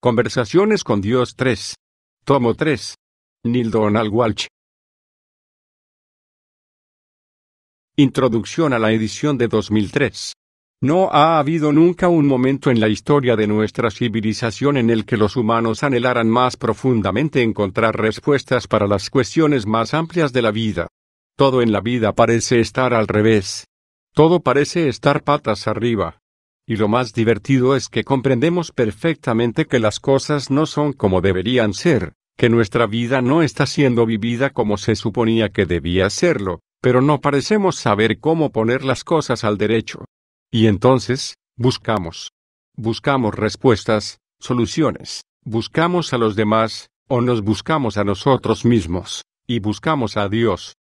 Conversaciones con Dios 3. Tomo 3. Neil Donald Walsh. Introducción a la edición de 2003. No ha habido nunca un momento en la historia de nuestra civilización en el que los humanos anhelaran más profundamente encontrar respuestas para las cuestiones más amplias de la vida. Todo en la vida parece estar al revés. Todo parece estar patas arriba. Y lo más divertido es que comprendemos perfectamente que las cosas no son como deberían ser, que nuestra vida no está siendo vivida como se suponía que debía serlo, pero no parecemos saber cómo poner las cosas al derecho. Y entonces, buscamos. Buscamos respuestas, soluciones, buscamos a los demás, o nos buscamos a nosotros mismos, y buscamos a Dios.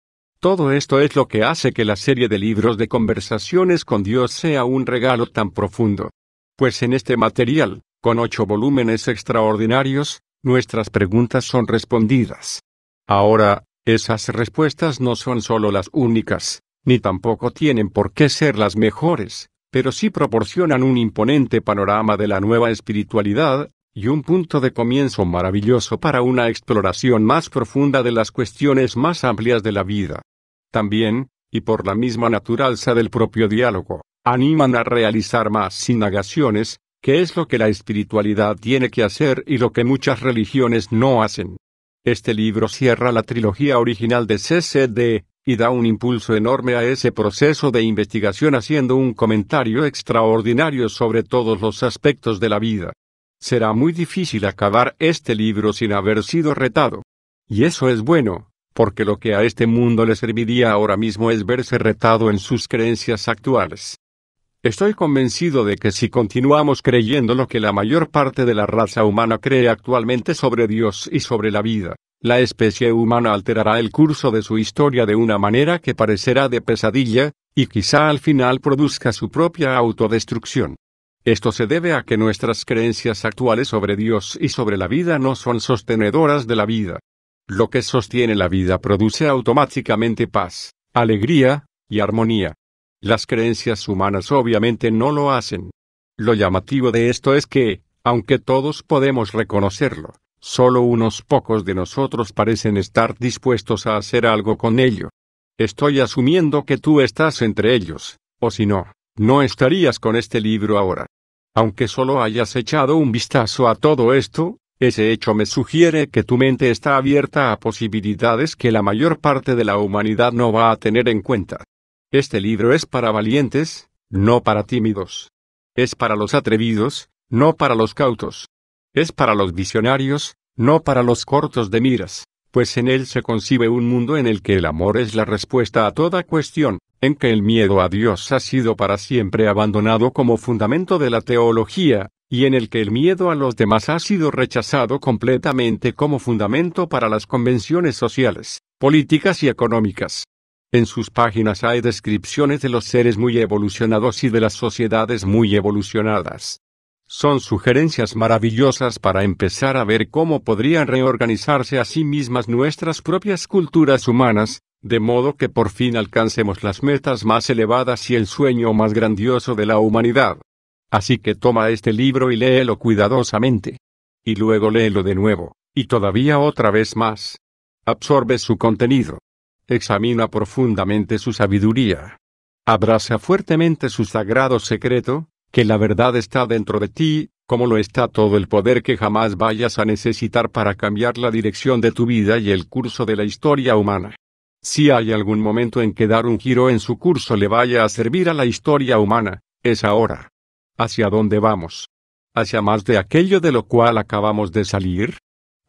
Todo esto es lo que hace que la serie de libros de conversaciones con Dios sea un regalo tan profundo. Pues en este material, con ocho volúmenes extraordinarios, nuestras preguntas son respondidas. Ahora, esas respuestas no son solo las únicas, ni tampoco tienen por qué ser las mejores, pero sí proporcionan un imponente panorama de la nueva espiritualidad, y un punto de comienzo maravilloso para una exploración más profunda de las cuestiones más amplias de la vida. También, y por la misma naturaleza del propio diálogo, animan a realizar más indagaciones, que es lo que la espiritualidad tiene que hacer y lo que muchas religiones no hacen. Este libro cierra la trilogía original de CCD, y da un impulso enorme a ese proceso de investigación haciendo un comentario extraordinario sobre todos los aspectos de la vida. Será muy difícil acabar este libro sin haber sido retado. Y eso es bueno, porque lo que a este mundo le serviría ahora mismo es verse retado en sus creencias actuales. Estoy convencido de que si continuamos creyendo lo que la mayor parte de la raza humana cree actualmente sobre Dios y sobre la vida, la especie humana alterará el curso de su historia de una manera que parecerá de pesadilla, y quizá al final produzca su propia autodestrucción. Esto se debe a que nuestras creencias actuales sobre Dios y sobre la vida no son sostenedoras de la vida. Lo que sostiene la vida produce automáticamente paz, alegría, y armonía. Las creencias humanas obviamente no lo hacen. Lo llamativo de esto es que, aunque todos podemos reconocerlo, Solo unos pocos de nosotros parecen estar dispuestos a hacer algo con ello. Estoy asumiendo que tú estás entre ellos, o si no, no estarías con este libro ahora. Aunque solo hayas echado un vistazo a todo esto, ese hecho me sugiere que tu mente está abierta a posibilidades que la mayor parte de la humanidad no va a tener en cuenta. Este libro es para valientes, no para tímidos. Es para los atrevidos, no para los cautos. Es para los visionarios, no para los cortos de miras, pues en él se concibe un mundo en el que el amor es la respuesta a toda cuestión, en que el miedo a Dios ha sido para siempre abandonado como fundamento de la teología, y en el que el miedo a los demás ha sido rechazado completamente como fundamento para las convenciones sociales, políticas y económicas. En sus páginas hay descripciones de los seres muy evolucionados y de las sociedades muy evolucionadas. Son sugerencias maravillosas para empezar a ver cómo podrían reorganizarse a sí mismas nuestras propias culturas humanas, de modo que por fin alcancemos las metas más elevadas y el sueño más grandioso de la humanidad. Así que toma este libro y léelo cuidadosamente. Y luego léelo de nuevo, y todavía otra vez más. Absorbe su contenido. Examina profundamente su sabiduría. Abraza fuertemente su sagrado secreto, que la verdad está dentro de ti, como lo está todo el poder que jamás vayas a necesitar para cambiar la dirección de tu vida y el curso de la historia humana. Si hay algún momento en que dar un giro en su curso le vaya a servir a la historia humana, es ahora. ¿Hacia dónde vamos? ¿Hacia más de aquello de lo cual acabamos de salir?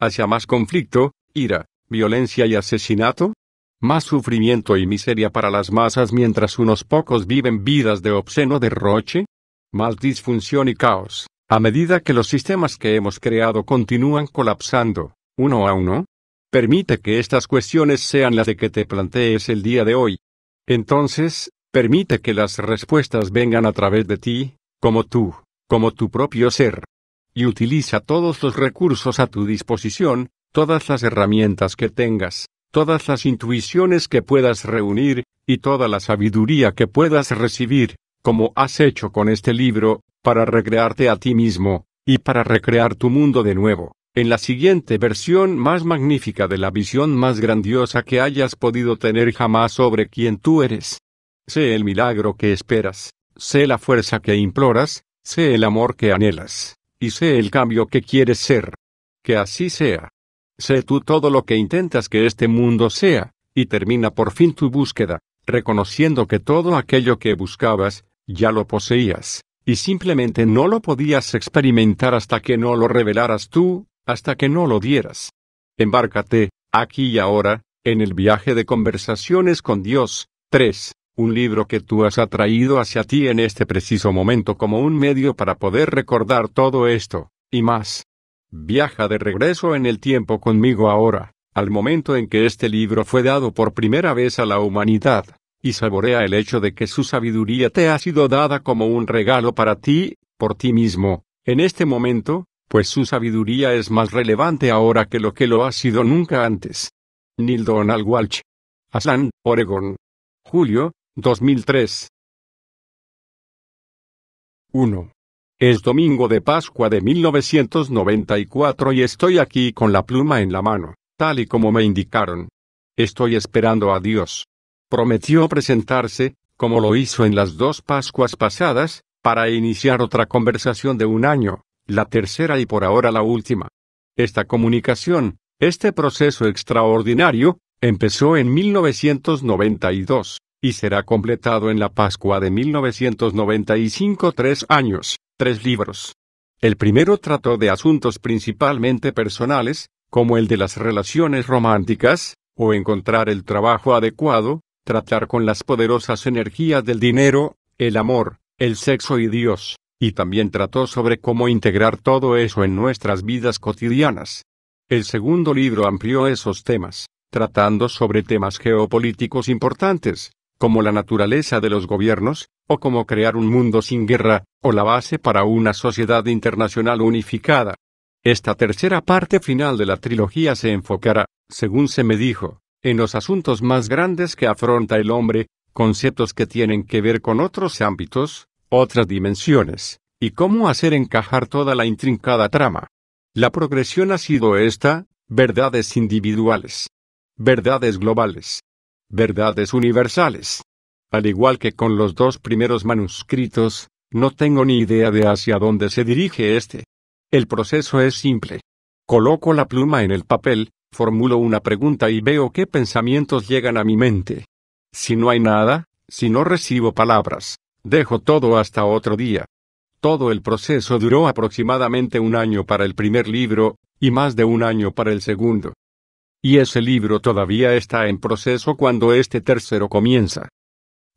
¿Hacia más conflicto, ira, violencia y asesinato? ¿Más sufrimiento y miseria para las masas mientras unos pocos viven vidas de obsceno derroche? más disfunción y caos, a medida que los sistemas que hemos creado continúan colapsando, uno a uno? Permite que estas cuestiones sean las de que te plantees el día de hoy. Entonces, permite que las respuestas vengan a través de ti, como tú, como tu propio ser. Y utiliza todos los recursos a tu disposición, todas las herramientas que tengas, todas las intuiciones que puedas reunir, y toda la sabiduría que puedas recibir, como has hecho con este libro, para recrearte a ti mismo, y para recrear tu mundo de nuevo, en la siguiente versión más magnífica de la visión más grandiosa que hayas podido tener jamás sobre quién tú eres. Sé el milagro que esperas, sé la fuerza que imploras, sé el amor que anhelas, y sé el cambio que quieres ser. Que así sea. Sé tú todo lo que intentas que este mundo sea, y termina por fin tu búsqueda, reconociendo que todo aquello que buscabas, ya lo poseías, y simplemente no lo podías experimentar hasta que no lo revelaras tú, hasta que no lo dieras. Embárcate, aquí y ahora, en el viaje de conversaciones con Dios. 3. Un libro que tú has atraído hacia ti en este preciso momento como un medio para poder recordar todo esto, y más. Viaja de regreso en el tiempo conmigo ahora, al momento en que este libro fue dado por primera vez a la humanidad, y saborea el hecho de que su sabiduría te ha sido dada como un regalo para ti, por ti mismo, en este momento, pues su sabiduría es más relevante ahora que lo que lo ha sido nunca antes. Neil Donald Walsh. Aslan, Oregon. Julio, 2003. 1. Es domingo de Pascua de 1994 y estoy aquí con la pluma en la mano, tal y como me indicaron. Estoy esperando a Dios. Prometió presentarse, como lo hizo en las dos Pascuas pasadas, para iniciar otra conversación de un año, la tercera y por ahora la última. Esta comunicación, este proceso extraordinario, empezó en 1992, y será completado en la Pascua de 1995 tres años, tres libros. El primero trató de asuntos principalmente personales, como el de las relaciones románticas, o encontrar el trabajo adecuado, tratar con las poderosas energías del dinero, el amor, el sexo y Dios y también trató sobre cómo integrar todo eso en nuestras vidas cotidianas. El segundo libro amplió esos temas, tratando sobre temas geopolíticos importantes, como la naturaleza de los gobiernos, o cómo crear un mundo sin guerra, o la base para una sociedad internacional unificada. Esta tercera parte final de la trilogía se enfocará, según se me dijo, en los asuntos más grandes que afronta el hombre, conceptos que tienen que ver con otros ámbitos, otras dimensiones, y cómo hacer encajar toda la intrincada trama. La progresión ha sido esta, verdades individuales, verdades globales, verdades universales. Al igual que con los dos primeros manuscritos, no tengo ni idea de hacia dónde se dirige este. El proceso es simple. Coloco la pluma en el papel, formulo una pregunta y veo qué pensamientos llegan a mi mente. Si no hay nada, si no recibo palabras, Dejo todo hasta otro día. Todo el proceso duró aproximadamente un año para el primer libro, y más de un año para el segundo. Y ese libro todavía está en proceso cuando este tercero comienza.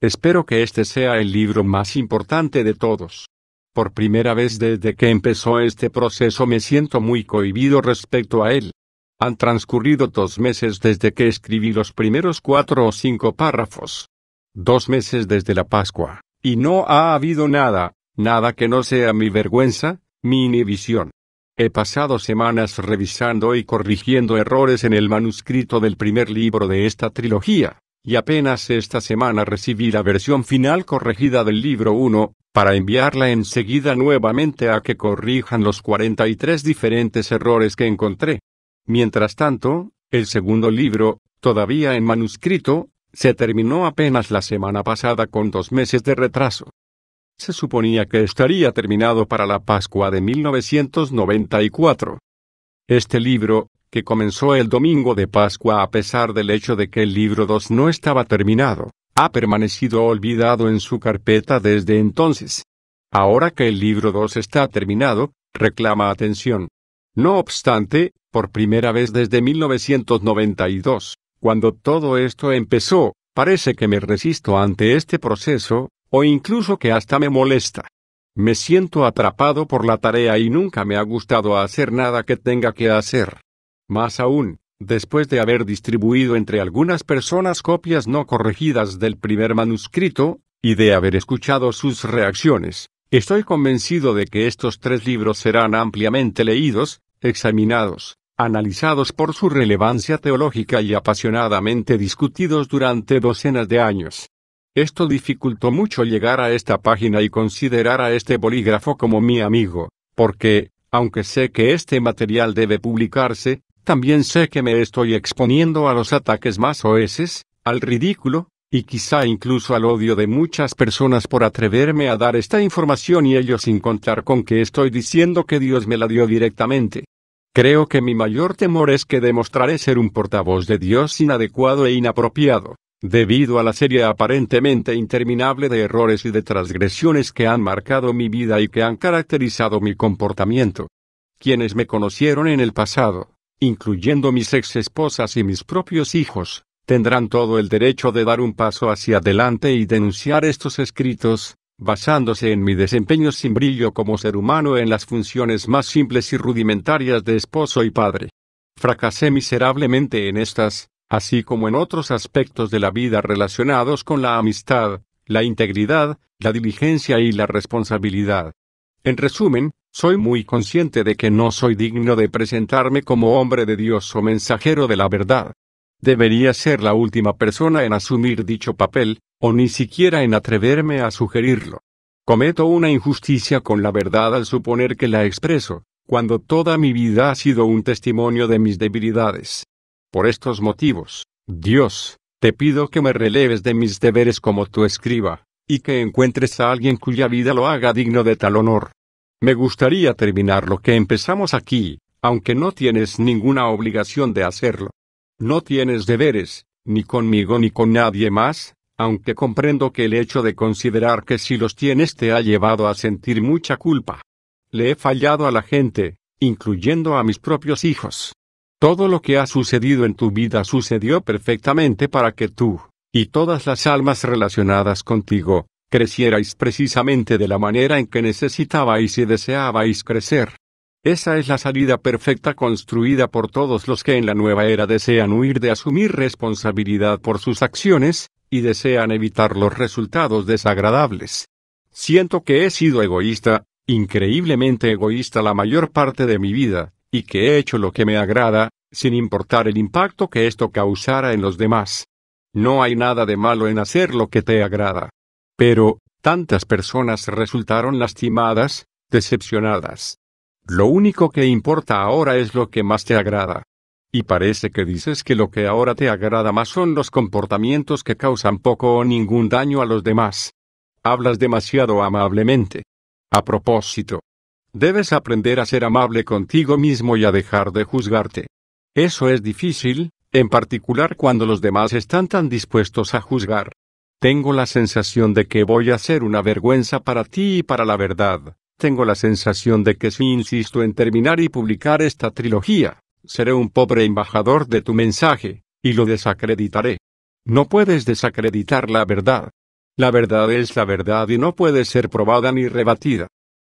Espero que este sea el libro más importante de todos. Por primera vez desde que empezó este proceso me siento muy cohibido respecto a él. Han transcurrido dos meses desde que escribí los primeros cuatro o cinco párrafos. Dos meses desde la Pascua. Y no ha habido nada, nada que no sea mi vergüenza, mi inhibición. He pasado semanas revisando y corrigiendo errores en el manuscrito del primer libro de esta trilogía, y apenas esta semana recibí la versión final corregida del libro 1, para enviarla enseguida nuevamente a que corrijan los 43 diferentes errores que encontré. Mientras tanto, el segundo libro, todavía en manuscrito, se terminó apenas la semana pasada con dos meses de retraso. Se suponía que estaría terminado para la Pascua de 1994. Este libro, que comenzó el domingo de Pascua a pesar del hecho de que el libro 2 no estaba terminado, ha permanecido olvidado en su carpeta desde entonces. Ahora que el libro 2 está terminado, reclama atención. No obstante, por primera vez desde 1992, cuando todo esto empezó, parece que me resisto ante este proceso, o incluso que hasta me molesta. Me siento atrapado por la tarea y nunca me ha gustado hacer nada que tenga que hacer. Más aún, después de haber distribuido entre algunas personas copias no corregidas del primer manuscrito, y de haber escuchado sus reacciones, estoy convencido de que estos tres libros serán ampliamente leídos, examinados, analizados por su relevancia teológica y apasionadamente discutidos durante docenas de años. Esto dificultó mucho llegar a esta página y considerar a este bolígrafo como mi amigo, porque, aunque sé que este material debe publicarse, también sé que me estoy exponiendo a los ataques más oeces, al ridículo, y quizá incluso al odio de muchas personas por atreverme a dar esta información y ello sin contar con que estoy diciendo que Dios me la dio directamente. Creo que mi mayor temor es que demostraré ser un portavoz de Dios inadecuado e inapropiado, debido a la serie aparentemente interminable de errores y de transgresiones que han marcado mi vida y que han caracterizado mi comportamiento. Quienes me conocieron en el pasado, incluyendo mis ex esposas y mis propios hijos, tendrán todo el derecho de dar un paso hacia adelante y denunciar estos escritos, basándose en mi desempeño sin brillo como ser humano en las funciones más simples y rudimentarias de esposo y padre. Fracasé miserablemente en estas, así como en otros aspectos de la vida relacionados con la amistad, la integridad, la diligencia y la responsabilidad. En resumen, soy muy consciente de que no soy digno de presentarme como hombre de Dios o mensajero de la verdad. Debería ser la última persona en asumir dicho papel, o ni siquiera en atreverme a sugerirlo. Cometo una injusticia con la verdad al suponer que la expreso, cuando toda mi vida ha sido un testimonio de mis debilidades. Por estos motivos, Dios, te pido que me releves de mis deberes como tu escriba, y que encuentres a alguien cuya vida lo haga digno de tal honor. Me gustaría terminar lo que empezamos aquí, aunque no tienes ninguna obligación de hacerlo. No tienes deberes, ni conmigo ni con nadie más, aunque comprendo que el hecho de considerar que si los tienes te ha llevado a sentir mucha culpa. Le he fallado a la gente, incluyendo a mis propios hijos. Todo lo que ha sucedido en tu vida sucedió perfectamente para que tú, y todas las almas relacionadas contigo, crecierais precisamente de la manera en que necesitabais y deseabais crecer. Esa es la salida perfecta construida por todos los que en la nueva era desean huir de asumir responsabilidad por sus acciones, y desean evitar los resultados desagradables. Siento que he sido egoísta, increíblemente egoísta la mayor parte de mi vida, y que he hecho lo que me agrada, sin importar el impacto que esto causara en los demás. No hay nada de malo en hacer lo que te agrada. Pero, tantas personas resultaron lastimadas, decepcionadas. Lo único que importa ahora es lo que más te agrada. Y parece que dices que lo que ahora te agrada más son los comportamientos que causan poco o ningún daño a los demás. Hablas demasiado amablemente. A propósito, debes aprender a ser amable contigo mismo y a dejar de juzgarte. Eso es difícil, en particular cuando los demás están tan dispuestos a juzgar. Tengo la sensación de que voy a ser una vergüenza para ti y para la verdad. Tengo la sensación de que si insisto en terminar y publicar esta trilogía, seré un pobre embajador de tu mensaje, y lo desacreditaré. No puedes desacreditar la verdad. La verdad es la verdad y no puede ser probada ni rebatida.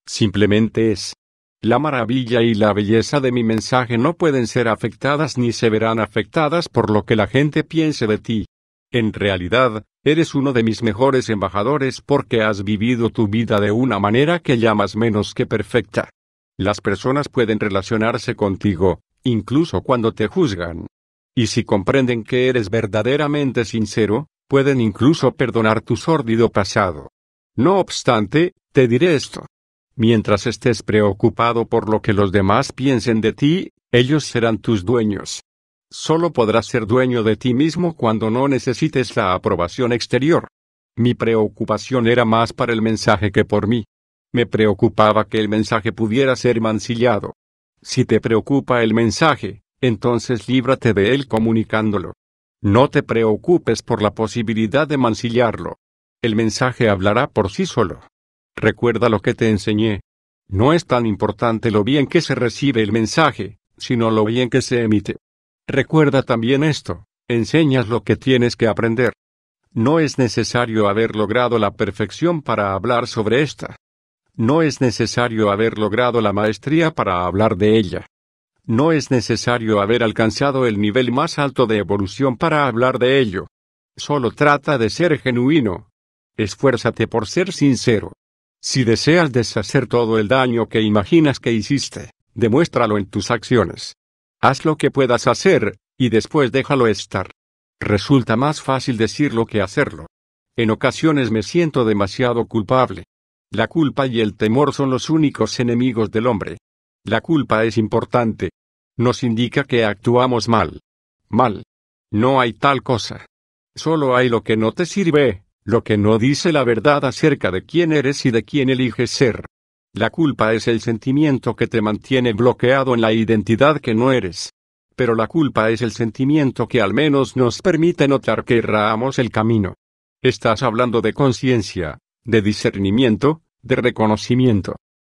Simplemente es. La maravilla y la belleza de mi mensaje no pueden ser afectadas ni se verán afectadas por lo que la gente piense de ti. En realidad, eres uno de mis mejores embajadores porque has vivido tu vida de una manera que llamas menos que perfecta. Las personas pueden relacionarse contigo, incluso cuando te juzgan. Y si comprenden que eres verdaderamente sincero, pueden incluso perdonar tu sórdido pasado. No obstante, te diré esto. Mientras estés preocupado por lo que los demás piensen de ti, ellos serán tus dueños. Solo podrás ser dueño de ti mismo cuando no necesites la aprobación exterior. Mi preocupación era más para el mensaje que por mí. Me preocupaba que el mensaje pudiera ser mancillado. Si te preocupa el mensaje, entonces líbrate de él comunicándolo. No te preocupes por la posibilidad de mancillarlo. El mensaje hablará por sí solo. Recuerda lo que te enseñé. No es tan importante lo bien que se recibe el mensaje, sino lo bien que se emite. Recuerda también esto, enseñas lo que tienes que aprender. No es necesario haber logrado la perfección para hablar sobre esta. No es necesario haber logrado la maestría para hablar de ella. No es necesario haber alcanzado el nivel más alto de evolución para hablar de ello. Solo trata de ser genuino. Esfuérzate por ser sincero. Si deseas deshacer todo el daño que imaginas que hiciste, demuéstralo en tus acciones. Haz lo que puedas hacer, y después déjalo estar. Resulta más fácil decirlo que hacerlo. En ocasiones me siento demasiado culpable. La culpa y el temor son los únicos enemigos del hombre. La culpa es importante. Nos indica que actuamos mal. Mal. No hay tal cosa. Solo hay lo que no te sirve, lo que no dice la verdad acerca de quién eres y de quién eliges ser. La culpa es el sentimiento que te mantiene bloqueado en la identidad que no eres. Pero la culpa es el sentimiento que al menos nos permite notar que erramos el camino. Estás hablando de conciencia, de discernimiento, de reconocimiento.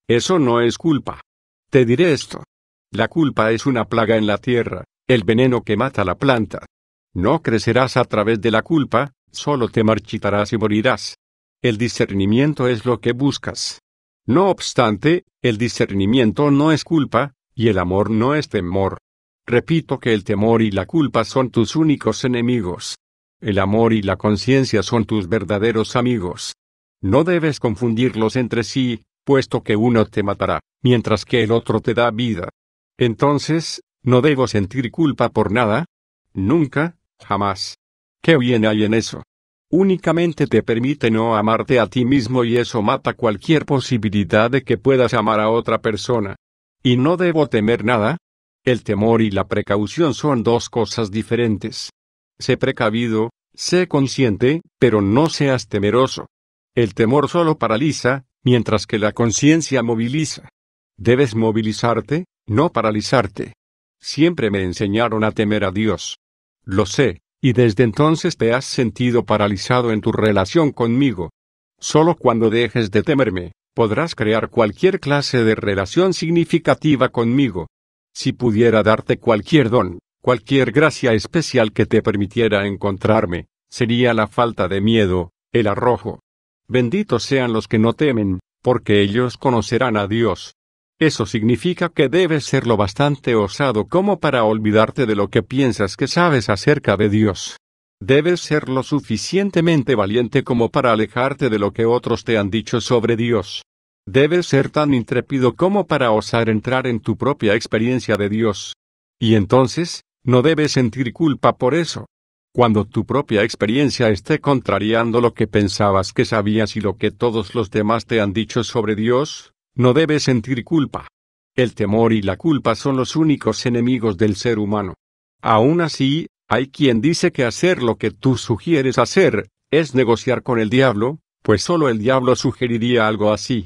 Eso no es culpa. Te diré esto. La culpa es una plaga en la tierra, el veneno que mata la planta. No crecerás a través de la culpa, solo te marchitarás y morirás. El discernimiento es lo que buscas. No obstante, el discernimiento no es culpa, y el amor no es temor. Repito que el temor y la culpa son tus únicos enemigos. El amor y la conciencia son tus verdaderos amigos. No debes confundirlos entre sí, puesto que uno te matará, mientras que el otro te da vida. Entonces, ¿no debo sentir culpa por nada? Nunca, jamás. ¿Qué bien hay en eso? únicamente te permite no amarte a ti mismo y eso mata cualquier posibilidad de que puedas amar a otra persona. ¿Y no debo temer nada? El temor y la precaución son dos cosas diferentes. Sé precavido, sé consciente, pero no seas temeroso. El temor solo paraliza, mientras que la conciencia moviliza. Debes movilizarte, no paralizarte. Siempre me enseñaron a temer a Dios. Lo sé, y desde entonces te has sentido paralizado en tu relación conmigo. Solo cuando dejes de temerme, podrás crear cualquier clase de relación significativa conmigo. Si pudiera darte cualquier don, cualquier gracia especial que te permitiera encontrarme, sería la falta de miedo, el arrojo. Benditos sean los que no temen, porque ellos conocerán a Dios. Eso significa que debes ser lo bastante osado como para olvidarte de lo que piensas que sabes acerca de Dios. Debes ser lo suficientemente valiente como para alejarte de lo que otros te han dicho sobre Dios. Debes ser tan intrépido como para osar entrar en tu propia experiencia de Dios. Y entonces, no debes sentir culpa por eso. Cuando tu propia experiencia esté contrariando lo que pensabas que sabías y lo que todos los demás te han dicho sobre Dios, no debes sentir culpa. El temor y la culpa son los únicos enemigos del ser humano. Aún así, hay quien dice que hacer lo que tú sugieres hacer, es negociar con el diablo, pues solo el diablo sugeriría algo así.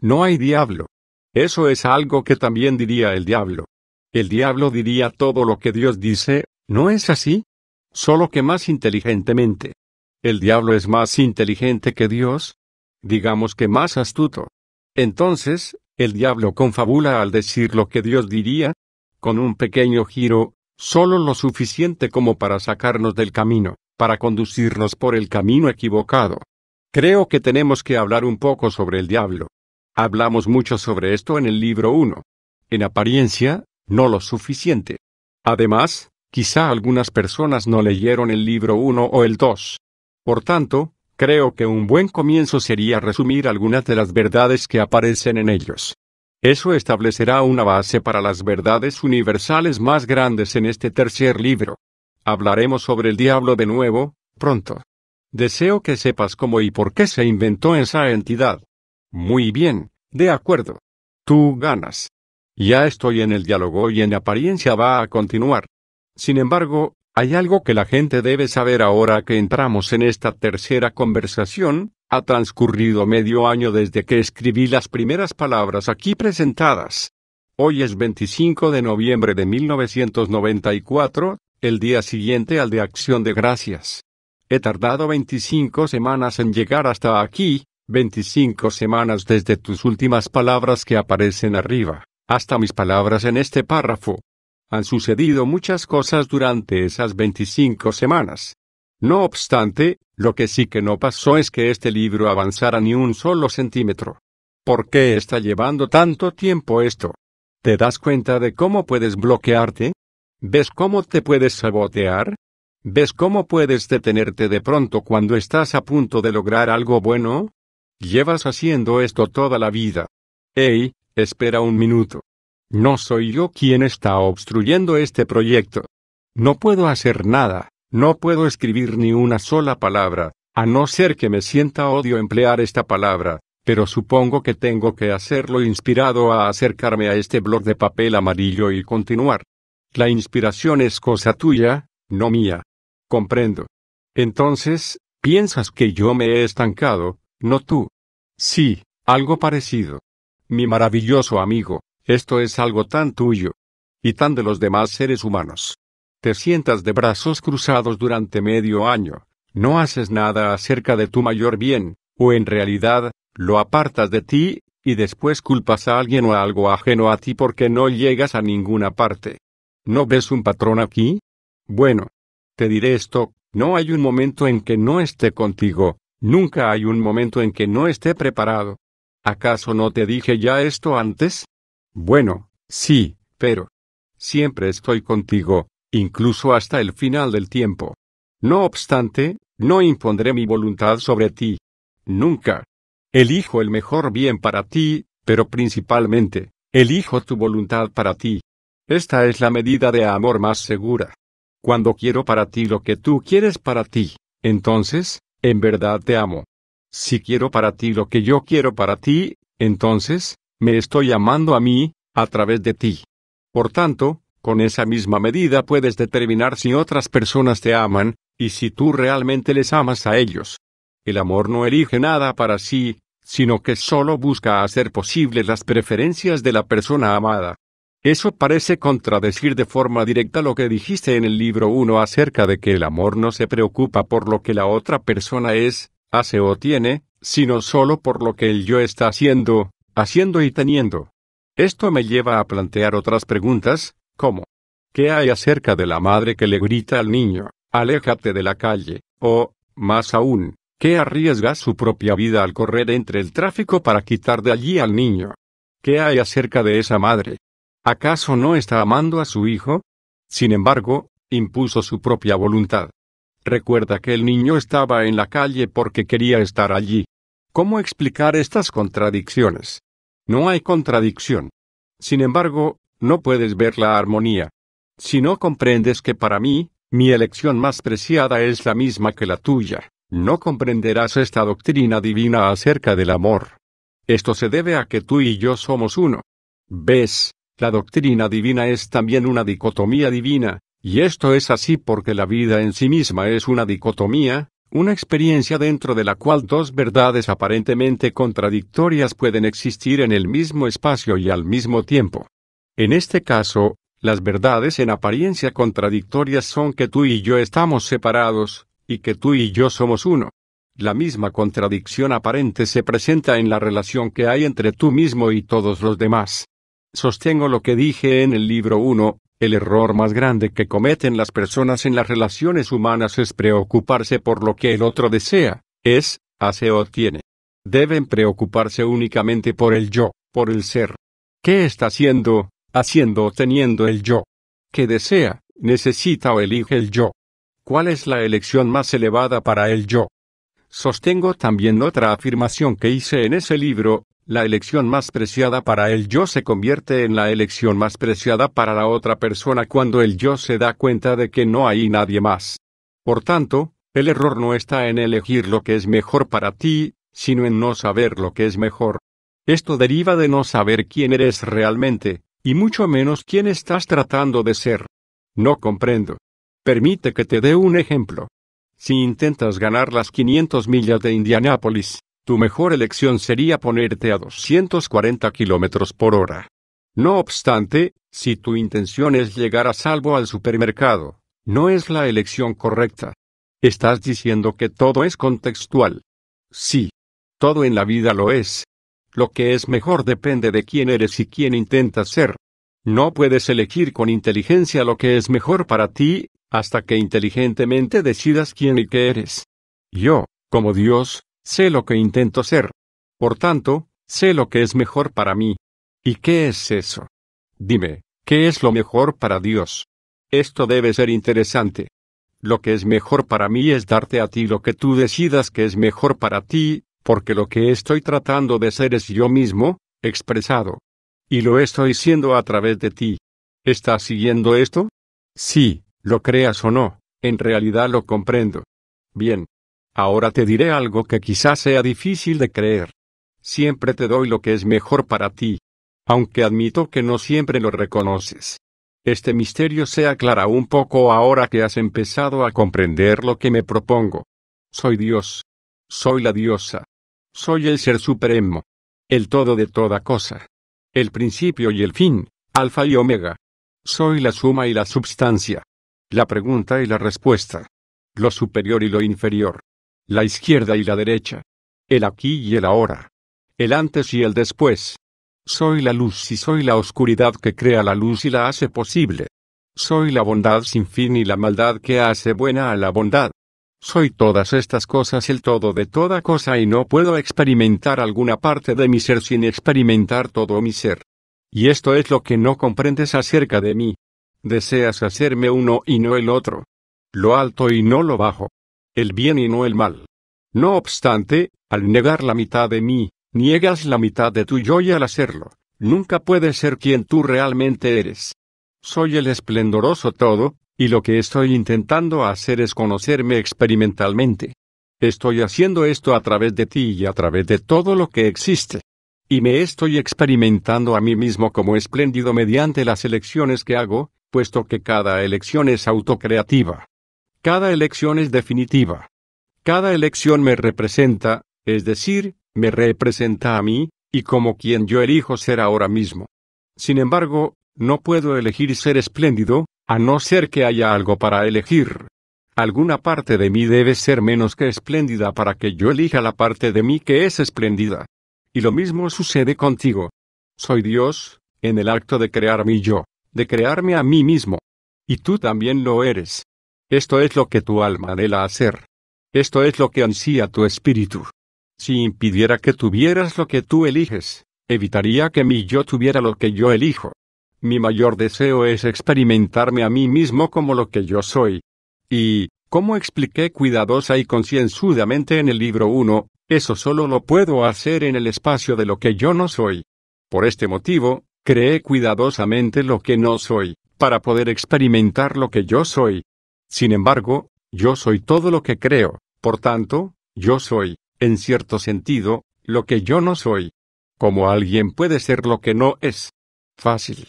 No hay diablo. Eso es algo que también diría el diablo. El diablo diría todo lo que Dios dice, ¿no es así? Solo que más inteligentemente. ¿El diablo es más inteligente que Dios? Digamos que más astuto. Entonces, el diablo confabula al decir lo que Dios diría, con un pequeño giro, solo lo suficiente como para sacarnos del camino, para conducirnos por el camino equivocado. Creo que tenemos que hablar un poco sobre el diablo. Hablamos mucho sobre esto en el libro 1. En apariencia, no lo suficiente. Además, quizá algunas personas no leyeron el libro 1 o el 2. Por tanto, Creo que un buen comienzo sería resumir algunas de las verdades que aparecen en ellos. Eso establecerá una base para las verdades universales más grandes en este tercer libro. Hablaremos sobre el diablo de nuevo, pronto. Deseo que sepas cómo y por qué se inventó esa entidad. Muy bien, de acuerdo. Tú ganas. Ya estoy en el diálogo y en apariencia va a continuar. Sin embargo, hay algo que la gente debe saber ahora que entramos en esta tercera conversación, ha transcurrido medio año desde que escribí las primeras palabras aquí presentadas. Hoy es 25 de noviembre de 1994, el día siguiente al de Acción de Gracias. He tardado 25 semanas en llegar hasta aquí, 25 semanas desde tus últimas palabras que aparecen arriba, hasta mis palabras en este párrafo. Han sucedido muchas cosas durante esas 25 semanas. No obstante, lo que sí que no pasó es que este libro avanzara ni un solo centímetro. ¿Por qué está llevando tanto tiempo esto? ¿Te das cuenta de cómo puedes bloquearte? ¿Ves cómo te puedes sabotear? ¿Ves cómo puedes detenerte de pronto cuando estás a punto de lograr algo bueno? Llevas haciendo esto toda la vida. Ey, espera un minuto. No soy yo quien está obstruyendo este proyecto. No puedo hacer nada, no puedo escribir ni una sola palabra, a no ser que me sienta odio emplear esta palabra, pero supongo que tengo que hacerlo inspirado a acercarme a este blog de papel amarillo y continuar. La inspiración es cosa tuya, no mía. Comprendo. Entonces, piensas que yo me he estancado, no tú. Sí, algo parecido. Mi maravilloso amigo, esto es algo tan tuyo. Y tan de los demás seres humanos. Te sientas de brazos cruzados durante medio año, no haces nada acerca de tu mayor bien, o en realidad, lo apartas de ti, y después culpas a alguien o a algo ajeno a ti porque no llegas a ninguna parte. ¿No ves un patrón aquí? Bueno. Te diré esto, no hay un momento en que no esté contigo, nunca hay un momento en que no esté preparado. ¿Acaso no te dije ya esto antes? Bueno, sí, pero siempre estoy contigo, incluso hasta el final del tiempo. No obstante, no impondré mi voluntad sobre ti. Nunca. Elijo el mejor bien para ti, pero principalmente, elijo tu voluntad para ti. Esta es la medida de amor más segura. Cuando quiero para ti lo que tú quieres para ti, entonces, en verdad te amo. Si quiero para ti lo que yo quiero para ti, entonces, me estoy amando a mí, a través de ti. Por tanto, con esa misma medida puedes determinar si otras personas te aman, y si tú realmente les amas a ellos. El amor no elige nada para sí, sino que solo busca hacer posibles las preferencias de la persona amada. Eso parece contradecir de forma directa lo que dijiste en el libro 1 acerca de que el amor no se preocupa por lo que la otra persona es, hace o tiene, sino solo por lo que el yo está haciendo, haciendo y teniendo. Esto me lleva a plantear otras preguntas, como ¿qué hay acerca de la madre que le grita al niño, aléjate de la calle? o, más aún, ¿qué arriesga su propia vida al correr entre el tráfico para quitar de allí al niño? ¿Qué hay acerca de esa madre? ¿Acaso no está amando a su hijo? Sin embargo, impuso su propia voluntad. Recuerda que el niño estaba en la calle porque quería estar allí. ¿Cómo explicar estas contradicciones? No hay contradicción. Sin embargo, no puedes ver la armonía. Si no comprendes que para mí, mi elección más preciada es la misma que la tuya, no comprenderás esta doctrina divina acerca del amor. Esto se debe a que tú y yo somos uno. ¿Ves? La doctrina divina es también una dicotomía divina, y esto es así porque la vida en sí misma es una dicotomía, una experiencia dentro de la cual dos verdades aparentemente contradictorias pueden existir en el mismo espacio y al mismo tiempo. En este caso, las verdades en apariencia contradictorias son que tú y yo estamos separados, y que tú y yo somos uno. La misma contradicción aparente se presenta en la relación que hay entre tú mismo y todos los demás. Sostengo lo que dije en el libro 1, el error más grande que cometen las personas en las relaciones humanas es preocuparse por lo que el otro desea, es, hace o tiene. Deben preocuparse únicamente por el yo, por el ser. ¿Qué está haciendo, haciendo o teniendo el yo? ¿Qué desea, necesita o elige el yo? ¿Cuál es la elección más elevada para el yo? Sostengo también otra afirmación que hice en ese libro, la elección más preciada para el yo se convierte en la elección más preciada para la otra persona cuando el yo se da cuenta de que no hay nadie más. Por tanto, el error no está en elegir lo que es mejor para ti, sino en no saber lo que es mejor. Esto deriva de no saber quién eres realmente, y mucho menos quién estás tratando de ser. No comprendo. Permite que te dé un ejemplo. Si intentas ganar las 500 millas de Indianápolis, tu mejor elección sería ponerte a 240 kilómetros por hora. No obstante, si tu intención es llegar a salvo al supermercado, no es la elección correcta. Estás diciendo que todo es contextual. Sí. Todo en la vida lo es. Lo que es mejor depende de quién eres y quién intentas ser. No puedes elegir con inteligencia lo que es mejor para ti, hasta que inteligentemente decidas quién y qué eres. Yo, como Dios, Sé lo que intento ser. Por tanto, sé lo que es mejor para mí. ¿Y qué es eso? Dime, ¿qué es lo mejor para Dios? Esto debe ser interesante. Lo que es mejor para mí es darte a ti lo que tú decidas que es mejor para ti, porque lo que estoy tratando de ser es yo mismo, expresado. Y lo estoy siendo a través de ti. ¿Estás siguiendo esto? Sí, lo creas o no, en realidad lo comprendo. Bien, Ahora te diré algo que quizás sea difícil de creer. siempre te doy lo que es mejor para ti. Aunque admito que no siempre lo reconoces. Este misterio se aclara un poco ahora que has empezado a comprender lo que me propongo. Soy Dios. Soy la diosa. Soy el ser supremo. El todo de toda cosa. El principio y el fin, alfa y omega. Soy la suma y la substancia. La pregunta y la respuesta. Lo superior y lo inferior. La izquierda y la derecha. El aquí y el ahora. El antes y el después. Soy la luz y soy la oscuridad que crea la luz y la hace posible. Soy la bondad sin fin y la maldad que hace buena a la bondad. Soy todas estas cosas el todo de toda cosa y no puedo experimentar alguna parte de mi ser sin experimentar todo mi ser. Y esto es lo que no comprendes acerca de mí. Deseas hacerme uno y no el otro. Lo alto y no lo bajo. El bien y no el mal. No obstante, al negar la mitad de mí, Niegas la mitad de tu yo y al hacerlo, nunca puedes ser quien tú realmente eres. Soy el esplendoroso todo, y lo que estoy intentando hacer es conocerme experimentalmente. Estoy haciendo esto a través de ti y a través de todo lo que existe. Y me estoy experimentando a mí mismo como espléndido mediante las elecciones que hago, puesto que cada elección es autocreativa. Cada elección es definitiva. Cada elección me representa, es decir, me representa a mí, y como quien yo elijo ser ahora mismo. Sin embargo, no puedo elegir ser espléndido, a no ser que haya algo para elegir. Alguna parte de mí debe ser menos que espléndida para que yo elija la parte de mí que es espléndida. Y lo mismo sucede contigo. Soy Dios, en el acto de crear mi yo, de crearme a mí mismo. Y tú también lo eres. Esto es lo que tu alma anhela hacer. Esto es lo que ansía tu espíritu. Si impidiera que tuvieras lo que tú eliges, evitaría que mi yo tuviera lo que yo elijo. Mi mayor deseo es experimentarme a mí mismo como lo que yo soy. Y, como expliqué cuidadosa y concienzudamente en el libro 1, eso solo lo puedo hacer en el espacio de lo que yo no soy. Por este motivo, creé cuidadosamente lo que no soy, para poder experimentar lo que yo soy. Sin embargo, yo soy todo lo que creo, por tanto, yo soy en cierto sentido, lo que yo no soy. Como alguien puede ser lo que no es. Fácil.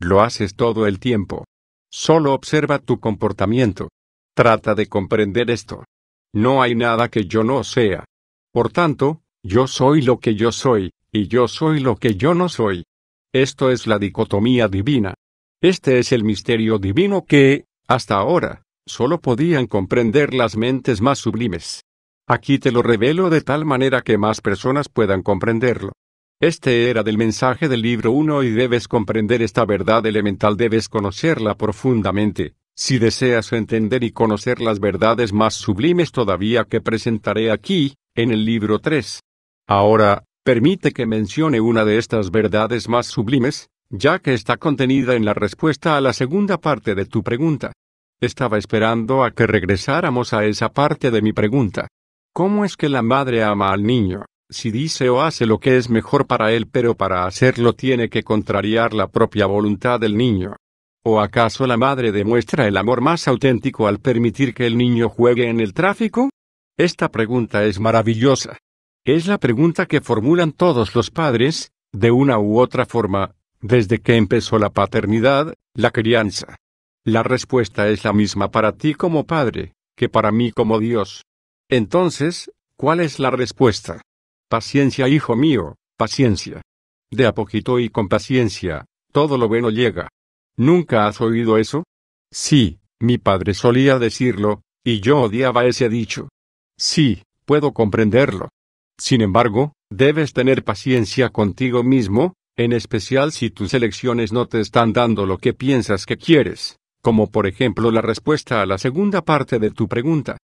Lo haces todo el tiempo. Solo observa tu comportamiento. Trata de comprender esto. No hay nada que yo no sea. Por tanto, yo soy lo que yo soy, y yo soy lo que yo no soy. Esto es la dicotomía divina. Este es el misterio divino que, hasta ahora, solo podían comprender las mentes más sublimes. Aquí te lo revelo de tal manera que más personas puedan comprenderlo. Este era del mensaje del libro 1 y debes comprender esta verdad elemental, debes conocerla profundamente, si deseas entender y conocer las verdades más sublimes todavía que presentaré aquí, en el libro 3. Ahora, permite que mencione una de estas verdades más sublimes, ya que está contenida en la respuesta a la segunda parte de tu pregunta. Estaba esperando a que regresáramos a esa parte de mi pregunta. ¿Cómo es que la madre ama al niño, si dice o hace lo que es mejor para él pero para hacerlo tiene que contrariar la propia voluntad del niño? ¿O acaso la madre demuestra el amor más auténtico al permitir que el niño juegue en el tráfico? Esta pregunta es maravillosa. Es la pregunta que formulan todos los padres, de una u otra forma, desde que empezó la paternidad, la crianza. La respuesta es la misma para ti como padre, que para mí como Dios. Entonces, ¿cuál es la respuesta? Paciencia, hijo mío, paciencia. De a poquito y con paciencia, todo lo bueno llega. ¿Nunca has oído eso? Sí, mi padre solía decirlo, y yo odiaba ese dicho. Sí, puedo comprenderlo. Sin embargo, debes tener paciencia contigo mismo, en especial si tus elecciones no te están dando lo que piensas que quieres, como por ejemplo la respuesta a la segunda parte de tu pregunta.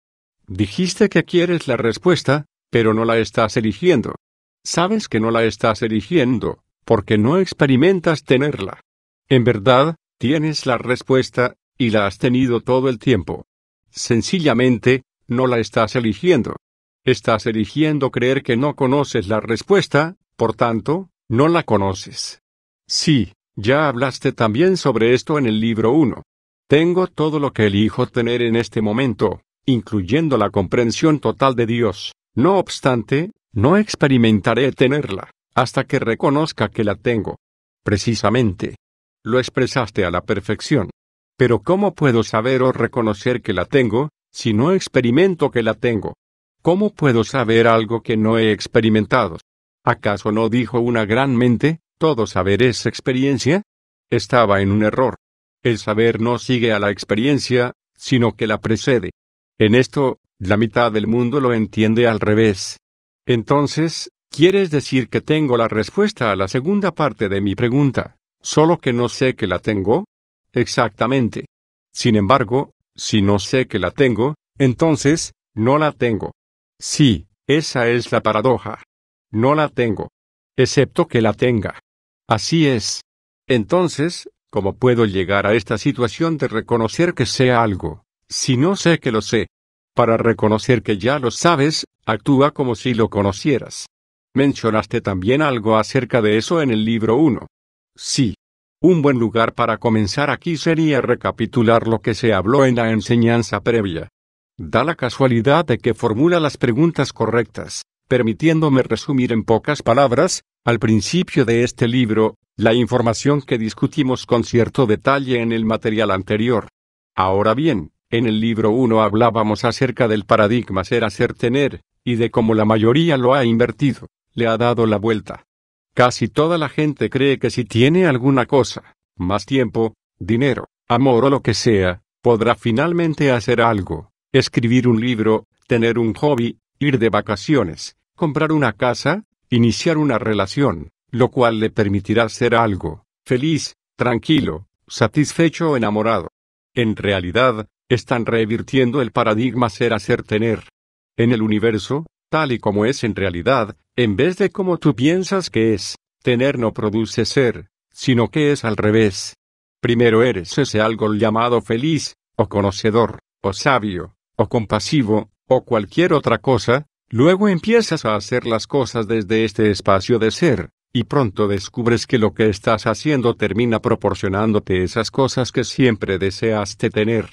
Dijiste que quieres la respuesta, pero no la estás eligiendo. Sabes que no la estás eligiendo, porque no experimentas tenerla. En verdad, tienes la respuesta, y la has tenido todo el tiempo. Sencillamente, no la estás eligiendo. Estás eligiendo creer que no conoces la respuesta, por tanto, no la conoces. Sí, ya hablaste también sobre esto en el libro 1. Tengo todo lo que elijo tener en este momento, incluyendo la comprensión total de Dios. No obstante, No experimentaré tenerla, hasta que reconozca que la tengo. Precisamente. Lo expresaste a la perfección. Pero ¿cómo puedo saber o reconocer que la tengo, si no experimento que la tengo? ¿Cómo puedo saber algo que no he experimentado? ¿Acaso no dijo una gran mente, todo saber es experiencia? Estaba en un error. El saber no sigue a la experiencia, sino que la precede. En esto, la mitad del mundo lo entiende al revés. Entonces, ¿quieres decir que tengo la respuesta a la segunda parte de mi pregunta, solo que no sé que la tengo? Exactamente. Sin embargo, si no sé que la tengo, entonces, no la tengo. Sí, esa es la paradoja. No la tengo. Excepto que la tenga. Así es. Entonces, ¿cómo puedo llegar a esta situación de reconocer que sé algo, si no sé que lo sé? Para reconocer que ya lo sabes, actúa como si lo conocieras. Mencionaste también algo acerca de eso en el libro 1. Sí. Un buen lugar para comenzar aquí sería recapitular lo que se habló en la enseñanza previa. Da la casualidad de que formula las preguntas correctas, permitiéndome resumir en pocas palabras, al principio de este libro, la información que discutimos con cierto detalle en el material anterior. Ahora bien, en el libro 1 hablábamos acerca del paradigma ser hacer tener, y de cómo la mayoría lo ha invertido, le ha dado la vuelta. Casi toda la gente cree que si tiene alguna cosa, más tiempo, dinero, amor o lo que sea, podrá finalmente hacer algo, escribir un libro, tener un hobby, ir de vacaciones, comprar una casa, iniciar una relación, lo cual le permitirá ser algo, feliz, tranquilo, satisfecho o enamorado. En realidad, están revirtiendo el paradigma ser hacer tener. En el universo, tal y como es en realidad, en vez de como tú piensas que es, tener no produce ser, sino que es al revés. Primero eres ese algo llamado feliz, o conocedor, o sabio, o compasivo, o cualquier otra cosa, luego empiezas a hacer las cosas desde este espacio de ser, y pronto descubres que lo que estás haciendo termina proporcionándote esas cosas que siempre deseaste tener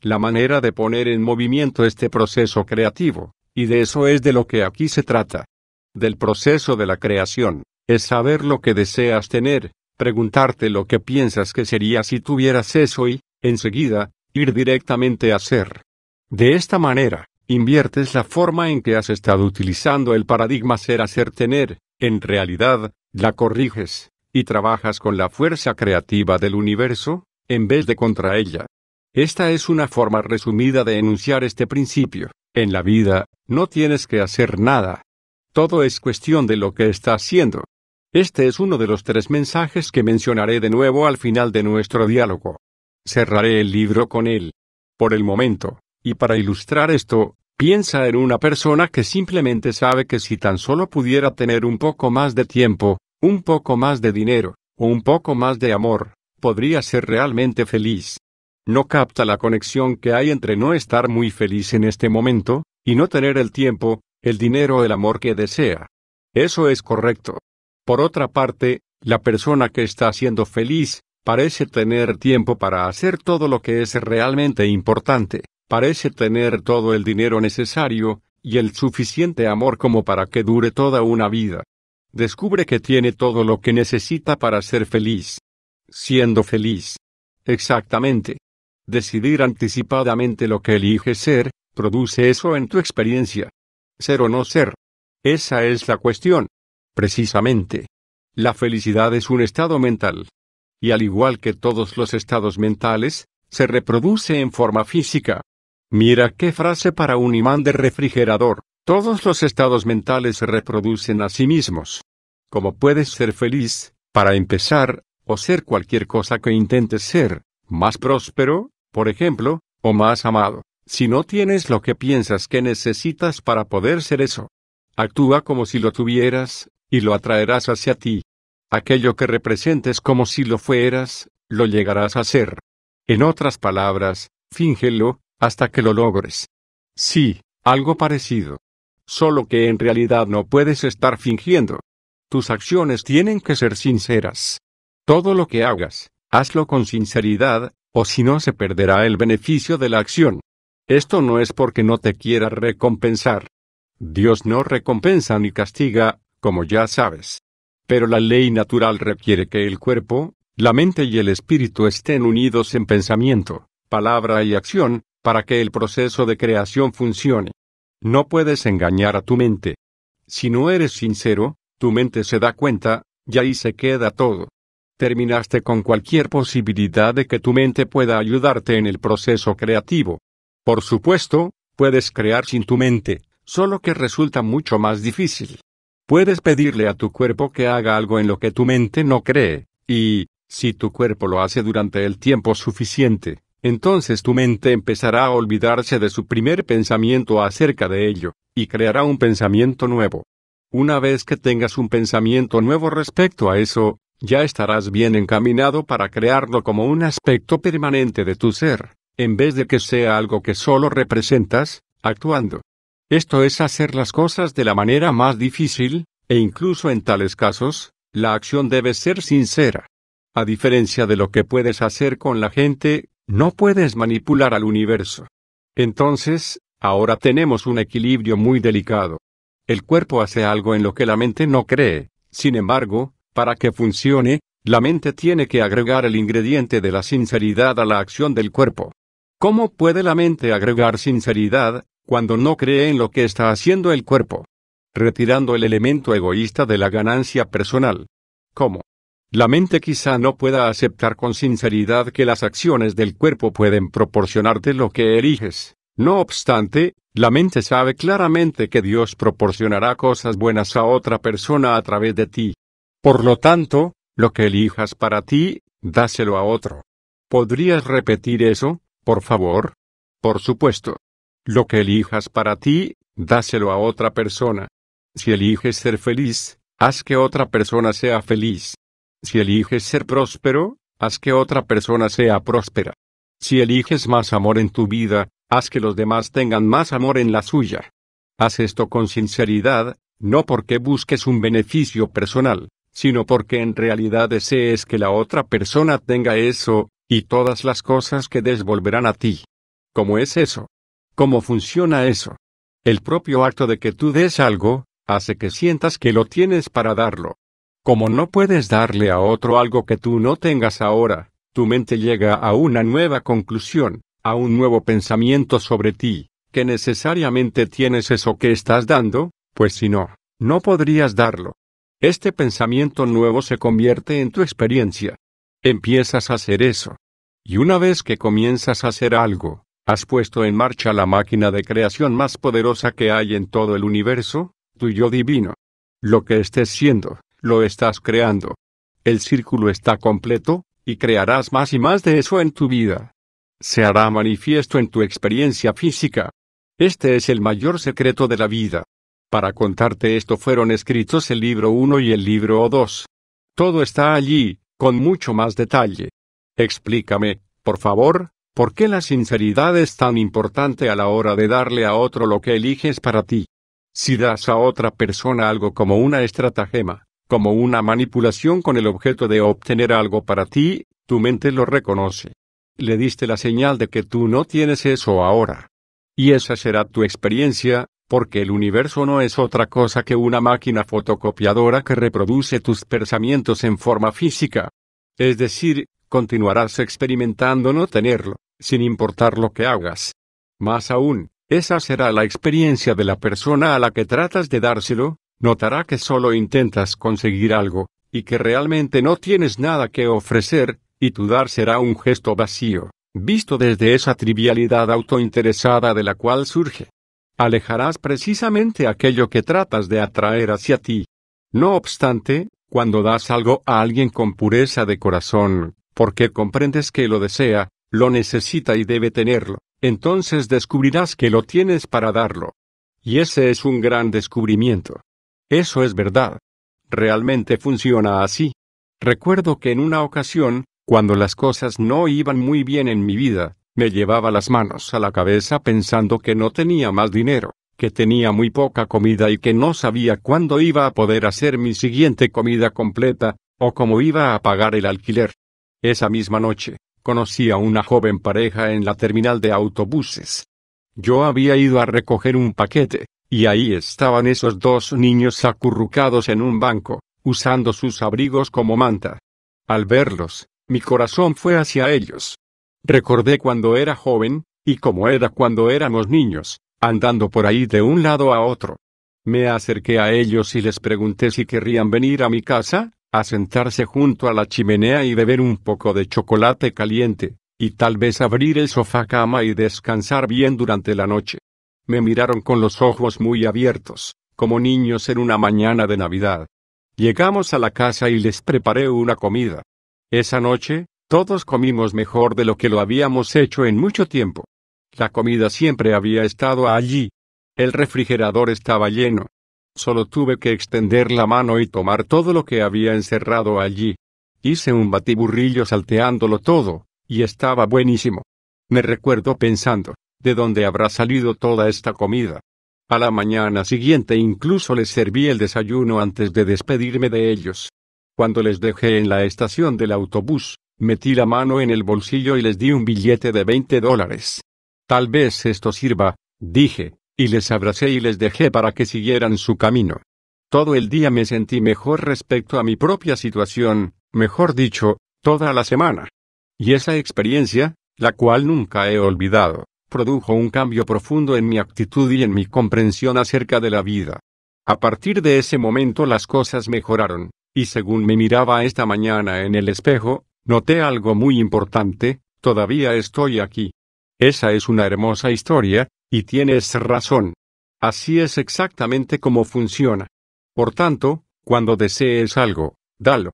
la manera de poner en movimiento este proceso creativo, y de eso es de lo que aquí se trata. Del proceso de la creación, es saber lo que deseas tener, preguntarte lo que piensas que sería si tuvieras eso y, enseguida, ir directamente a hacer. De esta manera, inviertes la forma en que has estado utilizando el paradigma ser hacer tener, en realidad, la corriges, y trabajas con la fuerza creativa del universo, en vez de contra ella. Esta es una forma resumida de enunciar este principio. En la vida, no tienes que hacer nada. Todo es cuestión de lo que está haciendo. Este es uno de los tres mensajes que mencionaré de nuevo al final de nuestro diálogo. Cerraré el libro con él. Por el momento, y para ilustrar esto, piensa en una persona que simplemente sabe que si tan solo pudiera tener un poco más de tiempo, un poco más de dinero, o un poco más de amor, podría ser realmente feliz no capta la conexión que hay entre no estar muy feliz en este momento, y no tener el tiempo, el dinero o el amor que desea. Eso es correcto. Por otra parte, la persona que está siendo feliz, parece tener tiempo para hacer todo lo que es realmente importante, parece tener todo el dinero necesario, y el suficiente amor como para que dure toda una vida. Descubre que tiene todo lo que necesita para ser feliz. Siendo feliz. Exactamente. Decidir anticipadamente lo que eliges ser, produce eso en tu experiencia. Ser o no ser. Esa es la cuestión. Precisamente. La felicidad es un estado mental. Y al igual que todos los estados mentales, se reproduce en forma física. Mira qué frase para un imán de refrigerador. Todos los estados mentales se reproducen a sí mismos. Como puedes ser feliz, para empezar, o ser cualquier cosa que intentes ser, más próspero, por ejemplo, o más amado, si no tienes lo que piensas que necesitas para poder ser eso. Actúa como si lo tuvieras, y lo atraerás hacia ti. Aquello que representes como si lo fueras, lo llegarás a ser. En otras palabras, fíngelo, hasta que lo logres. Sí, algo parecido. Solo que en realidad no puedes estar fingiendo. Tus acciones tienen que ser sinceras. Todo lo que hagas, hazlo con sinceridad, o si no se perderá el beneficio de la acción. Esto no es porque no te quiera recompensar. Dios no recompensa ni castiga, como ya sabes. Pero la ley natural requiere que el cuerpo, la mente y el espíritu estén unidos en pensamiento, palabra y acción, para que el proceso de creación funcione. No puedes engañar a tu mente. Si no eres sincero, tu mente se da cuenta, y ahí se queda todo. Terminaste con cualquier posibilidad de que tu mente pueda ayudarte en el proceso creativo. Por supuesto, puedes crear sin tu mente, solo que resulta mucho más difícil. Puedes pedirle a tu cuerpo que haga algo en lo que tu mente no cree, y, si tu cuerpo lo hace durante el tiempo suficiente, entonces tu mente empezará a olvidarse de su primer pensamiento acerca de ello, y creará un pensamiento nuevo. Una vez que tengas un pensamiento nuevo respecto a eso, ya estarás bien encaminado para crearlo como un aspecto permanente de tu ser, en vez de que sea algo que solo representas, actuando. Esto es hacer las cosas de la manera más difícil, e incluso en tales casos, la acción debe ser sincera. A diferencia de lo que puedes hacer con la gente, no puedes manipular al universo. Entonces, ahora tenemos un equilibrio muy delicado. El cuerpo hace algo en lo que la mente no cree, sin embargo, para que funcione, la mente tiene que agregar el ingrediente de la sinceridad a la acción del cuerpo. ¿Cómo puede la mente agregar sinceridad, cuando no cree en lo que está haciendo el cuerpo? Retirando el elemento egoísta de la ganancia personal. ¿Cómo? La mente quizá no pueda aceptar con sinceridad que las acciones del cuerpo pueden proporcionarte lo que eliges. No obstante, la mente sabe claramente que Dios proporcionará cosas buenas a otra persona a través de ti. Por lo tanto, lo que elijas para ti, dáselo a otro. ¿Podrías repetir eso, por favor? Por supuesto. Lo que elijas para ti, dáselo a otra persona. Si eliges ser feliz, haz que otra persona sea feliz. Si eliges ser próspero, haz que otra persona sea próspera. Si eliges más amor en tu vida, haz que los demás tengan más amor en la suya. Haz esto con sinceridad, no porque busques un beneficio personal, sino porque en realidad desees que la otra persona tenga eso, y todas las cosas que des volverán a ti. ¿Cómo es eso? ¿Cómo funciona eso? El propio acto de que tú des algo, hace que sientas que lo tienes para darlo. Como no puedes darle a otro algo que tú no tengas ahora, tu mente llega a una nueva conclusión, a un nuevo pensamiento sobre ti, que necesariamente tienes eso que estás dando, pues si no, no podrías darlo. Este pensamiento nuevo se convierte en tu experiencia. Empiezas a hacer eso. Y una vez que comienzas a hacer algo, has puesto en marcha la máquina de creación más poderosa que hay en todo el universo, tu yo divino. Lo que estés siendo, lo estás creando. El círculo está completo, y crearás más y más de eso en tu vida. Se hará manifiesto en tu experiencia física. Este es el mayor secreto de la vida. Para contarte esto fueron escritos el libro 1 y el libro 2. Todo está allí, con mucho más detalle. Explícame, por favor, por qué la sinceridad es tan importante a la hora de darle a otro lo que eliges para ti. Si das a otra persona algo como una estratagema, como una manipulación con el objeto de obtener algo para ti, tu mente lo reconoce. Le diste la señal de que tú no tienes eso ahora. Y esa será tu experiencia, porque el universo no es otra cosa que una máquina fotocopiadora que reproduce tus pensamientos en forma física. Es decir, continuarás experimentando no tenerlo, sin importar lo que hagas. Más aún, esa será la experiencia de la persona a la que tratas de dárselo, notará que solo intentas conseguir algo, y que realmente no tienes nada que ofrecer, y tu dar será un gesto vacío, visto desde esa trivialidad autointeresada de la cual surge. Alejarás precisamente aquello que tratas de atraer hacia ti. No obstante, cuando das algo a alguien con pureza de corazón, porque comprendes que lo desea, lo necesita y debe tenerlo, entonces descubrirás que lo tienes para darlo. Y ese es un gran descubrimiento. Eso es verdad. Realmente funciona así. Recuerdo que en una ocasión, cuando las cosas no iban muy bien en mi vida, me llevaba las manos a la cabeza pensando que no tenía más dinero, que tenía muy poca comida y que no sabía cuándo iba a poder hacer mi siguiente comida completa, o cómo iba a pagar el alquiler. Esa misma noche, conocí a una joven pareja en la terminal de autobuses. Yo había ido a recoger un paquete, y ahí estaban esos dos niños acurrucados en un banco, usando sus abrigos como manta. Al verlos, mi corazón fue hacia ellos. Recordé cuando era joven, y cómo era cuando éramos niños, andando por ahí de un lado a otro. Me acerqué a ellos y les pregunté si querrían venir a mi casa, a sentarse junto a la chimenea y beber un poco de chocolate caliente, y tal vez abrir el sofá cama y descansar bien durante la noche. Me miraron con los ojos muy abiertos, como niños en una mañana de Navidad. Llegamos a la casa y les preparé una comida. Esa noche, todos comimos mejor de lo que lo habíamos hecho en mucho tiempo. La comida siempre había estado allí. El refrigerador estaba lleno. Solo tuve que extender la mano y tomar todo lo que había encerrado allí. Hice un batiburrillo salteándolo todo, y estaba buenísimo. Me recuerdo pensando, ¿de dónde habrá salido toda esta comida? A la mañana siguiente incluso les serví el desayuno antes de despedirme de ellos. Cuando les dejé en la estación del autobús, metí la mano en el bolsillo y les di un billete de 20 dólares. Tal vez esto sirva, dije, y les abracé y les dejé para que siguieran su camino. Todo el día me sentí mejor respecto a mi propia situación, mejor dicho, toda la semana. Y esa experiencia, la cual nunca he olvidado, produjo un cambio profundo en mi actitud y en mi comprensión acerca de la vida. A partir de ese momento las cosas mejoraron. Y según me miraba esta mañana en el espejo, noté algo muy importante, todavía estoy aquí. Esa es una hermosa historia, y tienes razón. Así es exactamente como funciona. Por tanto, cuando desees algo, dalo.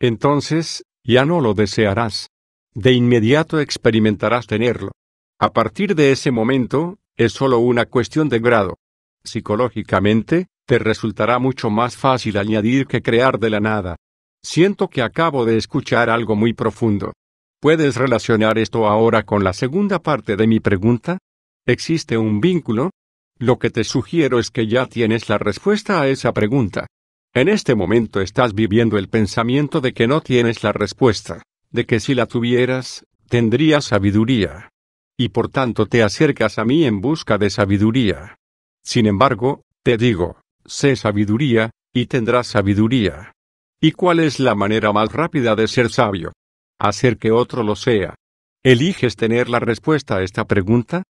Entonces, ya no lo desearás. De inmediato experimentarás tenerlo. A partir de ese momento, es solo una cuestión de grado. Psicológicamente, te resultará mucho más fácil añadir que crear de la nada. Siento que acabo de escuchar algo muy profundo. ¿Puedes relacionar esto ahora con la segunda parte de mi pregunta? ¿Existe un vínculo? Lo que te sugiero es que ya tienes la respuesta a esa pregunta. En este momento estás viviendo el pensamiento de que no tienes la respuesta, de que si la tuvieras, tendrías sabiduría. Y por tanto te acercas a mí en busca de sabiduría. Sin embargo, te digo, sé sabiduría, y tendrás sabiduría. ¿Y cuál es la manera más rápida de ser sabio? Hacer que otro lo sea. ¿Eliges tener la respuesta a esta pregunta?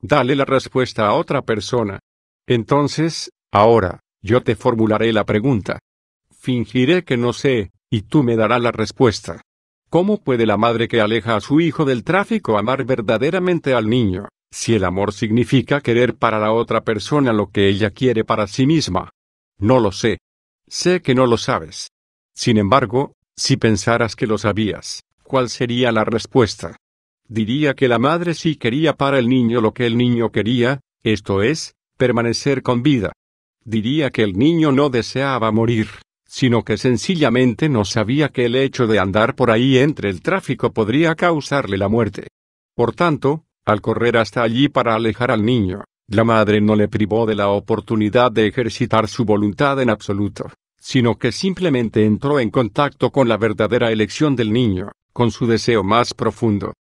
Dale la respuesta a otra persona. Entonces, ahora, yo te formularé la pregunta. Fingiré que no sé, y tú me darás la respuesta. ¿Cómo puede la madre que aleja a su hijo del tráfico amar verdaderamente al niño? si el amor significa querer para la otra persona lo que ella quiere para sí misma. No lo sé. Sé que no lo sabes. Sin embargo, si pensaras que lo sabías, ¿cuál sería la respuesta? Diría que la madre sí quería para el niño lo que el niño quería, esto es, permanecer con vida. Diría que el niño no deseaba morir, sino que sencillamente no sabía que el hecho de andar por ahí entre el tráfico podría causarle la muerte. Por tanto, al correr hasta allí para alejar al niño, la madre no le privó de la oportunidad de ejercitar su voluntad en absoluto, sino que simplemente entró en contacto con la verdadera elección del niño, con su deseo más profundo.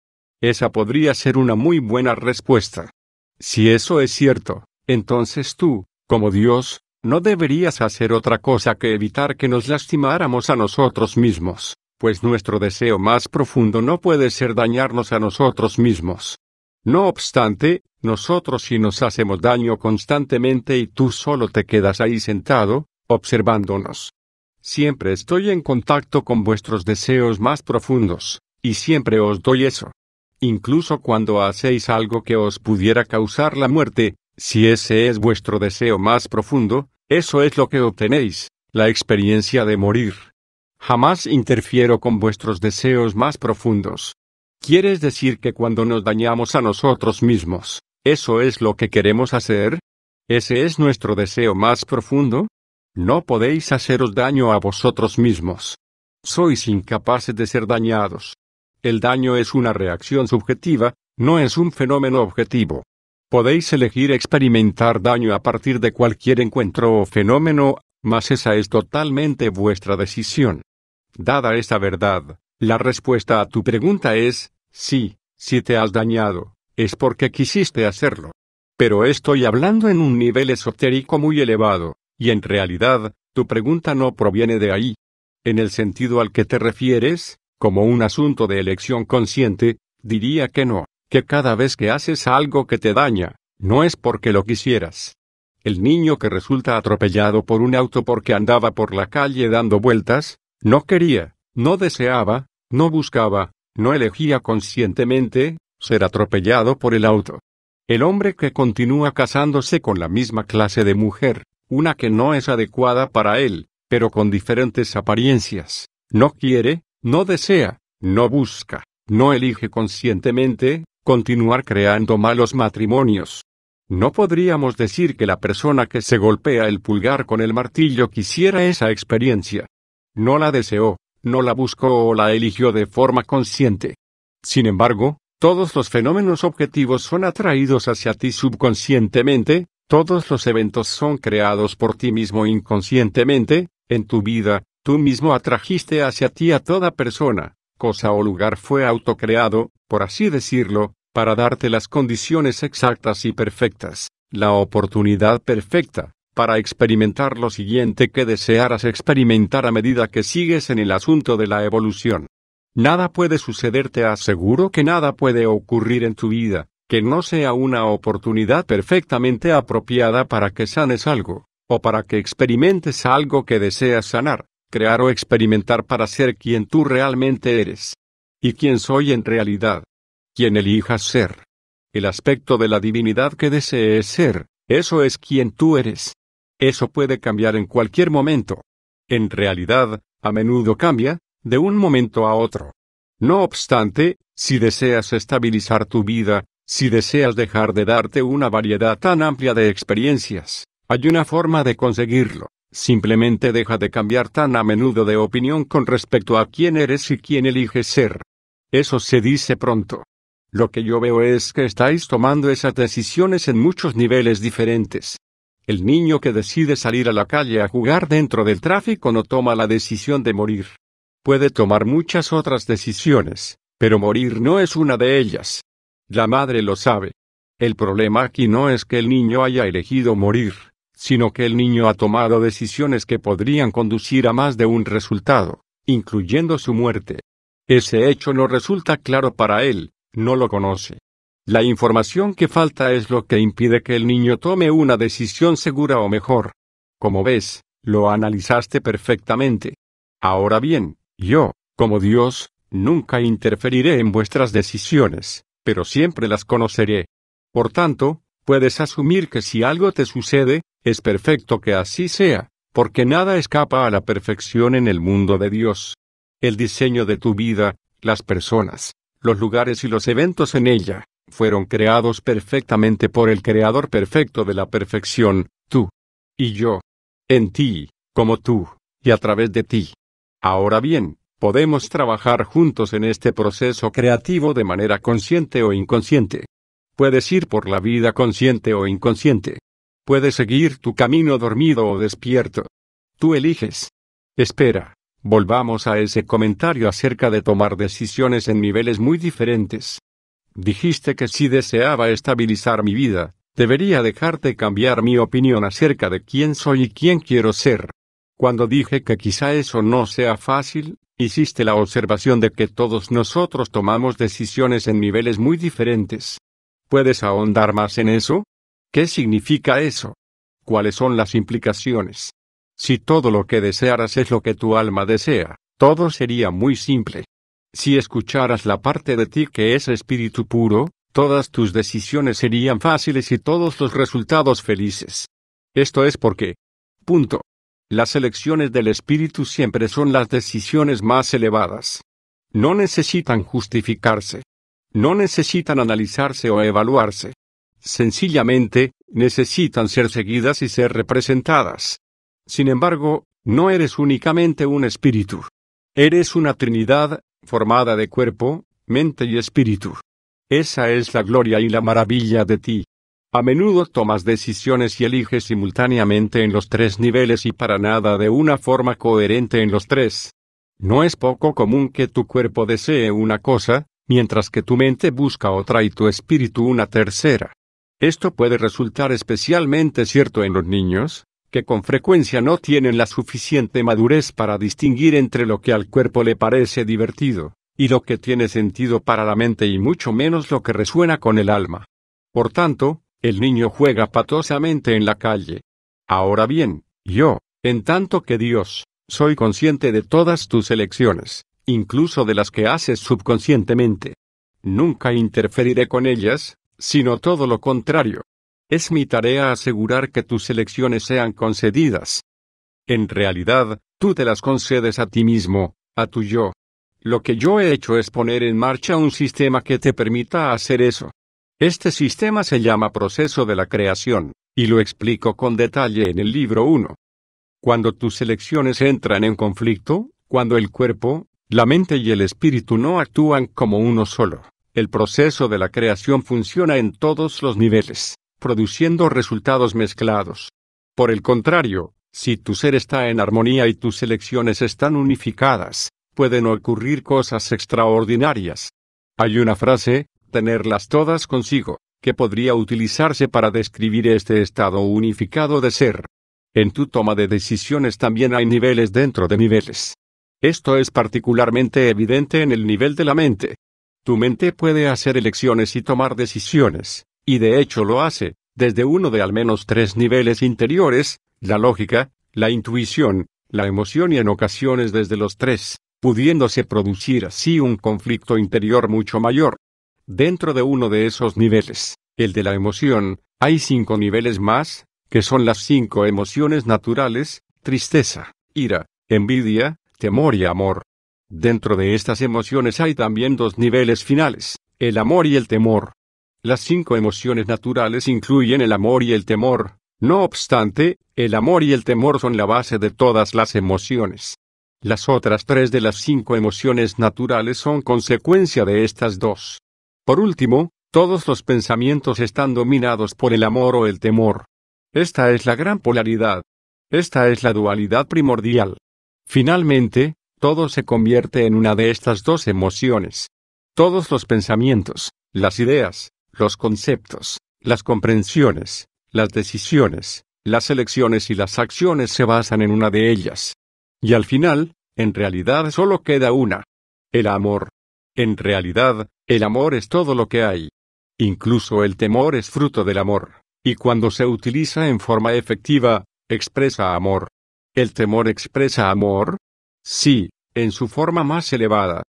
Esa podría ser una muy buena respuesta. Si eso es cierto, entonces tú, como Dios, no deberías hacer otra cosa que evitar que nos lastimáramos a nosotros mismos, pues nuestro deseo más profundo no puede ser dañarnos a nosotros mismos. No obstante, nosotros si nos hacemos daño constantemente y tú solo te quedas ahí sentado, observándonos. Siempre estoy en contacto con vuestros deseos más profundos, y siempre os doy eso. Incluso cuando hacéis algo que os pudiera causar la muerte, si ese es vuestro deseo más profundo, eso es lo que obtenéis, la experiencia de morir. Jamás interfiero con vuestros deseos más profundos. ¿Quieres decir que cuando nos dañamos a nosotros mismos, eso es lo que queremos hacer? ¿Ese es nuestro deseo más profundo? No podéis haceros daño a vosotros mismos. Sois incapaces de ser dañados. El daño es una reacción subjetiva, no es un fenómeno objetivo. Podéis elegir experimentar daño a partir de cualquier encuentro o fenómeno, mas esa es totalmente vuestra decisión. Dada esta verdad, la respuesta a tu pregunta es, sí, si te has dañado, es porque quisiste hacerlo. Pero estoy hablando en un nivel esotérico muy elevado, y en realidad, tu pregunta no proviene de ahí. En el sentido al que te refieres, como un asunto de elección consciente, diría que no, que cada vez que haces algo que te daña, no es porque lo quisieras. El niño que resulta atropellado por un auto porque andaba por la calle dando vueltas, no quería, no deseaba, no buscaba, no elegía conscientemente, ser atropellado por el auto. El hombre que continúa casándose con la misma clase de mujer, una que no es adecuada para él, pero con diferentes apariencias, no quiere, no desea, no busca, no elige conscientemente, continuar creando malos matrimonios, no podríamos decir que la persona que se golpea el pulgar con el martillo quisiera esa experiencia. No la deseó, no la buscó o la eligió de forma consciente. Sin embargo, todos los fenómenos objetivos son atraídos hacia ti subconscientemente, todos los eventos son creados por ti mismo inconscientemente, en tu vida, tú mismo atrajiste hacia ti a toda persona, cosa o lugar fue autocreado, por así decirlo, para darte las condiciones exactas y perfectas, la oportunidad perfecta, para experimentar lo siguiente que desearas experimentar a medida que sigues en el asunto de la evolución. Nada puede suceder, te aseguro que nada puede ocurrir en tu vida, que no sea una oportunidad perfectamente apropiada para que sanes algo, o para que experimentes algo que deseas sanar, crear o experimentar para ser quien tú realmente eres. Y quien soy en realidad quien elijas ser. El aspecto de la divinidad que desees ser, eso es quien tú eres. Eso puede cambiar en cualquier momento. En realidad, a menudo cambia, de un momento a otro. No obstante, si deseas estabilizar tu vida, si deseas dejar de darte una variedad tan amplia de experiencias, hay una forma de conseguirlo. Simplemente deja de cambiar tan a menudo de opinión con respecto a quién eres y quién eliges ser. Eso se dice pronto. Lo que yo veo es que estáis tomando esas decisiones en muchos niveles diferentes. El niño que decide salir a la calle a jugar dentro del tráfico no toma la decisión de morir. Puede tomar muchas otras decisiones, pero morir no es una de ellas. La madre lo sabe. El problema aquí no es que el niño haya elegido morir, sino que el niño ha tomado decisiones que podrían conducir a más de un resultado, incluyendo su muerte. Ese hecho no resulta claro para él, no lo conoce. La información que falta es lo que impide que el niño tome una decisión segura o mejor. Como ves, lo analizaste perfectamente. Ahora bien, yo, como Dios, nunca interferiré en vuestras decisiones, pero siempre las conoceré. Por tanto, puedes asumir que si algo te sucede, es perfecto que así sea, porque nada escapa a la perfección en el mundo de Dios. El diseño de tu vida, las personas, los lugares y los eventos en ella, fueron creados perfectamente por el Creador perfecto de la perfección, tú. Y yo. En ti, como tú, y a través de ti. Ahora bien, podemos trabajar juntos en este proceso creativo de manera consciente o inconsciente. Puedes ir por la vida consciente o inconsciente. Puedes seguir tu camino dormido o despierto. Tú eliges. Espera. Volvamos a ese comentario acerca de tomar decisiones en niveles muy diferentes. Dijiste que si deseaba estabilizar mi vida, debería dejarte cambiar mi opinión acerca de quién soy y quién quiero ser. Cuando dije que quizá eso no sea fácil, hiciste la observación de que todos nosotros tomamos decisiones en niveles muy diferentes. ¿Puedes ahondar más en eso? ¿Qué significa eso? ¿Cuáles son las implicaciones? Si todo lo que desearas es lo que tu alma desea, todo sería muy simple. Si escucharas la parte de ti que es espíritu puro, todas tus decisiones serían fáciles y todos los resultados felices. Esto es porque. Punto. Las elecciones del espíritu siempre son las decisiones más elevadas. No necesitan justificarse. No necesitan analizarse o evaluarse. Sencillamente, necesitan ser seguidas y ser representadas. Sin embargo, no eres únicamente un espíritu. Eres una Trinidad, formada de cuerpo, mente y espíritu. Esa es la gloria y la maravilla de ti. A menudo tomas decisiones y eliges simultáneamente en los tres niveles y para nada de una forma coherente en los tres. No es poco común que tu cuerpo desee una cosa, mientras que tu mente busca otra y tu espíritu una tercera. Esto puede resultar especialmente cierto en los niños, que con frecuencia no tienen la suficiente madurez para distinguir entre lo que al cuerpo le parece divertido, y lo que tiene sentido para la mente y mucho menos lo que resuena con el alma. Por tanto, el niño juega patosamente en la calle. Ahora bien, yo, en tanto que Dios, soy consciente de todas tus elecciones, incluso de las que haces subconscientemente. Nunca interferiré con ellas, sino todo lo contrario. Es mi tarea asegurar que tus elecciones sean concedidas. En realidad, tú te las concedes a ti mismo, a tu yo. Lo que yo he hecho es poner en marcha un sistema que te permita hacer eso. Este sistema se llama proceso de la creación, y lo explico con detalle en el libro 1. Cuando tus elecciones entran en conflicto, cuando el cuerpo, la mente y el espíritu no actúan como uno solo, el proceso de la creación funciona en todos los niveles, produciendo resultados mezclados. Por el contrario, si tu ser está en armonía y tus elecciones están unificadas, pueden ocurrir cosas extraordinarias. Hay una frase, tenerlas todas consigo, que podría utilizarse para describir este estado unificado de ser. En tu toma de decisiones también hay niveles dentro de niveles. Esto es particularmente evidente en el nivel de la mente. Tu mente puede hacer elecciones y tomar decisiones, y de hecho lo hace, desde uno de al menos tres niveles interiores, la lógica, la intuición, la emoción y en ocasiones desde los tres, pudiéndose producir así un conflicto interior mucho mayor. Dentro de uno de esos niveles, el de la emoción, hay cinco niveles más, que son las cinco emociones naturales, tristeza, ira, envidia, temor y amor. Dentro de estas emociones hay también dos niveles finales, el amor y el temor. Las cinco emociones naturales incluyen el amor y el temor, no obstante, el amor y el temor son la base de todas las emociones. Las otras tres de las cinco emociones naturales son consecuencia de estas dos. Por último, todos los pensamientos están dominados por el amor o el temor. Esta es la gran polaridad. Esta es la dualidad primordial. Finalmente, todo se convierte en una de estas dos emociones. Todos los pensamientos, las ideas, los conceptos, las comprensiones, las decisiones, las elecciones y las acciones se basan en una de ellas. Y al final, en realidad solo queda una. El amor. En realidad, el amor es todo lo que hay. Incluso el temor es fruto del amor y cuando se utiliza en forma efectiva, expresa amor. ¿El temor expresa amor? Sí, en su forma más elevada.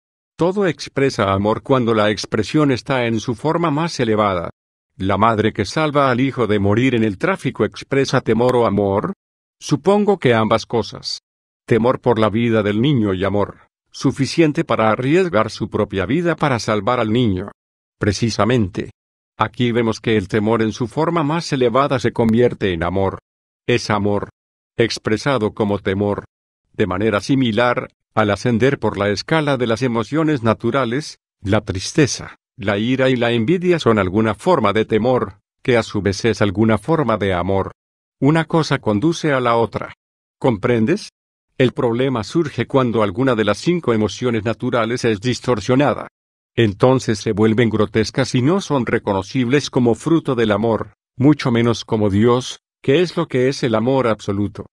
Todo expresa amor cuando la expresión está en su forma más elevada. ¿La madre que salva al hijo de morir en el tráfico expresa temor o amor? Supongo que ambas cosas. Temor por la vida del niño y amor, suficiente para arriesgar su propia vida para salvar al niño. Precisamente, Aquí vemos que el temor en su forma más elevada se convierte en amor. Es amor, expresado como temor. De manera similar, al ascender por la escala de las emociones naturales, la tristeza, la ira y la envidia son alguna forma de temor, que a su vez es alguna forma de amor. Una cosa conduce a la otra. ¿Comprendes? El problema surge cuando alguna de las cinco emociones naturales es distorsionada entonces se vuelven grotescas y no son reconocibles como fruto del amor, mucho menos como Dios, que es lo que es el amor absoluto.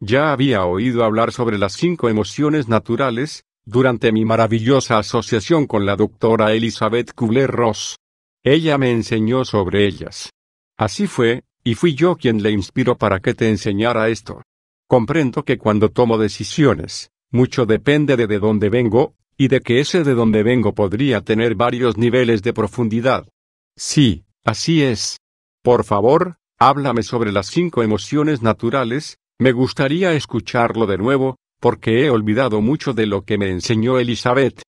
Ya había oído hablar sobre las cinco emociones naturales, durante mi maravillosa asociación con la doctora Elizabeth Kubler-Ross. Ella me enseñó sobre ellas. Así fue, y fui yo quien le inspiró para que te enseñara esto. Comprendo que cuando tomo decisiones, mucho depende de de dónde vengo, y de que ese de donde vengo podría tener varios niveles de profundidad. Sí, así es. Por favor, háblame sobre las cinco emociones naturales, me gustaría escucharlo de nuevo, porque he olvidado mucho de lo que me enseñó Elizabeth.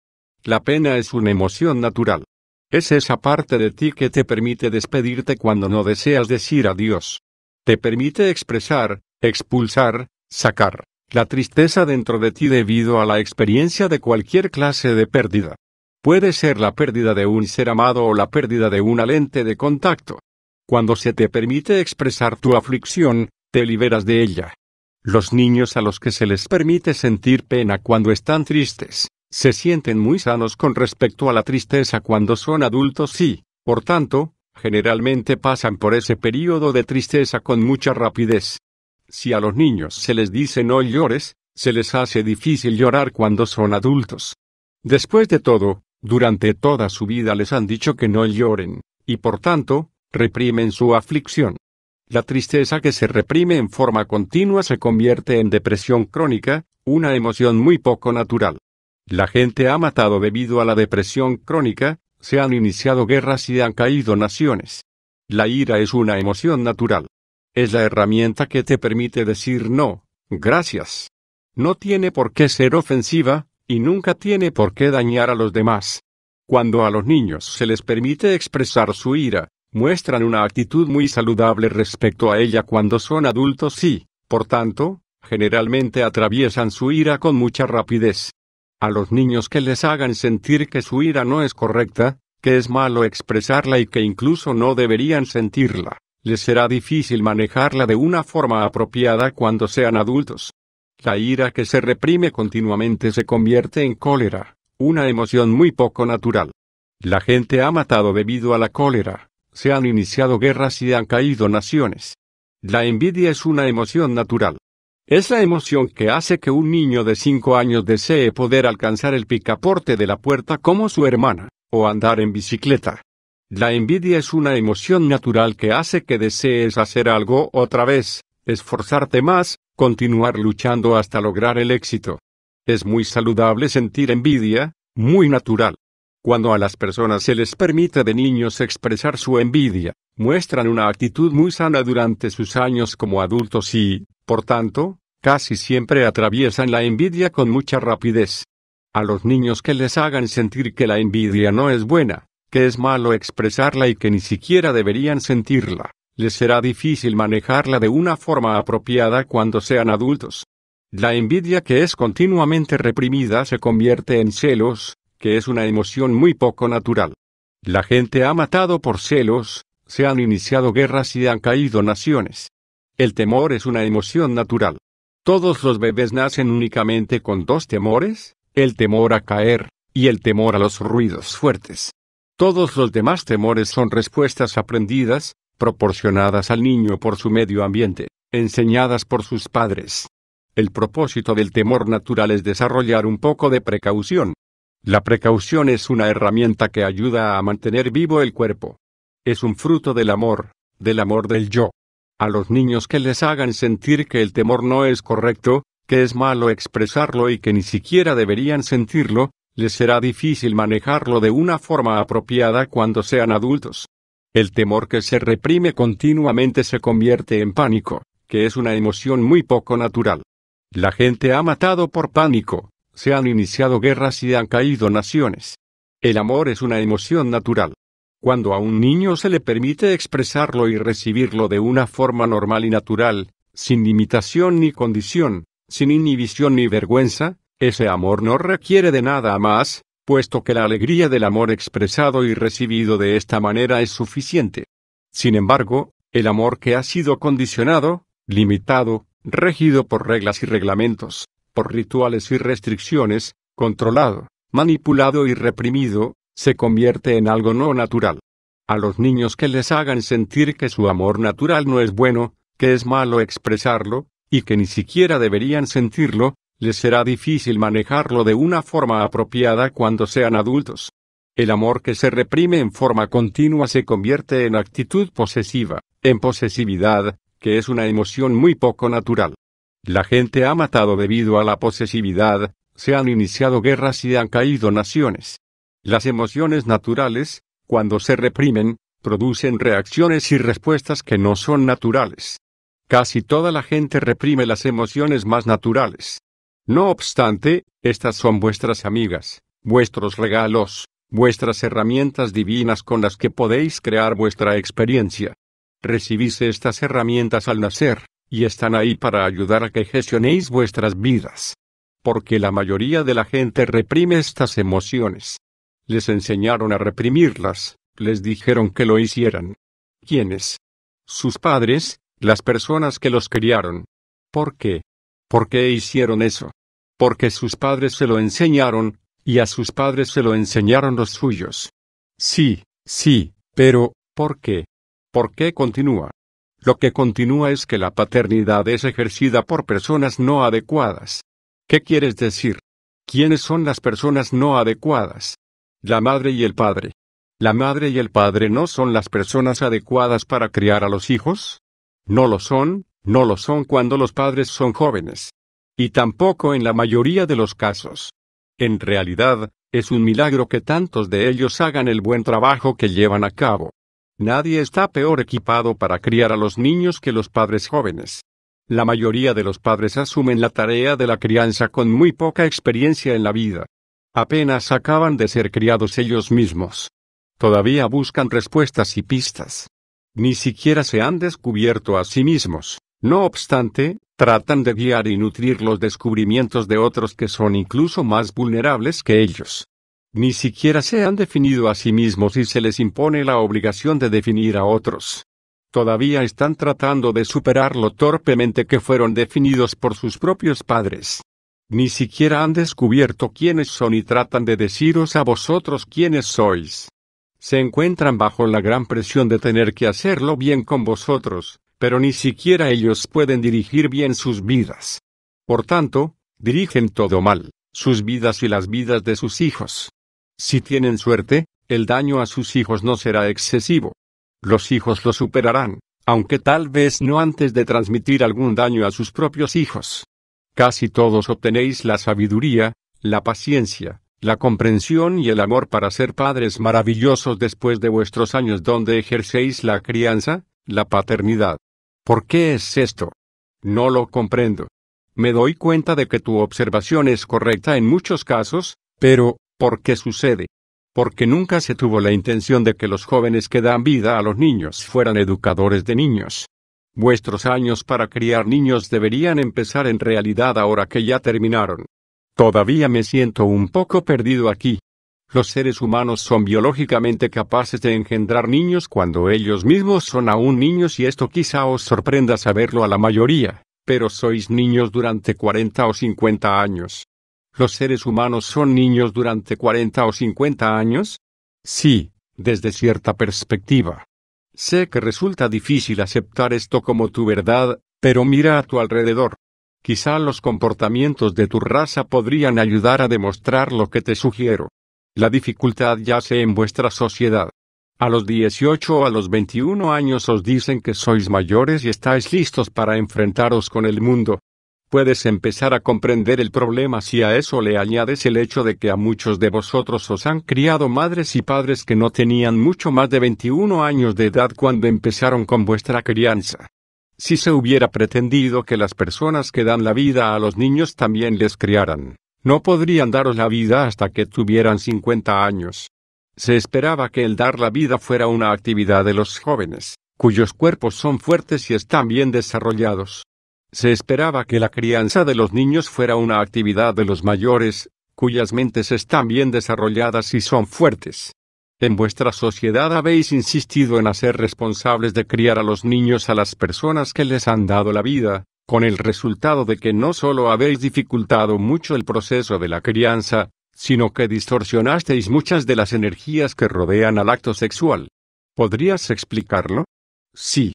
La pena es una emoción natural. Es esa parte de ti que te permite despedirte cuando no deseas decir adiós. Te permite expresar, expulsar, sacar la tristeza dentro de ti debido a la experiencia de cualquier clase de pérdida. Puede ser la pérdida de un ser amado o la pérdida de una lente de contacto. Cuando se te permite expresar tu aflicción, te liberas de ella. Los niños a los que se les permite sentir pena cuando están tristes, se sienten muy sanos con respecto a la tristeza cuando son adultos y, por tanto, generalmente pasan por ese período de tristeza con mucha rapidez. Si a los niños se les dice no llores, se les hace difícil llorar cuando son adultos. Después de todo, durante toda su vida les han dicho que no lloren, y por tanto, reprimen su aflicción. La tristeza que se reprime en forma continua se convierte en depresión crónica, una emoción muy poco natural. La gente ha matado debido a la depresión crónica, se han iniciado guerras y han caído naciones. La ira es una emoción natural. Es la herramienta que te permite decir no, gracias. No tiene por qué ser ofensiva, y nunca tiene por qué dañar a los demás. Cuando a los niños se les permite expresar su ira, muestran una actitud muy saludable respecto a ella cuando son adultos y, por tanto, generalmente atraviesan su ira con mucha rapidez. A los niños que les hagan sentir que su ira no es correcta, que es malo expresarla y que incluso no deberían sentirla, les será difícil manejarla de una forma apropiada cuando sean adultos. La ira que se reprime continuamente se convierte en cólera, una emoción muy poco natural. La gente ha matado debido a la cólera, se han iniciado guerras y han caído naciones. La envidia es una emoción natural. Es la emoción que hace que un niño de cinco años desee poder alcanzar el picaporte de la puerta como su hermana, o andar en bicicleta. La envidia es una emoción natural que hace que desees hacer algo otra vez, esforzarte más, continuar luchando hasta lograr el éxito. Es muy saludable sentir envidia, muy natural. Cuando a las personas se les permite de niños expresar su envidia, muestran una actitud muy sana durante sus años como adultos y, por tanto, casi siempre atraviesan la envidia con mucha rapidez. A los niños que les hagan sentir que la envidia no es buena, que es malo expresarla y que ni siquiera deberían sentirla, les será difícil manejarla de una forma apropiada cuando sean adultos. La envidia que es continuamente reprimida se convierte en celos, que es una emoción muy poco natural. La gente ha matado por celos, se han iniciado guerras y han caído naciones. El temor es una emoción natural. Todos los bebés nacen únicamente con dos temores, el temor a caer, y el temor a los ruidos fuertes. Todos los demás temores son respuestas aprendidas, proporcionadas al niño por su medio ambiente, enseñadas por sus padres. El propósito del temor natural es desarrollar un poco de precaución. La precaución es una herramienta que ayuda a mantener vivo el cuerpo. Es un fruto del amor, del amor del yo. A los niños que les hagan sentir que el temor no es correcto, que es malo expresarlo y que ni siquiera deberían sentirlo, les será difícil manejarlo de una forma apropiada cuando sean adultos. El temor que se reprime continuamente se convierte en pánico, que es una emoción muy poco natural. La gente ha matado por pánico, se han iniciado guerras y han caído naciones. El amor es una emoción natural. Cuando a un niño se le permite expresarlo y recibirlo de una forma normal y natural, sin limitación ni condición, sin inhibición ni vergüenza, ese amor no requiere de nada más, puesto que la alegría del amor expresado y recibido de esta manera es suficiente. Sin embargo, el amor que ha sido condicionado, limitado, regido por reglas y reglamentos, por rituales y restricciones, controlado, manipulado y reprimido, se convierte en algo no natural. A los niños que les hagan sentir que su amor natural no es bueno, que es malo expresarlo, y que ni siquiera deberían sentirlo, les será difícil manejarlo de una forma apropiada cuando sean adultos. El amor que se reprime en forma continua se convierte en actitud posesiva, en posesividad, que es una emoción muy poco natural. La gente ha matado debido a la posesividad, se han iniciado guerras y han caído naciones. Las emociones naturales, cuando se reprimen, producen reacciones y respuestas que no son naturales. Casi toda la gente reprime las emociones más naturales. No obstante, estas son vuestras amigas, vuestros regalos, vuestras herramientas divinas con las que podéis crear vuestra experiencia. Recibís estas herramientas al nacer, y están ahí para ayudar a que gestionéis vuestras vidas. Porque la mayoría de la gente reprime estas emociones. Les enseñaron a reprimirlas, les dijeron que lo hicieran. ¿Quiénes? Sus padres, las personas que los criaron. ¿Por qué? ¿Por qué hicieron eso? Porque sus padres se lo enseñaron, y a sus padres se lo enseñaron los suyos. Sí, sí, pero, ¿Por qué? ¿Por qué continúa? Lo que continúa es que la paternidad es ejercida por personas no adecuadas. ¿Qué quieres decir? ¿Quiénes son las personas no adecuadas? La madre y el padre. ¿La madre y el padre no son las personas adecuadas para criar a los hijos? No lo son, no lo son cuando los padres son jóvenes. Y tampoco en la mayoría de los casos. En realidad, es un milagro que tantos de ellos hagan el buen trabajo que llevan a cabo. Nadie está peor equipado para criar a los niños que los padres jóvenes. La mayoría de los padres asumen la tarea de la crianza con muy poca experiencia en la vida. Apenas acaban de ser criados ellos mismos. Todavía buscan respuestas y pistas. Ni siquiera se han descubierto a sí mismos. No obstante, tratan de guiar y nutrir los descubrimientos de otros que son incluso más vulnerables que ellos. Ni siquiera se han definido a sí mismos y se les impone la obligación de definir a otros. Todavía están tratando de superar lo torpemente que fueron definidos por sus propios padres. Ni siquiera han descubierto quiénes son y tratan de deciros a vosotros quiénes sois. Se encuentran bajo la gran presión de tener que hacerlo bien con vosotros, pero ni siquiera ellos pueden dirigir bien sus vidas. Por tanto, dirigen todo mal, sus vidas y las vidas de sus hijos. Si tienen suerte, el daño a sus hijos no será excesivo. Los hijos lo superarán, aunque tal vez no antes de transmitir algún daño a sus propios hijos. Casi todos obtenéis la sabiduría, la paciencia, la comprensión y el amor para ser padres maravillosos después de vuestros años donde ejercéis la crianza, la paternidad. ¿Por qué es esto? No lo comprendo. Me doy cuenta de que tu observación es correcta en muchos casos, pero, ¿Por qué sucede? Porque nunca se tuvo la intención de que los jóvenes que dan vida a los niños fueran educadores de niños. Vuestros años para criar niños deberían empezar en realidad ahora que ya terminaron. Todavía me siento un poco perdido aquí. Los seres humanos son biológicamente capaces de engendrar niños cuando ellos mismos son aún niños y esto quizá os sorprenda saberlo a la mayoría, pero sois niños durante 40 o 50 años. ¿Los seres humanos son niños durante 40 o 50 años? Sí, desde cierta perspectiva. Sé que resulta difícil aceptar esto como tu verdad, pero mira a tu alrededor. Quizá los comportamientos de tu raza podrían ayudar a demostrar lo que te sugiero. La dificultad yace en vuestra sociedad. A los 18 o a los 21 años os dicen que sois mayores y estáis listos para enfrentaros con el mundo. Puedes empezar a comprender el problema si a eso le añades el hecho de que a muchos de vosotros os han criado madres y padres que no tenían mucho más de 21 años de edad cuando empezaron con vuestra crianza. Si se hubiera pretendido que las personas que dan la vida a los niños también les criaran, no podrían daros la vida hasta que tuvieran 50 años. Se esperaba que el dar la vida fuera una actividad de los jóvenes, cuyos cuerpos son fuertes y están bien desarrollados. Se esperaba que la crianza de los niños fuera una actividad de los mayores, cuyas mentes están bien desarrolladas y son fuertes. En vuestra sociedad habéis insistido en hacer responsables de criar a los niños a las personas que les han dado la vida, con el resultado de que no solo habéis dificultado mucho el proceso de la crianza, sino que distorsionasteis muchas de las energías que rodean al acto sexual. ¿Podrías explicarlo? Sí.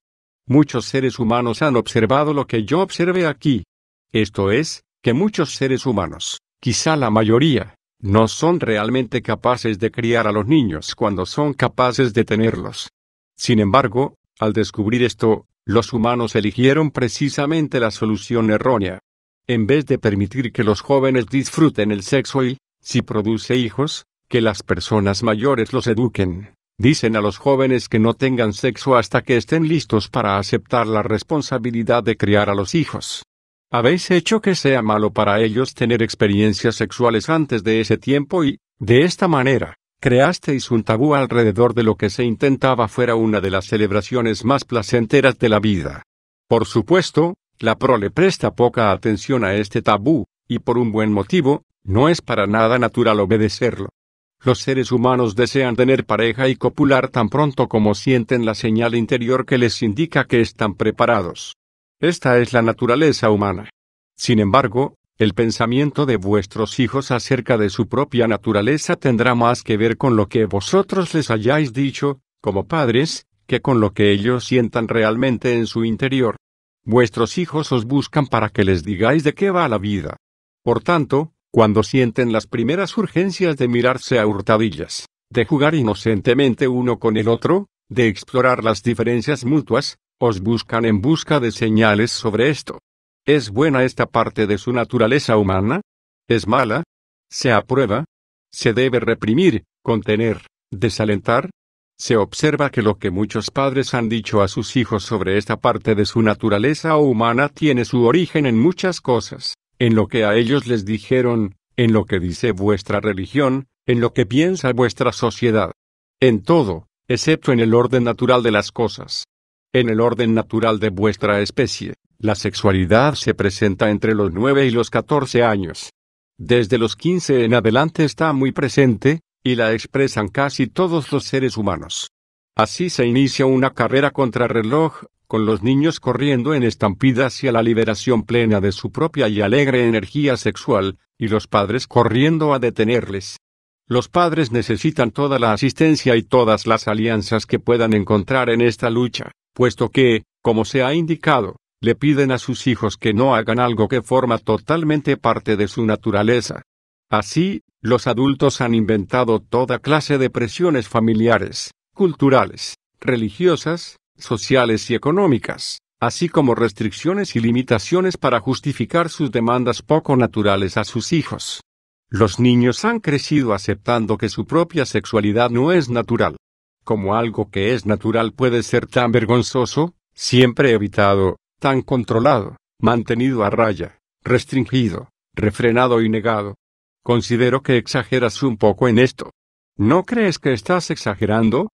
Muchos seres humanos han observado lo que yo observé aquí. Esto es, que muchos seres humanos, quizá la mayoría, no son realmente capaces de criar a los niños cuando son capaces de tenerlos. Sin embargo, al descubrir esto, los humanos eligieron precisamente la solución errónea. En vez de permitir que los jóvenes disfruten el sexo y, si produce hijos, que las personas mayores los eduquen. Dicen a los jóvenes que no tengan sexo hasta que estén listos para aceptar la responsabilidad de criar a los hijos. Habéis hecho que sea malo para ellos tener experiencias sexuales antes de ese tiempo y, de esta manera, creasteis un tabú alrededor de lo que se intentaba fuera una de las celebraciones más placenteras de la vida. Por supuesto, la prole presta poca atención a este tabú, y por un buen motivo, no es para nada natural obedecerlo. Los seres humanos desean tener pareja y copular tan pronto como sienten la señal interior que les indica que están preparados. Esta es la naturaleza humana. Sin embargo, el pensamiento de vuestros hijos acerca de su propia naturaleza tendrá más que ver con lo que vosotros les hayáis dicho, como padres, que con lo que ellos sientan realmente en su interior. Vuestros hijos os buscan para que les digáis de qué va la vida. Por tanto, cuando sienten las primeras urgencias de mirarse a hurtadillas, de jugar inocentemente uno con el otro, de explorar las diferencias mutuas, os buscan en busca de señales sobre esto. ¿Es buena esta parte de su naturaleza humana? ¿Es mala? ¿Se aprueba? ¿Se debe reprimir, contener, desalentar? Se observa que lo que muchos padres han dicho a sus hijos sobre esta parte de su naturaleza humana tiene su origen en muchas cosas, en lo que a ellos les dijeron, en lo que dice vuestra religión, en lo que piensa vuestra sociedad. En todo, excepto en el orden natural de las cosas. En el orden natural de vuestra especie, la sexualidad se presenta entre los 9 y los 14 años. Desde los 15 en adelante está muy presente, y la expresan casi todos los seres humanos. Así se inicia una carrera contra reloj, con los niños corriendo en estampida hacia la liberación plena de su propia y alegre energía sexual, y los padres corriendo a detenerles. Los padres necesitan toda la asistencia y todas las alianzas que puedan encontrar en esta lucha, puesto que, como se ha indicado, le piden a sus hijos que no hagan algo que forma totalmente parte de su naturaleza. Así, los adultos han inventado toda clase de presiones familiares, culturales, religiosas, sociales y económicas, así como restricciones y limitaciones para justificar sus demandas poco naturales a sus hijos. Los niños han crecido aceptando que su propia sexualidad no es natural. Como algo que es natural puede ser tan vergonzoso, siempre evitado, tan controlado, mantenido a raya, restringido, refrenado y negado. Considero que exageras un poco en esto. ¿No crees que estás exagerando?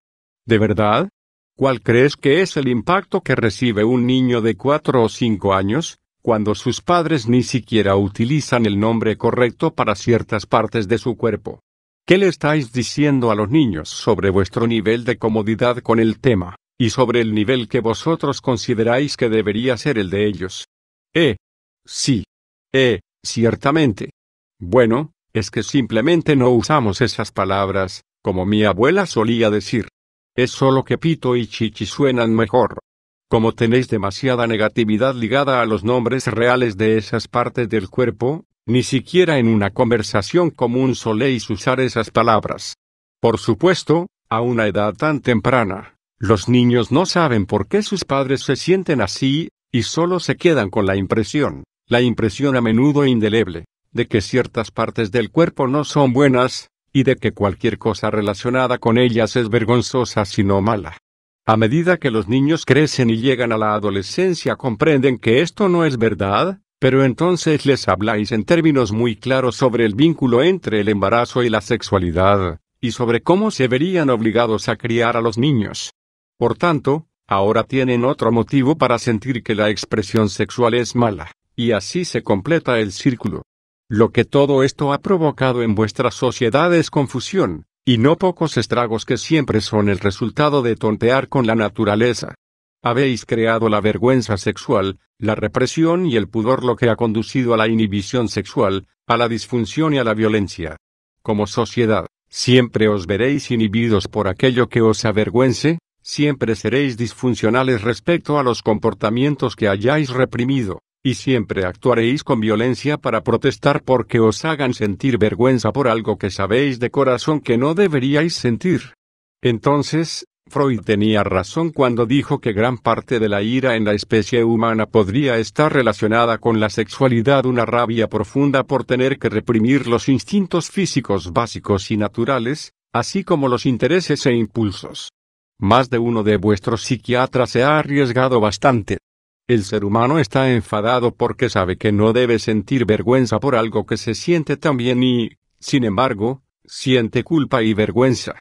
¿De verdad? ¿Cuál crees que es el impacto que recibe un niño de cuatro o cinco años, cuando sus padres ni siquiera utilizan el nombre correcto para ciertas partes de su cuerpo. ¿Qué le estáis diciendo a los niños sobre vuestro nivel de comodidad con el tema, y sobre el nivel que vosotros consideráis que debería ser el de ellos? Eh. Sí. Eh, ciertamente. Bueno, es que simplemente no usamos esas palabras, como mi abuela solía decir. Es solo que pito y chichi suenan mejor. Como tenéis demasiada negatividad ligada a los nombres reales de esas partes del cuerpo, ni siquiera en una conversación común soléis usar esas palabras. Por supuesto, a una edad tan temprana, los niños no saben por qué sus padres se sienten así, y solo se quedan con la impresión, la impresión a menudo indeleble, de que ciertas partes del cuerpo no son buenas, y de que cualquier cosa relacionada con ellas es vergonzosa sino mala. A medida que los niños crecen y llegan a la adolescencia comprenden que esto no es verdad, pero entonces les habláis en términos muy claros sobre el vínculo entre el embarazo y la sexualidad, y sobre cómo se verían obligados a criar a los niños. Por tanto, ahora tienen otro motivo para sentir que la expresión sexual es mala, y así se completa el círculo. Lo que todo esto ha provocado en vuestra sociedad es confusión, y no pocos estragos que siempre son el resultado de tontear con la naturaleza. Habéis creado la vergüenza sexual, la represión y el pudor lo que ha conducido a la inhibición sexual, a la disfunción y a la violencia. Como sociedad, siempre os veréis inhibidos por aquello que os avergüence, siempre seréis disfuncionales respecto a los comportamientos que hayáis reprimido y siempre actuaréis con violencia para protestar porque os hagan sentir vergüenza por algo que sabéis de corazón que no deberíais sentir. Entonces, Freud tenía razón cuando dijo que gran parte de la ira en la especie humana podría estar relacionada con la sexualidad, una rabia profunda por tener que reprimir los instintos físicos básicos y naturales, así como los intereses e impulsos. Más de uno de vuestros psiquiatras se ha arriesgado bastante, el ser humano está enfadado porque sabe que no debe sentir vergüenza por algo que se siente también y, sin embargo, siente culpa y vergüenza.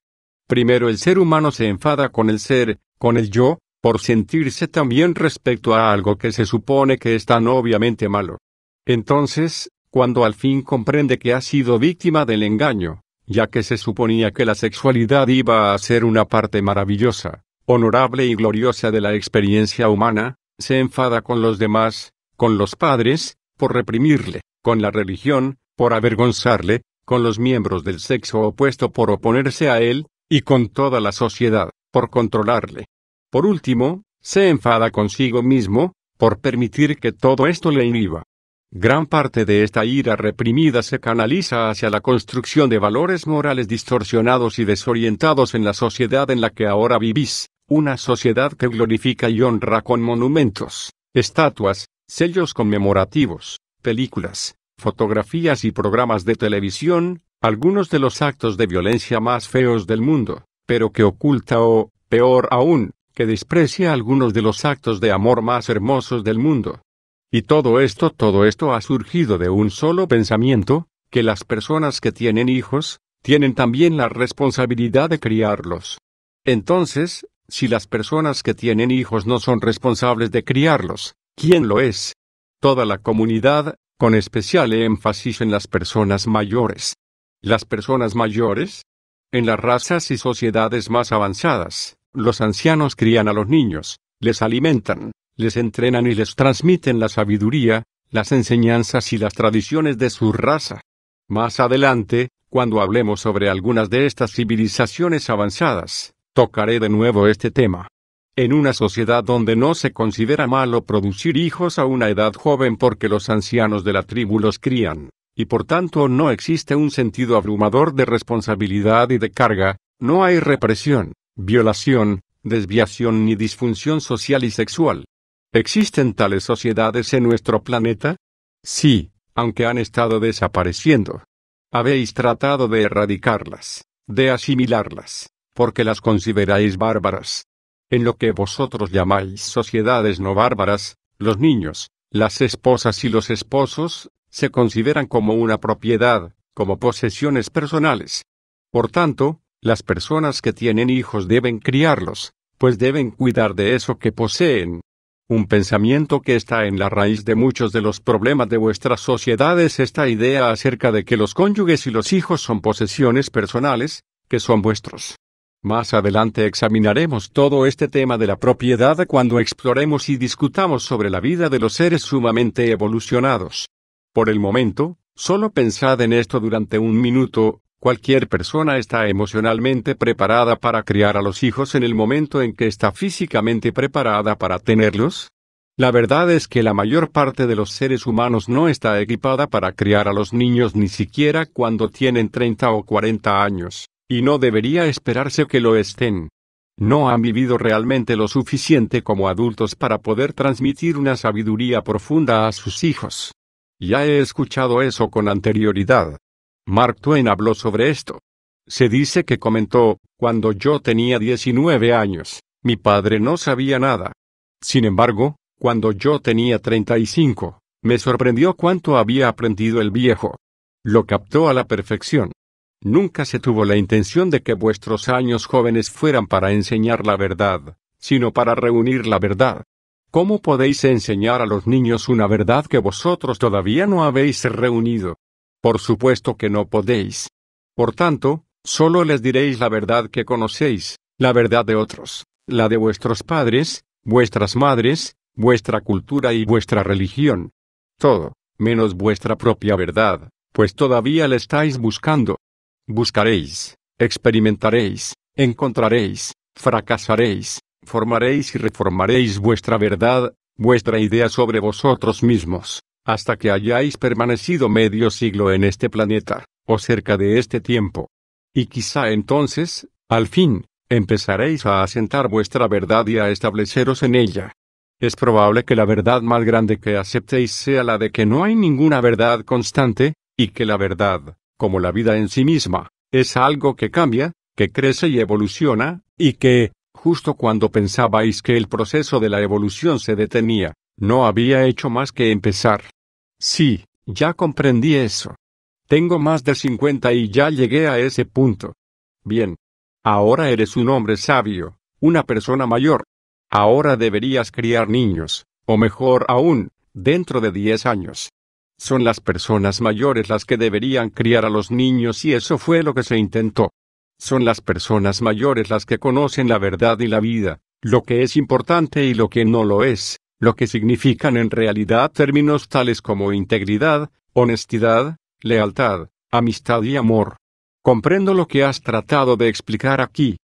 Primero el ser humano se enfada con el ser, con el yo, por sentirse también respecto a algo que se supone que es tan obviamente malo. Entonces, cuando al fin comprende que ha sido víctima del engaño, ya que se suponía que la sexualidad iba a ser una parte maravillosa, honorable y gloriosa de la experiencia humana, se enfada con los demás, con los padres, por reprimirle, con la religión, por avergonzarle, con los miembros del sexo opuesto por oponerse a él, y con toda la sociedad, por controlarle. Por último, se enfada consigo mismo, por permitir que todo esto le inhiba. Gran parte de esta ira reprimida se canaliza hacia la construcción de valores morales distorsionados y desorientados en la sociedad en la que ahora vivís, una sociedad que glorifica y honra con monumentos, estatuas, sellos conmemorativos, películas, fotografías y programas de televisión, algunos de los actos de violencia más feos del mundo, pero que oculta o, peor aún, que desprecia algunos de los actos de amor más hermosos del mundo. Y todo esto, todo esto ha surgido de un solo pensamiento, que las personas que tienen hijos, tienen también la responsabilidad de criarlos. Entonces, si las personas que tienen hijos no son responsables de criarlos, ¿quién lo es? Toda la comunidad, con especial énfasis en las personas mayores. Las personas mayores, en las razas y sociedades más avanzadas, los ancianos crían a los niños, les alimentan, les entrenan y les transmiten la sabiduría, las enseñanzas y las tradiciones de su raza. Más adelante, cuando hablemos sobre algunas de estas civilizaciones avanzadas, tocaré de nuevo este tema. En una sociedad donde no se considera malo producir hijos a una edad joven porque los ancianos de la tribu los crían, y por tanto no existe un sentido abrumador de responsabilidad y de carga, no hay represión, violación, desviación ni disfunción social y sexual. ¿Existen tales sociedades en nuestro planeta? Sí, aunque han estado desapareciendo. Habéis tratado de erradicarlas, de asimilarlas, porque las consideráis bárbaras. En lo que vosotros llamáis sociedades no bárbaras, los niños, las esposas y los esposos, se consideran como una propiedad, como posesiones personales. Por tanto, las personas que tienen hijos deben criarlos, pues deben cuidar de eso que poseen, un pensamiento que está en la raíz de muchos de los problemas de vuestras sociedades esta idea acerca de que los cónyuges y los hijos son posesiones personales, que son vuestros. Más adelante examinaremos todo este tema de la propiedad cuando exploremos y discutamos sobre la vida de los seres sumamente evolucionados. Por el momento, solo pensad en esto durante un minuto, Cualquier persona está emocionalmente preparada para criar a los hijos en el momento en que está físicamente preparada para tenerlos. La verdad es que la mayor parte de los seres humanos no está equipada para criar a los niños ni siquiera cuando tienen 30 o 40 años, y no debería esperarse que lo estén. No han vivido realmente lo suficiente como adultos para poder transmitir una sabiduría profunda a sus hijos. Ya he escuchado eso con anterioridad. Mark Twain habló sobre esto. Se dice que comentó, cuando yo tenía 19 años, mi padre no sabía nada. Sin embargo, cuando yo tenía 35, me sorprendió cuánto había aprendido el viejo. Lo captó a la perfección. Nunca se tuvo la intención de que vuestros años jóvenes fueran para enseñar la verdad, sino para reunir la verdad. ¿Cómo podéis enseñar a los niños una verdad que vosotros todavía no habéis reunido? Por supuesto que no podéis. Por tanto, solo les diréis la verdad que conocéis, la verdad de otros, la de vuestros padres, vuestras madres, vuestra cultura y vuestra religión. Todo, menos vuestra propia verdad, pues todavía la estáis buscando. Buscaréis, experimentaréis, encontraréis, fracasaréis, formaréis y reformaréis vuestra verdad, vuestra idea sobre vosotros mismos, hasta que hayáis permanecido medio siglo en este planeta, o cerca de este tiempo. Y quizá entonces, al fin, empezaréis a asentar vuestra verdad y a estableceros en ella. Es probable que la verdad más grande que aceptéis sea la de que no hay ninguna verdad constante, y que la verdad, como la vida en sí misma, es algo que cambia, que crece y evoluciona, y que, justo cuando pensabais que el proceso de la evolución se detenía, no había hecho más que empezar. Sí, ya comprendí eso. Tengo más de cincuenta y ya llegué a ese punto. Bien. Ahora eres un hombre sabio, una persona mayor. Ahora deberías criar niños, o mejor aún, dentro de diez años. Son las personas mayores las que deberían criar a los niños y eso fue lo que se intentó. Son las personas mayores las que conocen la verdad y la vida, lo que es importante y lo que no lo es lo que significan en realidad términos tales como integridad, honestidad, lealtad, amistad y amor. Comprendo lo que has tratado de explicar aquí.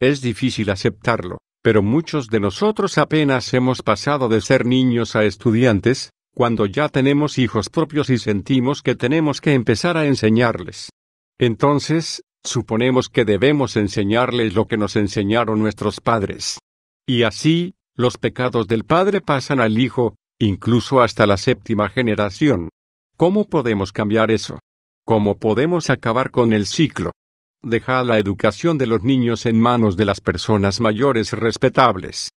Es difícil aceptarlo, Pero muchos de nosotros apenas hemos pasado de ser niños a estudiantes, cuando ya tenemos hijos propios y sentimos que tenemos que empezar a enseñarles. Entonces, suponemos que debemos enseñarles lo que nos enseñaron nuestros padres. Y así, los pecados del padre pasan al hijo, incluso hasta la séptima generación. ¿Cómo podemos cambiar eso? ¿Cómo podemos acabar con el ciclo? Deja la educación de los niños en manos de las personas mayores respetables.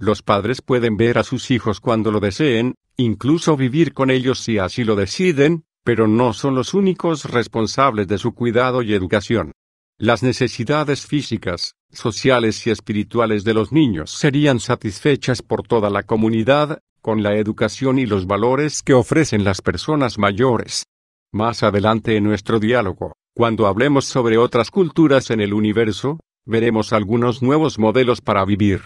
Los padres pueden ver a sus hijos cuando lo deseen, incluso vivir con ellos si así lo deciden, pero no son los únicos responsables de su cuidado y educación. Las necesidades físicas, sociales y espirituales de los niños serían satisfechas por toda la comunidad, con la educación y los valores que ofrecen las personas mayores. Más adelante en nuestro diálogo, cuando hablemos sobre otras culturas en el universo, veremos algunos nuevos modelos para vivir.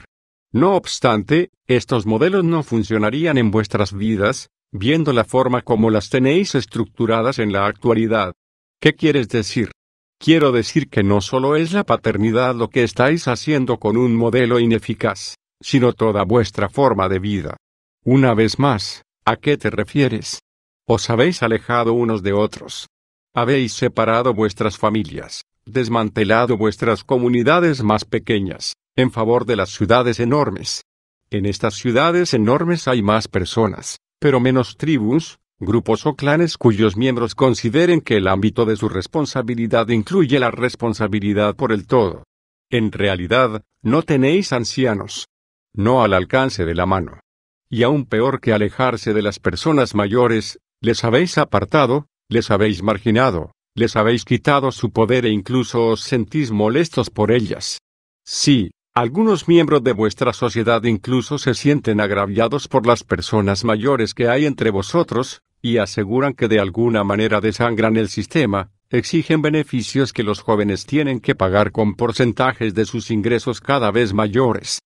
No obstante, estos modelos no funcionarían en vuestras vidas, viendo la forma como las tenéis estructuradas en la actualidad. ¿Qué quieres decir? Quiero decir que no solo es la paternidad lo que estáis haciendo con un modelo ineficaz, sino toda vuestra forma de vida. Una vez más, ¿a qué te refieres? Os habéis alejado unos de otros. Habéis separado vuestras familias, desmantelado vuestras comunidades más pequeñas, en favor de las ciudades enormes. En estas ciudades enormes hay más personas, pero menos tribus, grupos o clanes cuyos miembros consideren que el ámbito de su responsabilidad incluye la responsabilidad por el todo. En realidad, no tenéis ancianos. No al alcance de la mano. Y aún peor que alejarse de las personas mayores, les habéis apartado, les habéis marginado, les habéis quitado su poder e incluso os sentís molestos por ellas. Sí, algunos miembros de vuestra sociedad incluso se sienten agraviados por las personas mayores que hay entre vosotros, y aseguran que de alguna manera desangran el sistema, exigen beneficios que los jóvenes tienen que pagar con porcentajes de sus ingresos cada vez mayores.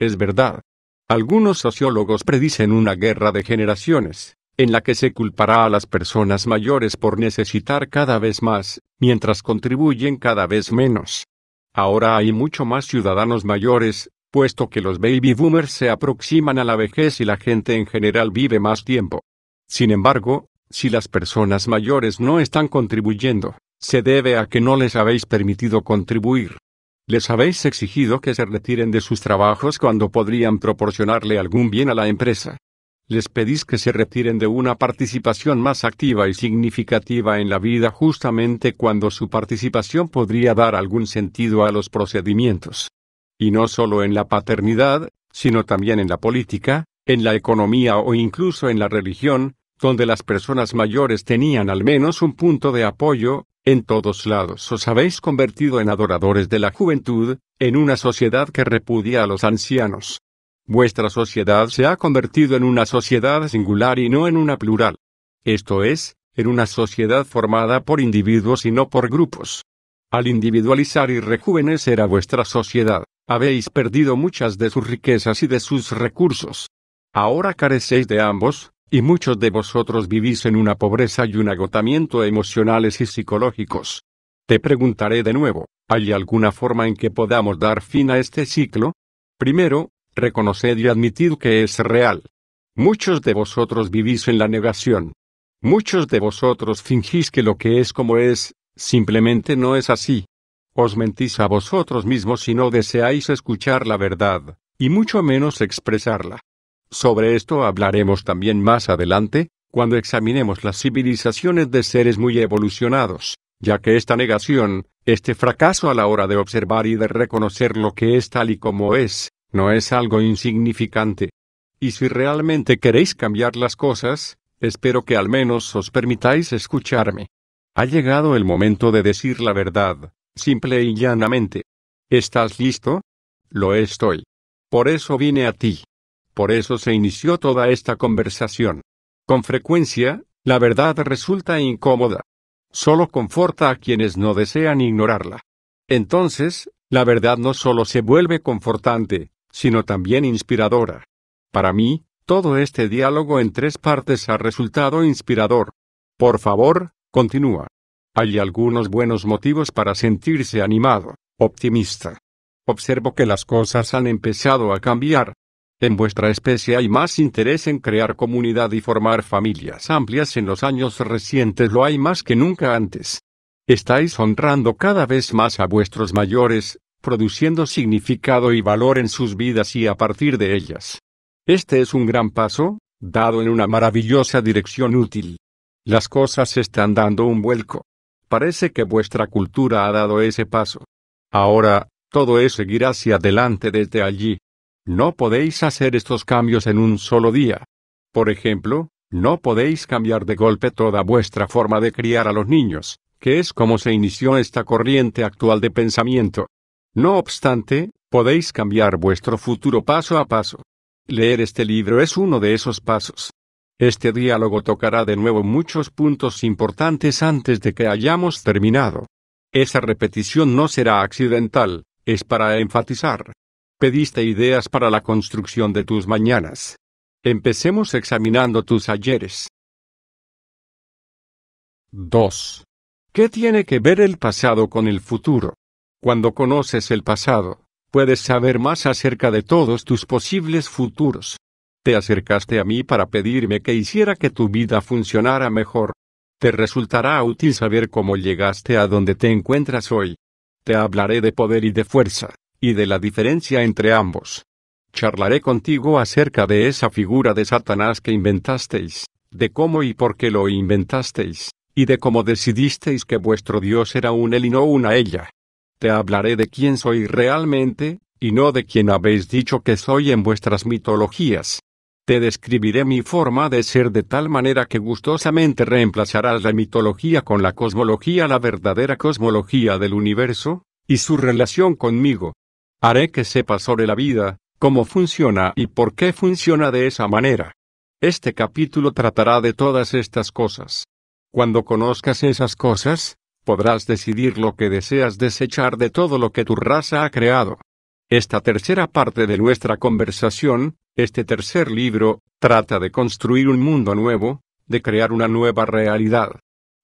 Es verdad. Algunos sociólogos predicen una guerra de generaciones, en la que se culpará a las personas mayores por necesitar cada vez más, mientras contribuyen cada vez menos. Ahora hay mucho más ciudadanos mayores, puesto que los baby boomers se aproximan a la vejez y la gente en general vive más tiempo. Sin embargo, si las personas mayores no están contribuyendo, se debe a que no les habéis permitido contribuir. Les habéis exigido que se retiren de sus trabajos cuando podrían proporcionarle algún bien a la empresa. Les pedís que se retiren de una participación más activa y significativa en la vida justamente cuando su participación podría dar algún sentido a los procedimientos. Y no solo en la paternidad, sino también en la política, en la economía o incluso en la religión, donde las personas mayores tenían al menos un punto de apoyo, en todos lados os habéis convertido en adoradores de la juventud, en una sociedad que repudia a los ancianos. Vuestra sociedad se ha convertido en una sociedad singular y no en una plural. Esto es, en una sociedad formada por individuos y no por grupos. Al individualizar y rejuvenecer a vuestra sociedad, habéis perdido muchas de sus riquezas y de sus recursos. Ahora carecéis de ambos, y muchos de vosotros vivís en una pobreza y un agotamiento emocionales y psicológicos. Te preguntaré de nuevo, ¿hay alguna forma en que podamos dar fin a este ciclo? Primero, reconoced y admitid que es real. Muchos de vosotros vivís en la negación. Muchos de vosotros fingís que lo que es como es, simplemente no es así. Os mentís a vosotros mismos si no deseáis escuchar la verdad, y mucho menos expresarla. Sobre esto hablaremos también más adelante, cuando examinemos las civilizaciones de seres muy evolucionados, ya que esta negación, este fracaso a la hora de observar y de reconocer lo que es tal y como es, no es algo insignificante. Y si realmente queréis cambiar las cosas, espero que al menos os permitáis escucharme. Ha llegado el momento de decir la verdad, simple y llanamente. ¿Estás listo? Lo estoy. Por eso vine a ti. Por eso se inició toda esta conversación. Con frecuencia, la verdad resulta incómoda. Solo conforta a quienes no desean ignorarla. Entonces, la verdad no solo se vuelve confortante, sino también inspiradora. Para mí, todo este diálogo en tres partes ha resultado inspirador. Por favor, continúa. Hay algunos buenos motivos para sentirse animado, optimista. Observo que las cosas han empezado a cambiar. En vuestra especie hay más interés en crear comunidad y formar familias amplias en los años recientes lo hay más que nunca antes. Estáis honrando cada vez más a vuestros mayores, produciendo significado y valor en sus vidas y a partir de ellas. Este es un gran paso, dado en una maravillosa dirección útil. Las cosas están dando un vuelco. Parece que vuestra cultura ha dado ese paso. Ahora, todo es seguir hacia adelante desde allí. No podéis hacer estos cambios en un solo día. Por ejemplo, no podéis cambiar de golpe toda vuestra forma de criar a los niños, que es como se inició esta corriente actual de pensamiento. No obstante, podéis cambiar vuestro futuro paso a paso. Leer este libro es uno de esos pasos. Este diálogo tocará de nuevo muchos puntos importantes antes de que hayamos terminado. Esa repetición no será accidental, es para enfatizar. Pediste ideas para la construcción de tus mañanas. Empecemos examinando tus ayeres. 2. ¿Qué tiene que ver el pasado con el futuro? Cuando conoces el pasado, puedes saber más acerca de todos tus posibles futuros. Te acercaste a mí para pedirme que hiciera que tu vida funcionara mejor. Te resultará útil saber cómo llegaste a donde te encuentras hoy. Te hablaré de poder y de fuerza y de la diferencia entre ambos. Charlaré contigo acerca de esa figura de Satanás que inventasteis, de cómo y por qué lo inventasteis, y de cómo decidisteis que vuestro Dios era un él y no una ella. Te hablaré de quién soy realmente, y no de quién habéis dicho que soy en vuestras mitologías. Te describiré mi forma de ser de tal manera que gustosamente reemplazarás la mitología con la cosmología, la verdadera cosmología del universo, y su relación conmigo. Haré que sepas sobre la vida, cómo funciona y por qué funciona de esa manera. Este capítulo tratará de todas estas cosas. Cuando conozcas esas cosas, podrás decidir lo que deseas desechar de todo lo que tu raza ha creado. Esta tercera parte de nuestra conversación, este tercer libro, trata de construir un mundo nuevo, de crear una nueva realidad.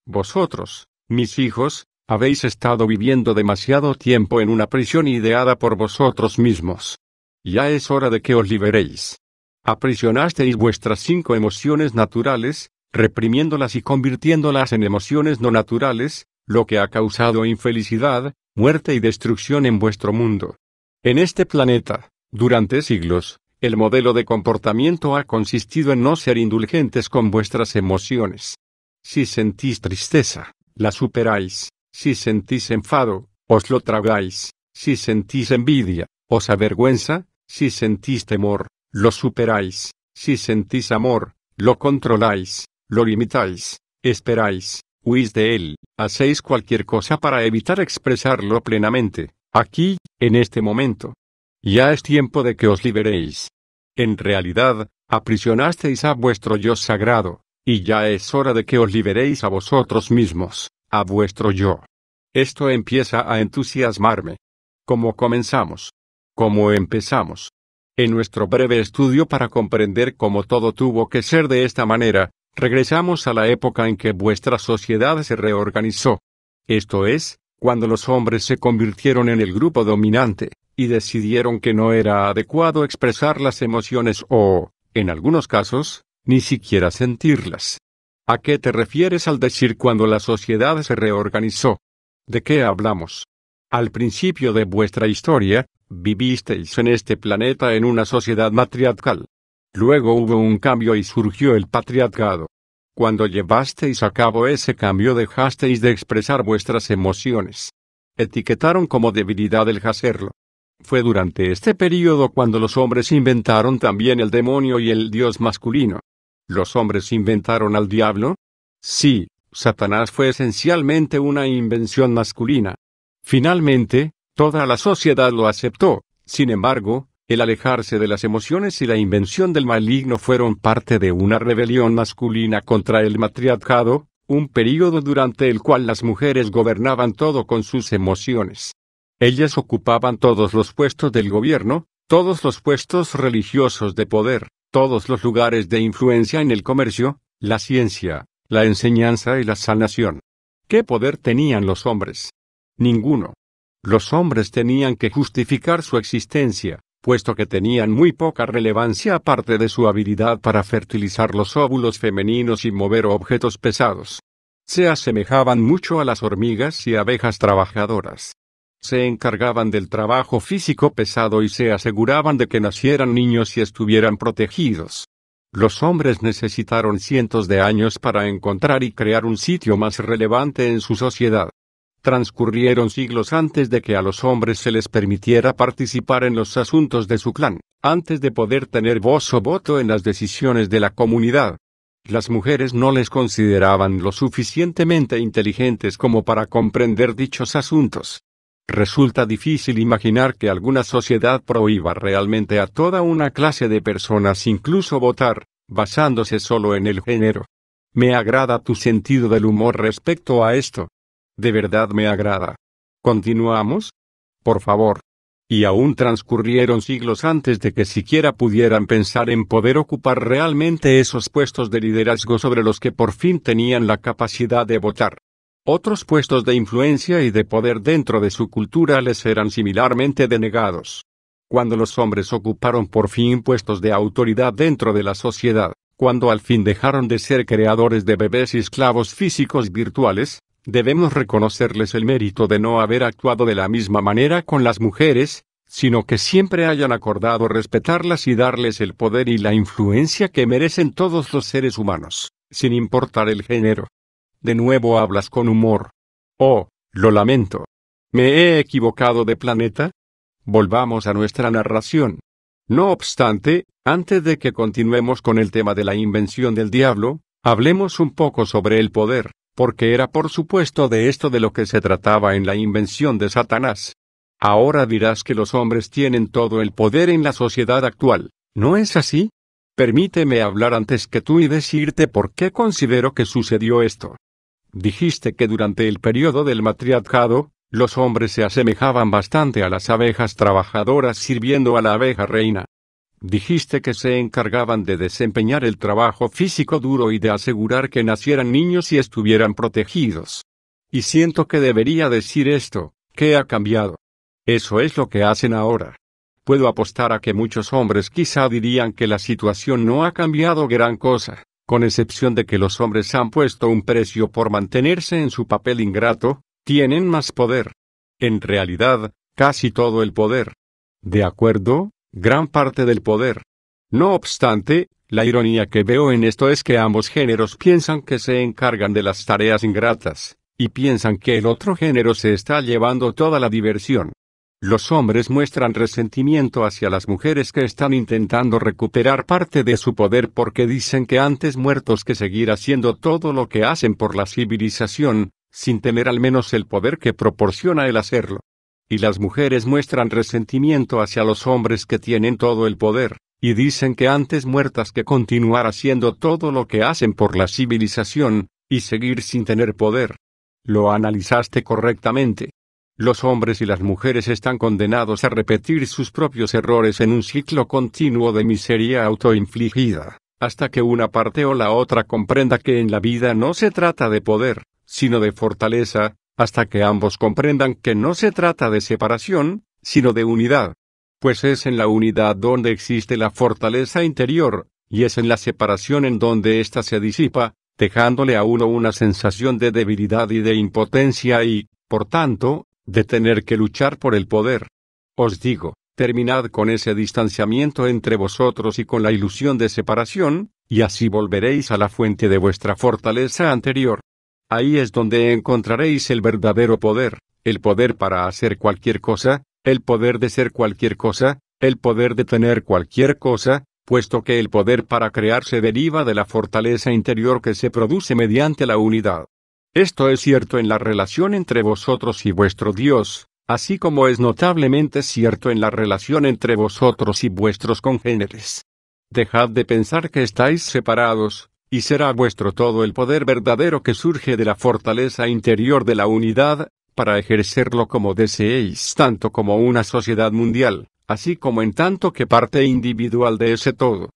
Vosotros, mis hijos, habéis estado viviendo demasiado tiempo en una prisión ideada por vosotros mismos. Ya es hora de que os liberéis. Aprisionasteis vuestras cinco emociones naturales, reprimiéndolas y convirtiéndolas en emociones no naturales, lo que ha causado infelicidad, muerte y destrucción en vuestro mundo. En este planeta, durante siglos, el modelo de comportamiento ha consistido en no ser indulgentes con vuestras emociones. Si sentís tristeza, la superáis. Si sentís enfado, os lo tragáis. Si sentís envidia, os avergüenza. Si sentís temor, lo superáis. Si sentís amor, lo controláis, lo limitáis, esperáis, de él, hacéis cualquier cosa para evitar expresarlo plenamente, aquí, en este momento. Ya es tiempo de que os liberéis. En realidad, aprisionasteis a vuestro yo sagrado, y ya es hora de que os liberéis a vosotros mismos a vuestro yo. Esto empieza a entusiasmarme. ¿Cómo comenzamos? ¿Cómo empezamos? En nuestro breve estudio para comprender cómo todo tuvo que ser de esta manera, regresamos a la época en que vuestra sociedad se reorganizó. Esto es, cuando los hombres se convirtieron en el grupo dominante, y decidieron que no era adecuado expresar las emociones o, en algunos casos, ni siquiera sentirlas. ¿A qué te refieres al decir cuando la sociedad se reorganizó? ¿De qué hablamos? Al principio de vuestra historia, vivisteis en este planeta en una sociedad matriarcal. Luego hubo un cambio y surgió el patriarcado. Cuando llevasteis a cabo ese cambio dejasteis de expresar vuestras emociones. Etiquetaron como debilidad el hacerlo. Fue durante este período cuando los hombres inventaron también el demonio y el dios masculino. ¿Los hombres inventaron al diablo? Sí, Satanás fue esencialmente una invención masculina. Finalmente, toda la sociedad lo aceptó. Sin embargo, el alejarse de las emociones y la invención del maligno fueron parte de una rebelión masculina contra el matriarcado, un período durante el cual las mujeres gobernaban todo con sus emociones. Ellas ocupaban todos los puestos del gobierno, todos los puestos religiosos de poder, todos los lugares de influencia en el comercio, la ciencia, la enseñanza y la sanación. ¿Qué poder tenían los hombres? Ninguno. Los hombres tenían que justificar su existencia, puesto que tenían muy poca relevancia aparte de su habilidad para fertilizar los óvulos femeninos y mover objetos pesados. Se asemejaban mucho a las hormigas y abejas trabajadoras. Se encargaban del trabajo físico pesado y se aseguraban de que nacieran niños y estuvieran protegidos. Los hombres necesitaron cientos de años para encontrar y crear un sitio más relevante en su sociedad. Transcurrieron siglos antes de que a los hombres se les permitiera participar en los asuntos de su clan, antes de poder tener voz o voto en las decisiones de la comunidad. Las mujeres no les consideraban lo suficientemente inteligentes como para comprender dichos asuntos. Resulta difícil imaginar que alguna sociedad prohíba realmente a toda una clase de personas incluso votar, basándose solo en el género. Me agrada tu sentido del humor respecto a esto. De verdad me agrada. ¿Continuamos? Por favor. Y aún transcurrieron siglos antes de que siquiera pudieran pensar en poder ocupar realmente esos puestos de liderazgo sobre los que por fin tenían la capacidad de votar. Otros puestos de influencia y de poder dentro de su cultura les eran similarmente denegados. Cuando los hombres ocuparon por fin puestos de autoridad dentro de la sociedad, cuando al fin dejaron de ser creadores de bebés y esclavos físicos virtuales, debemos reconocerles el mérito de no haber actuado de la misma manera con las mujeres, sino que siempre hayan acordado respetarlas y darles el poder y la influencia que merecen todos los seres humanos, sin importar el género. De nuevo hablas con humor. Oh, lo lamento. ¿Me he equivocado de planeta? Volvamos a nuestra narración. No obstante, antes de que continuemos con el tema de la invención del diablo, hablemos un poco sobre el poder porque era por supuesto de esto de lo que se trataba en la invención de Satanás. Ahora dirás que los hombres tienen todo el poder en la sociedad actual, ¿no es así? Permíteme hablar antes que tú y decirte por qué considero que sucedió esto. Dijiste que durante el periodo del matriarcado, los hombres se asemejaban bastante a las abejas trabajadoras sirviendo a la abeja reina. Dijiste que se encargaban de desempeñar el trabajo físico duro y de asegurar que nacieran niños y estuvieran protegidos. Y siento que debería decir esto, ¿qué ha cambiado? Eso es lo que hacen ahora. Puedo apostar a que muchos hombres quizá dirían que la situación no ha cambiado gran cosa, con excepción de que los hombres han puesto un precio por mantenerse en su papel ingrato, tienen más poder. En realidad, casi todo el poder. ¿De acuerdo? Gran parte del poder. No obstante, la ironía que veo en esto es que ambos géneros piensan que se encargan de las tareas ingratas, y piensan que el otro género se está llevando toda la diversión. Los hombres muestran resentimiento hacia las mujeres que están intentando recuperar parte de su poder porque dicen que antes muertos que seguir haciendo todo lo que hacen por la civilización, sin tener al menos el poder que proporciona el hacerlo y las mujeres muestran resentimiento hacia los hombres que tienen todo el poder, y dicen que antes muertas que continuar haciendo todo lo que hacen por la civilización, y seguir sin tener poder. Lo analizaste correctamente. Los hombres y las mujeres están condenados a repetir sus propios errores en un ciclo continuo de miseria autoinfligida, hasta que una parte o la otra comprenda que en la vida no se trata de poder, sino de fortaleza, hasta que ambos comprendan que no se trata de separación, sino de unidad. Pues es en la unidad donde existe la fortaleza interior, y es en la separación en donde ésta se disipa, dejándole a uno una sensación de debilidad y de impotencia y, por tanto, de tener que luchar por el poder. Os digo, terminad con ese distanciamiento entre vosotros y con la ilusión de separación, y así volveréis a la fuente de vuestra fortaleza anterior. Ahí es donde encontraréis el verdadero poder, el poder para hacer cualquier cosa, el poder de ser cualquier cosa, el poder de tener cualquier cosa, puesto que el poder para crear se deriva de la fortaleza interior que se produce mediante la unidad. Esto es cierto en la relación entre vosotros y vuestro Dios, así como es notablemente cierto en la relación entre vosotros y vuestros congéneres. Dejad de pensar que estáis separados, y será vuestro todo el poder verdadero que surge de la fortaleza interior de la unidad, para ejercerlo como deseéis tanto como una sociedad mundial, así como en tanto que parte individual de ese todo.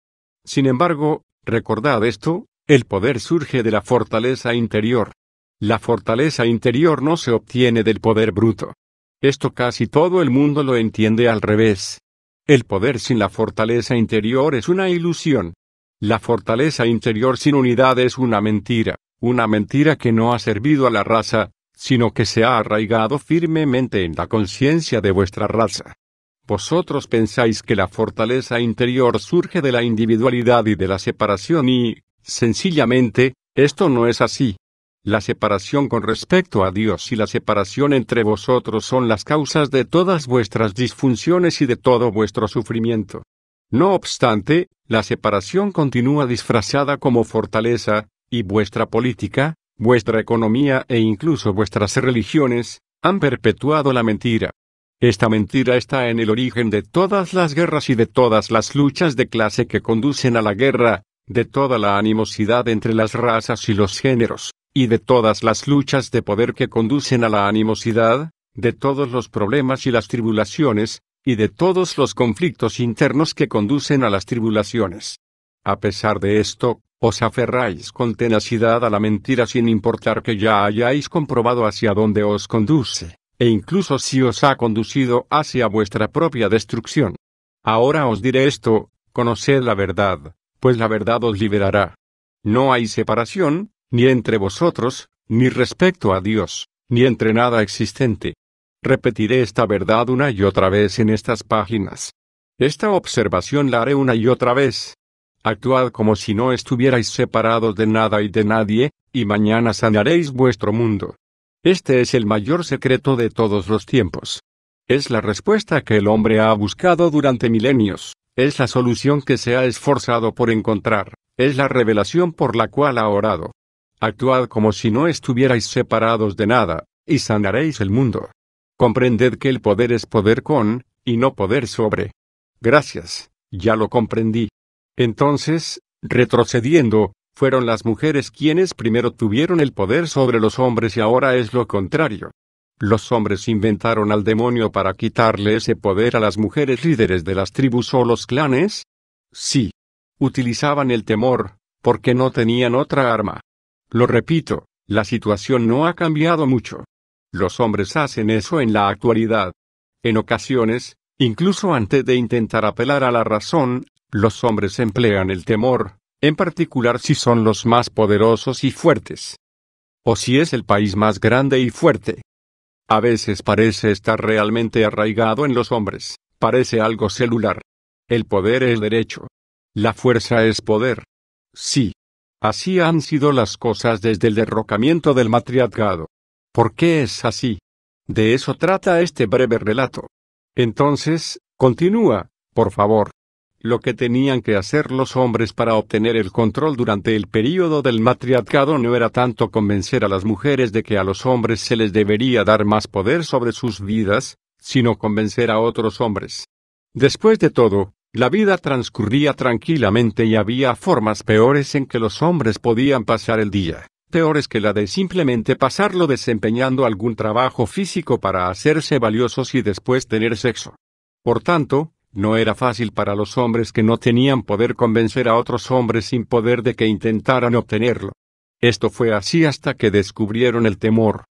Sin embargo, recordad esto, el poder surge de la fortaleza interior. La fortaleza interior no se obtiene del poder bruto. Esto casi todo el mundo lo entiende al revés. El poder sin la fortaleza interior es una ilusión. La fortaleza interior sin unidad es una mentira, una mentira que no ha servido a la raza, sino que se ha arraigado firmemente en la conciencia de vuestra raza. Vosotros pensáis que la fortaleza interior surge de la individualidad y de la separación y, sencillamente, esto no es así. La separación con respecto a Dios y la separación entre vosotros son las causas de todas vuestras disfunciones y de todo vuestro sufrimiento. No obstante, la separación continúa disfrazada como fortaleza, y vuestra política, vuestra economía e incluso vuestras religiones, han perpetuado la mentira. Esta mentira está en el origen de todas las guerras y de todas las luchas de clase que conducen a la guerra, de toda la animosidad entre las razas y los géneros, y de todas las luchas de poder que conducen a la animosidad, de todos los problemas y las tribulaciones, y de todos los conflictos internos que conducen a las tribulaciones. A pesar de esto, os aferráis con tenacidad a la mentira sin importar que ya hayáis comprobado hacia dónde os conduce, e incluso si os ha conducido hacia vuestra propia destrucción. Ahora os diré esto, conoced la verdad, pues la verdad os liberará. No hay separación, ni entre vosotros, ni respecto a Dios, ni entre nada existente. Repetiré esta verdad una y otra vez en estas páginas. Esta observación la haré una y otra vez. Actuad como si no estuvierais separados de nada y de nadie, y mañana sanaréis vuestro mundo. Este es el mayor secreto de todos los tiempos. Es la respuesta que el hombre ha buscado durante milenios, es la solución que se ha esforzado por encontrar, es la revelación por la cual ha orado. Actuad como si no estuvierais separados de nada, y sanaréis el mundo. Comprended que el poder es poder con, y no poder sobre. Gracias, ya lo comprendí. Entonces, retrocediendo, fueron las mujeres quienes primero tuvieron el poder sobre los hombres y ahora es lo contrario. Los hombres inventaron al demonio para quitarle ese poder a las mujeres líderes de las tribus o los clanes. Sí. Utilizaban el temor, porque no tenían otra arma. Lo repito, la situación no ha cambiado mucho. Los hombres hacen eso en la actualidad. En ocasiones, incluso antes de intentar apelar a la razón, los hombres emplean el temor, en particular si son los más poderosos y fuertes. O si es el país más grande y fuerte. A veces parece estar realmente arraigado en los hombres, parece algo celular. El poder es derecho. La fuerza es poder. Sí, Así han sido las cosas desde el derrocamiento del matriarcado. ¿Por qué es así? De eso trata este breve relato. Entonces, continúa, por favor. Lo que tenían que hacer los hombres para obtener el control durante el período del matriarcado no era tanto convencer a las mujeres de que a los hombres se les debería dar más poder sobre sus vidas, sino convencer a otros hombres. Después de todo, la vida transcurría tranquilamente y había formas peores en que los hombres podían pasar el día, peores que la de simplemente pasarlo desempeñando algún trabajo físico para hacerse valiosos y después tener sexo. Por tanto, no era fácil para los hombres que no tenían poder convencer a otros hombres sin poder de que intentaran obtenerlo. Esto fue así hasta que descubrieron el temor.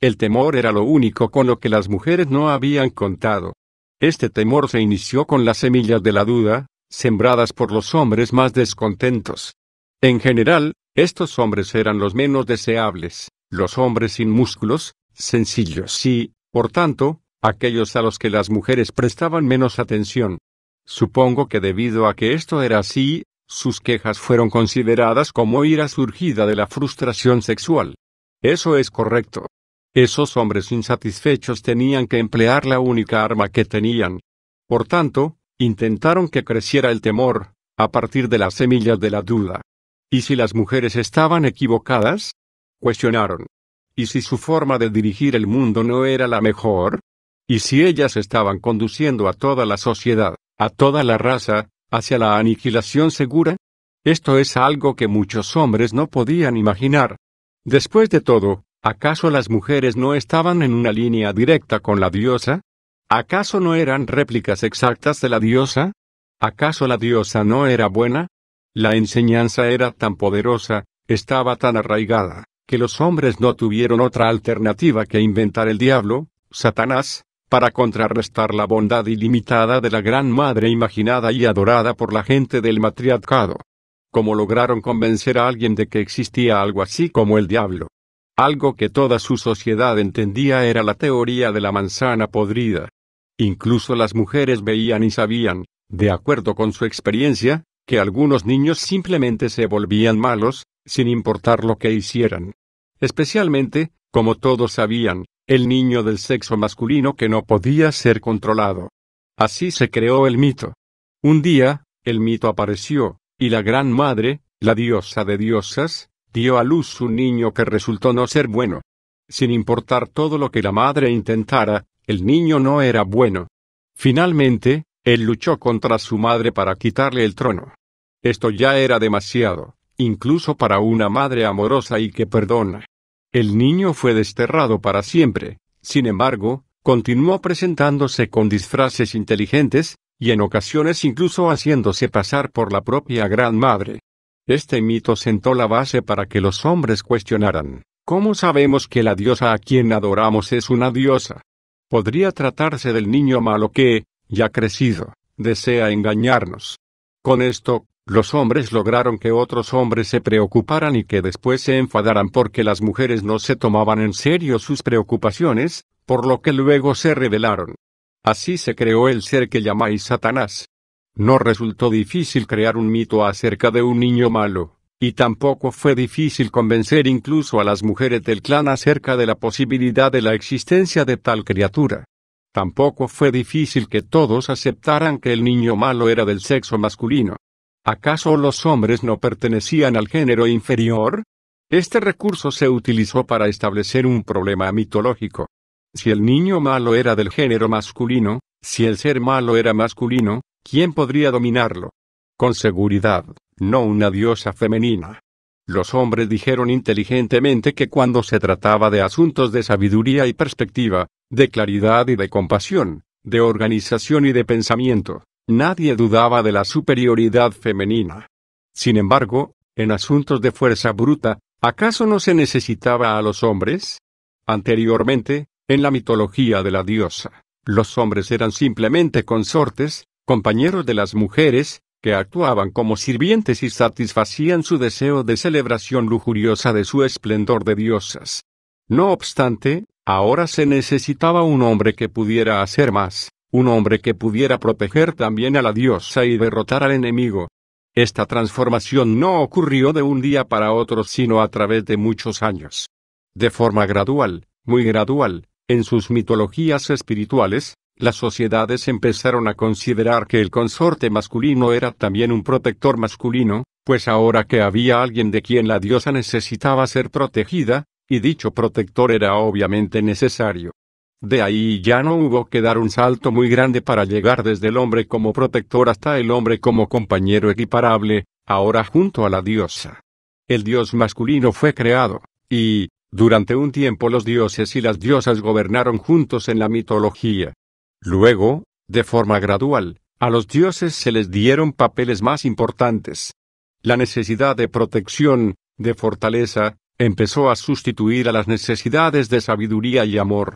El temor era lo único con lo que las mujeres no habían contado. Este temor se inició con las semillas de la duda, sembradas por los hombres más descontentos. En general, estos hombres eran los menos deseables, los hombres sin músculos, sencillos y, por tanto, aquellos a los que las mujeres prestaban menos atención. Supongo que debido a que esto era así, sus quejas fueron consideradas como ira surgida de la frustración sexual. Eso es correcto. Esos hombres insatisfechos tenían que emplear la única arma que tenían. Por tanto, intentaron que creciera el temor, a partir de las semillas de la duda. ¿Y si las mujeres estaban equivocadas? Cuestionaron. ¿Y si su forma de dirigir el mundo no era la mejor? ¿Y si ellas estaban conduciendo a toda la sociedad, a toda la raza, hacia la aniquilación segura? Esto es algo que muchos hombres no podían imaginar. Después de todo, ¿Acaso las mujeres no estaban en una línea directa con la diosa? ¿Acaso no eran réplicas exactas de la diosa? ¿Acaso la diosa no era buena? La enseñanza era tan poderosa, estaba tan arraigada, que los hombres no tuvieron otra alternativa que inventar el diablo, Satanás, para contrarrestar la bondad ilimitada de la Gran Madre imaginada y adorada por la gente del matriarcado. ¿Cómo lograron convencer a alguien de que existía algo así como el diablo? Algo que toda su sociedad entendía era la teoría de la manzana podrida. Incluso las mujeres veían y sabían, de acuerdo con su experiencia, que algunos niños simplemente se volvían malos, sin importar lo que hicieran. Especialmente, como todos sabían, el niño del sexo masculino que no podía ser controlado. Así se creó el mito. Un día, el mito apareció, y la Gran Madre, la diosa de diosas, dio a luz un niño que resultó no ser bueno. Sin importar todo lo que la madre intentara, el niño no era bueno. Finalmente, él luchó contra su madre para quitarle el trono. Esto ya era demasiado, incluso para una madre amorosa y que perdona. El niño fue desterrado para siempre, sin embargo, continuó presentándose con disfraces inteligentes, y en ocasiones incluso haciéndose pasar por la propia Gran Madre. Este mito sentó la base para que los hombres cuestionaran, ¿cómo sabemos que la diosa a quien adoramos es una diosa? Podría tratarse del niño malo que, ya crecido, desea engañarnos. Con esto, los hombres lograron que otros hombres se preocuparan y que después se enfadaran porque las mujeres no se tomaban en serio sus preocupaciones, por lo que luego se rebelaron. Así se creó el ser que llamáis Satanás. No resultó difícil crear un mito acerca de un niño malo, y tampoco fue difícil convencer incluso a las mujeres del clan acerca de la posibilidad de la existencia de tal criatura. Tampoco fue difícil que todos aceptaran que el niño malo era del sexo masculino. ¿Acaso los hombres no pertenecían al género inferior? Este recurso se utilizó para establecer un problema mitológico. Si el niño malo era del género masculino, si el ser malo era masculino, ¿Quién podría dominarlo? Con seguridad, no una diosa femenina. Los hombres dijeron inteligentemente que cuando se trataba de asuntos de sabiduría y perspectiva, de claridad y de compasión, de organización y de pensamiento, nadie dudaba de la superioridad femenina. Sin embargo, en asuntos de fuerza bruta, ¿acaso no se necesitaba a los hombres? Anteriormente, en la mitología de la diosa, los hombres eran simplemente consortes, compañeros de las mujeres, que actuaban como sirvientes y satisfacían su deseo de celebración lujuriosa de su esplendor de diosas. No obstante, ahora se necesitaba un hombre que pudiera hacer más, un hombre que pudiera proteger también a la diosa y derrotar al enemigo. Esta transformación no ocurrió de un día para otro sino a través de muchos años. De forma gradual, muy gradual, en sus mitologías espirituales, las sociedades empezaron a considerar que el consorte masculino era también un protector masculino, pues ahora que había alguien de quien la diosa necesitaba ser protegida, y dicho protector era obviamente necesario. De ahí ya no hubo que dar un salto muy grande para llegar desde el hombre como protector hasta el hombre como compañero equiparable, ahora junto a la diosa. El dios masculino fue creado, y, durante un tiempo los dioses y las diosas gobernaron juntos en la mitología. Luego, de forma gradual, a los dioses se les dieron papeles más importantes. La necesidad de protección, de fortaleza, empezó a sustituir a las necesidades de sabiduría y amor.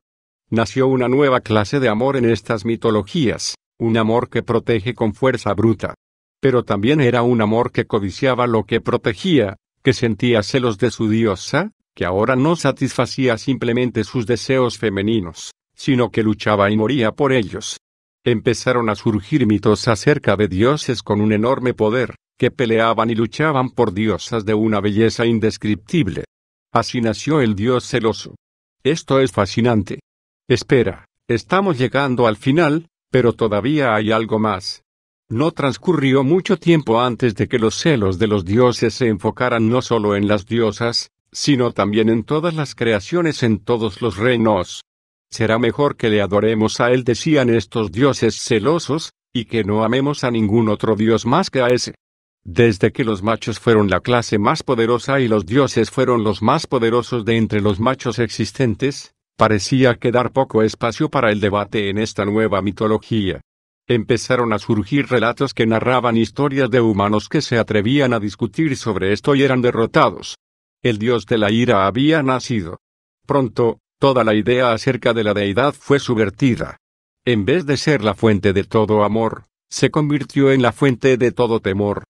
Nació una nueva clase de amor en estas mitologías, un amor que protege con fuerza bruta. Pero también era un amor que codiciaba lo que protegía, que sentía celos de su diosa, que ahora no satisfacía simplemente sus deseos femeninos, sino que luchaba y moría por ellos. Empezaron a surgir mitos acerca de dioses con un enorme poder, que peleaban y luchaban por diosas de una belleza indescriptible. Así nació el dios celoso. Esto es fascinante. Espera, estamos llegando al final, pero todavía hay algo más. No transcurrió mucho tiempo antes de que los celos de los dioses se enfocaran no solo en las diosas, sino también en todas las creaciones en todos los reinos. Será mejor que le adoremos a él, decían estos dioses celosos, y que no amemos a ningún otro dios más que a ese. Desde que los machos fueron la clase más poderosa y los dioses fueron los más poderosos de entre los machos existentes, parecía quedar poco espacio para el debate en esta nueva mitología. Empezaron a surgir relatos que narraban historias de humanos que se atrevían a discutir sobre esto y eran derrotados. El dios de la ira había nacido. Pronto, Toda la idea acerca de la deidad fue subvertida. en vez de ser la fuente de todo amor, se convirtió en la fuente de todo temor.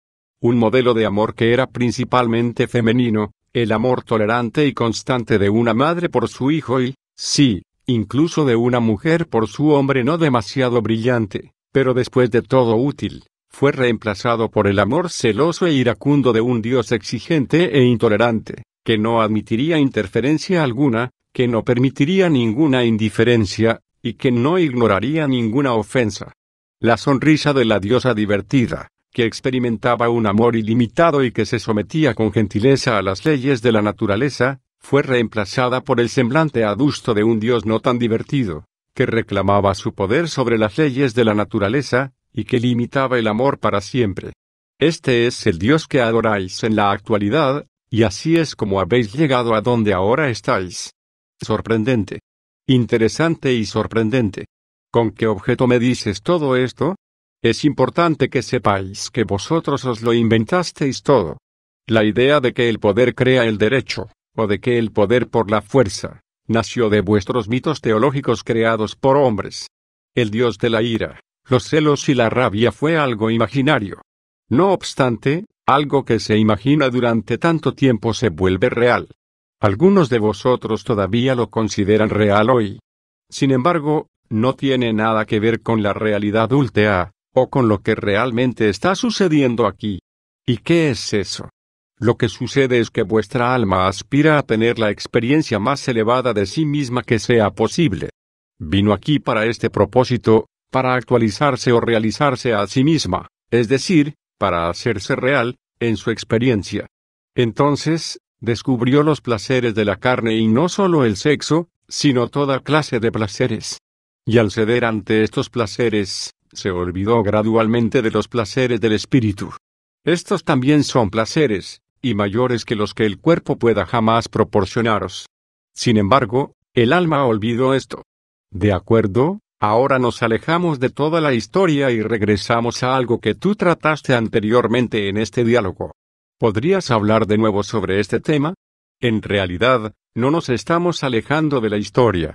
Un modelo de amor que era principalmente femenino, el amor tolerante y constante de una madre por su hijo y, sí, incluso de una mujer por su hombre no demasiado brillante, pero después de todo útil, fue reemplazado por el amor celoso e iracundo de un Dios exigente e intolerante, que no admitiría interferencia alguna, que no permitiría ninguna indiferencia, y que no ignoraría ninguna ofensa. La sonrisa de la diosa divertida, que experimentaba un amor ilimitado y que se sometía con gentileza a las leyes de la naturaleza, fue reemplazada por el semblante adusto de un dios no tan divertido, que reclamaba su poder sobre las leyes de la naturaleza, y que limitaba el amor para siempre. Este es el Dios que adoráis en la actualidad, y así es como habéis llegado a donde ahora estáis. Sorprendente. Interesante y sorprendente. ¿Con qué objeto me dices todo esto? Es importante que sepáis que vosotros os lo inventasteis todo. La idea de que el poder crea el derecho, o de que el poder por la fuerza, nació de vuestros mitos teológicos creados por hombres. El dios de la ira, los celos y la rabia fue algo imaginario. No obstante, algo que se imagina durante tanto tiempo se vuelve real. Algunos de vosotros todavía lo consideran real hoy. Sin embargo, no tiene nada que ver con la realidad últea, o con lo que realmente está sucediendo aquí. ¿Y qué es eso? Lo que sucede es que vuestra alma aspira a tener la experiencia más elevada de sí misma que sea posible. Vino aquí para este propósito, para actualizarse o realizarse a sí misma, es decir, para hacerse real, en su experiencia. Entonces, descubrió los placeres de la carne y no solo el sexo, sino toda clase de placeres. Y al ceder ante estos placeres, se olvidó gradualmente de los placeres del espíritu. Estos también son placeres, y mayores que los que el cuerpo pueda jamás proporcionaros. Sin embargo, el alma olvidó esto. ¿De acuerdo? Ahora nos alejamos de toda la historia y regresamos a algo que tú trataste anteriormente en este diálogo. ¿Podrías hablar de nuevo sobre este tema? En realidad, no nos estamos alejando de la historia.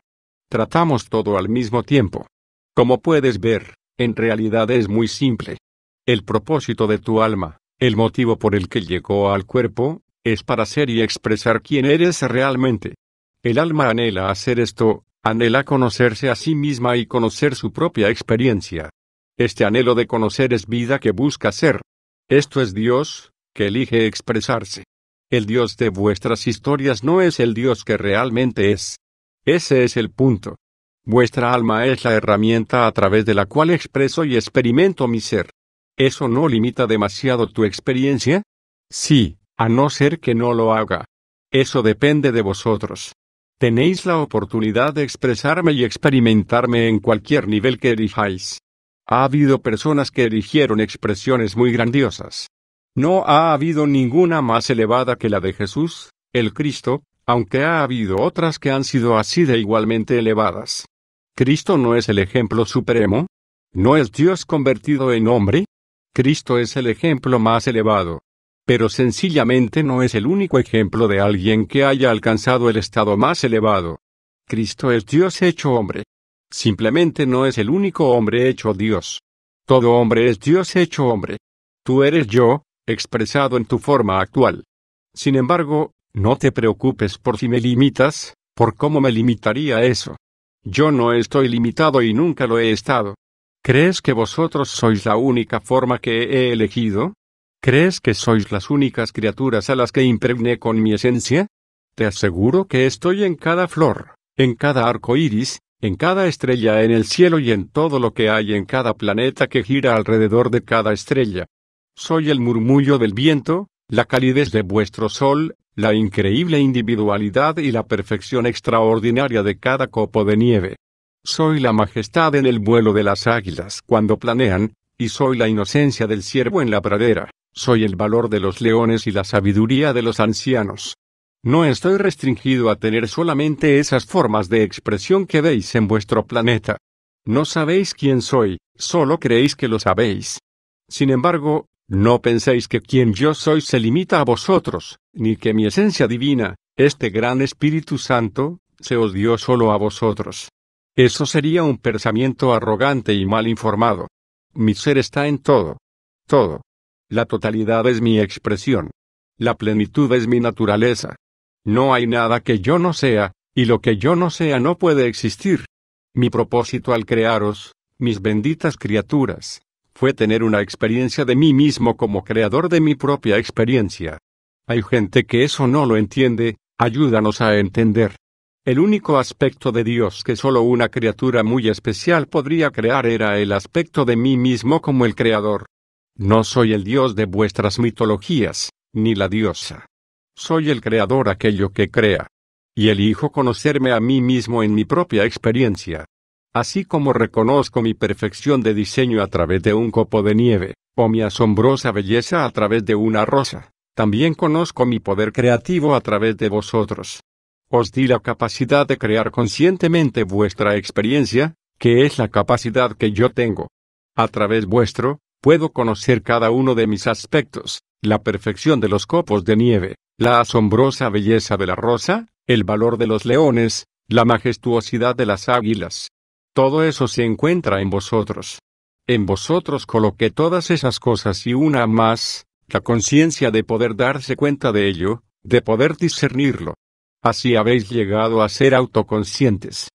Tratamos todo al mismo tiempo. Como puedes ver, en realidad es muy simple. El propósito de tu alma, el motivo por el que llegó al cuerpo, es para ser y expresar quién eres realmente. El alma anhela hacer esto, anhela conocerse a sí misma y conocer su propia experiencia. Este anhelo de conocer es vida que busca ser. Esto es Dios, que elige expresarse. El Dios de vuestras historias no es el Dios que realmente es. Ese es el punto. Vuestra alma es la herramienta a través de la cual expreso y experimento mi ser. ¿Eso no limita demasiado tu experiencia? Sí, a no ser que no lo haga. Eso depende de vosotros. Tenéis la oportunidad de expresarme y experimentarme en cualquier nivel que elijáis. Ha habido personas que eligieron expresiones muy grandiosas. No ha habido ninguna más elevada que la de Jesús, el Cristo, aunque ha habido otras que han sido así de igualmente elevadas. ¿Cristo no es el ejemplo supremo? ¿No es Dios convertido en hombre? Cristo es el ejemplo más elevado. Pero sencillamente no es el único ejemplo de alguien que haya alcanzado el estado más elevado. Cristo es Dios hecho hombre. Simplemente no es el único hombre hecho Dios. Todo hombre es Dios hecho hombre. Tú eres yo, expresado en tu forma actual. Sin embargo, no te preocupes por si me limitas, por cómo me limitaría eso. Yo no estoy limitado y nunca lo he estado. ¿Crees que vosotros sois la única forma que he elegido? ¿Crees que sois las únicas criaturas a las que impregné con mi esencia? Te aseguro que estoy en cada flor, en cada arco iris, en cada estrella en el cielo y en todo lo que hay en cada planeta que gira alrededor de cada estrella. Soy el murmullo del viento, la calidez de vuestro sol, la increíble individualidad y la perfección extraordinaria de cada copo de nieve. Soy la majestad en el vuelo de las águilas cuando planean, y soy la inocencia del ciervo en la pradera, soy el valor de los leones y la sabiduría de los ancianos. No estoy restringido a tener solamente esas formas de expresión que veis en vuestro planeta. No sabéis quién soy, solo creéis que lo sabéis. Sin embargo, no penséis que quien yo soy se limita a vosotros, ni que mi esencia divina, este gran Espíritu Santo, se os dio solo a vosotros. Eso sería un pensamiento arrogante y mal informado. Mi ser está en todo. Todo. La totalidad es mi expresión. La plenitud es mi naturaleza. No hay nada que yo no sea, y lo que yo no sea no puede existir. Mi propósito al crearos, mis benditas criaturas, fue tener una experiencia de mí mismo como creador de mi propia experiencia. Hay gente que eso no lo entiende, ayúdanos a entender. El único aspecto de Dios que solo una criatura muy especial podría crear era el aspecto de mí mismo como el creador. No soy el Dios de vuestras mitologías, ni la diosa. Soy el creador aquello que crea. Y elijo conocerme a mí mismo en mi propia experiencia. Así como reconozco mi perfección de diseño a través de un copo de nieve, o mi asombrosa belleza a través de una rosa, también conozco mi poder creativo a través de vosotros. Os di la capacidad de crear conscientemente vuestra experiencia, que es la capacidad que yo tengo. A través vuestro, puedo conocer cada uno de mis aspectos, la perfección de los copos de nieve, la asombrosa belleza de la rosa, el valor de los leones, la majestuosidad de las águilas. Todo eso se encuentra en vosotros. En vosotros coloqué todas esas cosas y una más, la conciencia de poder darse cuenta de ello, de poder discernirlo. Así habéis llegado a ser autoconscientes.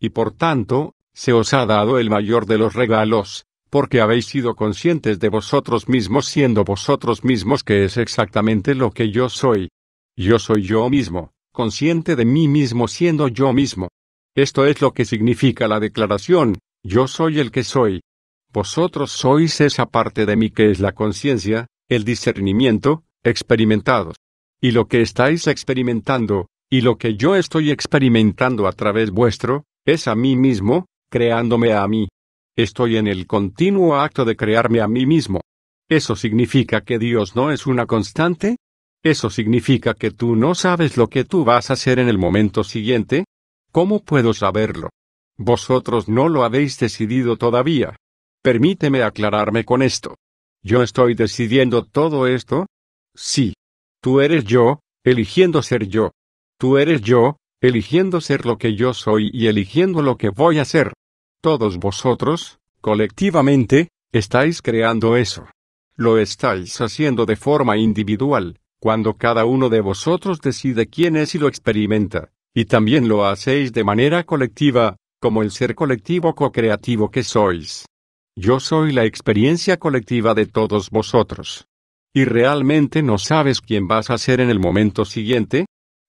Y por tanto, se os ha dado el mayor de los regalos, porque habéis sido conscientes de vosotros mismos siendo vosotros mismos que es exactamente lo que yo soy. Yo soy yo mismo, consciente de mí mismo siendo yo mismo. Esto es lo que significa la declaración, yo soy el que soy. Vosotros sois esa parte de mí que es la conciencia, el discernimiento, experimentados. Y lo que estáis experimentando, y lo que yo estoy experimentando a través vuestro, es a mí mismo, creándome a mí. Estoy en el continuo acto de crearme a mí mismo. ¿Eso significa que Dios no es una constante? ¿Eso significa que tú no sabes lo que tú vas a hacer en el momento siguiente? ¿Cómo puedo saberlo? Vosotros no lo habéis decidido todavía. Permíteme aclararme con esto. ¿Yo estoy decidiendo todo esto? Sí. Tú eres yo, eligiendo ser yo. Tú eres yo, eligiendo ser lo que yo soy y eligiendo lo que voy a ser. Todos vosotros, colectivamente, estáis creando eso. Lo estáis haciendo de forma individual, cuando cada uno de vosotros decide quién es y lo experimenta, y también lo hacéis de manera colectiva, como el ser colectivo co-creativo que sois. Yo soy la experiencia colectiva de todos vosotros. ¿Y realmente no sabes quién vas a ser en el momento siguiente?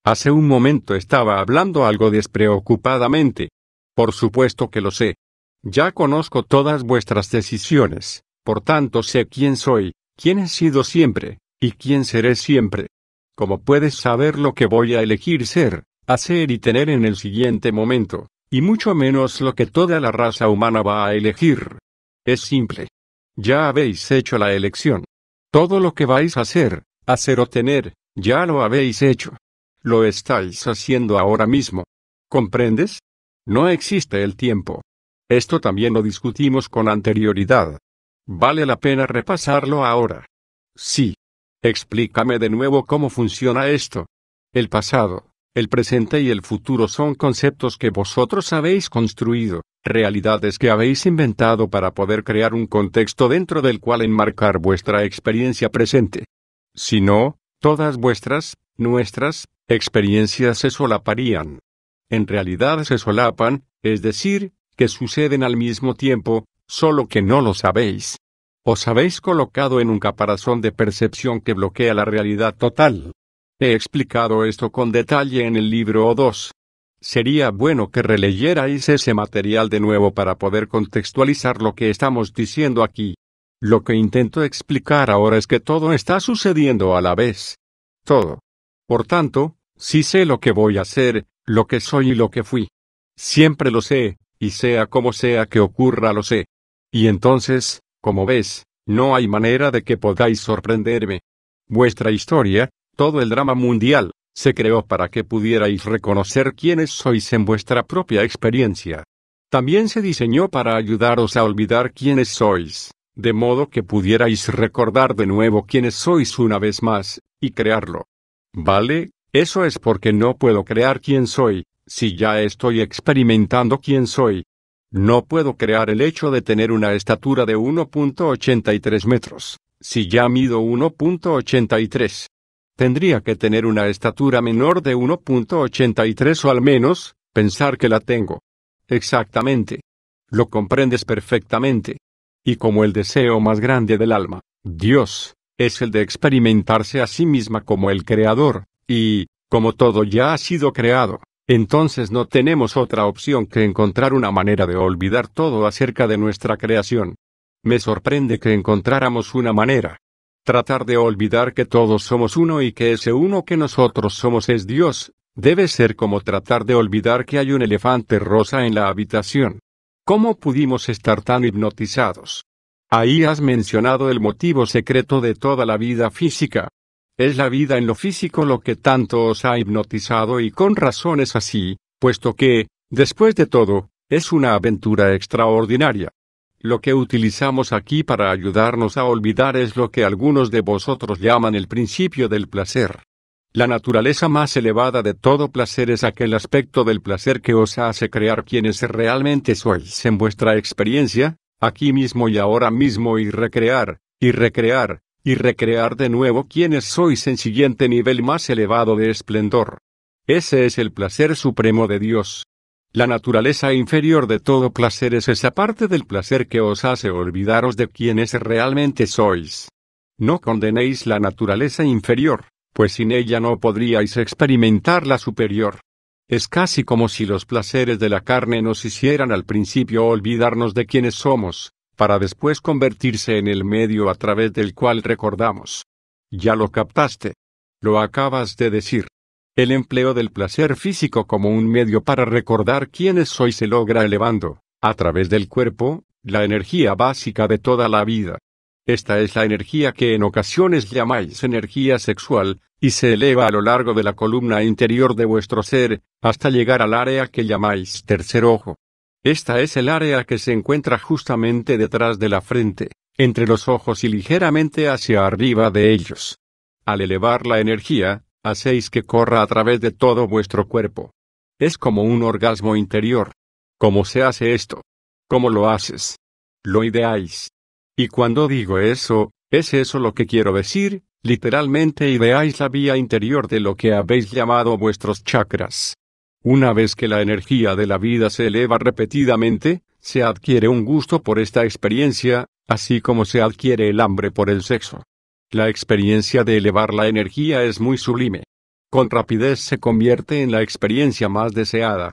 Hace un momento estaba hablando algo despreocupadamente. Por supuesto que lo sé. Ya conozco todas vuestras decisiones, por tanto sé quién soy, quién he sido siempre, y quién seré siempre. Como puedes saber lo que voy a elegir ser, hacer y tener en el siguiente momento, y mucho menos lo que toda la raza humana va a elegir. Es simple. Ya habéis hecho la elección. Todo lo que vais a hacer, hacer o tener, ya lo habéis hecho. Lo estáis haciendo ahora mismo. ¿Comprendes? No existe el tiempo. Esto también lo discutimos con anterioridad. Vale la pena repasarlo ahora. Sí. Explícame de nuevo cómo funciona esto. El pasado, el presente y el futuro son conceptos que vosotros habéis construido, realidades que habéis inventado para poder crear un contexto dentro del cual enmarcar vuestra experiencia presente. Si no, todas vuestras, nuestras, experiencias se solaparían. En realidad se solapan, es decir, que suceden al mismo tiempo, solo que no lo sabéis. Os habéis colocado en un caparazón de percepción que bloquea la realidad total. He explicado esto con detalle en el libro O2. Sería bueno que releyerais ese material de nuevo para poder contextualizar lo que estamos diciendo aquí. Lo que intento explicar ahora es que todo está sucediendo a la vez. Todo. Por tanto, si sé lo que voy a hacer, lo que soy y lo que fui. Siempre lo sé, y sea como sea que ocurra lo sé. Y entonces, como ves, no hay manera de que podáis sorprenderme. Vuestra historia, todo el drama mundial, se creó para que pudierais reconocer quiénes sois en vuestra propia experiencia. También se diseñó para ayudaros a olvidar quiénes sois, de modo que pudierais recordar de nuevo quiénes sois una vez más, y crearlo. ¿Vale? Eso es porque no puedo crear quién soy, si ya estoy experimentando quién soy? No puedo crear el hecho de tener una estatura de 1.83 metros, si ya mido 1.83. Tendría que tener una estatura menor de 1.83 o al menos, pensar que la tengo. Exactamente. Lo comprendes perfectamente. Y como el deseo más grande del alma, Dios, es el de experimentarse a sí misma como el Creador, y, como todo ya ha sido creado, entonces no tenemos otra opción que encontrar una manera de olvidar todo acerca de nuestra creación. Me sorprende que encontráramos una manera. Tratar de olvidar que todos somos uno y que ese uno que nosotros somos es Dios, debe ser como tratar de olvidar que hay un elefante rosa en la habitación. ¿Cómo pudimos estar tan hipnotizados? Ahí has mencionado el motivo secreto de toda la vida física. Es la vida en lo físico lo que tanto os ha hipnotizado y con razón es así, puesto que, después de todo, es una aventura extraordinaria. Lo que utilizamos aquí para ayudarnos a olvidar es lo que algunos de vosotros llaman el principio del placer. La naturaleza más elevada de todo placer es aquel aspecto del placer que os hace crear quienes realmente sois en vuestra experiencia, aquí mismo y ahora mismo y recrear, y recrear, y recrear de nuevo quienes sois en siguiente nivel más elevado de esplendor. Ese es el placer supremo de Dios. La naturaleza inferior de todo placer es esa parte del placer que os hace olvidaros de quienes realmente sois. No condenéis la naturaleza inferior, pues sin ella no podríais experimentar la superior. Es casi como si los placeres de la carne nos hicieran al principio olvidarnos de quienes somos, para después convertirse en el medio a través del cual recordamos. Ya lo captaste. Lo acabas de decir. El empleo del placer físico como un medio para recordar quiénes soy se logra elevando, a través del cuerpo, la energía básica de toda la vida. Esta es la energía que en ocasiones llamáis energía sexual, y se eleva a lo largo de la columna interior de vuestro ser, hasta llegar al área que llamáis tercer ojo. Esta es el área que se encuentra justamente detrás de la frente, entre los ojos y ligeramente hacia arriba de ellos. Al elevar la energía, hacéis que corra a través de todo vuestro cuerpo. Es como un orgasmo interior. ¿Cómo se hace esto? ¿Cómo lo haces? Lo ideáis. Y cuando digo eso, es eso lo que quiero decir, literalmente ideáis la vía interior de lo que habéis llamado vuestros chakras. Una vez que la energía de la vida se eleva repetidamente, se adquiere un gusto por esta experiencia, así como se adquiere el hambre por el sexo. La experiencia de elevar la energía es muy sublime. Con rapidez se convierte en la experiencia más deseada.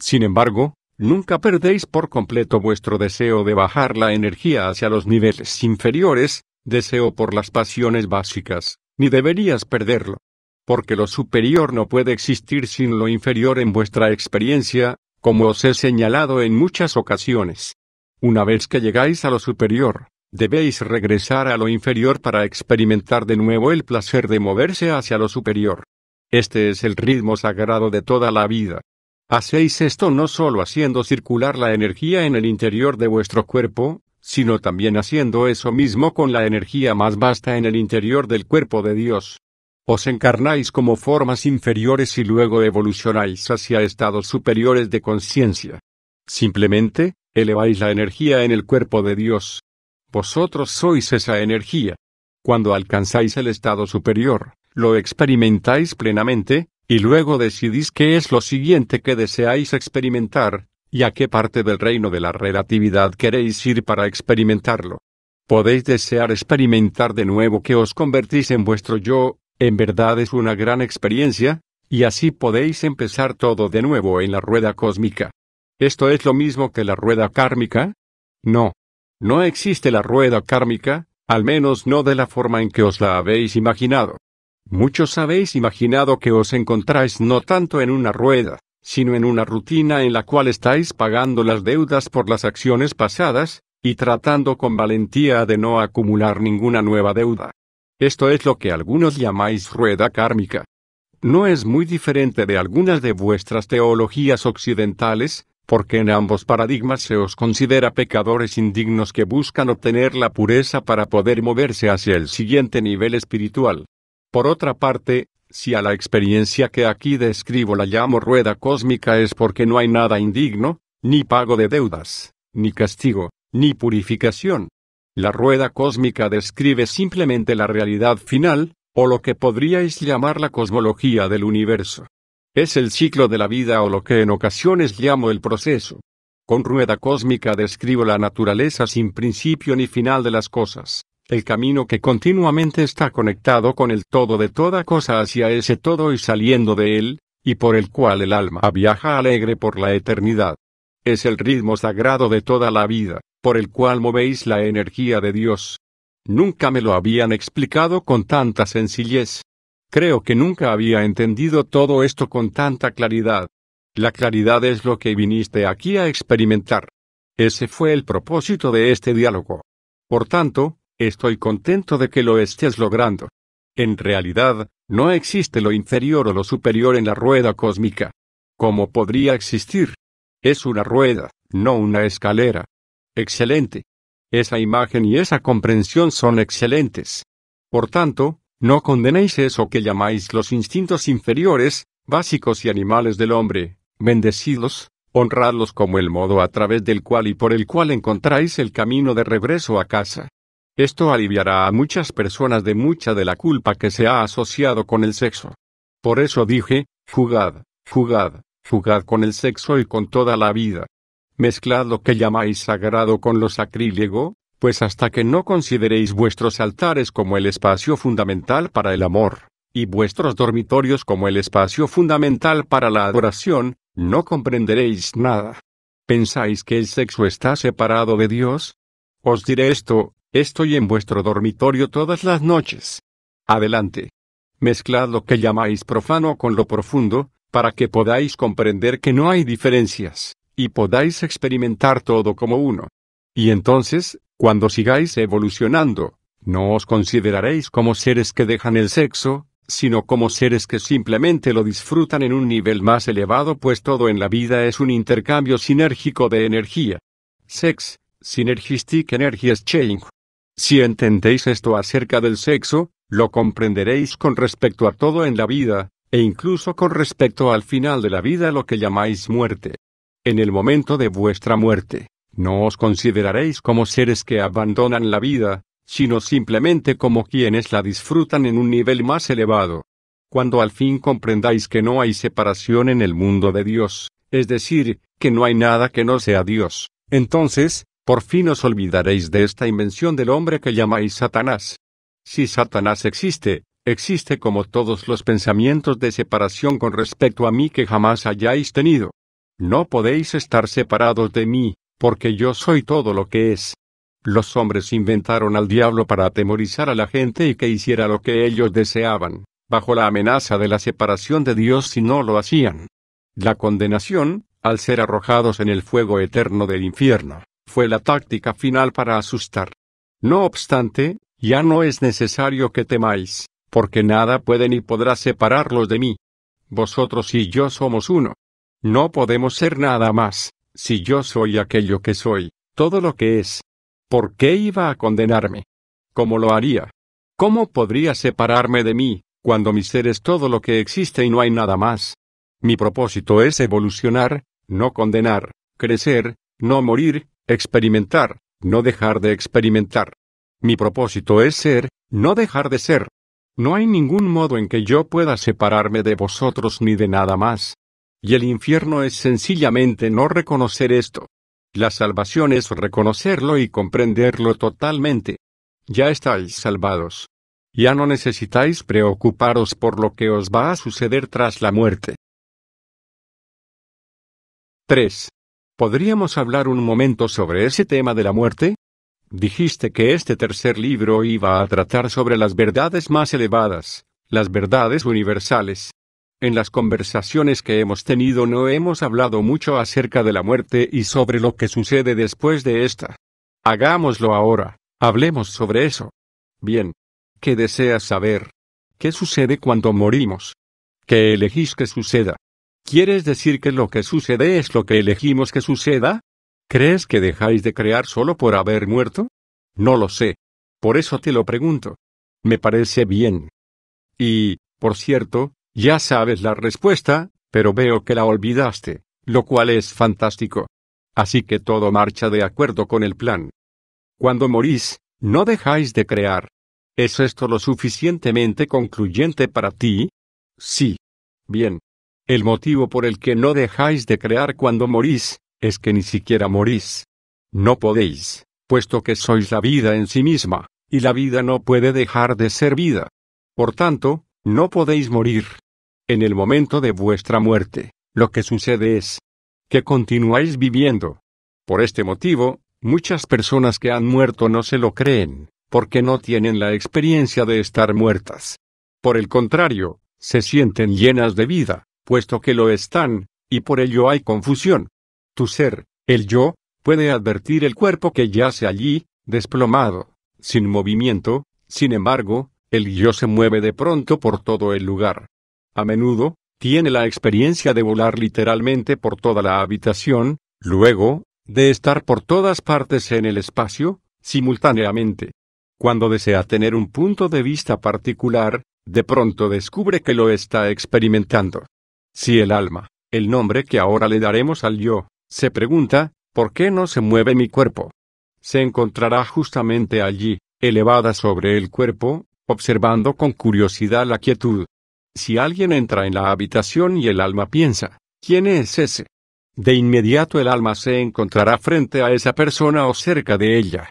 Sin embargo, nunca perdéis por completo vuestro deseo de bajar la energía hacia los niveles inferiores, deseo por las pasiones básicas, ni deberías perderlo porque lo superior no puede existir sin lo inferior en vuestra experiencia, como os he señalado en muchas ocasiones. Una vez que llegáis a lo superior, debéis regresar a lo inferior para experimentar de nuevo el placer de moverse hacia lo superior. Este es el ritmo sagrado de toda la vida. Hacéis esto no solo haciendo circular la energía en el interior de vuestro cuerpo, sino también haciendo eso mismo con la energía más vasta en el interior del cuerpo de Dios. Os encarnáis como formas inferiores y luego evolucionáis hacia estados superiores de conciencia. Simplemente, eleváis la energía en el cuerpo de Dios. Vosotros sois esa energía. Cuando alcanzáis el estado superior, lo experimentáis plenamente, y luego decidís qué es lo siguiente que deseáis experimentar, y a qué parte del reino de la relatividad queréis ir para experimentarlo. Podéis desear experimentar de nuevo que os convertís en vuestro yo, en verdad es una gran experiencia, y así podéis empezar todo de nuevo en la rueda cósmica. ¿Esto es lo mismo que la rueda kármica? No. No existe la rueda kármica, al menos no de la forma en que os la habéis imaginado. Muchos habéis imaginado que os encontráis no tanto en una rueda, sino en una rutina en la cual estáis pagando las deudas por las acciones pasadas, y tratando con valentía de no acumular ninguna nueva deuda. Esto es lo que algunos llamáis rueda kármica. No es muy diferente de algunas de vuestras teologías occidentales, porque en ambos paradigmas se os considera pecadores indignos que buscan obtener la pureza para poder moverse hacia el siguiente nivel espiritual. Por otra parte, si a la experiencia que aquí describo la llamo rueda cósmica es porque no hay nada indigno, ni pago de deudas, ni castigo, ni purificación. La rueda cósmica describe simplemente la realidad final, o lo que podríais llamar la cosmología del universo. Es el ciclo de la vida o lo que en ocasiones llamo el proceso. Con rueda cósmica describo la naturaleza sin principio ni final de las cosas, el camino que continuamente está conectado con el todo de toda cosa hacia ese todo y saliendo de él, y por el cual el alma viaja alegre por la eternidad. Es el ritmo sagrado de toda la vida, por el cual movéis la energía de Dios. Nunca me lo habían explicado con tanta sencillez. Creo que nunca había entendido todo esto con tanta claridad. La claridad es lo que viniste aquí a experimentar. Ese fue el propósito de este diálogo. Por tanto, estoy contento de que lo estés logrando. En realidad, no existe lo inferior o lo superior en la rueda cósmica. ¿Cómo podría existir? Es una rueda, no una escalera. Excelente. Esa imagen y esa comprensión son excelentes. Por tanto, no condenéis eso que llamáis los instintos inferiores, básicos y animales del hombre, bendecidos, honradlos como el modo a través del cual y por el cual encontráis el camino de regreso a casa. Esto aliviará a muchas personas de mucha de la culpa que se ha asociado con el sexo. Por eso dije, jugad, jugad, Jugad con el sexo y con toda la vida. Mezclad lo que llamáis sagrado con lo sacrílego, pues hasta que no consideréis vuestros altares como el espacio fundamental para el amor, y vuestros dormitorios como el espacio fundamental para la adoración, no comprenderéis nada. ¿Pensáis que el sexo está separado de Dios? Os diré esto, estoy en vuestro dormitorio todas las noches. Adelante. Mezclad lo que llamáis profano con lo profundo, para que podáis comprender que no hay diferencias, y podáis experimentar todo como uno. Y entonces, cuando sigáis evolucionando, no os consideraréis como seres que dejan el sexo, sino como seres que simplemente lo disfrutan en un nivel más elevado, pues todo en la vida es un intercambio sinérgico de energía. Sex, Synergistic Energy Exchange. Si entendéis esto acerca del sexo, lo comprenderéis con respecto a todo en la vida, e incluso con respecto al final de la vida lo que llamáis muerte. En el momento de vuestra muerte, no os consideraréis como seres que abandonan la vida, sino simplemente como quienes la disfrutan en un nivel más elevado. Cuando al fin comprendáis que no hay separación en el mundo de Dios, es decir, que no hay nada que no sea Dios, entonces, por fin os olvidaréis de esta invención del hombre que llamáis Satanás. Si Satanás existe, existe como todos los pensamientos de separación con respecto a mí que jamás hayáis tenido. No podéis estar separados de mí, porque yo soy todo lo que es. Los hombres inventaron al diablo para atemorizar a la gente y que hiciera lo que ellos deseaban, bajo la amenaza de la separación de Dios si no lo hacían. La condenación, al ser arrojados en el fuego eterno del infierno, fue la táctica final para asustar. No obstante, ya no es necesario que temáis porque nada puede ni podrá separarlos de mí. Vosotros y yo somos uno. No podemos ser nada más, si yo soy aquello que soy, todo lo que es. ¿Por qué iba a condenarme? ¿Cómo lo haría? ¿Cómo podría separarme de mí, cuando mi ser es todo lo que existe y no hay nada más? Mi propósito es evolucionar, no condenar, crecer, no morir, experimentar, no dejar de experimentar. Mi propósito es ser, no dejar de ser. No hay ningún modo en que yo pueda separarme de vosotros ni de nada más. Y el infierno es sencillamente no reconocer esto. La salvación es reconocerlo y comprenderlo totalmente. Ya estáis salvados. Ya no necesitáis preocuparos por lo que os va a suceder tras la muerte. 3. ¿Podríamos hablar un momento sobre ese tema de la muerte? Dijiste que este tercer libro iba a tratar sobre las verdades más elevadas, las verdades universales. En las conversaciones que hemos tenido no hemos hablado mucho acerca de la muerte y sobre lo que sucede después de esta. Hagámoslo ahora, hablemos sobre eso. Bien. ¿Qué deseas saber? ¿Qué sucede cuando morimos? ¿Qué elegís que suceda? ¿Quieres decir que lo que sucede es lo que elegimos que suceda? ¿Crees que dejáis de crear solo por haber muerto? No lo sé. Por eso te lo pregunto. Me parece bien. ¿Y Por cierto, ya sabes la respuesta, pero veo que la olvidaste, lo cual es fantástico. Así que todo marcha de acuerdo con el plan. Cuando morís, no dejáis de crear. ¿Es esto lo suficientemente concluyente para ti? Sí. Bien. El motivo por el que no dejáis de crear cuando morís, es que ni siquiera morís. No podéis, puesto que sois la vida en sí misma, y la vida no puede dejar de ser vida. Por tanto, no podéis morir. En el momento de vuestra muerte, lo que sucede es que continuáis viviendo. Por este motivo, muchas personas que han muerto no se lo creen, porque no tienen la experiencia de estar muertas. Por el contrario, se sienten llenas de vida, puesto que lo están, y por ello hay confusión. Tu ser, el yo, puede advertir el cuerpo que yace allí, desplomado, sin movimiento, sin embargo, el yo se mueve de pronto por todo el lugar. A menudo, tiene la experiencia de volar literalmente por toda la habitación, luego, de estar por todas partes en el espacio, simultáneamente. Cuando desea tener un punto de vista particular, de pronto descubre que lo está experimentando. Si el alma, el nombre que ahora le daremos al yo, se pregunta, ¿por qué no se mueve mi cuerpo? Se encontrará justamente allí, elevada sobre el cuerpo, observando con curiosidad la quietud. Si alguien entra en la habitación y el alma piensa, ¿quién es ese? De inmediato el alma se encontrará frente a esa persona o cerca de ella.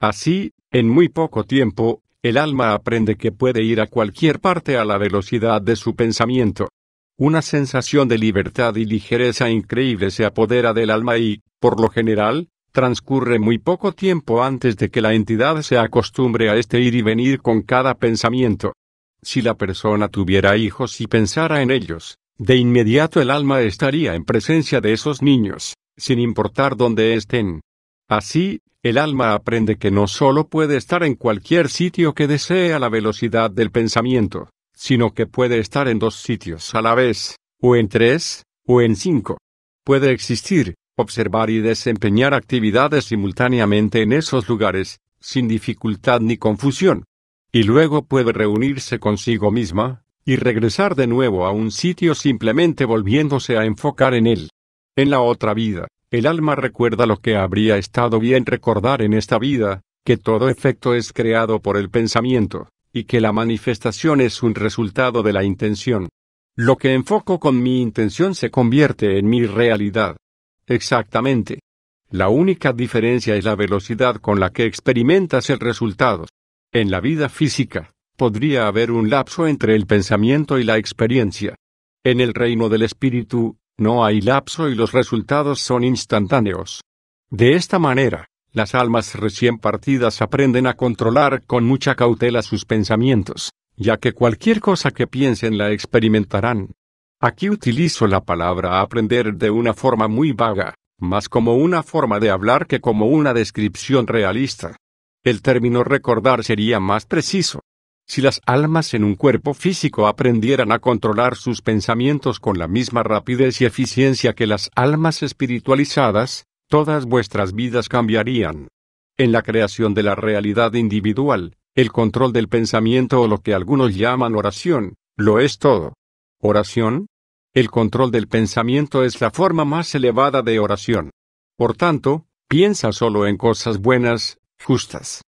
Así, en muy poco tiempo, el alma aprende que puede ir a cualquier parte a la velocidad de su pensamiento. Una sensación de libertad y ligereza increíble se apodera del alma y, por lo general, transcurre muy poco tiempo antes de que la entidad se acostumbre a este ir y venir con cada pensamiento. Si la persona tuviera hijos y pensara en ellos, de inmediato el alma estaría en presencia de esos niños, sin importar dónde estén. Así, el alma aprende que no solo puede estar en cualquier sitio que desee a la velocidad del pensamiento, sino que puede estar en dos sitios a la vez, o en tres, o en cinco. Puede existir, observar y desempeñar actividades simultáneamente en esos lugares, sin dificultad ni confusión y luego puede reunirse consigo misma, y regresar de nuevo a un sitio simplemente volviéndose a enfocar en él. En la otra vida, el alma recuerda lo que habría estado bien recordar en esta vida, que todo efecto es creado por el pensamiento, y que la manifestación es un resultado de la intención. Lo que enfoco con mi intención se convierte en mi realidad. Exactamente. La única diferencia es la velocidad con la que experimentas el resultado. En la vida física, podría haber un lapso entre el pensamiento y la experiencia. En el reino del espíritu, no hay lapso y los resultados son instantáneos. De esta manera, las almas recién partidas aprenden a controlar con mucha cautela sus pensamientos, ya que cualquier cosa que piensen la experimentarán. Aquí utilizo la palabra aprender de una forma muy vaga, más como una forma de hablar que como una descripción realista. El término recordar sería más preciso. Si las almas en un cuerpo físico aprendieran a controlar sus pensamientos con la misma rapidez y eficiencia que las almas espiritualizadas, todas vuestras vidas cambiarían. En la creación de la realidad individual, el control del pensamiento o lo que algunos llaman oración, lo es todo. ¿Oración? El control del pensamiento es la forma más elevada de oración. Por tanto, piensa solo en cosas buenas, justas.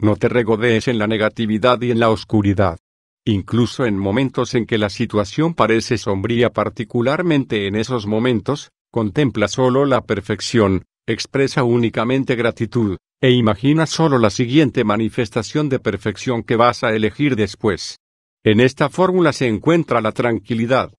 No te regodees en la negatividad y en la oscuridad. Incluso en momentos en que la situación parece sombría, particularmente en esos momentos, contempla solo la perfección, expresa únicamente gratitud, e imagina solo la siguiente manifestación de perfección que vas a elegir después. En esta fórmula se encuentra la tranquilidad.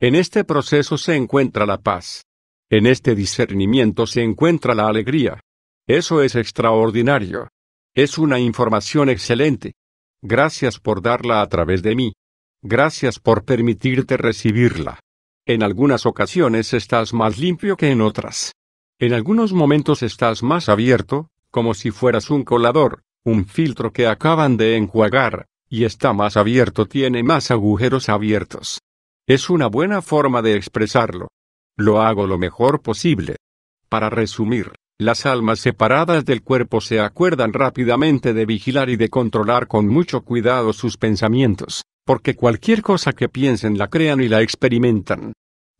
En este proceso se encuentra la paz. En este discernimiento se encuentra la alegría. Eso es extraordinario. Es una información excelente. Gracias por darla a través de mí. Gracias por permitirte recibirla. En algunas ocasiones estás más limpio que en otras. En algunos momentos estás más abierto, como si fueras un colador, un filtro que acaban de enjuagar, y está más abierto tiene más agujeros abiertos. Es una buena forma de expresarlo. Lo hago lo mejor posible. Para resumir, las almas separadas del cuerpo se acuerdan rápidamente de vigilar y de controlar con mucho cuidado sus pensamientos, Porque cualquier cosa que piensen la crean y la experimentan.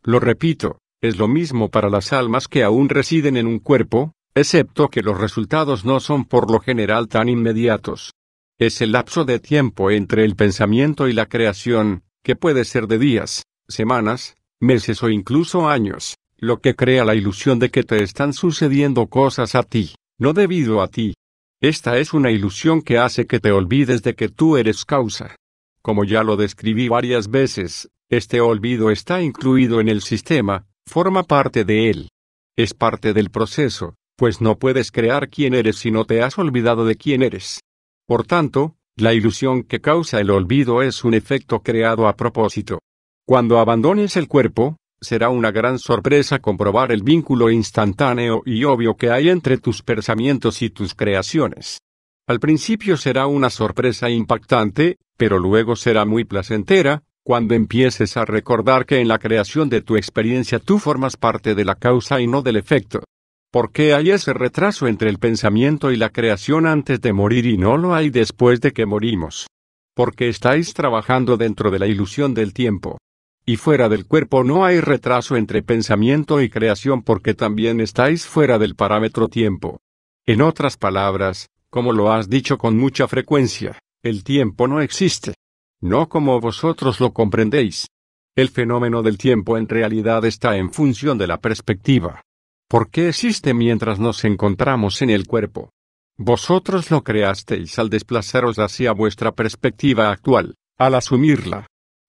Lo repito, es lo mismo para las almas que aún residen en un cuerpo, excepto que los resultados no son por lo general tan inmediatos. Es el lapso de tiempo entre el pensamiento y la creación, que puede ser de días, semanas, meses o incluso años, lo que crea la ilusión de que te están sucediendo cosas a ti, no debido a ti. Esta es una ilusión que hace que te olvides de que tú eres causa. Como ya lo describí varias veces, este olvido está incluido en el sistema, forma parte de él. Es parte del proceso, pues no puedes crear quién eres si no te has olvidado de quién eres. Por tanto, la ilusión que causa el olvido es un efecto creado a propósito. Cuando abandones el cuerpo, será una gran sorpresa comprobar el vínculo instantáneo y obvio que hay entre tus pensamientos y tus creaciones. Al principio será una sorpresa impactante, pero luego será muy placentera, cuando empieces a recordar que en la creación de tu experiencia tú formas parte de la causa y no del efecto. ¿Por qué hay ese retraso entre el pensamiento y la creación antes de morir y no lo hay después de que morimos? Porque estáis trabajando dentro de la ilusión del tiempo. Y fuera del cuerpo no hay retraso entre pensamiento y creación porque también estáis fuera del parámetro tiempo. En otras palabras, como lo has dicho con mucha frecuencia, el tiempo no existe. No como vosotros lo comprendéis. El fenómeno del tiempo en realidad está en función de la perspectiva. ¿Por qué existe mientras nos encontramos en el cuerpo? Vosotros lo creasteis al desplazaros hacia vuestra perspectiva actual, al asumirla.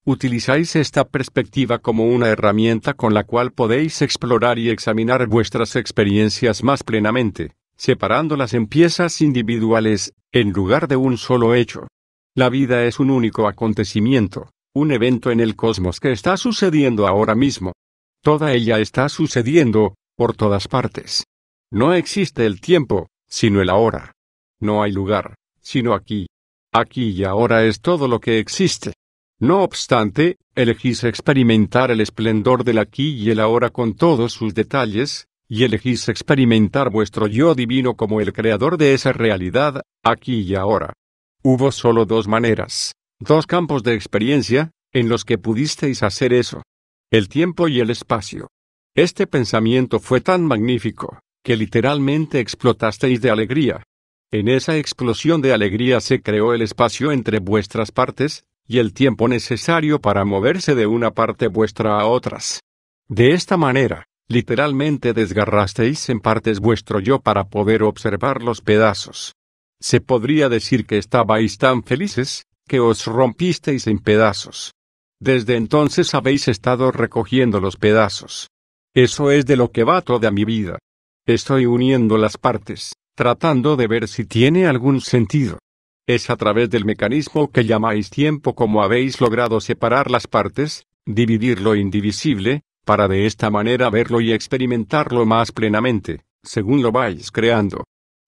Utilizáis esta perspectiva como una herramienta con la cual podéis explorar y examinar vuestras experiencias más plenamente, separándolas en piezas individuales, en lugar de un solo hecho. La vida es un único acontecimiento, un evento en el cosmos que está sucediendo ahora mismo. Toda ella está sucediendo, por todas partes. No existe el tiempo, sino el ahora. No hay lugar, sino aquí. Aquí y ahora es todo lo que existe. No obstante, elegís experimentar el esplendor del aquí y el ahora con todos sus detalles, y elegís experimentar vuestro yo divino como el creador de esa realidad, aquí y ahora. Hubo solo dos maneras, dos campos de experiencia, en los que pudisteis hacer eso. El tiempo y el espacio. Este pensamiento fue tan magnífico, que literalmente explotasteis de alegría. En esa explosión de alegría se creó el espacio entre vuestras partes, y el tiempo necesario para moverse de una parte vuestra a otras. De esta manera, literalmente desgarrasteis en partes vuestro yo para poder observar los pedazos. Se podría decir que estabais tan felices, que os rompisteis en pedazos. Desde entonces habéis estado recogiendo los pedazos. Eso es de lo que va toda mi vida. Estoy uniendo las partes, tratando de ver si tiene algún sentido. Es a través del mecanismo que llamáis tiempo como habéis logrado separar las partes, dividir lo indivisible, para de esta manera verlo y experimentarlo más plenamente, según lo vais creando.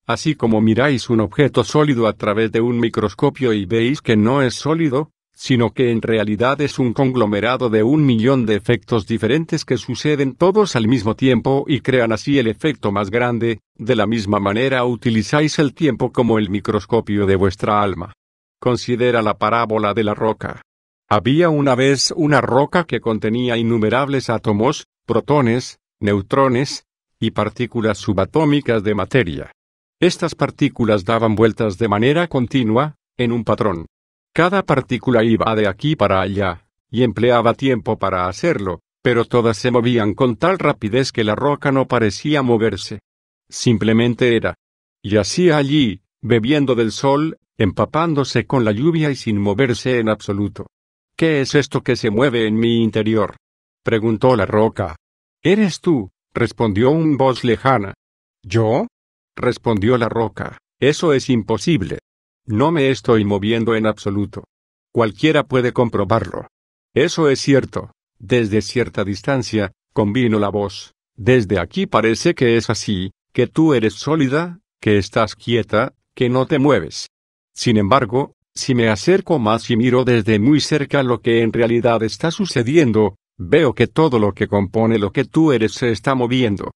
Así como miráis un objeto sólido a través de un microscopio y veis que no es sólido, sino que en realidad es un conglomerado de un millón de efectos diferentes que suceden todos al mismo tiempo y crean así el efecto más grande, de la misma manera utilizáis el tiempo como el microscopio de vuestra alma. Considera la parábola de la roca. Había una vez una roca que contenía innumerables átomos, protones, neutrones, y partículas subatómicas de materia. Estas partículas daban vueltas de manera continua, en un patrón. Cada partícula iba de aquí para allá, y empleaba tiempo para hacerlo, pero todas se movían con tal rapidez que la roca no parecía moverse. Simplemente era. Y así allí, bebiendo del sol, empapándose con la lluvia y sin moverse en absoluto. ¿Qué es esto que se mueve en mi interior? preguntó la roca. Eres tú, respondió un voz lejana. ¿Yo? respondió la roca. Eso es imposible. No me estoy moviendo en absoluto. Cualquiera puede comprobarlo. Eso es cierto. Desde cierta distancia, convino la voz. Desde aquí parece que es así, que tú eres sólida, que estás quieta, que no te mueves. Sin embargo, si me acerco más y miro desde muy cerca lo que en realidad está sucediendo, veo que todo lo que compone lo que tú eres se está moviendo.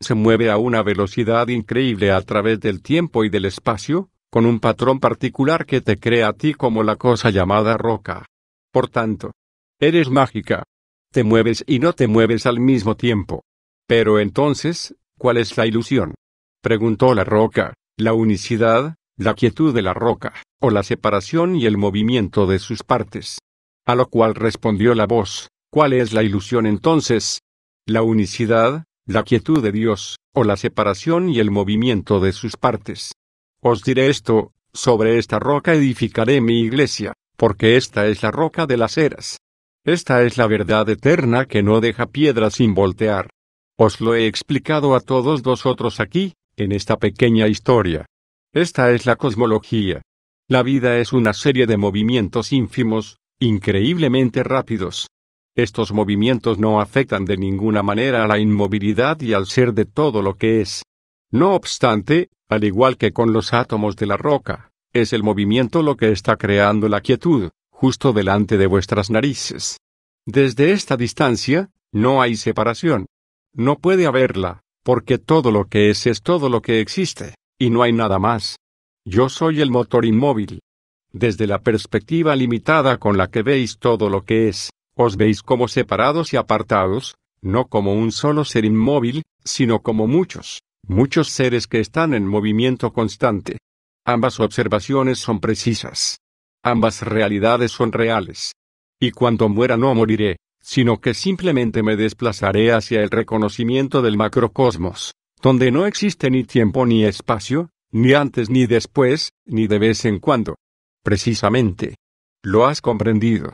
Se mueve a una velocidad increíble a través del tiempo y del espacio, con un patrón particular que te crea a ti como la cosa llamada roca. Por tanto, eres mágica. Te mueves y no te mueves al mismo tiempo. Pero entonces, ¿cuál es la ilusión? Preguntó la roca, la unicidad, la quietud de la roca, o la separación y el movimiento de sus partes. A lo cual respondió la voz, ¿cuál es la ilusión entonces? La unicidad, la quietud de Dios, o la separación y el movimiento de sus partes. Os diré esto, sobre esta roca edificaré mi iglesia, porque esta es la roca de las eras. Esta es la verdad eterna que no deja piedra sin voltear. Os lo he explicado a todos vosotros aquí, en esta pequeña historia. Esta es la cosmología. La vida es una serie de movimientos ínfimos, increíblemente rápidos. Estos movimientos no afectan de ninguna manera a la inmovilidad y al ser de todo lo que es. No obstante, al igual que con los átomos de la roca, es el movimiento lo que está creando la quietud, justo delante de vuestras narices. Desde esta distancia, no hay separación. No puede haberla, porque todo lo que es es todo lo que existe, y no hay nada más. Yo soy el motor inmóvil. Desde la perspectiva limitada con la que veis todo lo que es, os veis como separados y apartados, no como un solo ser inmóvil, sino como muchos, muchos seres que están en movimiento constante. Ambas observaciones son precisas. Ambas realidades son reales. Y cuando muera no moriré, sino que simplemente me desplazaré hacia el reconocimiento del macrocosmos, donde no existe ni tiempo ni espacio, ni antes ni después, ni de vez en cuando. Precisamente. Lo has comprendido.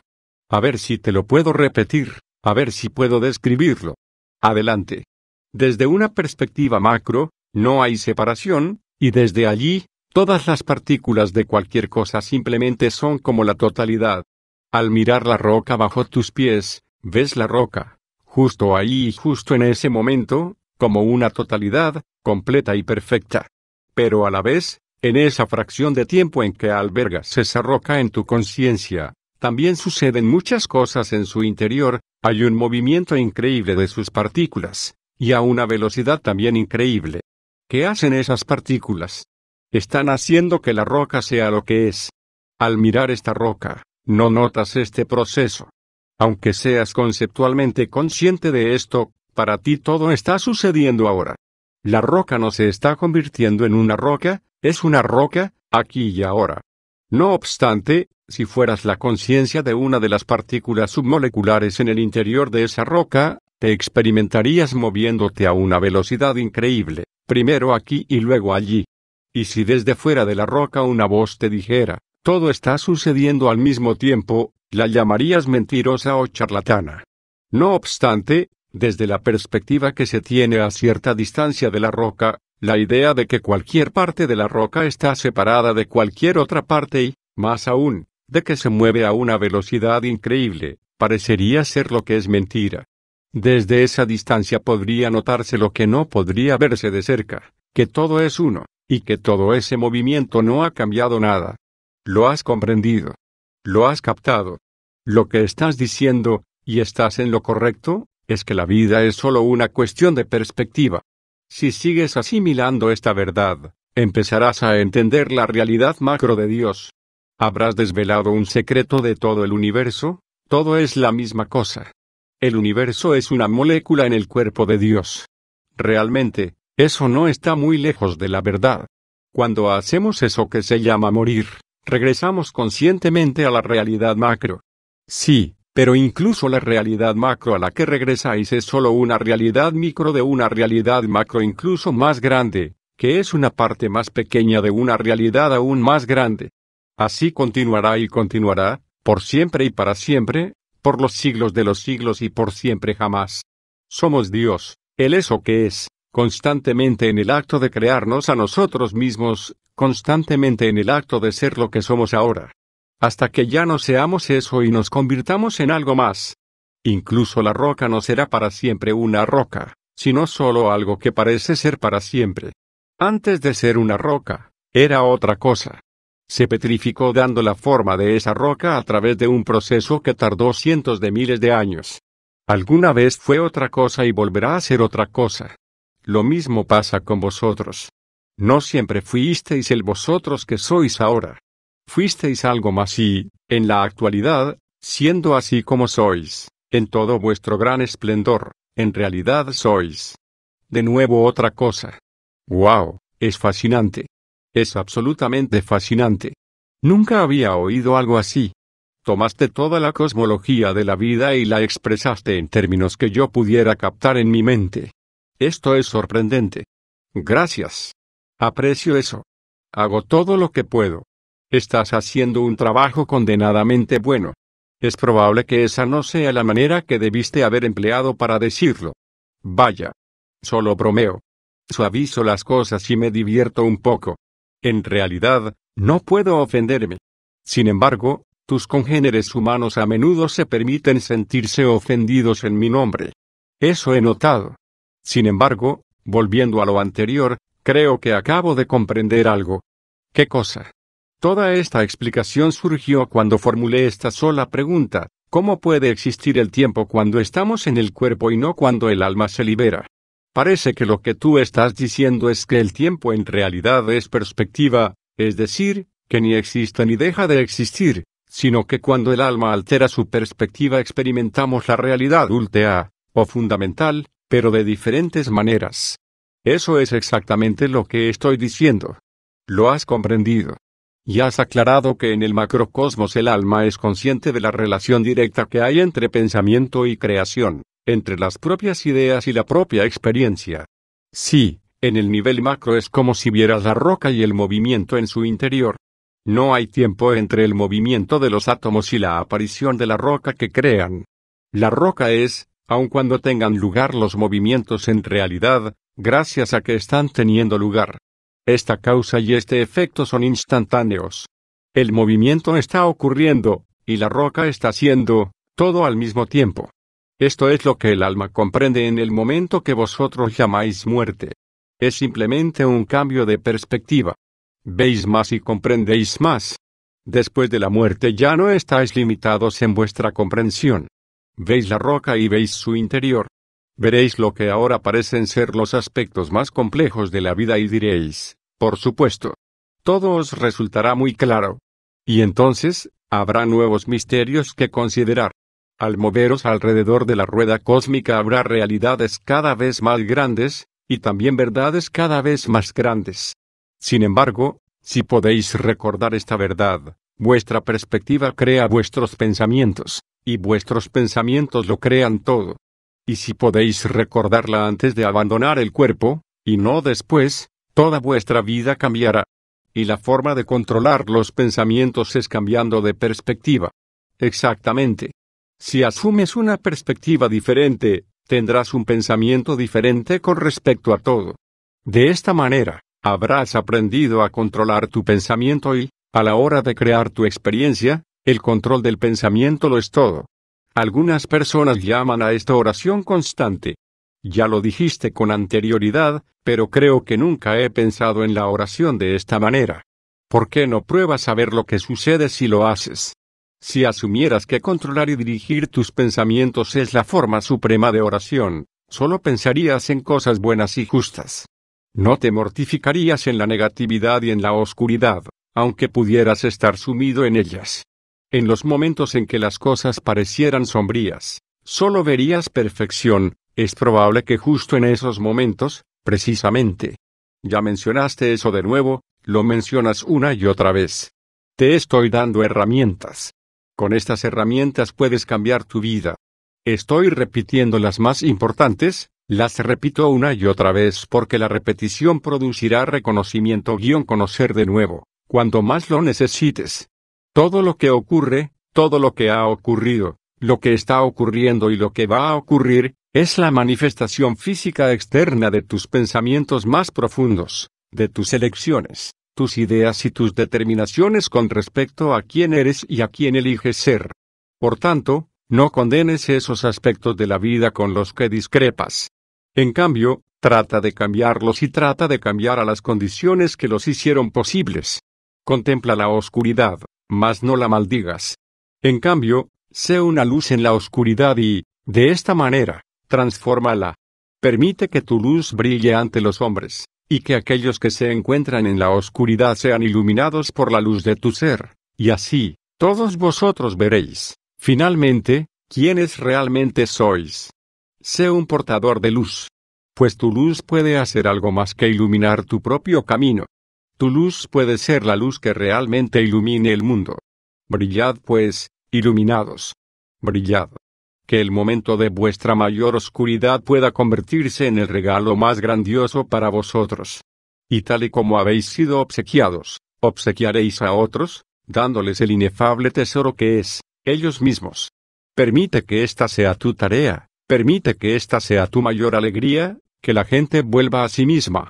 A ver si te lo puedo repetir, a ver si puedo describirlo. Adelante. Desde una perspectiva macro, no hay separación, y desde allí, Todas las partículas de cualquier cosa simplemente son como la totalidad. Al mirar la roca bajo tus pies, ves la roca, justo ahí y justo en ese momento, como una totalidad, completa y perfecta. Pero a la vez, en esa fracción de tiempo en que albergas esa roca en tu conciencia, también suceden muchas cosas en su interior, hay un movimiento increíble de sus partículas, y a una velocidad también increíble. ¿Qué hacen esas partículas? están haciendo que la roca sea lo que es. Al mirar esta roca, no notas este proceso. Aunque seas conceptualmente consciente de esto, para ti todo está sucediendo ahora. La roca no se está convirtiendo en una roca, es una roca, aquí y ahora. No obstante, si fueras la conciencia de una de las partículas submoleculares en el interior de esa roca, te experimentarías moviéndote a una velocidad increíble, primero aquí y luego allí. Y si desde fuera de la roca una voz te dijera, todo está sucediendo al mismo tiempo, la llamarías mentirosa o charlatana. No obstante, desde la perspectiva que se tiene a cierta distancia de la roca, la idea de que cualquier parte de la roca está separada de cualquier otra parte y, más aún, de que se mueve a una velocidad increíble, parecería ser lo que es mentira. Desde esa distancia podría notarse lo que no podría verse de cerca, que todo es uno y que todo ese movimiento no ha cambiado nada. Lo has comprendido. Lo has captado. Lo que estás diciendo, y estás en lo correcto, es que la vida es solo una cuestión de perspectiva. Si sigues asimilando esta verdad, empezarás a entender la realidad macro de Dios. Habrás desvelado un secreto de todo el universo, todo es la misma cosa. El universo es una molécula en el cuerpo de Dios. Realmente, eso no está muy lejos de la verdad. Cuando hacemos eso que se llama morir, regresamos conscientemente a la realidad macro. Sí, pero incluso la realidad macro a la que regresáis es solo una realidad micro de una realidad macro incluso más grande, que es una parte más pequeña de una realidad aún más grande. Así continuará y continuará, por siempre y para siempre, por los siglos de los siglos y por siempre jamás. Somos Dios, el eso que es constantemente en el acto de crearnos a nosotros mismos, constantemente en el acto de ser lo que somos ahora. Hasta que ya no seamos eso y nos convirtamos en algo más. Incluso la roca no será para siempre una roca, sino solo algo que parece ser para siempre. Antes de ser una roca, era otra cosa. Se petrificó dando la forma de esa roca a través de un proceso que tardó cientos de miles de años. Alguna vez fue otra cosa y volverá a ser otra cosa. Lo mismo pasa con vosotros. No siempre fuisteis el vosotros que sois ahora. Fuisteis algo más y, en la actualidad, Siendo así como sois, en todo vuestro gran esplendor, en realidad sois. De nuevo otra cosa. ¡Wow! Es fascinante. Es absolutamente fascinante. Nunca había oído algo así. Tomaste toda la cosmología de la vida y la expresaste en términos que yo pudiera captar en mi mente. Esto es sorprendente. Gracias. Aprecio eso. Hago todo lo que puedo. Estás haciendo un trabajo condenadamente bueno. Es probable que esa no sea la manera que debiste haber empleado para decirlo. Vaya. Solo bromeo. Suavizo las cosas y me divierto un poco. En realidad, no puedo ofenderme. Sin embargo, tus congéneres humanos a menudo se permiten sentirse ofendidos en mi nombre. Eso he notado. Sin embargo, volviendo a lo anterior, creo que acabo de comprender algo. ¿Qué cosa? Toda esta explicación surgió cuando formulé esta sola pregunta, ¿cómo puede existir el tiempo cuando estamos en el cuerpo y no cuando el alma se libera? Parece que lo que tú estás diciendo es que el tiempo en realidad es perspectiva, es decir, que ni existe ni deja de existir, sino que cuando el alma altera su perspectiva experimentamos la realidad última, o fundamental, pero de diferentes maneras. Eso es exactamente lo que estoy diciendo. Lo has comprendido. Y has aclarado que en el macrocosmos el alma es consciente de la relación directa que hay entre pensamiento y creación, entre las propias ideas y la propia experiencia. Sí, en el nivel macro es como si vieras la roca y el movimiento en su interior. No hay tiempo entre el movimiento de los átomos y la aparición de la roca que crean. La roca es, aun cuando tengan lugar los movimientos en realidad, gracias a que están teniendo lugar. Esta causa y este efecto son instantáneos. El movimiento está ocurriendo, y la roca está haciendo, todo al mismo tiempo. Esto es lo que el alma comprende en el momento que vosotros llamáis muerte. Es simplemente un cambio de perspectiva. Veis más y comprendéis más. Después de la muerte ya no estáis limitados en vuestra comprensión. Veis la roca y veis su interior. Veréis lo que ahora parecen ser los aspectos más complejos de la vida y diréis, por supuesto. Todo os resultará muy claro. Y entonces, habrá nuevos misterios que considerar. Al moveros alrededor de la rueda cósmica habrá realidades cada vez más grandes, y también verdades cada vez más grandes. Sin embargo, si podéis recordar esta verdad, vuestra perspectiva crea vuestros pensamientos, y vuestros pensamientos lo crean todo. Y si podéis recordarla antes de abandonar el cuerpo, y no después, toda vuestra vida cambiará. Y la forma de controlar los pensamientos es cambiando de perspectiva. Exactamente. Si asumes una perspectiva diferente, tendrás un pensamiento diferente con respecto a todo. De esta manera, habrás aprendido a controlar tu pensamiento y, a la hora de crear tu experiencia, el control del pensamiento lo es todo. Algunas personas llaman a esta oración constante. Ya lo dijiste con anterioridad, pero creo que nunca he pensado en la oración de esta manera. ¿Por qué no pruebas a ver lo que sucede si lo haces? Si asumieras que controlar y dirigir tus pensamientos es la forma suprema de oración, solo pensarías en cosas buenas y justas. No te mortificarías en la negatividad y en la oscuridad, aunque pudieras estar sumido en ellas. En los momentos en que las cosas parecieran sombrías, solo verías perfección, es probable que justo en esos momentos, precisamente. Ya mencionaste eso de nuevo, lo mencionas una y otra vez. Te estoy dando herramientas. Con estas herramientas puedes cambiar tu vida. Estoy repitiendo las más importantes, las repito una y otra vez porque la repetición producirá reconocimiento guion conocer de nuevo, cuando más lo necesites. Todo lo que ocurre, todo lo que ha ocurrido, lo que está ocurriendo y lo que va a ocurrir, es la manifestación física externa de tus pensamientos más profundos, de tus elecciones, tus ideas y tus determinaciones con respecto a quién eres y a quién eliges ser. Por tanto, no condenes esos aspectos de la vida con los que discrepas. En cambio, trata de cambiarlos y trata de cambiar a las condiciones que los hicieron posibles. Contempla la oscuridad, mas no la maldigas. En cambio, sé una luz en la oscuridad y, de esta manera, transfórmala. Permite que tu luz brille ante los hombres, y que aquellos que se encuentran en la oscuridad sean iluminados por la luz de tu ser, y así, todos vosotros veréis, Finalmente, ¿quiénes realmente sois? Sé un portador de luz. Pues tu luz puede hacer algo más que iluminar tu propio camino. Tu luz puede ser la luz que realmente ilumine el mundo. Brillad pues, iluminados. Brillad. Que el momento de vuestra mayor oscuridad pueda convertirse en el regalo más grandioso para vosotros. Y tal y como habéis sido obsequiados, obsequiaréis a otros, dándoles el inefable tesoro que es, ellos mismos. Permite que esta sea tu tarea, permite que esta sea tu mayor alegría, que la gente vuelva a sí misma.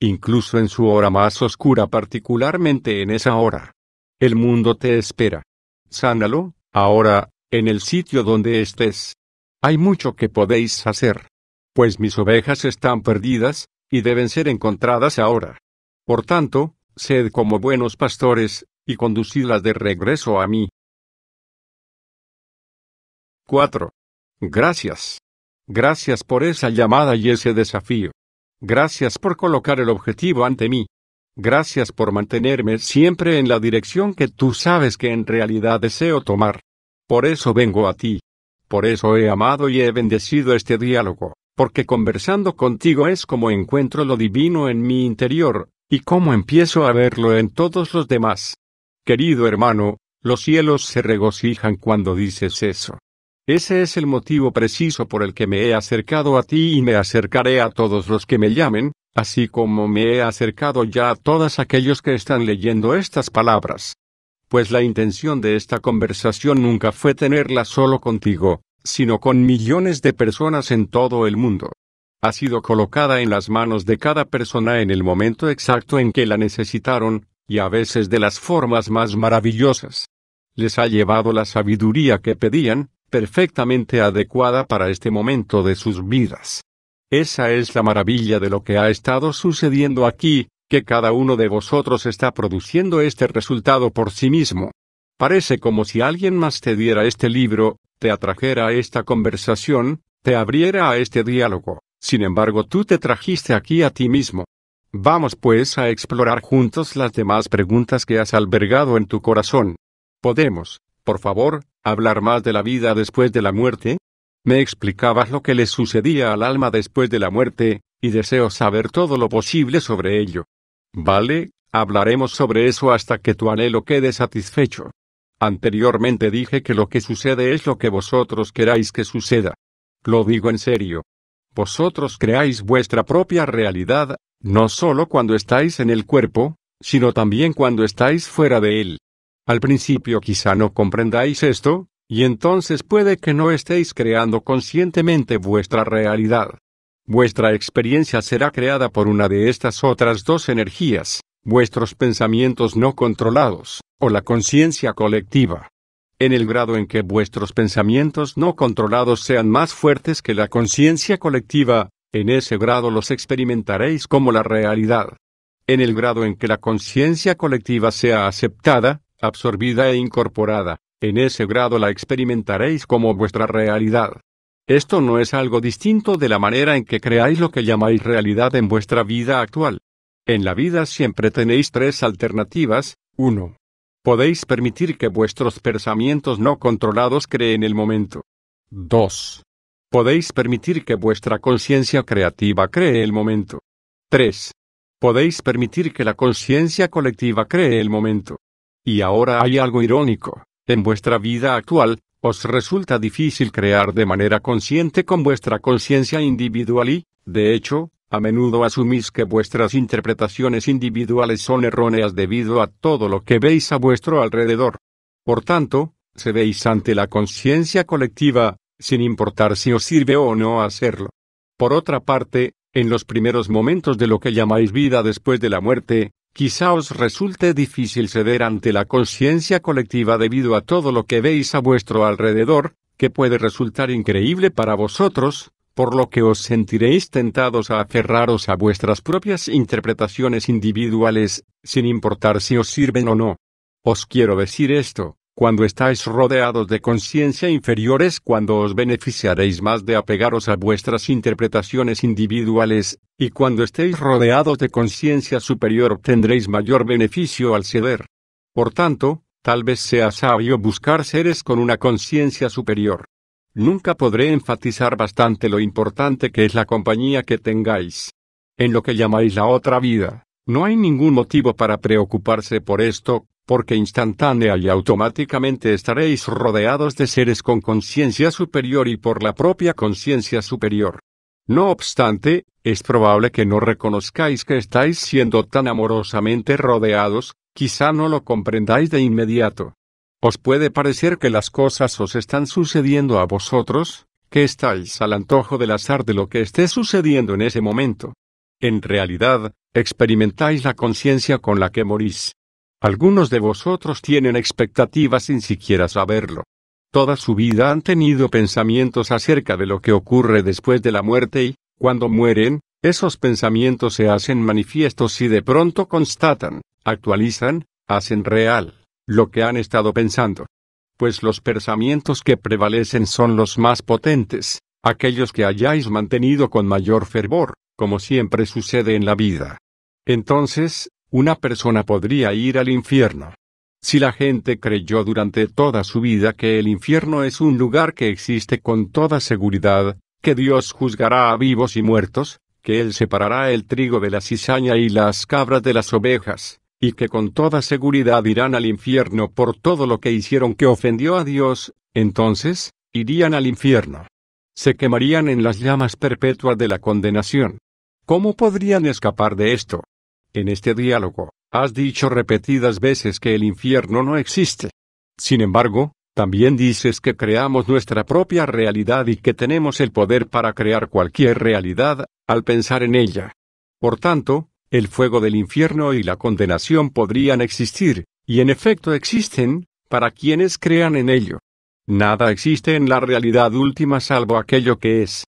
Incluso en su hora más oscura, particularmente en esa hora. El mundo te espera. Sánalo, ahora, en el sitio donde estés. Hay mucho que podéis hacer. Pues mis ovejas están perdidas, y deben ser encontradas ahora. Por tanto, sed como buenos pastores, y conducidlas de regreso a mí. 4. Gracias. Gracias por esa llamada y ese desafío. Gracias por colocar el objetivo ante mí. Gracias por mantenerme siempre en la dirección que tú sabes que en realidad deseo tomar. Por eso vengo a ti. Por eso he amado y he bendecido este diálogo, porque conversando contigo es como encuentro lo divino en mi interior, y como empiezo a verlo en todos los demás. Querido hermano, los cielos se regocijan cuando dices eso. Ese es el motivo preciso por el que me he acercado a ti y me acercaré a todos los que me llamen, así como me he acercado ya a todos aquellos que están leyendo estas palabras. Pues la intención de esta conversación nunca fue tenerla solo contigo, sino con millones de personas en todo el mundo. Ha sido colocada en las manos de cada persona en el momento exacto en que la necesitaron, y a veces de las formas más maravillosas. Les ha llevado la sabiduría que pedían, perfectamente adecuada para este momento de sus vidas. Esa es la maravilla de lo que ha estado sucediendo aquí, que cada uno de vosotros está produciendo este resultado por sí mismo. Parece como si alguien más te diera este libro, te atrajera a esta conversación, te abriera a este diálogo. Sin embargo, tú te trajiste aquí a ti mismo. Vamos pues a explorar juntos las demás preguntas que has albergado en tu corazón. Podemos, por favor, hablar más de la vida después de la muerte? Me explicabas lo que le sucedía al alma después de la muerte, y deseo saber todo lo posible sobre ello. Vale, hablaremos sobre eso hasta que tu anhelo quede satisfecho. Anteriormente dije que lo que sucede es lo que vosotros queráis que suceda. Lo digo en serio. Vosotros creáis vuestra propia realidad, no solo cuando estáis en el cuerpo, sino también cuando estáis fuera de él. Al principio quizá no comprendáis esto, y entonces puede que no estéis creando conscientemente vuestra realidad. Vuestra experiencia será creada por una de estas otras dos energías, vuestros pensamientos no controlados, o la conciencia colectiva. En el grado en que vuestros pensamientos no controlados sean más fuertes que la conciencia colectiva, en ese grado los experimentaréis como la realidad. En el grado en que la conciencia colectiva sea aceptada, absorbida e incorporada, en ese grado la experimentaréis como vuestra realidad. Esto no es algo distinto de la manera en que creáis lo que llamáis realidad en vuestra vida actual. En la vida siempre tenéis tres alternativas. 1. Podéis permitir que vuestros pensamientos no controlados creen el momento. 2. Podéis permitir que vuestra conciencia creativa cree el momento. 3. Podéis permitir que la conciencia colectiva cree el momento. Y ahora hay algo irónico. En vuestra vida actual, os resulta difícil crear de manera consciente con vuestra conciencia individual y, de hecho, a menudo asumís que vuestras interpretaciones individuales son erróneas debido a todo lo que veis a vuestro alrededor. Por tanto, se veis ante la conciencia colectiva, sin importar si os sirve o no hacerlo. Por otra parte, en los primeros momentos de lo que llamáis vida después de la muerte, Quizá os resulte difícil ceder ante la conciencia colectiva debido a todo lo que veis a vuestro alrededor, que puede resultar increíble para vosotros, por lo que os sentiréis tentados a aferraros a vuestras propias interpretaciones individuales, sin importar si os sirven o no. Os quiero decir esto, cuando estáis rodeados de conciencia inferior es cuando os beneficiaréis más de apegaros a vuestras interpretaciones individuales, y cuando estéis rodeados de conciencia superior obtendréis mayor beneficio al ceder. Por tanto, Tal vez sea sabio buscar seres con una conciencia superior. Nunca podré enfatizar bastante lo importante que es la compañía que tengáis. En lo que llamáis la otra vida, no hay ningún motivo para preocuparse por esto, porque instantánea y automáticamente estaréis rodeados de seres con conciencia superior y por la propia conciencia superior. No obstante, es probable que no reconozcáis que estáis siendo tan amorosamente rodeados, quizá no lo comprendáis de inmediato. Os puede parecer que las cosas os están sucediendo a vosotros, que estáis al antojo del azar de lo que esté sucediendo en ese momento. En realidad, experimentáis la conciencia con la que morís. Algunos de vosotros tienen expectativas sin siquiera saberlo. Toda su vida han tenido pensamientos acerca de lo que ocurre después de la muerte y, cuando mueren, esos pensamientos se hacen manifiestos y de pronto constatan, actualizan, hacen real, lo que han estado pensando. Pues los pensamientos que prevalecen son los más potentes, aquellos que hayáis mantenido con mayor fervor, como siempre sucede en la vida. Entonces, una persona podría ir al infierno. Si la gente creyó durante toda su vida que el infierno es un lugar que existe con toda seguridad, que Dios juzgará a vivos y muertos, que Él separará el trigo de la cizaña y las cabras de las ovejas, y que con toda seguridad irán al infierno por todo lo que hicieron que ofendió a Dios, entonces, irían al infierno. Se quemarían en las llamas perpetuas de la condenación. ¿Cómo podrían escapar de esto? En este diálogo, has dicho repetidas veces que el infierno no existe. Sin embargo, también dices que creamos nuestra propia realidad y que tenemos el poder para crear cualquier realidad, al pensar en ella. Por tanto, el fuego del infierno y la condenación podrían existir, y en efecto existen, para quienes crean en ello. Nada existe en la realidad última salvo aquello que es.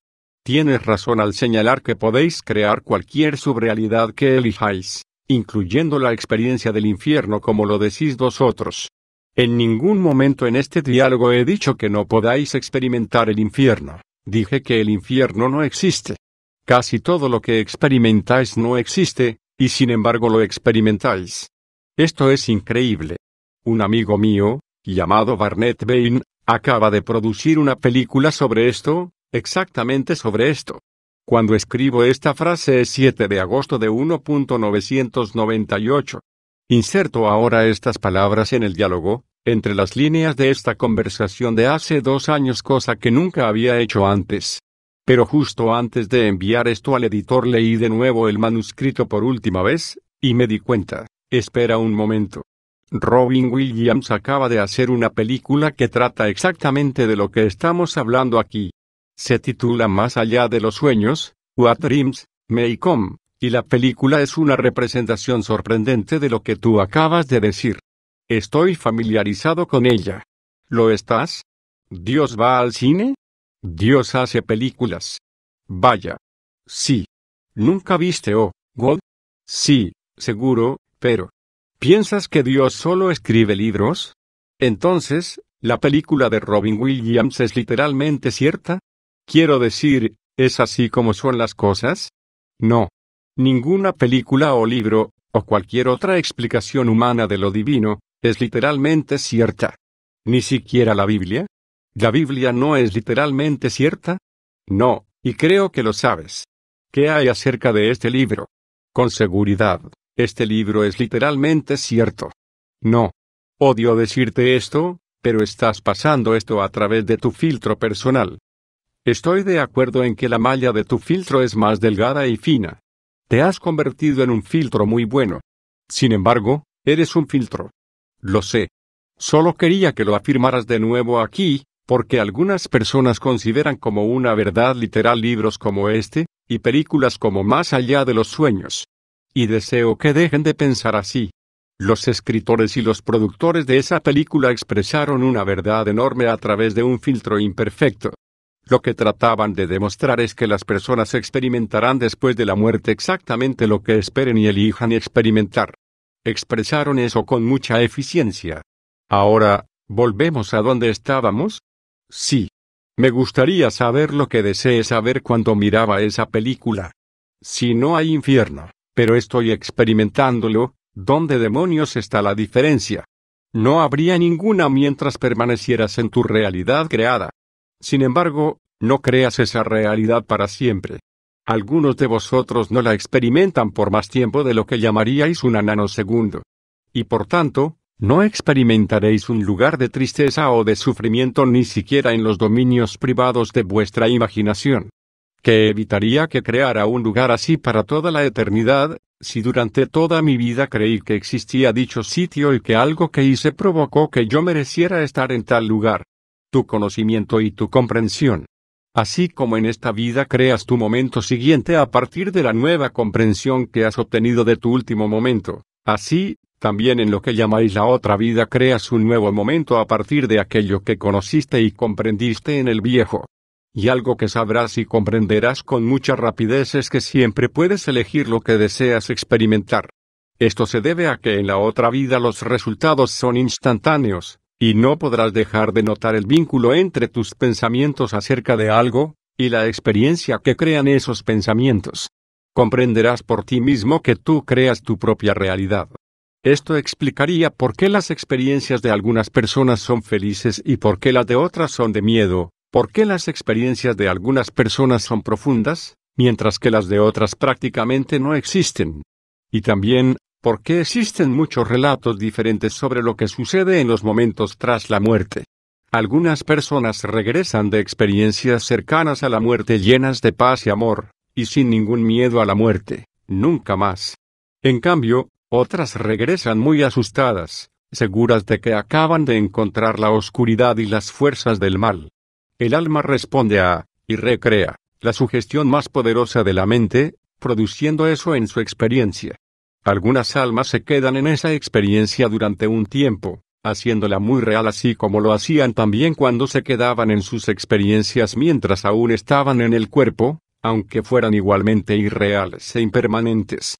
Tienes razón al señalar que podéis crear cualquier subrealidad que elijáis, incluyendo la experiencia del infierno como lo decís vosotros. En ningún momento en este diálogo he dicho que no podáis experimentar el infierno. Dije que el infierno no existe. Casi todo lo que experimentáis no existe, y sin embargo lo experimentáis. Esto es increíble. Un amigo mío, llamado Barnett Bain, acaba de producir una película sobre esto, Exactamente sobre esto. Cuando escribo esta frase es 7 de agosto de 1.998. Inserto ahora estas palabras en el diálogo, entre las líneas de esta conversación de hace dos años cosa que nunca había hecho antes. Pero justo antes de enviar esto al editor leí de nuevo el manuscrito por última vez, y me di cuenta, espera un momento. Robin Williams acaba de hacer una película que trata exactamente de lo que estamos hablando aquí. Se titula Más allá de los sueños, What Dreams May Come, y la película es una representación sorprendente de lo que tú acabas de decir. Estoy familiarizado con ella. ¿Lo estás? ¿Dios va al cine? Dios hace películas. Vaya. Sí. ¿Nunca viste O, God? Sí, seguro, pero. ¿Piensas que Dios solo escribe libros? Entonces, ¿la película de Robin Williams es literalmente cierta? Quiero decir, ¿es así como son las cosas? No. Ninguna película o libro, o cualquier otra explicación humana de lo divino, es literalmente cierta. Ni siquiera la Biblia. ¿La Biblia no es literalmente cierta? No, y creo que lo sabes. ¿Qué hay acerca de este libro? Con seguridad, este libro es literalmente cierto. No. Odio decirte esto, pero estás pasando esto a través de tu filtro personal. Estoy de acuerdo en que la malla de tu filtro es más delgada y fina. Te has convertido en un filtro muy bueno. Sin embargo, eres un filtro. Lo sé. Solo quería que lo afirmaras de nuevo aquí, porque algunas personas consideran como una verdad literal libros como este, y películas como Más allá de los sueños. Y deseo que dejen de pensar así. Los escritores y los productores de esa película expresaron una verdad enorme a través de un filtro imperfecto. Lo que trataban de demostrar es que las personas experimentarán después de la muerte exactamente lo que esperen y elijan experimentar. Expresaron eso con mucha eficiencia. Ahora, ¿volvemos a donde estábamos? Sí. Me gustaría saber lo que deseé saber cuando miraba esa película. Si no hay infierno, pero estoy experimentándolo, ¿dónde demonios está la diferencia? No habría ninguna mientras permanecieras en tu realidad creada. Sin embargo, no creas esa realidad para siempre. Algunos de vosotros no la experimentan por más tiempo de lo que llamaríais un nanosegundo. Y por tanto, no experimentaréis un lugar de tristeza o de sufrimiento ni siquiera en los dominios privados de vuestra imaginación. Que evitaría que creara un lugar así para toda la eternidad, si durante toda mi vida creí que existía dicho sitio y que algo que hice provocó que yo mereciera estar en tal lugar. Tu conocimiento y tu comprensión Así como en esta vida creas tu momento siguiente a partir de la nueva comprensión que has obtenido de tu último momento, así, también en lo que llamáis la otra vida creas un nuevo momento a partir de aquello que conociste y comprendiste en el viejo. Y algo que sabrás y comprenderás con mucha rapidez es que siempre puedes elegir lo que deseas experimentar. Esto se debe a que en la otra vida los resultados son instantáneos, y no podrás dejar de notar el vínculo entre tus pensamientos acerca de algo, y la experiencia que crean esos pensamientos. Comprenderás por ti mismo que tú creas tu propia realidad. Esto explicaría por qué las experiencias de algunas personas son felices y por qué las de otras son de miedo, por qué las experiencias de algunas personas son profundas, mientras que las de otras prácticamente no existen. Y también, ¿Por qué existen muchos relatos diferentes sobre lo que sucede en los momentos tras la muerte? Algunas personas regresan de experiencias cercanas a la muerte llenas de paz y amor, y sin ningún miedo a la muerte, nunca más. En cambio, otras regresan muy asustadas, seguras de que acaban de encontrar la oscuridad y las fuerzas del mal. El alma responde a, y recrea, la sugestión más poderosa de la mente, produciendo eso en su experiencia. Algunas almas se quedan en esa experiencia durante un tiempo, haciéndola muy real así como lo hacían también cuando se quedaban en sus experiencias mientras aún estaban en el cuerpo, aunque fueran igualmente irreales e impermanentes.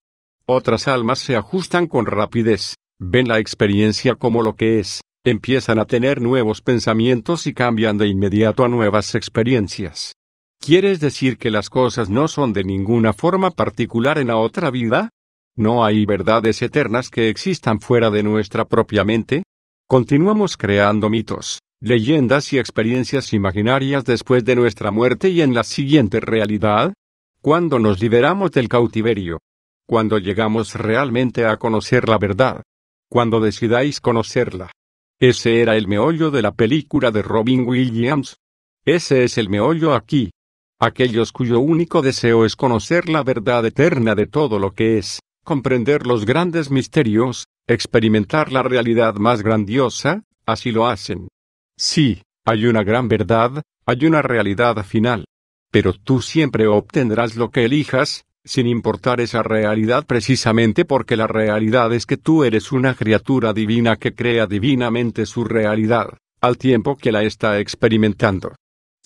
Otras almas se ajustan con rapidez, ven la experiencia como lo que es, empiezan a tener nuevos pensamientos y cambian de inmediato a nuevas experiencias. ¿Quieres decir que las cosas no son de ninguna forma particular en la otra vida? ¿No hay verdades eternas que existan fuera de nuestra propia mente? Continuamos creando mitos, leyendas y experiencias imaginarias después de nuestra muerte y en la siguiente realidad. Cuando nos liberamos del cautiverio. Cuando llegamos realmente a conocer la verdad. Cuando decidáis conocerla. Ese era el meollo de la película de Robin Williams. Ese es el meollo aquí. Aquellos cuyo único deseo es conocer la verdad eterna de todo lo que es comprender los grandes misterios, experimentar la realidad más grandiosa, así lo hacen. Sí, hay una gran verdad, hay una realidad final. Pero tú siempre obtendrás lo que elijas, sin importar esa realidad precisamente porque la realidad es que tú eres una criatura divina que crea divinamente su realidad, al tiempo que la está experimentando.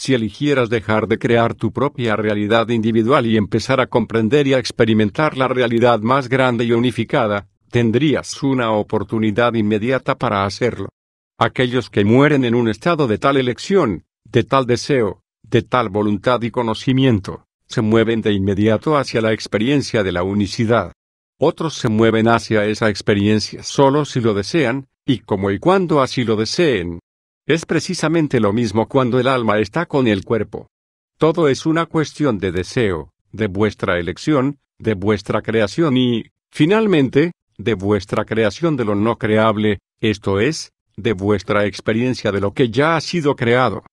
Si eligieras dejar de crear tu propia realidad individual y empezar a comprender y a experimentar la realidad más grande y unificada, tendrías una oportunidad inmediata para hacerlo. Aquellos que mueren en un estado de tal elección, de tal deseo, de tal voluntad y conocimiento, se mueven de inmediato hacia la experiencia de la unicidad. Otros se mueven hacia esa experiencia solo si lo desean, y como y cuando así lo deseen. Es precisamente lo mismo cuando el alma está con el cuerpo. Todo es una cuestión de deseo, de vuestra elección, de vuestra creación y, finalmente, de vuestra creación de lo no creable, esto es, de vuestra experiencia de lo que ya ha sido creado.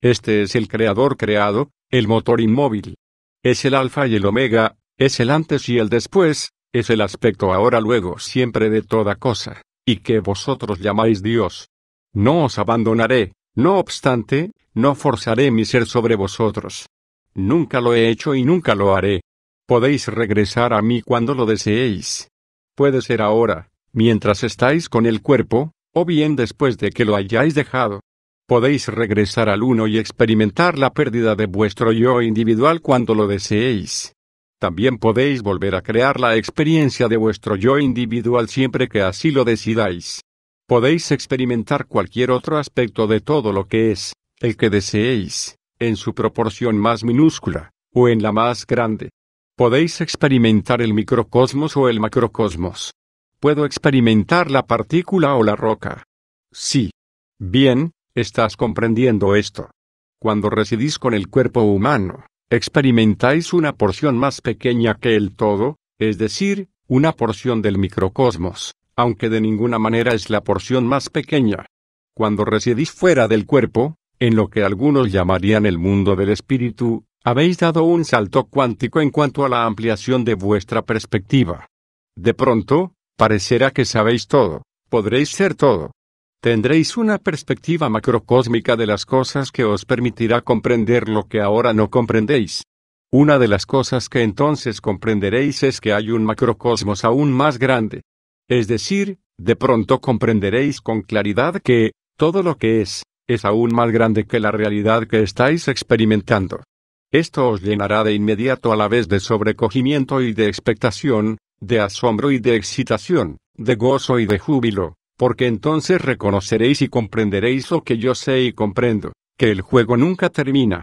Este es el creador creado, el motor inmóvil. Es el alfa y el omega, es el antes y el después, es el aspecto ahora luego siempre de toda cosa, y que vosotros llamáis Dios. No os abandonaré, no obstante, no forzaré mi ser sobre vosotros. Nunca lo he hecho y nunca lo haré. Podéis regresar a mí cuando lo deseéis. Puede ser ahora, mientras estáis con el cuerpo, o bien después de que lo hayáis dejado. Podéis regresar al uno y experimentar la pérdida de vuestro yo individual cuando lo deseéis. También podéis volver a crear la experiencia de vuestro yo individual siempre que así lo decidáis. Podéis experimentar cualquier otro aspecto de todo lo que es, el que deseéis, en su proporción más minúscula, o en la más grande. Podéis experimentar el microcosmos o el macrocosmos. Puedo experimentar la partícula o la roca. Sí. Bien, estás comprendiendo esto. Cuando residís con el cuerpo humano, experimentáis una porción más pequeña que el todo, es decir, una porción del microcosmos, aunque de ninguna manera es la porción más pequeña. Cuando residís fuera del cuerpo, en lo que algunos llamarían el mundo del espíritu, habéis dado un salto cuántico en cuanto a la ampliación de vuestra perspectiva. De pronto, parecerá que sabéis todo, podréis ser todo. Tendréis una perspectiva macrocósmica de las cosas que os permitirá comprender lo que ahora no comprendéis. Una de las cosas que entonces comprenderéis es que hay un macrocosmos aún más grande. Es decir, de pronto comprenderéis con claridad que, todo lo que es, es aún más grande que la realidad que estáis experimentando. Esto os llenará de inmediato a la vez de sobrecogimiento y de expectación, de asombro y de excitación, de gozo y de júbilo, porque entonces reconoceréis y comprenderéis lo que yo sé y comprendo, que el juego nunca termina.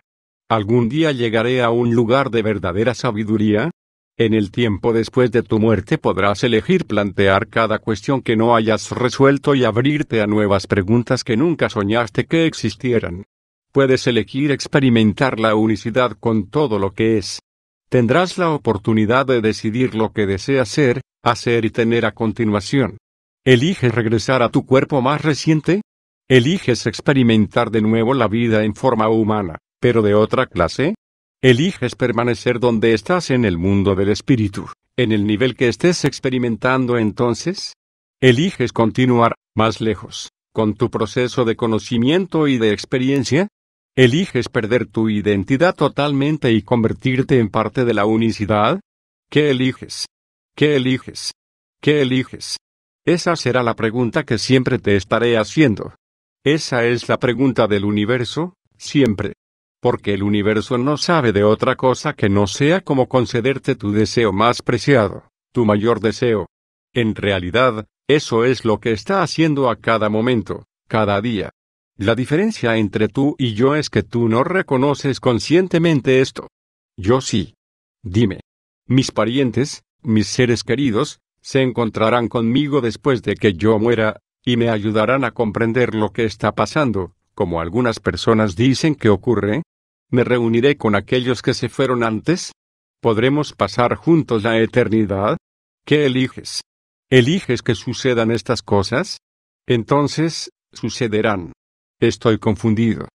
¿Algún día llegaré a un lugar de verdadera sabiduría? En el tiempo después de tu muerte podrás elegir plantear cada cuestión que no hayas resuelto y abrirte a nuevas preguntas que nunca soñaste que existieran. Puedes elegir experimentar la unicidad con todo lo que es. Tendrás la oportunidad de decidir lo que deseas ser, hacer y tener a continuación. ¿Eliges regresar a tu cuerpo más reciente? ¿Eliges experimentar de nuevo la vida en forma humana? pero de otra clase? ¿Eliges permanecer donde estás en el mundo del espíritu, en el nivel que estés experimentando entonces? ¿Eliges continuar, más lejos, con tu proceso de conocimiento y de experiencia? ¿Eliges perder tu identidad totalmente y convertirte en parte de la unicidad? ¿Qué eliges? ¿Qué eliges? ¿Qué eliges? Esa será la pregunta que siempre te estaré haciendo. Esa es la pregunta del universo, siempre porque el universo no sabe de otra cosa que no sea como concederte tu deseo más preciado, tu mayor deseo. En realidad, eso es lo que está haciendo a cada momento, cada día. La diferencia entre tú y yo es que tú no reconoces conscientemente esto. Yo sí. Dime. Mis parientes, mis seres queridos, se encontrarán conmigo después de que yo muera, y me ayudarán a comprender lo que está pasando, como algunas personas dicen que ocurre, ¿Me reuniré con aquellos que se fueron antes? ¿Podremos pasar juntos la eternidad? ¿Qué eliges? ¿Eliges que sucedan estas cosas? Entonces, sucederán. Estoy confundido.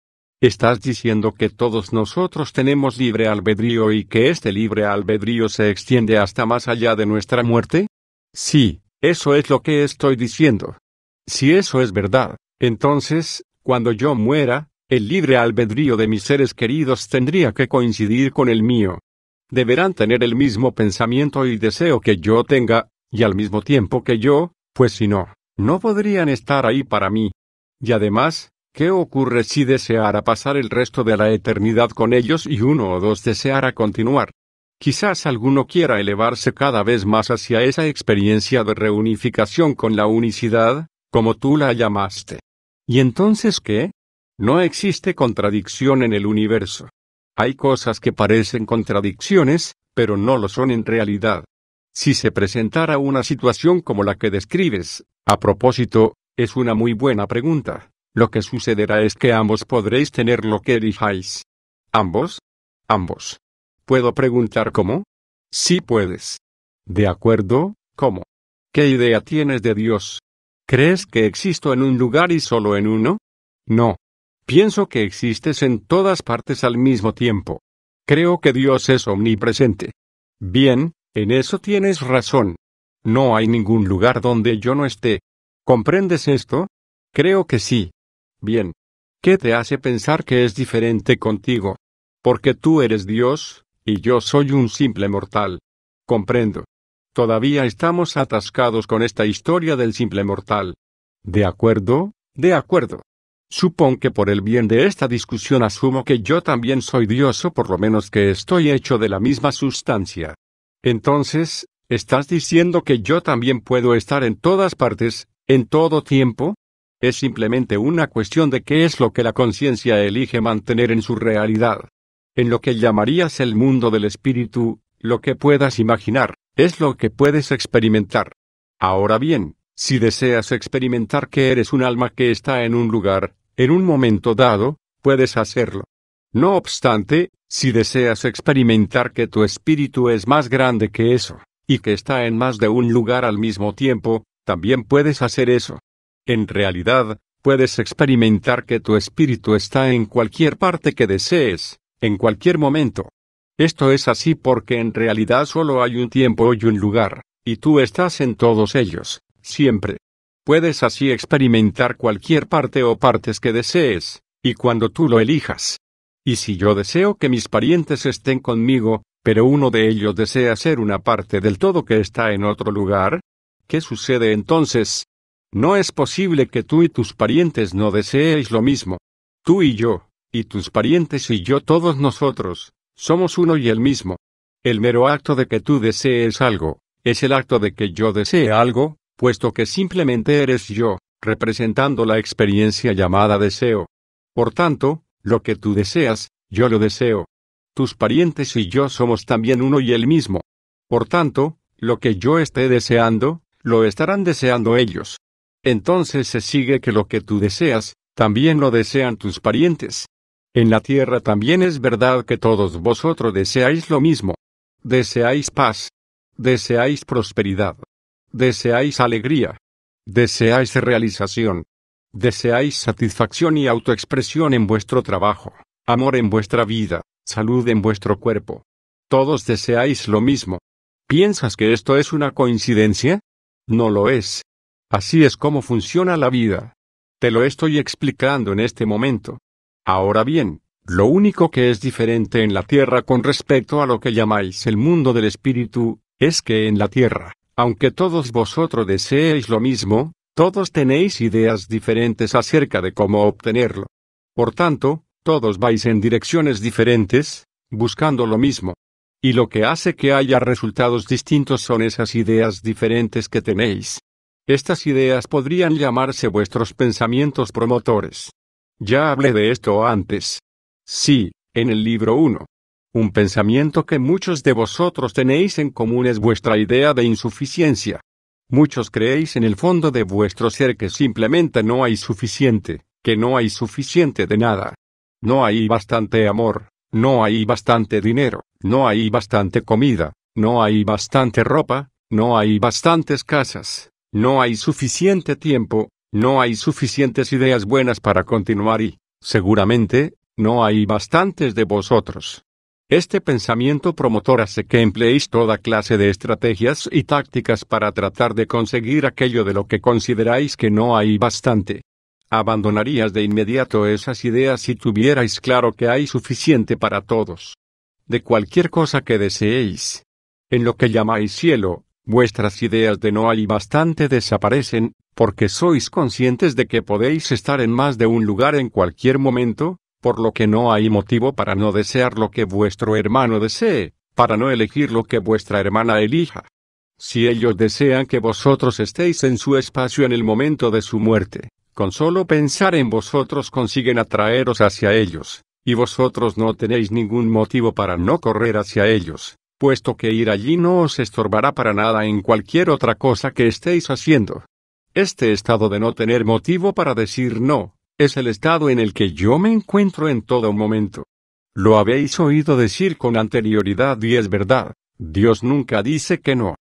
¿Estás diciendo que todos nosotros tenemos libre albedrío y que este libre albedrío se extiende hasta más allá de nuestra muerte? Sí, eso es lo que estoy diciendo. Si eso es verdad, entonces, cuando yo muera, el libre albedrío de mis seres queridos tendría que coincidir con el mío. Deberán tener el mismo pensamiento y deseo que yo tenga, y al mismo tiempo que yo, pues si no, no podrían estar ahí para mí. Y además, ¿qué ocurre si deseara pasar el resto de la eternidad con ellos y uno o dos deseara continuar? Quizás alguno quiera elevarse cada vez más hacia esa experiencia de reunificación con la unicidad, como tú la llamaste. ¿Y entonces qué? No existe contradicción en el universo. Hay cosas que parecen contradicciones, pero no lo son en realidad. Si se presentara una situación como la que describes, a propósito, es una muy buena pregunta. Lo que sucederá es que ambos podréis tener lo que elijáis. ¿Ambos? Ambos. ¿Puedo preguntar cómo? Sí puedes. ¿De acuerdo? ¿Cómo? ¿Qué idea tienes de Dios? ¿Crees que existo en un lugar y solo en uno? No. Pienso que existes en todas partes al mismo tiempo. Creo que Dios es omnipresente. Bien, en eso tienes razón. No hay ningún lugar donde yo no esté. ¿Comprendes esto? Creo que sí. Bien. ¿Qué te hace pensar que es diferente contigo? Porque tú eres Dios, y yo soy un simple mortal. Comprendo. Todavía estamos atascados con esta historia del simple mortal. ¿De acuerdo? De acuerdo. Supongo que por el bien de esta discusión asumo que yo también soy Dios o por lo menos que estoy hecho de la misma sustancia. Entonces, ¿estás diciendo que yo también puedo estar en todas partes, en todo tiempo? Es simplemente una cuestión de qué es lo que la conciencia elige mantener en su realidad. En lo que llamarías el mundo del espíritu, lo que puedas imaginar, es lo que puedes experimentar. Ahora bien, Si deseas experimentar que eres un alma que está en un lugar, en un momento dado, puedes hacerlo. No obstante, si deseas experimentar que tu espíritu es más grande que eso, y que está en más de un lugar al mismo tiempo, también puedes hacer eso. En realidad, puedes experimentar que tu espíritu está en cualquier parte que desees, en cualquier momento. Esto es así porque en realidad solo hay un tiempo y un lugar, y tú estás en todos ellos, siempre. Puedes así experimentar cualquier parte o partes que desees, y cuando tú lo elijas. Y si yo deseo que mis parientes estén conmigo, pero uno de ellos desea ser una parte del todo que está en otro lugar, ¿qué sucede entonces? No es posible que tú y tus parientes no deseéis lo mismo. Tú y yo, y tus parientes y yo todos nosotros, somos uno y el mismo. El mero acto de que tú desees algo, es el acto de que yo desee algo, puesto que simplemente eres yo, representando la experiencia llamada deseo. Por tanto, lo que tú deseas, yo lo deseo. Tus parientes y yo somos también uno y el mismo. Por tanto, lo que yo esté deseando, lo estarán deseando ellos. Entonces se sigue que lo que tú deseas, también lo desean tus parientes. En la tierra también es verdad que todos vosotros deseáis lo mismo. Deseáis paz. Deseáis prosperidad. Deseáis alegría. Deseáis realización. Deseáis satisfacción y autoexpresión en vuestro trabajo, amor en vuestra vida, salud en vuestro cuerpo. Todos deseáis lo mismo. ¿Piensas que esto es una coincidencia? No lo es. Así es como funciona la vida. Te lo estoy explicando en este momento. Ahora bien, lo único que es diferente en la Tierra con respecto a lo que llamáis el mundo del espíritu, es que en la Tierra, aunque todos vosotros deseéis lo mismo, todos tenéis ideas diferentes acerca de cómo obtenerlo. Por tanto, todos vais en direcciones diferentes, buscando lo mismo. Y lo que hace que haya resultados distintos son esas ideas diferentes que tenéis. Estas ideas podrían llamarse vuestros pensamientos promotores. Ya hablé de esto antes. Sí, en el libro 1. Un pensamiento que muchos de vosotros tenéis en común es vuestra idea de insuficiencia. Muchos creéis en el fondo de vuestro ser que simplemente no hay suficiente, que no hay suficiente de nada. No hay bastante amor, no hay bastante dinero, no hay bastante comida, no hay bastante ropa, no hay bastantes casas, no hay suficiente tiempo, no hay suficientes ideas buenas para continuar y, seguramente, no hay bastantes de vosotros. Este pensamiento promotor hace que empleéis toda clase de estrategias y tácticas para tratar de conseguir aquello de lo que consideráis que no hay bastante. Abandonarías de inmediato esas ideas si tuvierais claro que hay suficiente para todos. De cualquier cosa que deseéis. En lo que llamáis cielo, vuestras ideas de no hay bastante desaparecen, porque sois conscientes de que podéis estar en más de un lugar en cualquier momento, por lo que no hay motivo para no desear lo que vuestro hermano desee, para no elegir lo que vuestra hermana elija. Si ellos desean que vosotros estéis en su espacio en el momento de su muerte, con solo pensar en vosotros consiguen atraeros hacia ellos, y vosotros no tenéis ningún motivo para no correr hacia ellos, puesto que ir allí no os estorbará para nada en cualquier otra cosa que estéis haciendo. Este estado de no tener motivo para decir no, es el estado en el que yo me encuentro en todo momento. Lo habéis oído decir con anterioridad y es verdad, Dios nunca dice que no.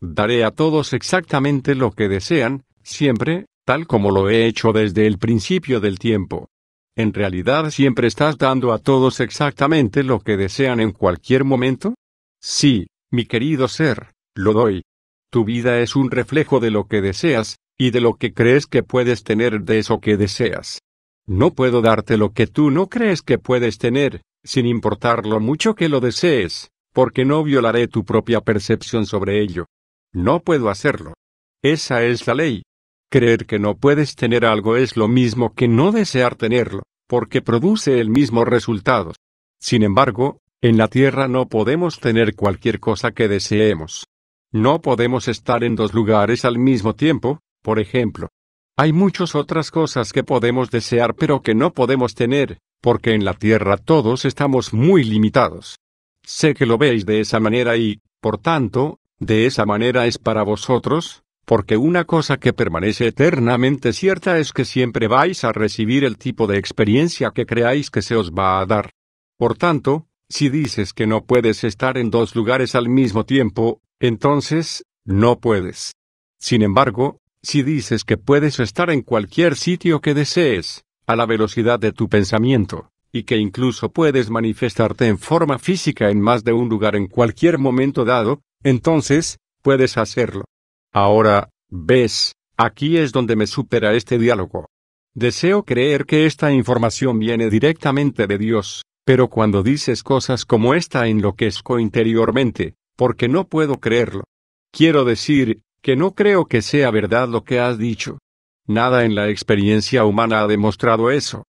Daré a todos exactamente lo que desean, siempre, tal como lo he hecho desde el principio del tiempo. ¿En realidad siempre estás dando a todos exactamente lo que desean en cualquier momento? Sí, mi querido ser, lo doy. Tu vida es un reflejo de lo que deseas, y de lo que crees que puedes tener de eso que deseas. No puedo darte lo que tú no crees que puedes tener, sin importar lo mucho que lo desees, porque no violaré tu propia percepción sobre ello. No puedo hacerlo. Esa es la ley. Creer que no puedes tener algo es lo mismo que no desear tenerlo, porque produce el mismo resultado. Sin embargo, en la Tierra no podemos tener cualquier cosa que deseemos. No podemos estar en dos lugares al mismo tiempo, por ejemplo. Hay muchas otras cosas que podemos desear pero que no podemos tener, porque en la Tierra todos estamos muy limitados. Sé que lo veis de esa manera y, por tanto, de esa manera es para vosotros, porque una cosa que permanece eternamente cierta es que siempre vais a recibir el tipo de experiencia que creáis que se os va a dar. Por tanto, si dices que no puedes estar en dos lugares al mismo tiempo, entonces, no puedes. Sin embargo, si dices que puedes estar en cualquier sitio que desees, a la velocidad de tu pensamiento, y que incluso puedes manifestarte en forma física en más de un lugar en cualquier momento dado, entonces, puedes hacerlo. Ahora, ves, aquí es donde me supera este diálogo. Deseo creer que esta información viene directamente de Dios, pero cuando dices cosas como esta enloquezco interiormente, porque no puedo creerlo. Quiero decir, que no creo que sea verdad lo que has dicho. Nada en la experiencia humana ha demostrado eso.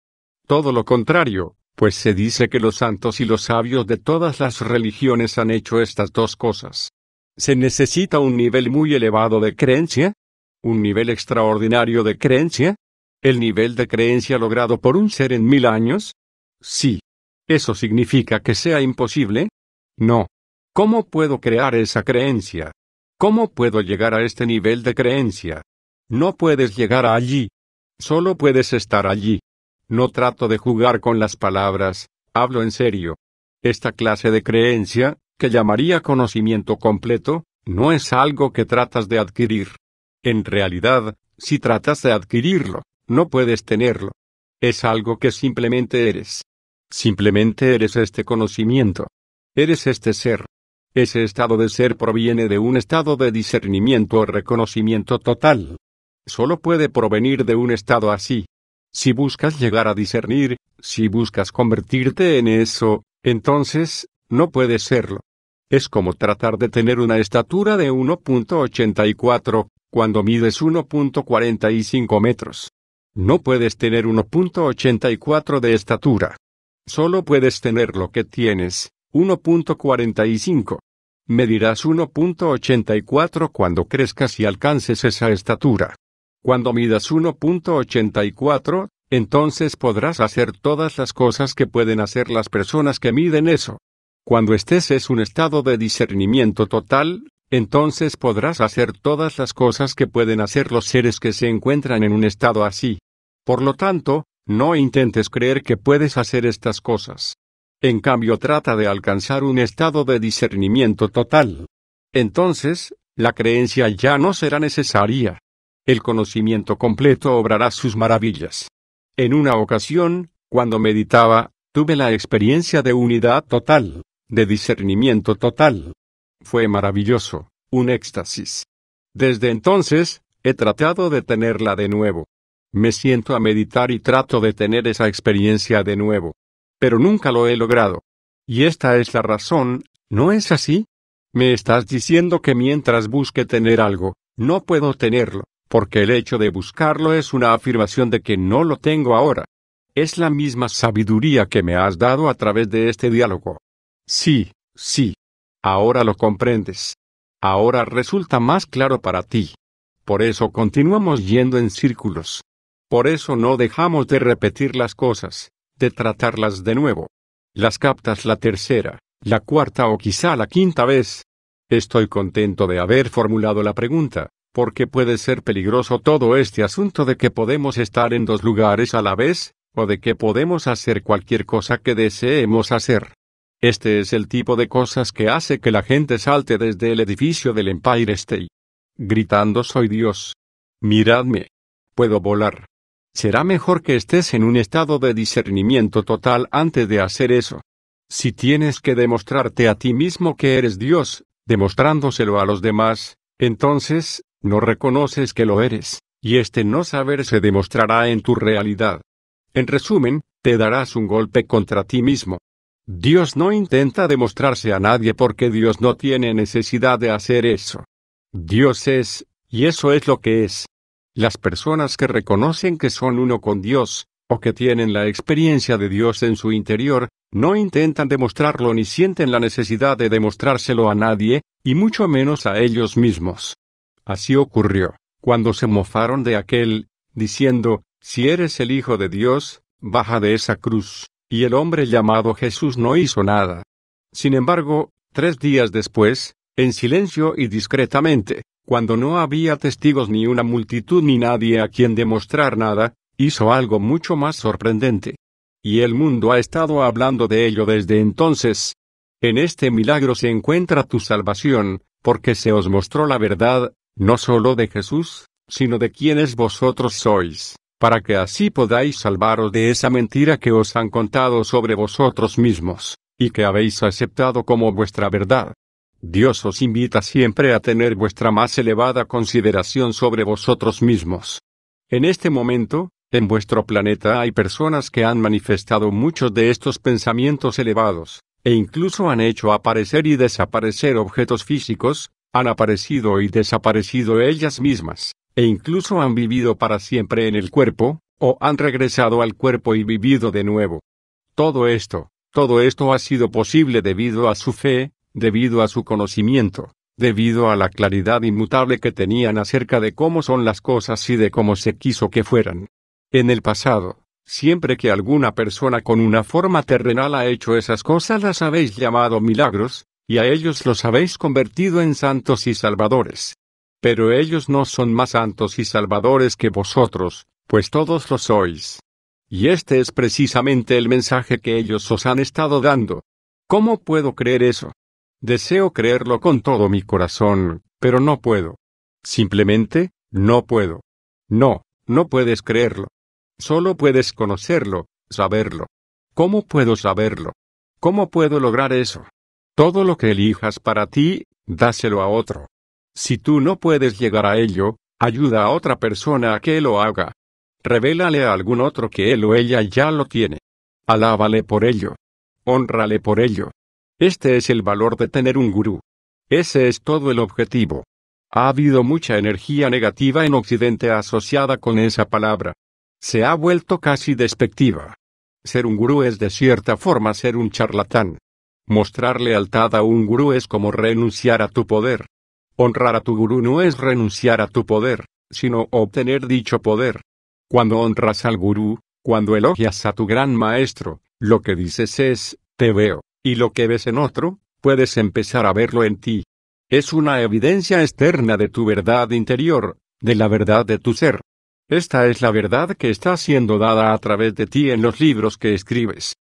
Todo lo contrario, pues se dice que los santos y los sabios de todas las religiones han hecho estas dos cosas. ¿Se necesita un nivel muy elevado de creencia? ¿Un nivel extraordinario de creencia? ¿El nivel de creencia logrado por un ser en mil años? Sí. ¿Eso significa que sea imposible? No. ¿Cómo puedo crear esa creencia? ¿Cómo puedo llegar a este nivel de creencia? No puedes llegar allí. Solo puedes estar allí. No trato de jugar con las palabras, hablo en serio. Esta clase de creencia, que llamaría conocimiento completo, no es algo que tratas de adquirir. En realidad, si tratas de adquirirlo, no puedes tenerlo. Es algo que simplemente eres. Simplemente eres este conocimiento. Eres este ser. Ese estado de ser proviene de un estado de discernimiento o reconocimiento total. Solo puede provenir de un estado así. Si buscas llegar a discernir, si buscas convertirte en eso, entonces, no puedes serlo. Es como tratar de tener una estatura de 1.84, cuando mides 1.45 metros. No puedes tener 1.84 de estatura. Solo puedes tener lo que tienes, 1.45. Medirás 1.84 cuando crezcas y alcances esa estatura. Cuando midas 1.84, entonces podrás hacer todas las cosas que pueden hacer las personas que miden eso. Cuando estés es un estado de discernimiento total, entonces podrás hacer todas las cosas que pueden hacer los seres que se encuentran en un estado así. Por lo tanto, no intentes creer que puedes hacer estas cosas. En cambio trata de alcanzar un estado de discernimiento total. Entonces, la creencia ya no será necesaria. El conocimiento completo obrará sus maravillas. En una ocasión, cuando meditaba, tuve la experiencia de unidad total, de discernimiento total. Fue maravilloso, un éxtasis. Desde entonces, he tratado de tenerla de nuevo. Me siento a meditar y trato de tener esa experiencia de nuevo pero nunca lo he logrado. Y esta es la razón, ¿no es así? Me estás diciendo que mientras busque tener algo, no puedo tenerlo, porque el hecho de buscarlo es una afirmación de que no lo tengo ahora. Es la misma sabiduría que me has dado a través de este diálogo. Sí, sí. Ahora lo comprendes. Ahora resulta más claro para ti. Por eso continuamos yendo en círculos. Por eso no dejamos de repetir las cosas de tratarlas de nuevo. Las captas la tercera, la cuarta o quizá la quinta vez. Estoy contento de haber formulado la pregunta, porque puede ser peligroso todo este asunto de que podemos estar en dos lugares a la vez, o de que podemos hacer cualquier cosa que deseemos hacer. Este es el tipo de cosas que hace que la gente salte desde el edificio del Empire State. Gritando soy Dios. Miradme. Puedo volar. Será mejor que estés en un estado de discernimiento total antes de hacer eso. Si tienes que demostrarte a ti mismo que eres Dios, demostrándoselo a los demás, entonces, no reconoces que lo eres, y este no saber se demostrará en tu realidad. En resumen, te darás un golpe contra ti mismo. Dios no intenta demostrarse a nadie porque Dios no tiene necesidad de hacer eso. Dios es, y eso es lo que es. Las personas que reconocen que son uno con Dios, o que tienen la experiencia de Dios en su interior, no intentan demostrarlo ni sienten la necesidad de demostrárselo a nadie, y mucho menos a ellos mismos. Así ocurrió, cuando se mofaron de aquel, diciendo, Si eres el Hijo de Dios, baja de esa cruz, y el hombre llamado Jesús no hizo nada. Sin embargo, tres días después, En silencio y discretamente, cuando no había testigos ni una multitud ni nadie a quien demostrar nada, hizo algo mucho más sorprendente. Y el mundo ha estado hablando de ello desde entonces. En este milagro se encuentra tu salvación, porque se os mostró la verdad, no solo de Jesús, sino de quienes vosotros sois, para que así podáis salvaros de esa mentira que os han contado sobre vosotros mismos, y que habéis aceptado como vuestra verdad. Dios os invita siempre a tener vuestra más elevada consideración sobre vosotros mismos. En este momento, en vuestro planeta hay personas que han manifestado muchos de estos pensamientos elevados, e incluso han hecho aparecer y desaparecer objetos físicos, han aparecido y desaparecido ellas mismas, e incluso han vivido para siempre en el cuerpo, o han regresado al cuerpo y vivido de nuevo. Todo esto, todo esto ha sido posible debido a su fe, debido a su conocimiento, debido a la claridad inmutable que tenían acerca de cómo son las cosas y de cómo se quiso que fueran. En el pasado, siempre que alguna persona con una forma terrenal ha hecho esas cosas las habéis llamado milagros, y a ellos los habéis convertido en santos y salvadores. Pero ellos no son más santos y salvadores que vosotros, pues todos lo sois. Y este es precisamente el mensaje que ellos os han estado dando. ¿Cómo puedo creer eso? Deseo creerlo con todo mi corazón, pero no puedo. Simplemente, no puedo. No, no puedes creerlo. Solo puedes conocerlo, saberlo. ¿Cómo puedo saberlo? ¿Cómo puedo lograr eso? Todo lo que elijas para ti, dáselo a otro. Si tú no puedes llegar a ello, ayuda a otra persona a que lo haga. Revélale a algún otro que él o ella ya lo tiene. Alábale por ello. Honrale por ello. Este es el valor de tener un gurú. Ese es todo el objetivo. Ha habido mucha energía negativa en Occidente asociada con esa palabra. Se ha vuelto casi despectiva. Ser un gurú es de cierta forma ser un charlatán. Mostrar lealtad a un gurú es como renunciar a tu poder. Honrar a tu gurú no es renunciar a tu poder, sino obtener dicho poder. Cuando honras al gurú, cuando elogias a tu gran maestro, lo que dices es, te veo, y lo que ves en otro, puedes empezar a verlo en ti. Es una evidencia externa de tu verdad interior, de la verdad de tu ser. Esta es la verdad que está siendo dada a través de ti en los libros que escribes.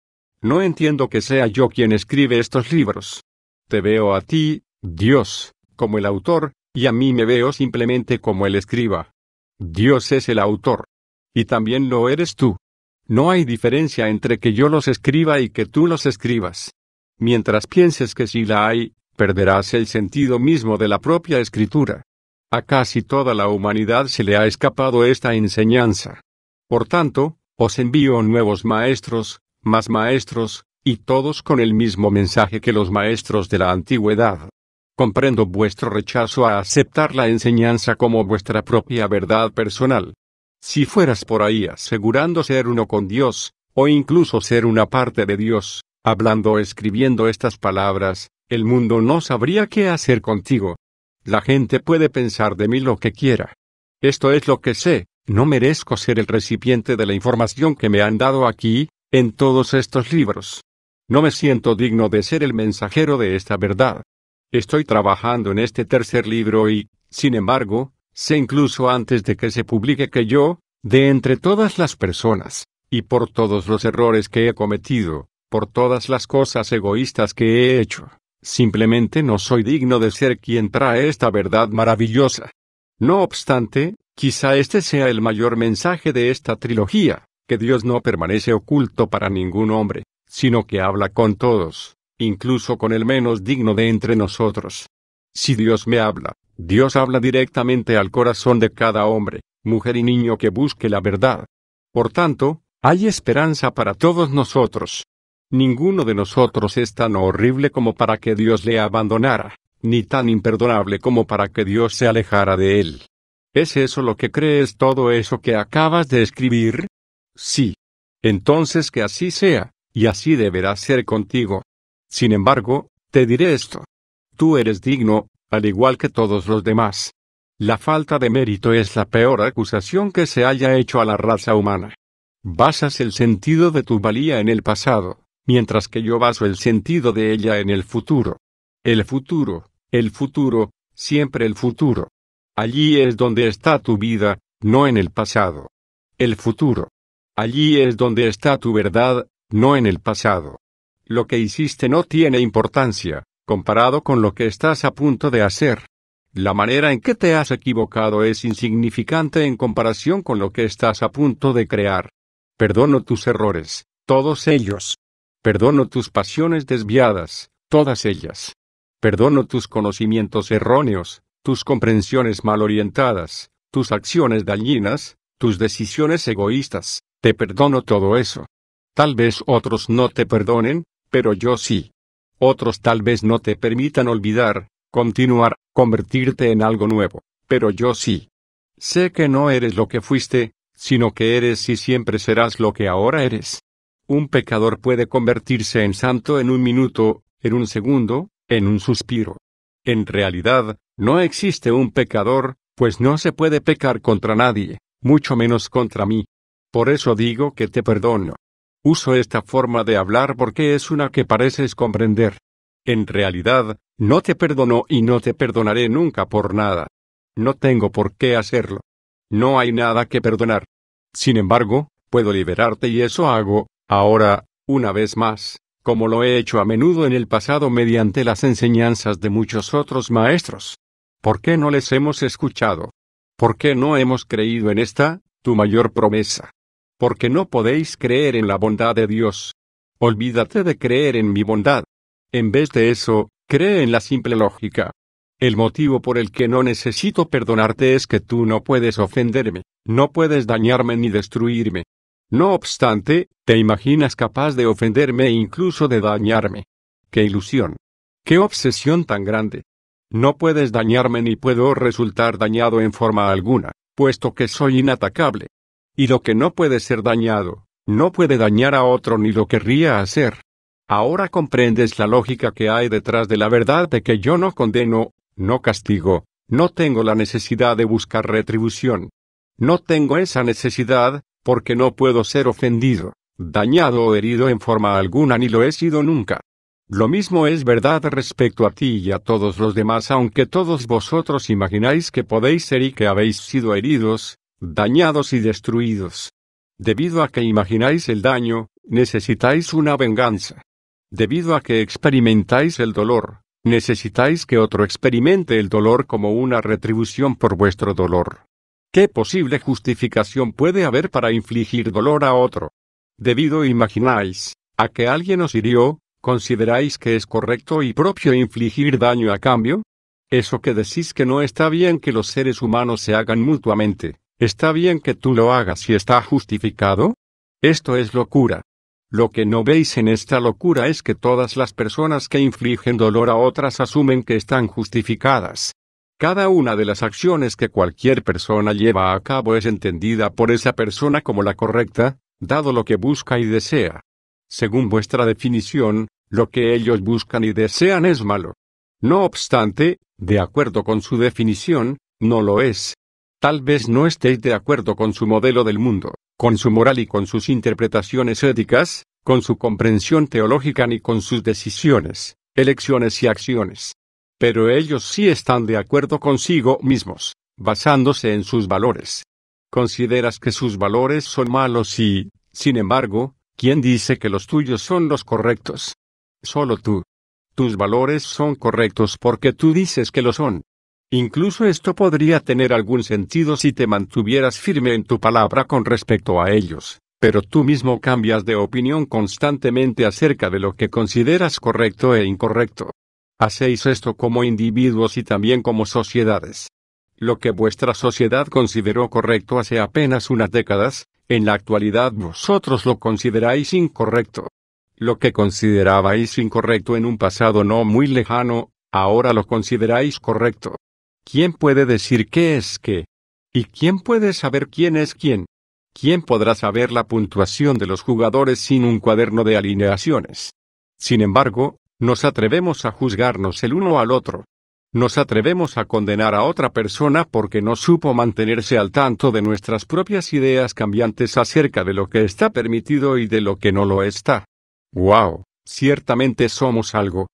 No entiendo que sea yo quien escribe estos libros. Te veo a ti, Dios, como el autor, y a mí me veo simplemente como el escriba. Dios es el autor. Y también lo eres tú. No hay diferencia entre que yo los escriba y que tú los escribas. Mientras pienses que sí la hay, perderás el sentido mismo de la propia escritura. A casi toda la humanidad se le ha escapado esta enseñanza. Por tanto, os envío nuevos maestros, más maestros, y todos con el mismo mensaje que los maestros de la antigüedad. Comprendo vuestro rechazo a aceptar la enseñanza como vuestra propia verdad personal. Si fueras por ahí asegurando ser uno con Dios, o incluso ser una parte de Dios, hablando o escribiendo estas palabras, el mundo no sabría qué hacer contigo. La gente puede pensar de mí lo que quiera. Esto es lo que sé, no merezco ser el recipiente de la información que me han dado aquí, en todos estos libros. No me siento digno de ser el mensajero de esta verdad. Estoy trabajando en este tercer libro y, sin embargo, sé incluso antes de que se publique que yo, de entre todas las personas, y por todos los errores que he cometido, por todas las cosas egoístas que he hecho, simplemente no soy digno de ser quien trae esta verdad maravillosa. No obstante, quizá este sea el mayor mensaje de esta trilogía, que Dios no permanece oculto para ningún hombre, sino que habla con todos, incluso con el menos digno de entre nosotros. Si Dios me habla, Dios habla directamente al corazón de cada hombre, mujer y niño que busque la verdad. Por tanto, hay esperanza para todos nosotros. Ninguno de nosotros es tan horrible como para que Dios le abandonara, ni tan imperdonable como para que Dios se alejara de él. ¿Es eso lo que crees todo eso que acabas de escribir? Sí. Entonces que así sea, y así deberá ser contigo. Sin embargo, te diré esto. Tú eres digno, al igual que todos los demás. La falta de mérito es la peor acusación que se haya hecho a la raza humana. Basas el sentido de tu valía en el pasado, mientras que yo baso el sentido de ella en el futuro. El futuro, El futuro, siempre el futuro. Allí es donde está tu vida, no en el pasado. El futuro. Allí es donde está tu verdad, no en el pasado. Lo que hiciste no tiene importancia, comparado con lo que estás a punto de hacer. La manera en que te has equivocado es insignificante en comparación con lo que estás a punto de crear. Perdono tus errores, todos ellos. Perdono tus pasiones desviadas, todas ellas. Perdono tus conocimientos erróneos, tus comprensiones mal orientadas, tus acciones dañinas, tus decisiones egoístas, te perdono todo eso. Tal vez otros no te perdonen, pero yo sí. Otros tal vez no te permitan olvidar, continuar, convertirte en algo nuevo, pero yo sí. Sé que no eres lo que fuiste, sino que eres y siempre serás lo que ahora eres. Un pecador puede convertirse en santo en un minuto, en un segundo, en un suspiro. En realidad, no existe un pecador, pues no se puede pecar contra nadie, mucho menos contra mí. Por eso digo que te perdono. Uso esta forma de hablar porque es una que pareces comprender. En realidad, no te perdono y no te perdonaré nunca por nada. No tengo por qué hacerlo. No hay nada que perdonar. Sin embargo, puedo liberarte y eso hago, ahora, una vez más como lo he hecho a menudo en el pasado mediante las enseñanzas de muchos otros maestros. ¿Por qué no les hemos escuchado? ¿Por qué no hemos creído en esta, tu mayor promesa? Porque no podéis creer en la bondad de Dios. Olvídate de creer en mi bondad. En vez de eso, cree en la simple lógica. El motivo por el que no necesito perdonarte es que tú no puedes ofenderme, no puedes dañarme ni destruirme. No obstante, te imaginas capaz de ofenderme e incluso de dañarme. ¡Qué ilusión! ¡Qué obsesión tan grande! No puedes dañarme ni puedo resultar dañado en forma alguna, puesto que soy inatacable. Y lo que no puede ser dañado, no puede dañar a otro ni lo querría hacer. Ahora comprendes la lógica que hay detrás de la verdad de que yo no condeno, no castigo, no tengo la necesidad de buscar retribución. No tengo esa necesidad, porque no puedo ser ofendido, dañado o herido en forma alguna ni lo he sido nunca. Lo mismo es verdad respecto a ti y a todos los demás, aunque todos vosotros imagináis que podéis ser y que habéis sido heridos, dañados y destruidos. Debido a que imagináis el daño, necesitáis una venganza. Debido a que experimentáis el dolor, necesitáis que otro experimente el dolor como una retribución por vuestro dolor. ¿Qué posible justificación puede haber para infligir dolor a otro? Debido imagináis, a que alguien os hirió, ¿consideráis que es correcto y propio infligir daño a cambio? Eso que decís que no está bien que los seres humanos se hagan mutuamente, ¿está bien que tú lo hagas y está justificado? Esto es locura. Lo que no veis en esta locura es que todas las personas que infligen dolor a otras asumen que están justificadas. Cada una de las acciones que cualquier persona lleva a cabo es entendida por esa persona como la correcta, dado lo que busca y desea. Según vuestra definición, lo que ellos buscan y desean es malo. No obstante, de acuerdo con su definición, no lo es. Tal vez no estéis de acuerdo con su modelo del mundo, con su moral y con sus interpretaciones éticas, con su comprensión teológica ni con sus decisiones, elecciones y acciones pero ellos sí están de acuerdo consigo mismos, basándose en sus valores. Consideras que sus valores son malos y, sin embargo, ¿quién dice que los tuyos son los correctos? Solo tú. Tus valores son correctos porque tú dices que lo son. Incluso esto podría tener algún sentido si te mantuvieras firme en tu palabra con respecto a ellos, pero tú mismo cambias de opinión constantemente acerca de lo que consideras correcto e incorrecto. Hacéis esto como individuos y también como sociedades. Lo que vuestra sociedad consideró correcto hace apenas unas décadas, en la actualidad vosotros lo consideráis incorrecto. Lo que considerabais incorrecto en un pasado no muy lejano, ahora lo consideráis correcto. ¿Quién puede decir qué es qué? ¿Y quién puede saber quién es quién? ¿Quién podrá saber la puntuación de los jugadores sin un cuaderno de alineaciones? Sin embargo, nos atrevemos a juzgarnos el uno al otro. Nos atrevemos a condenar a otra persona porque no supo mantenerse al tanto de nuestras propias ideas cambiantes acerca de lo que está permitido y de lo que no lo está. ¡Wow! Ciertamente somos algo.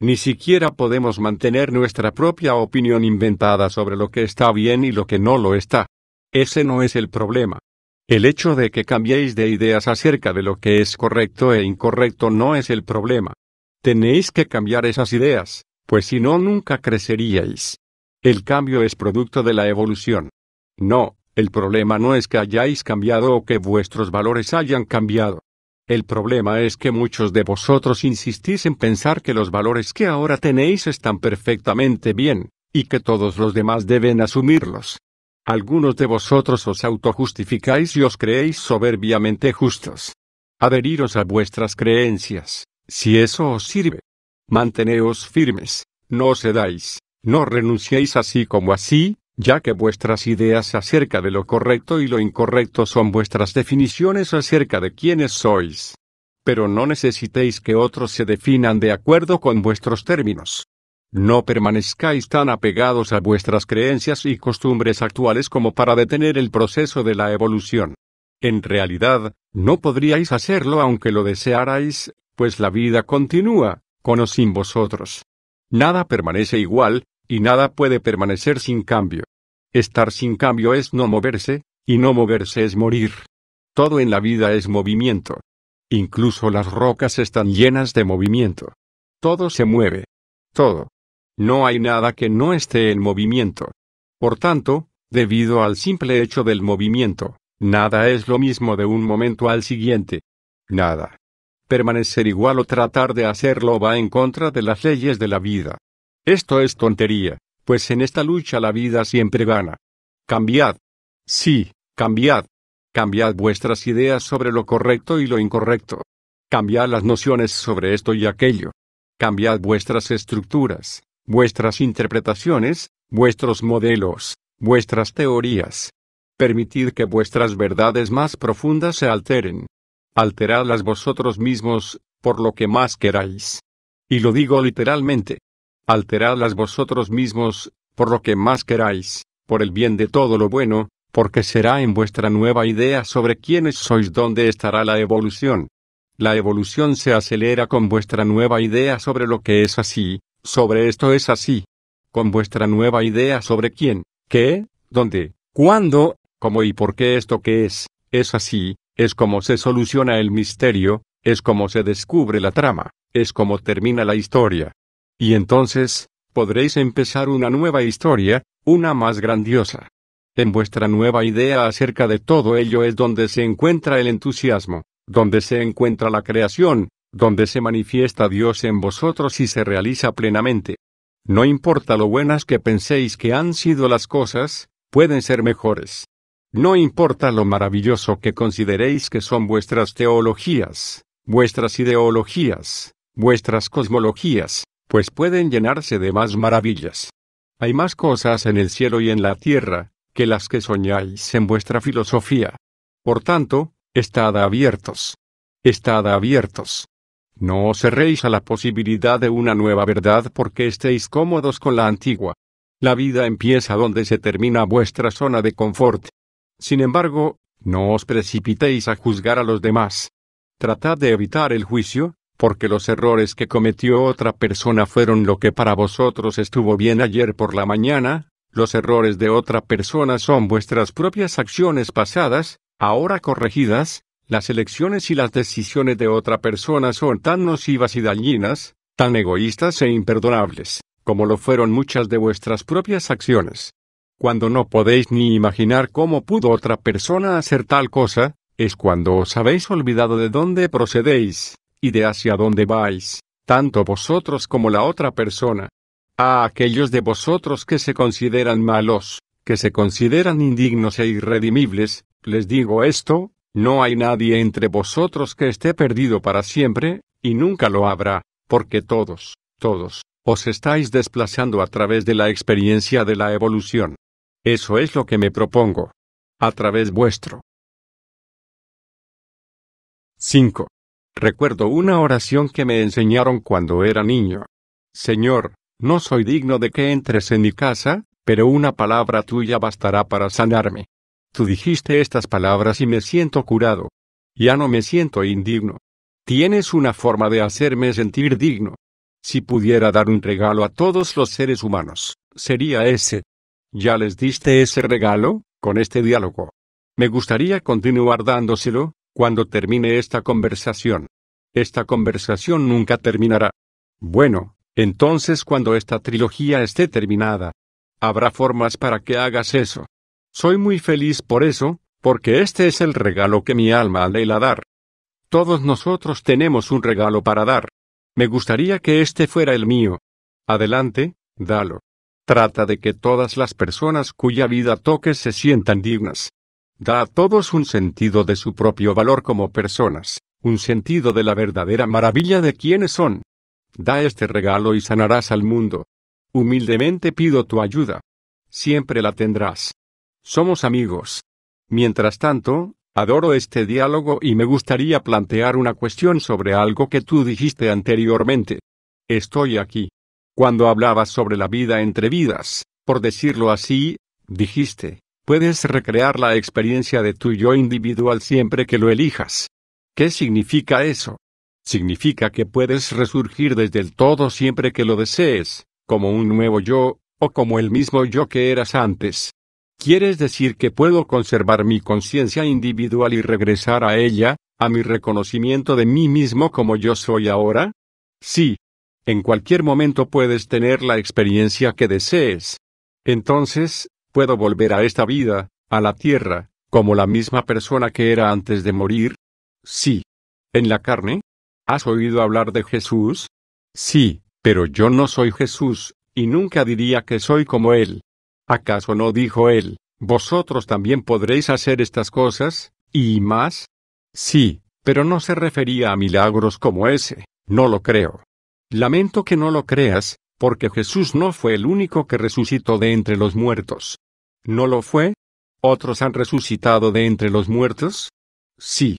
Ni siquiera podemos mantener nuestra propia opinión inventada sobre lo que está bien y lo que no lo está. Ese no es el problema. El hecho de que cambiéis de ideas acerca de lo que es correcto e incorrecto no es el problema. Tenéis que cambiar esas ideas, pues si no nunca creceríais. El cambio es producto de la evolución. No, el problema no es que hayáis cambiado o que vuestros valores hayan cambiado. El problema es que muchos de vosotros insistís en pensar que los valores que ahora tenéis están perfectamente bien, y que todos los demás deben asumirlos. Algunos de vosotros os autojustificáis y os creéis soberbiamente justos. Adheriros a vuestras creencias, si eso os sirve. Manteneos firmes, no cedáis, no renunciéis así como así, ya que vuestras ideas acerca de lo correcto y lo incorrecto son vuestras definiciones acerca de quiénes sois. Pero no necesitéis que otros se definan de acuerdo con vuestros términos. No permanezcáis tan apegados a vuestras creencias y costumbres actuales como para detener el proceso de la evolución. En realidad, no podríais hacerlo aunque lo desearais, pues la vida continúa, con o sin vosotros. Nada permanece igual, y nada puede permanecer sin cambio. Estar sin cambio es no moverse, y no moverse es morir. Todo en la vida es movimiento. Incluso las rocas están llenas de movimiento. Todo se mueve. Todo. No hay nada que no esté en movimiento. Por tanto, debido al simple hecho del movimiento, nada es lo mismo de un momento al siguiente. Nada. Permanecer igual o tratar de hacerlo va en contra de las leyes de la vida. Esto es tontería, pues en esta lucha la vida siempre gana. Cambiad. Sí, cambiad. Cambiad vuestras ideas sobre lo correcto y lo incorrecto. Cambiad las nociones sobre esto y aquello. Cambiad vuestras estructuras, vuestras interpretaciones, vuestros modelos, vuestras teorías. Permitid que vuestras verdades más profundas se alteren. Alteradlas vosotros mismos, por lo que más queráis. Y lo digo literalmente alteradlas vosotros mismos, por lo que más queráis, por el bien de todo lo bueno, porque será en vuestra nueva idea sobre quiénes sois donde estará la evolución. La evolución se acelera con vuestra nueva idea sobre lo que es así, sobre esto es así. Con vuestra nueva idea sobre quién, qué, dónde, cuándo, cómo y por qué esto que es, es así, es como se soluciona el misterio, es como se descubre la trama, es como termina la historia. Y entonces, podréis empezar una nueva historia, una más grandiosa. En vuestra nueva idea acerca de todo ello es donde se encuentra el entusiasmo, donde se encuentra la creación, donde se manifiesta Dios en vosotros y se realiza plenamente. No importa lo buenas que penséis que han sido las cosas, pueden ser mejores. No importa lo maravilloso que consideréis que son vuestras teologías, vuestras ideologías, vuestras cosmologías, pues pueden llenarse de más maravillas. Hay más cosas en el cielo y en la tierra, que las que soñáis en vuestra filosofía. Por tanto, estad abiertos. Estad abiertos. No os cerréis a la posibilidad de una nueva verdad porque estéis cómodos con la antigua. La vida empieza donde se termina vuestra zona de confort. Sin embargo, no os precipitéis a juzgar a los demás. Tratad de evitar el juicio, porque los errores que cometió otra persona fueron lo que para vosotros estuvo bien ayer por la mañana, los errores de otra persona son vuestras propias acciones pasadas, ahora corregidas, las elecciones y las decisiones de otra persona son tan nocivas y dañinas, tan egoístas e imperdonables, como lo fueron muchas de vuestras propias acciones. Cuando no podéis ni imaginar cómo pudo otra persona hacer tal cosa, es cuando os habéis olvidado de dónde procedéis, y de hacia dónde vais, tanto vosotros como la otra persona. A aquellos de vosotros que se consideran malos, que se consideran indignos e irredimibles, les digo esto, no hay nadie entre vosotros que esté perdido para siempre, y nunca lo habrá, porque todos, todos, os estáis desplazando a través de la experiencia de la evolución. Eso es lo que me propongo. A través vuestro. 5. Recuerdo una oración que me enseñaron cuando era niño. Señor, no soy digno de que entres en mi casa, pero una palabra tuya bastará para sanarme. Tú dijiste estas palabras y me siento curado. Ya no me siento indigno. Tienes una forma de hacerme sentir digno. Si pudiera dar un regalo a todos los seres humanos, sería ese. ¿Ya les diste ese regalo? Con este diálogo. Me gustaría continuar dándoselo, cuando termine esta conversación. Esta conversación nunca terminará. Bueno, entonces cuando esta trilogía esté terminada, habrá formas para que hagas eso. Soy muy feliz por eso, porque este es el regalo que mi alma anhela dar. Todos nosotros tenemos un regalo para dar. Me gustaría que este fuera el mío. Adelante, dalo. Trata de que todas las personas cuya vida toques se sientan dignas. Da a todos un sentido de su propio valor como personas, un sentido de la verdadera maravilla de quienes son. Da este regalo y sanarás al mundo. Humildemente pido tu ayuda. Siempre la tendrás. Somos amigos. Mientras tanto, adoro este diálogo y me gustaría plantear una cuestión sobre algo que tú dijiste anteriormente. Estoy aquí. Cuando hablabas sobre la vida entre vidas, por decirlo así, dijiste, puedes recrear la experiencia de tu yo individual siempre que lo elijas. ¿Qué significa eso? Significa que puedes resurgir desde el todo siempre que lo desees, como un nuevo yo, o como el mismo yo que eras antes. ¿Quieres decir que puedo conservar mi conciencia individual y regresar a ella, a mi reconocimiento de mí mismo como yo soy ahora? Sí, en cualquier momento puedes tener la experiencia que desees. Entonces, puedo volver a esta vida, a la tierra, como la misma persona que era antes de morir. Sí. ¿En la carne? ¿Has oído hablar de Jesús? Sí, pero yo no soy Jesús, y nunca diría que soy como Él. ¿Acaso no dijo Él, vosotros también podréis hacer estas cosas, y más? Sí, pero no se refería a milagros como ese, no lo creo. Lamento que no lo creas, porque Jesús no fue el único que resucitó de entre los muertos. ¿No lo fue? ¿Otros han resucitado de entre los muertos? Sí.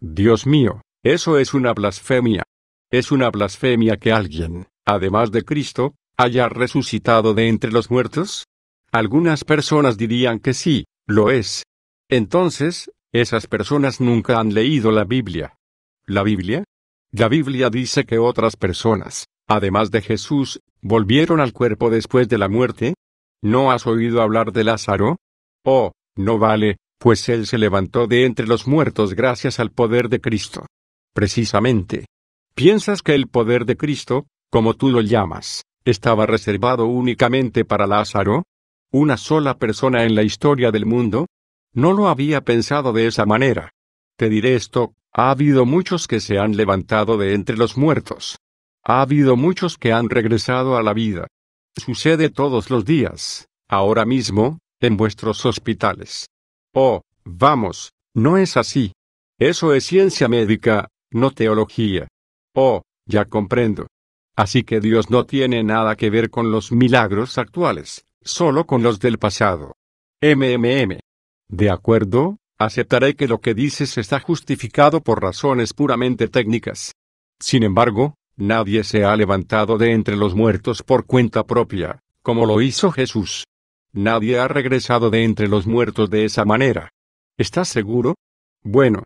Dios mío, eso es una blasfemia. Es una blasfemia que alguien, además de Cristo, haya resucitado de entre los muertos. Algunas personas dirían que sí, lo es. Entonces, esas personas nunca han leído la Biblia. ¿La Biblia? La Biblia dice que otras personas, además de Jesús, volvieron al cuerpo después de la muerte. ¿No has oído hablar de Lázaro? Oh, no vale, pues él se levantó de entre los muertos gracias al poder de Cristo. Precisamente. ¿Piensas que el poder de Cristo, como tú lo llamas, estaba reservado únicamente para Lázaro? ¿Una sola persona en la historia del mundo? No lo había pensado de esa manera. Te diré esto, ha habido muchos que se han levantado de entre los muertos. Ha habido muchos que han regresado a la vida. Sucede todos los días, ahora mismo, en vuestros hospitales. Oh, vamos, no es así. Eso es ciencia médica, no teología. Oh, ya comprendo. Así que Dios no tiene nada que ver con los milagros actuales, solo con los del pasado. MMM. De acuerdo, aceptaré que lo que dices está justificado por razones puramente técnicas. Sin embargo, nadie se ha levantado de entre los muertos por cuenta propia, como lo hizo Jesús. Nadie ha regresado de entre los muertos de esa manera. ¿Estás seguro? Bueno.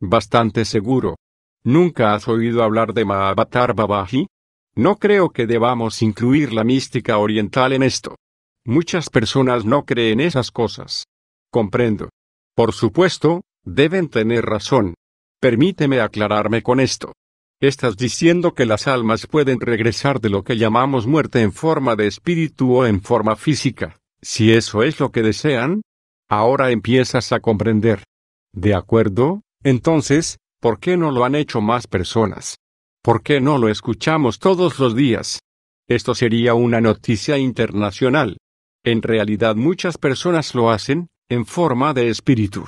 Bastante seguro. ¿Nunca has oído hablar de Mahavatar Babaji? No creo que debamos incluir la mística oriental en esto. Muchas personas no creen esas cosas. Comprendo. Por supuesto, deben tener razón. Permíteme aclararme con esto. Estás diciendo que las almas pueden regresar de lo que llamamos muerte en forma de espíritu o en forma física, si eso es lo que desean. Ahora empiezas a comprender. ¿De acuerdo? Entonces, ¿por qué no lo han hecho más personas? ¿Por qué no lo escuchamos todos los días? Esto sería una noticia internacional. En realidad muchas personas lo hacen, en forma de espíritu.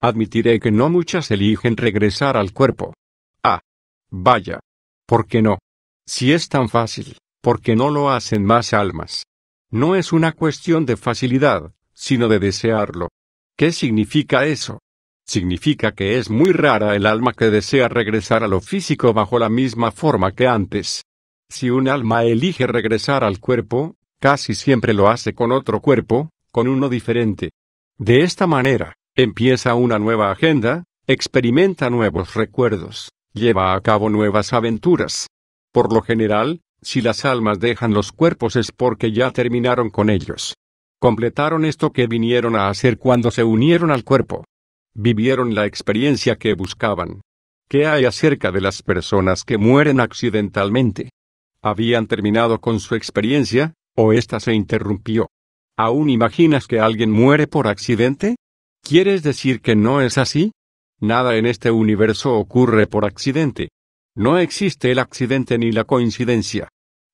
Admitiré que no muchas eligen regresar al cuerpo. Ah. Vaya. ¿Por qué no? Si es tan fácil, ¿por qué no lo hacen más almas? No es una cuestión de facilidad, sino de desearlo. ¿Qué significa eso? Significa que es muy rara el alma que desea regresar a lo físico bajo la misma forma que antes. Si un alma elige regresar al cuerpo, casi siempre lo hace con otro cuerpo, con uno diferente. De esta manera, empieza una nueva agenda, experimenta nuevos recuerdos, lleva a cabo nuevas aventuras. Por lo general, Si las almas dejan los cuerpos es porque ya terminaron con ellos. Completaron esto que vinieron a hacer cuando se unieron al cuerpo. Vivieron la experiencia que buscaban. ¿Qué hay acerca de las personas que mueren accidentalmente? ¿Habían terminado con su experiencia, o ésta se interrumpió? ¿Aún imaginas que alguien muere por accidente? ¿Quieres decir que no es así? Nada en este universo ocurre por accidente. No existe el accidente ni la coincidencia.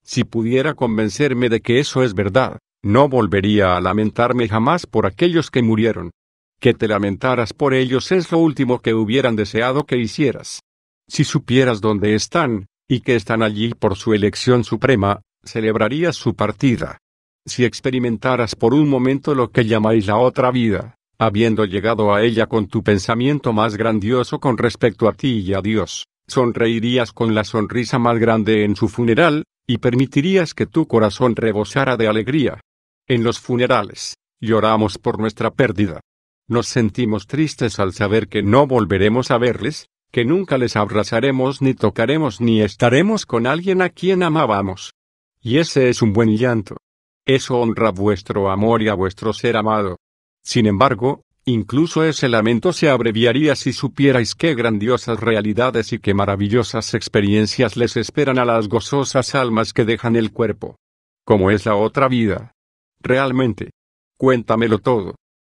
Si pudiera convencerme de que eso es verdad, no volvería a lamentarme jamás por aquellos que murieron. Que te lamentaras por ellos es lo último que hubieran deseado que hicieras. Si supieras dónde están, y que están allí por su elección suprema, celebrarías su partida. Si experimentaras por un momento lo que llamáis la otra vida, habiendo llegado a ella con tu pensamiento más grandioso con respecto a ti y a Dios, sonreirías con la sonrisa más grande en su funeral, y permitirías que tu corazón rebosara de alegría. En los funerales, lloramos por nuestra pérdida. Nos sentimos tristes al saber que no volveremos a verles, que nunca les abrazaremos ni tocaremos ni estaremos con alguien a quien amábamos. Y ese es un buen llanto. Eso honra vuestro amor y a vuestro ser amado. Sin embargo, incluso ese lamento se abreviaría si supierais qué grandiosas realidades y qué maravillosas experiencias les esperan a las gozosas almas que dejan el cuerpo. ¿Cómo es la otra vida? Realmente. Cuéntamelo todo.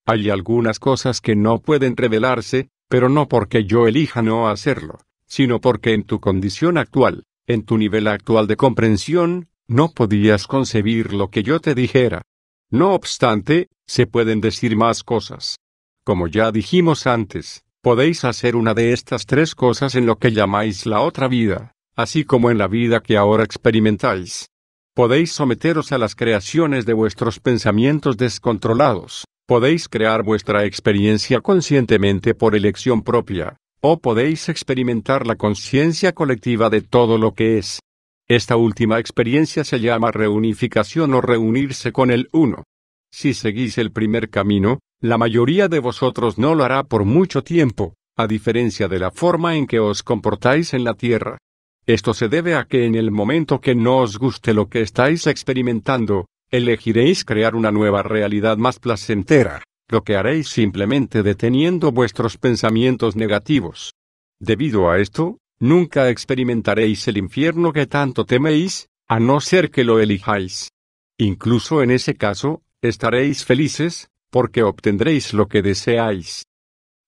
Hay algunas cosas que no pueden revelarse, pero no porque yo elija no hacerlo, sino porque en tu condición actual, en tu nivel actual de comprensión, no podías concebir lo que yo te dijera. No obstante, se pueden decir más cosas. Como ya dijimos antes, podéis hacer una de estas tres cosas en lo que llamáis la otra vida, así como en la vida que ahora experimentáis. Podéis someteros a las creaciones de vuestros pensamientos descontrolados, podéis crear vuestra experiencia conscientemente por elección propia, o podéis experimentar la conciencia colectiva de todo lo que es, esta última experiencia se llama reunificación o reunirse con el uno. Si seguís el primer camino, la mayoría de vosotros no lo hará por mucho tiempo, a diferencia de la forma en que os comportáis en la tierra. Esto se debe a que en el momento que no os guste lo que estáis experimentando, elegiréis crear una nueva realidad más placentera, lo que haréis simplemente deteniendo vuestros pensamientos negativos. Debido a esto, Nunca experimentaréis el infierno que tanto teméis, a no ser que lo elijáis. Incluso en ese caso, estaréis felices, porque obtendréis lo que deseáis.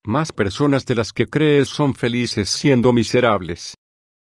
Más personas de las que crees son felices siendo miserables.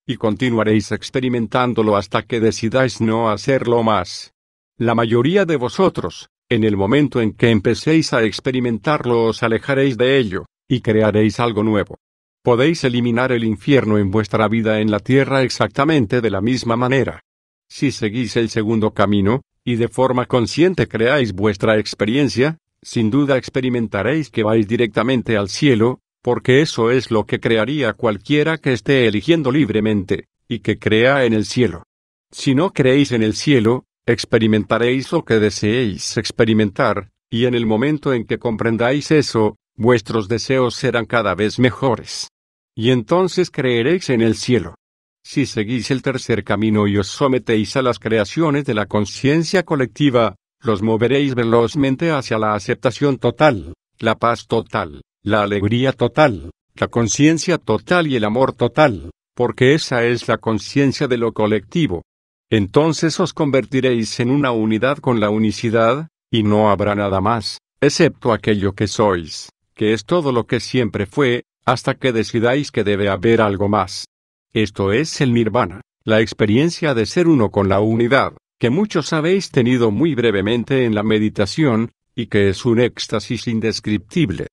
Y continuaréis experimentándolo hasta que decidáis no hacerlo más. La mayoría de vosotros, en el momento en que empecéis a experimentarlo os alejaréis de ello, y crearéis algo nuevo. Podéis eliminar el infierno en vuestra vida en la tierra exactamente de la misma manera. Si seguís el segundo camino, y de forma consciente creáis vuestra experiencia, sin duda experimentaréis que vais directamente al cielo, porque eso es lo que crearía cualquiera que esté eligiendo libremente, y que crea en el cielo. Si no creéis en el cielo, experimentaréis lo que deseéis experimentar, y en el momento en que comprendáis eso, vuestros deseos serán cada vez mejores. Y entonces creeréis en el cielo. Si seguís el tercer camino y os sometéis a las creaciones de la conciencia colectiva, los moveréis velozmente hacia la aceptación total, la paz total, la alegría total, la conciencia total y el amor total, porque esa es la conciencia de lo colectivo. Entonces os convertiréis en una unidad con la unicidad, y no habrá nada más, excepto aquello que sois que es todo lo que siempre fue, hasta que decidáis que debe haber algo más. Esto es el nirvana, la experiencia de ser uno con la unidad, que muchos habéis tenido muy brevemente en la meditación, y que es un éxtasis indescriptible.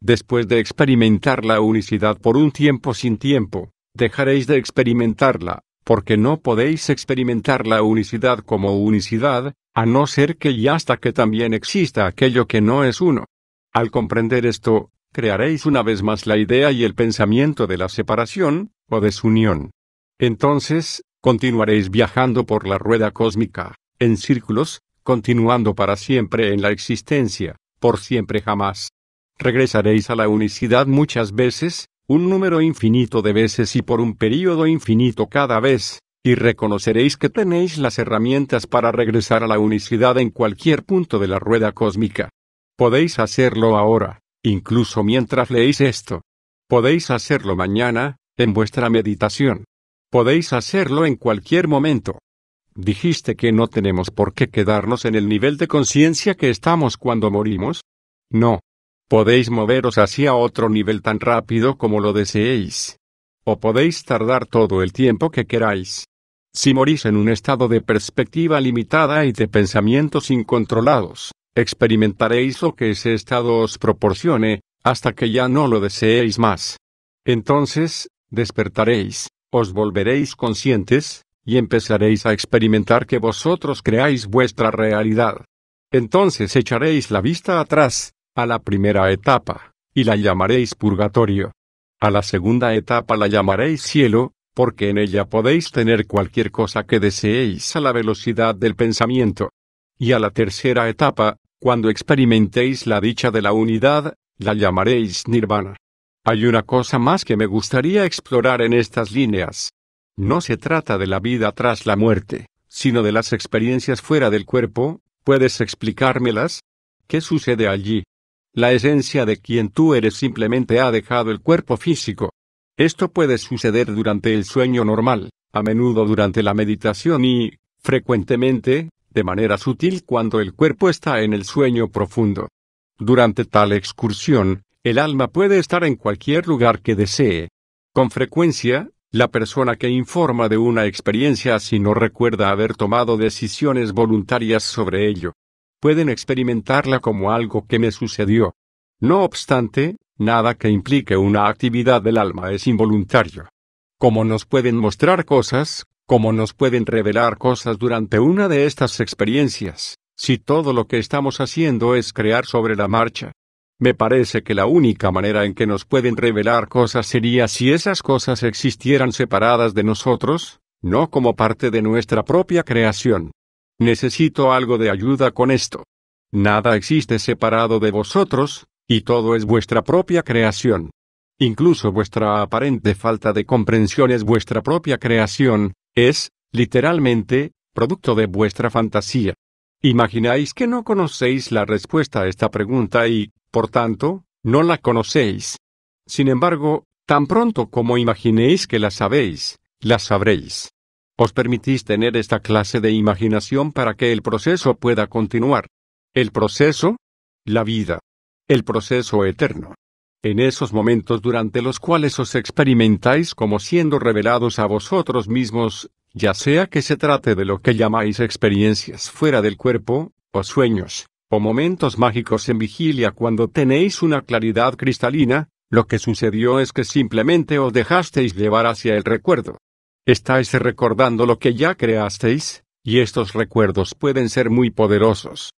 Después de experimentar la unicidad por un tiempo sin tiempo, dejaréis de experimentarla, porque no podéis experimentar la unicidad como unicidad, a no ser que ya hasta que también exista aquello que no es uno. Al comprender esto, crearéis una vez más la idea y el pensamiento de la separación, o desunión. Entonces, continuaréis viajando por la rueda cósmica, en círculos, continuando para siempre en la existencia, por siempre jamás. Regresaréis a la unicidad muchas veces, un número infinito de veces y por un período infinito cada vez, y reconoceréis que tenéis las herramientas para regresar a la unicidad en cualquier punto de la rueda cósmica. Podéis hacerlo ahora, incluso mientras leéis esto. Podéis hacerlo mañana, en vuestra meditación. Podéis hacerlo en cualquier momento. Dijiste que no tenemos por qué quedarnos en el nivel de conciencia que estamos cuando morimos. No. Podéis moveros hacia otro nivel tan rápido como lo deseéis. O podéis tardar todo el tiempo que queráis. Si morís en un estado de perspectiva limitada y de pensamientos incontrolados, experimentaréis lo que ese estado os proporcione, hasta que ya no lo deseéis más. Entonces, despertaréis, os volveréis conscientes, y empezaréis a experimentar que vosotros creáis vuestra realidad. Entonces echaréis la vista atrás, a la primera etapa, y la llamaréis purgatorio. A la segunda etapa la llamaréis cielo, porque en ella podéis tener cualquier cosa que deseéis a la velocidad del pensamiento. Y a la tercera etapa, cuando experimentéis la dicha de la unidad, la llamaréis nirvana. Hay una cosa más que me gustaría explorar en estas líneas. No se trata de la vida tras la muerte, sino de las experiencias fuera del cuerpo, ¿puedes explicármelas? ¿Qué sucede allí? La esencia de quien tú eres simplemente ha dejado el cuerpo físico, esto puede suceder durante el sueño normal, a menudo durante la meditación y, frecuentemente, de manera sutil cuando el cuerpo está en el sueño profundo. Durante tal excursión, el alma puede estar en cualquier lugar que desee. Con frecuencia, la persona que informa de una experiencia así no recuerda haber tomado decisiones voluntarias sobre ello. Pueden experimentarla como algo que me sucedió. No obstante, Nada que implique una actividad del alma es involuntario. Como nos pueden mostrar cosas, como nos pueden revelar cosas durante una de estas experiencias, si todo lo que estamos haciendo es crear sobre la marcha. Me parece que la única manera en que nos pueden revelar cosas sería si esas cosas existieran separadas de nosotros, no como parte de nuestra propia creación. Necesito algo de ayuda con esto. Nada existe separado de vosotros, y todo es vuestra propia creación. Incluso vuestra aparente falta de comprensión es vuestra propia creación, es, literalmente, producto de vuestra fantasía. Imagináis que no conocéis la respuesta a esta pregunta y, por tanto, no la conocéis. Sin embargo, tan pronto como imaginéis que la sabéis, la sabréis. Os permitís tener esta clase de imaginación para que el proceso pueda continuar. El proceso, la vida el proceso eterno. En esos momentos durante los cuales os experimentáis como siendo revelados a vosotros mismos, ya sea que se trate de lo que llamáis experiencias fuera del cuerpo, o sueños, o momentos mágicos en vigilia cuando tenéis una claridad cristalina, lo que sucedió es que simplemente os dejasteis llevar hacia el recuerdo. Estáis recordando lo que ya creasteis, y estos recuerdos pueden ser muy poderosos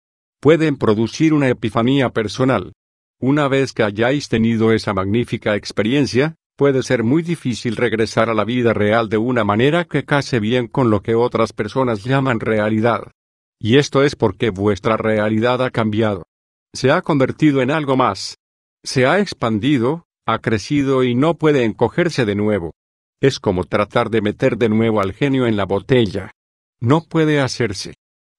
pueden producir una epifanía personal. Una vez que hayáis tenido esa magnífica experiencia, puede ser muy difícil regresar a la vida real de una manera que case bien con lo que otras personas llaman realidad. Y esto es porque vuestra realidad ha cambiado. Se ha convertido en algo más. Se ha expandido, ha crecido y no puede encogerse de nuevo. Es como tratar de meter de nuevo al genio en la botella. No puede hacerse.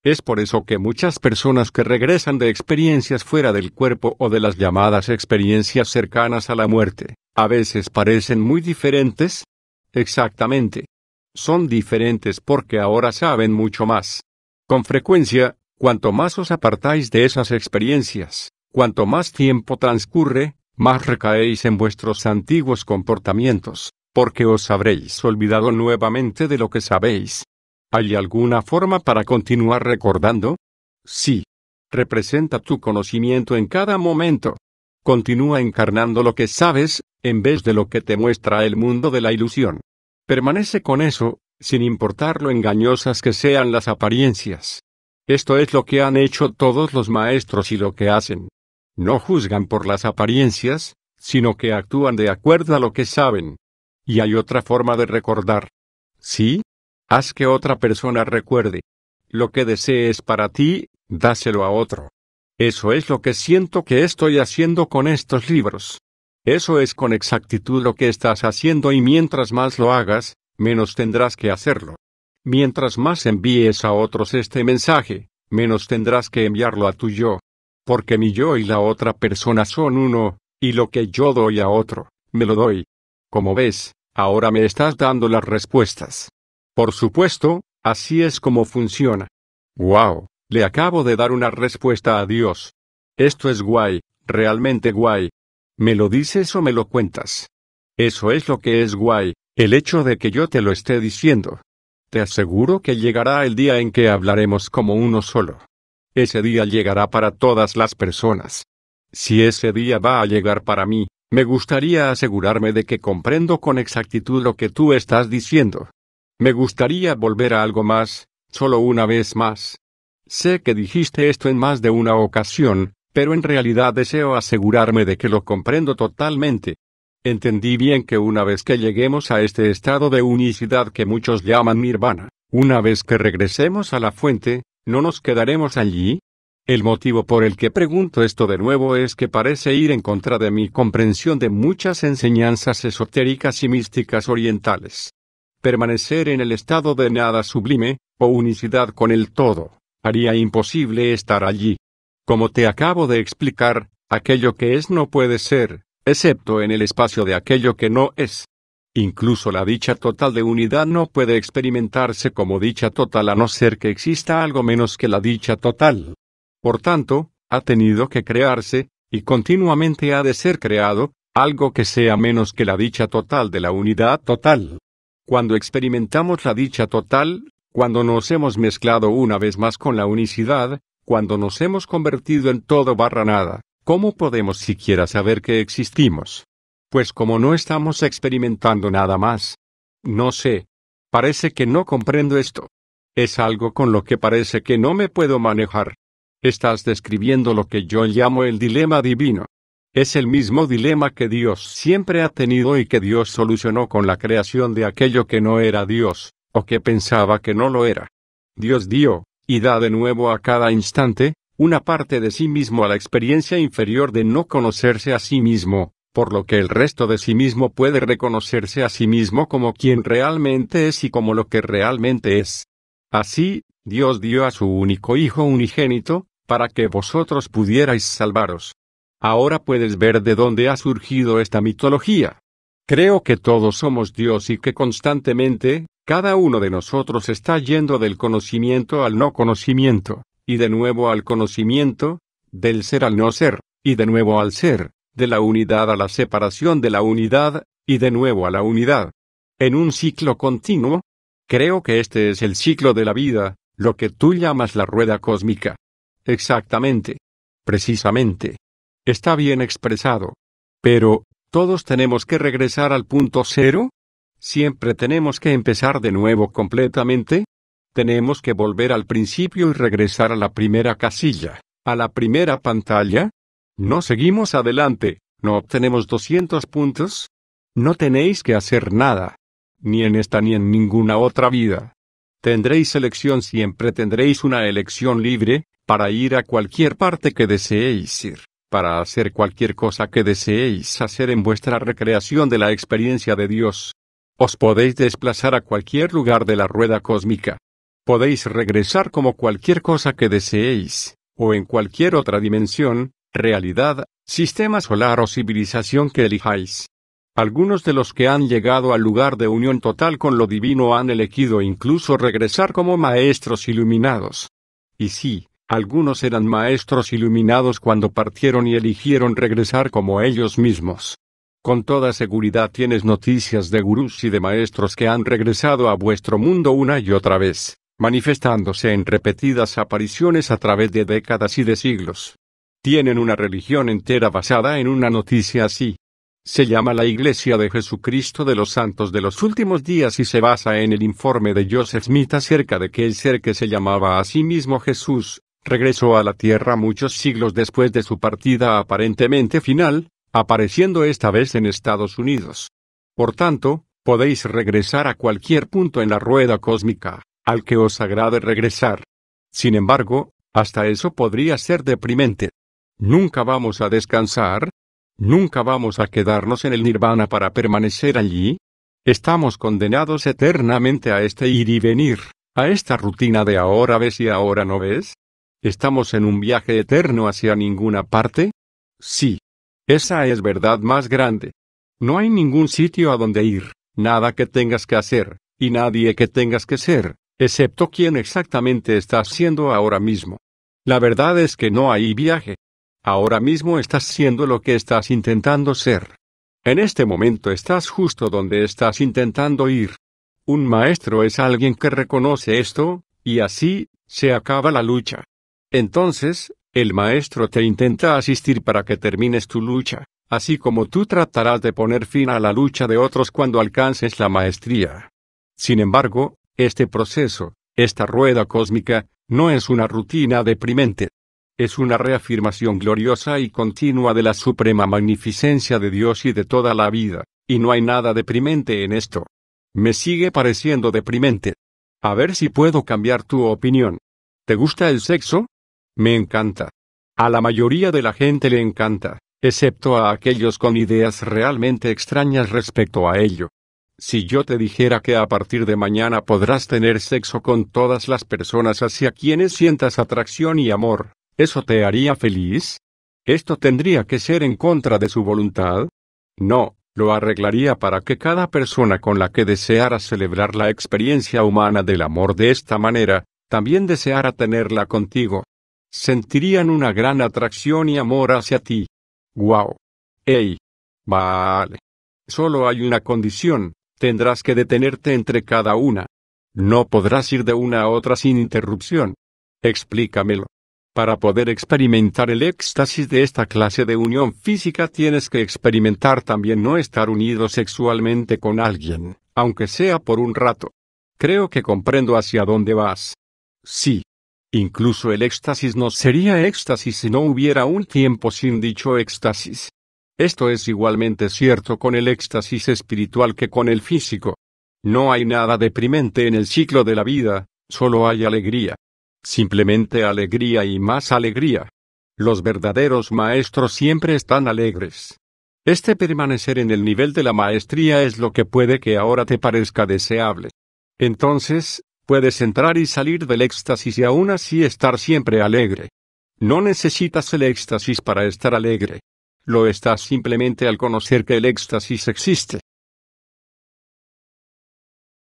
Es por eso que muchas personas que regresan de experiencias fuera del cuerpo o de las llamadas experiencias cercanas a la muerte, a veces parecen muy diferentes. Exactamente. Son diferentes porque ahora saben mucho más. Con frecuencia, cuanto más os apartáis de esas experiencias, cuanto más tiempo transcurre, más recaéis en vuestros antiguos comportamientos, porque os habréis olvidado nuevamente de lo que sabéis, ¿Hay alguna forma para continuar recordando? Sí. Representa tu conocimiento en cada momento. Continúa encarnando lo que sabes, en vez de lo que te muestra el mundo de la ilusión. Permanece con eso, sin importar lo engañosas que sean las apariencias. Esto es lo que han hecho todos los maestros y lo que hacen. No juzgan por las apariencias, sino que actúan de acuerdo a lo que saben. Y hay otra forma de recordar. ¿Sí? Haz que otra persona recuerde. Lo que desees para ti, dáselo a otro. Eso es lo que siento que estoy haciendo con estos libros. Eso es con exactitud lo que estás haciendo y mientras más lo hagas, menos tendrás que hacerlo. Mientras más envíes a otros este mensaje, menos tendrás que enviarlo a tu yo. Porque mi yo y la otra persona son uno, y lo que yo doy a otro, me lo doy. Como ves, ahora me estás dando las respuestas. Por supuesto, así es como funciona. Wow, le acabo de dar una respuesta a Dios. Esto es guay, realmente guay. ¿Me lo dices o me lo cuentas? Eso es lo que es guay, el hecho de que yo te lo esté diciendo. Te aseguro que llegará el día en que hablaremos como uno solo. Ese día llegará para todas las personas. Si ese día va a llegar para mí, me gustaría asegurarme de que comprendo con exactitud lo que tú estás diciendo. Me gustaría volver a algo más, solo una vez más. Sé que dijiste esto en más de una ocasión, pero en realidad deseo asegurarme de que lo comprendo totalmente. Entendí bien que una vez que lleguemos a este estado de unicidad que muchos llaman nirvana, una vez que regresemos a la fuente, ¿no nos quedaremos allí? El motivo por el que pregunto esto de nuevo es que parece ir en contra de mi comprensión de muchas enseñanzas esotéricas y místicas orientales. Permanecer en el estado de nada sublime, o unicidad con el todo, haría imposible estar allí. Como te acabo de explicar, aquello que es no puede ser, excepto en el espacio de aquello que no es. Incluso la dicha total de unidad no puede experimentarse como dicha total a no ser que exista algo menos que la dicha total. Por tanto, ha tenido que crearse, y continuamente ha de ser creado, algo que sea menos que la dicha total de la unidad total. Cuando experimentamos la dicha total, cuando nos hemos mezclado una vez más con la unicidad, cuando nos hemos convertido en todo barra nada, ¿cómo podemos siquiera saber que existimos? Pues como no estamos experimentando nada más. No sé. Parece que no comprendo esto. Es algo con lo que parece que no me puedo manejar. Estás describiendo lo que yo llamo el dilema divino. Es el mismo dilema que Dios siempre ha tenido y que Dios solucionó con la creación de aquello que no era Dios, o que pensaba que no lo era. Dios dio, y da de nuevo a cada instante, una parte de sí mismo a la experiencia inferior de no conocerse a sí mismo, por lo que el resto de sí mismo puede reconocerse a sí mismo como quien realmente es y como lo que realmente es. Así, Dios dio a su único Hijo unigénito, para que vosotros pudierais salvaros. Ahora puedes ver de dónde ha surgido esta mitología. Creo que todos somos Dios y que constantemente, cada uno de nosotros está yendo del conocimiento al no conocimiento, y de nuevo al conocimiento, del ser al no ser, y de nuevo al ser, de la unidad a la separación de la unidad, y de nuevo a la unidad. En un ciclo continuo, creo que este es el ciclo de la vida, lo que tú llamas la rueda cósmica. Exactamente. Precisamente. Está bien expresado. Pero, ¿todos tenemos que regresar al punto cero? ¿Siempre tenemos que empezar de nuevo completamente? ¿Tenemos que volver al principio y regresar a la primera casilla, a la primera pantalla? ¿No seguimos adelante? ¿No obtenemos 200 puntos? No tenéis que hacer nada. Ni en esta ni en ninguna otra vida. Tendréis elección siempre tendréis una elección libre, para ir a cualquier parte que deseéis ir, para hacer cualquier cosa que deseéis hacer en vuestra recreación de la experiencia de Dios. Os podéis desplazar a cualquier lugar de la rueda cósmica. Podéis regresar como cualquier cosa que deseéis, o en cualquier otra dimensión, realidad, sistema solar o civilización que elijáis. Algunos de los que han llegado al lugar de unión total con lo divino han elegido incluso regresar como maestros iluminados. Y sí, algunos eran maestros iluminados cuando partieron y eligieron regresar como ellos mismos. Con toda seguridad tienes noticias de gurús y de maestros que han regresado a vuestro mundo una y otra vez, manifestándose en repetidas apariciones a través de décadas y de siglos. Tienen una religión entera basada en una noticia así. Se llama la Iglesia de Jesucristo de los Santos de los Últimos Días y se basa en el informe de Joseph Smith acerca de que el ser que se llamaba a sí mismo Jesús, regresó a la Tierra muchos siglos después de su partida aparentemente final, apareciendo esta vez en Estados Unidos. Por tanto, podéis regresar a cualquier punto en la rueda cósmica, al que os agrade regresar. Sin embargo, hasta eso podría ser deprimente. Nunca vamos a descansar, nunca vamos a quedarnos en el nirvana para permanecer allí. Estamos condenados eternamente a este ir y venir, ¿A esta rutina de ahora ves y ahora no ves? ¿Estamos en un viaje eterno hacia ninguna parte? Sí. Esa es verdad más grande. No hay ningún sitio a donde ir, nada que tengas que hacer, y nadie que tengas que ser, excepto quien exactamente estás siendo ahora mismo. La verdad es que no hay viaje. Ahora mismo estás siendo lo que estás intentando ser. En este momento estás justo donde estás intentando ir. Un maestro es alguien que reconoce esto, y así, se acaba la lucha. Entonces, el maestro te intenta asistir para que termines tu lucha, así como tú tratarás de poner fin a la lucha de otros cuando alcances la maestría. Sin embargo, este proceso, esta rueda cósmica, no es una rutina deprimente. Es una reafirmación gloriosa y continua de la suprema magnificencia de Dios y de toda la vida, y no hay nada deprimente en esto. Me sigue pareciendo deprimente. A ver si puedo cambiar tu opinión. ¿Te gusta el sexo? Me encanta. A la mayoría de la gente le encanta, excepto a aquellos con ideas realmente extrañas respecto a ello. Si yo te dijera que a partir de mañana podrás tener sexo con todas las personas hacia quienes sientas atracción y amor, ¿eso te haría feliz? ¿Esto tendría que ser en contra de su voluntad? No, lo arreglaría para que cada persona con la que deseara celebrar la experiencia humana del amor de esta manera, también deseara tenerla contigo. Sentirían una gran atracción y amor hacia ti. ¡Guau! ¡Ey! Vale. Solo hay una condición, tendrás que detenerte entre cada una. No podrás ir de una a otra sin interrupción. Explícamelo. Para poder experimentar el éxtasis de esta clase de unión física tienes que experimentar también no estar unido sexualmente con alguien, aunque sea por un rato. Creo que comprendo hacia dónde vas. Sí. Incluso el éxtasis no sería éxtasis si no hubiera un tiempo sin dicho éxtasis. Esto es igualmente cierto con el éxtasis espiritual que con el físico. No hay nada deprimente en el ciclo de la vida, solo hay alegría. Simplemente alegría y más alegría. Los verdaderos maestros siempre están alegres. Este permanecer en el nivel de la maestría es lo que puede que ahora te parezca deseable. Entonces, puedes entrar y salir del éxtasis y aún así estar siempre alegre. No necesitas el éxtasis para estar alegre. Lo estás simplemente al conocer que el éxtasis existe.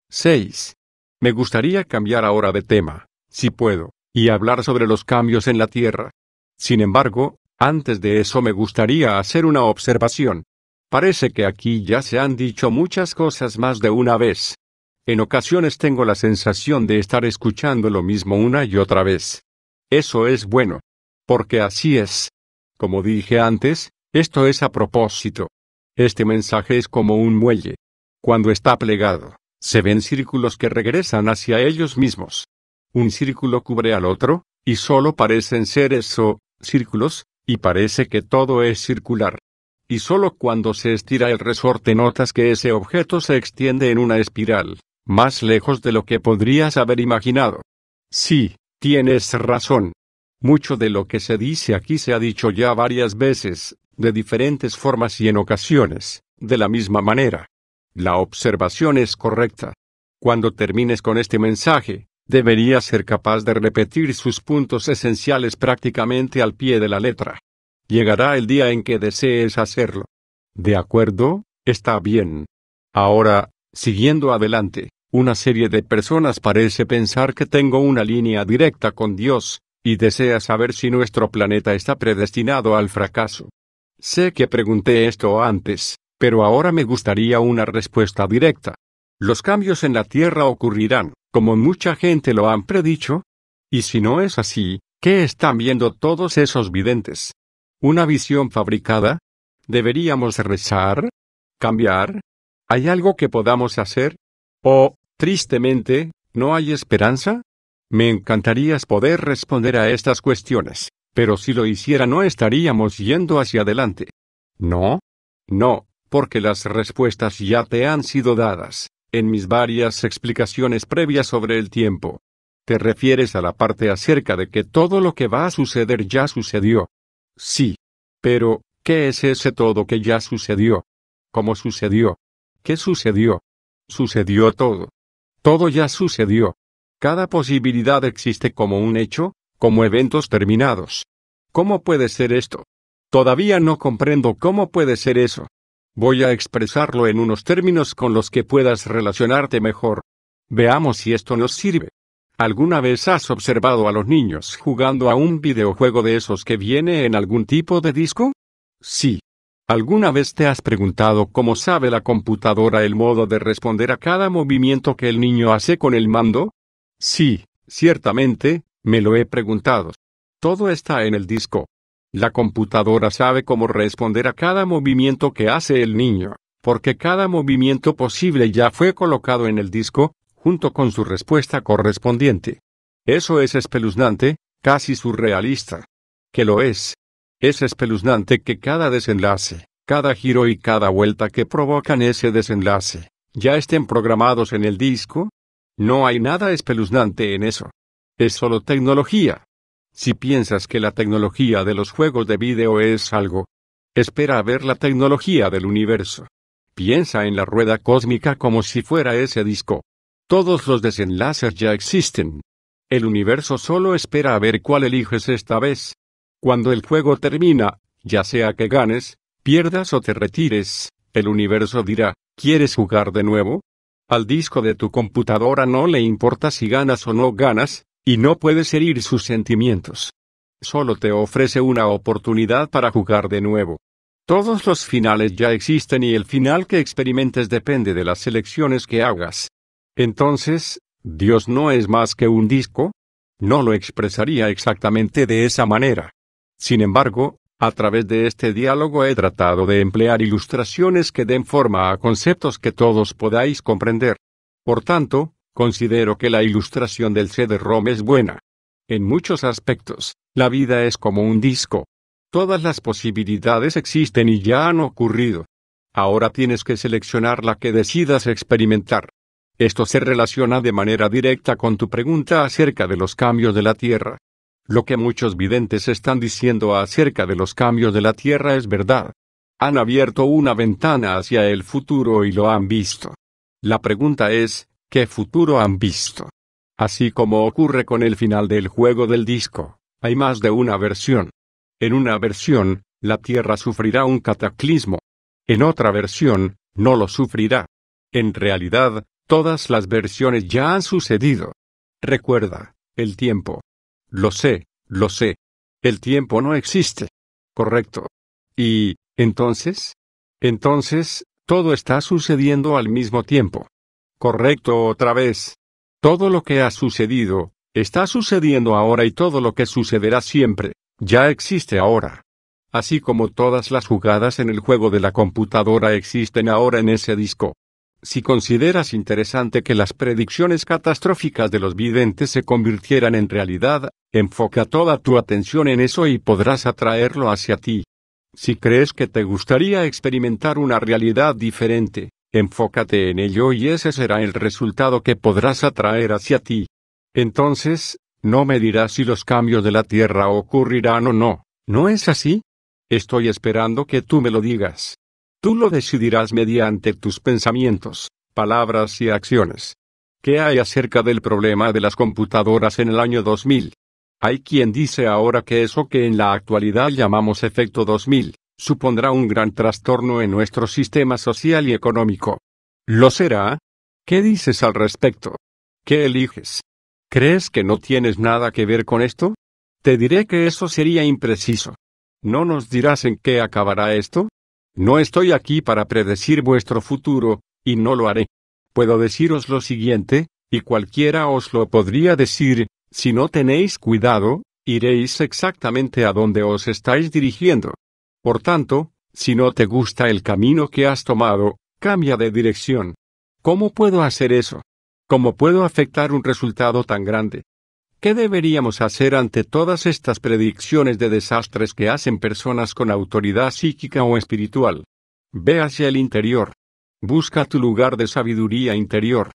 6. Me gustaría cambiar ahora de tema, si puedo, y hablar sobre los cambios en la Tierra. Sin embargo, antes de eso me gustaría hacer una observación. Parece que aquí ya se han dicho muchas cosas más de una vez. En ocasiones tengo la sensación de estar escuchando lo mismo una y otra vez. Eso es bueno. Porque así es. Como dije antes, esto es a propósito. Este mensaje es como un muelle. Cuando está plegado, se ven círculos que regresan hacia ellos mismos. Un círculo cubre al otro, y solo parecen ser eso, círculos, y parece que todo es circular. Y solo cuando se estira el resorte notas que ese objeto se extiende en una espiral, más lejos de lo que podrías haber imaginado. Sí, tienes razón. Mucho de lo que se dice aquí se ha dicho ya varias veces, de diferentes formas y en ocasiones, de la misma manera. La observación es correcta. Cuando termines con este mensaje, deberías ser capaz de repetir sus puntos esenciales prácticamente al pie de la letra. Llegará el día en que desees hacerlo. ¿De acuerdo? Está bien. Ahora, siguiendo adelante, una serie de personas parece pensar que tengo una línea directa con Dios, y desea saber si nuestro planeta está predestinado al fracaso. Sé que pregunté esto antes, pero ahora me gustaría una respuesta directa. Los cambios en la Tierra ocurrirán, como mucha gente lo han predicho. Y si no es así, ¿qué están viendo todos esos videntes? ¿Una visión fabricada? ¿Deberíamos rezar? ¿Cambiar? ¿Hay algo que podamos hacer? ¿O, tristemente, no hay esperanza? Me encantaría poder responder a estas cuestiones. Pero si lo hiciera no estaríamos yendo hacia adelante. ¿No? No, porque las respuestas ya te han sido dadas, en mis varias explicaciones previas sobre el tiempo. Te refieres a la parte acerca de que todo lo que va a suceder ya sucedió. Sí. Pero, ¿qué es ese todo que ya sucedió? ¿Cómo sucedió? ¿Qué sucedió? Sucedió todo. Todo ya sucedió. Cada posibilidad existe como un hecho, como eventos terminados. ¿Cómo puede ser esto? Todavía no comprendo cómo puede ser eso. Voy a expresarlo en unos términos con los que puedas relacionarte mejor. Veamos si esto nos sirve. ¿Alguna vez has observado a los niños jugando a un videojuego de esos que viene en algún tipo de disco? Sí. ¿Alguna vez te has preguntado cómo sabe la computadora el modo de responder a cada movimiento que el niño hace con el mando? Sí, ciertamente, me lo he preguntado. Todo está en el disco. La computadora sabe cómo responder a cada movimiento que hace el niño, porque cada movimiento posible ya fue colocado en el disco, junto con su respuesta correspondiente. Eso es espeluznante, casi surrealista. Que lo es. Es espeluznante que cada desenlace, cada giro y cada vuelta que provocan ese desenlace, ya estén programados en el disco. No hay nada espeluznante en eso. Es solo tecnología. Si piensas que la tecnología de los juegos de vídeo es algo, espera a ver la tecnología del universo. Piensa en la rueda cósmica como si fuera ese disco. Todos los desenlaces ya existen. El universo solo espera a ver cuál eliges esta vez. Cuando el juego termina, ya sea que ganes, pierdas o te retires, el universo dirá, ¿quieres jugar de nuevo? Al disco de tu computadora no le importa si ganas o no ganas, y no puedes herir sus sentimientos. Solo te ofrece una oportunidad para jugar de nuevo. Todos los finales ya existen y el final que experimentes depende de las elecciones que hagas. Entonces, ¿Dios no es más que un disco? No lo expresaría exactamente de esa manera. Sin embargo, a través de este diálogo he tratado de emplear ilustraciones que den forma a conceptos que todos podáis comprender. Por tanto, considero que la ilustración del CD-ROM es buena. En muchos aspectos, la vida es como un disco. Todas las posibilidades existen y ya han ocurrido. Ahora tienes que seleccionar la que decidas experimentar. Esto se relaciona de manera directa con tu pregunta acerca de los cambios de la Tierra. Lo que muchos videntes están diciendo acerca de los cambios de la Tierra es verdad. Han abierto una ventana hacia el futuro y lo han visto. La pregunta es, ¿qué futuro han visto? Así como ocurre con el final del juego del disco, hay más de una versión. En una versión, la Tierra sufrirá un cataclismo. En otra versión, no lo sufrirá. En realidad, Todas las versiones ya han sucedido. Recuerda, el tiempo. Lo sé, lo sé. El tiempo no existe. Correcto. ¿Y, entonces? Entonces, todo está sucediendo al mismo tiempo. Correcto otra vez. Todo lo que ha sucedido, está sucediendo ahora y todo lo que sucederá siempre, ya existe ahora. Así como todas las jugadas en el juego de la computadora existen ahora en ese disco. Si consideras interesante que las predicciones catastróficas de los videntes se convirtieran en realidad, enfoca toda tu atención en eso y podrás atraerlo hacia ti. Si crees que te gustaría experimentar una realidad diferente, enfócate en ello y ese será el resultado que podrás atraer hacia ti. Entonces, no me dirás si los cambios de la Tierra ocurrirán o no, ¿no es así? Estoy esperando que tú me lo digas. Tú lo decidirás mediante tus pensamientos, palabras y acciones. ¿Qué hay acerca del problema de las computadoras en el año 2000? Hay quien dice ahora que eso que en la actualidad llamamos efecto 2000, supondrá un gran trastorno en nuestro sistema social y económico. ¿Lo será? ¿Qué dices al respecto? ¿Qué eliges? ¿Crees que no tienes nada que ver con esto? Te diré que eso sería impreciso. ¿No nos dirás en qué acabará esto? No estoy aquí para predecir vuestro futuro, y no lo haré. Puedo deciros lo siguiente, y cualquiera os lo podría decir, si no tenéis cuidado, iréis exactamente a donde os estáis dirigiendo. Por tanto, si no te gusta el camino que has tomado, cambia de dirección. ¿Cómo puedo hacer eso? ¿Cómo puedo afectar un resultado tan grande? ¿Qué deberíamos hacer ante todas estas predicciones de desastres que hacen personas con autoridad psíquica o espiritual? Ve hacia el interior. Busca tu lugar de sabiduría interior.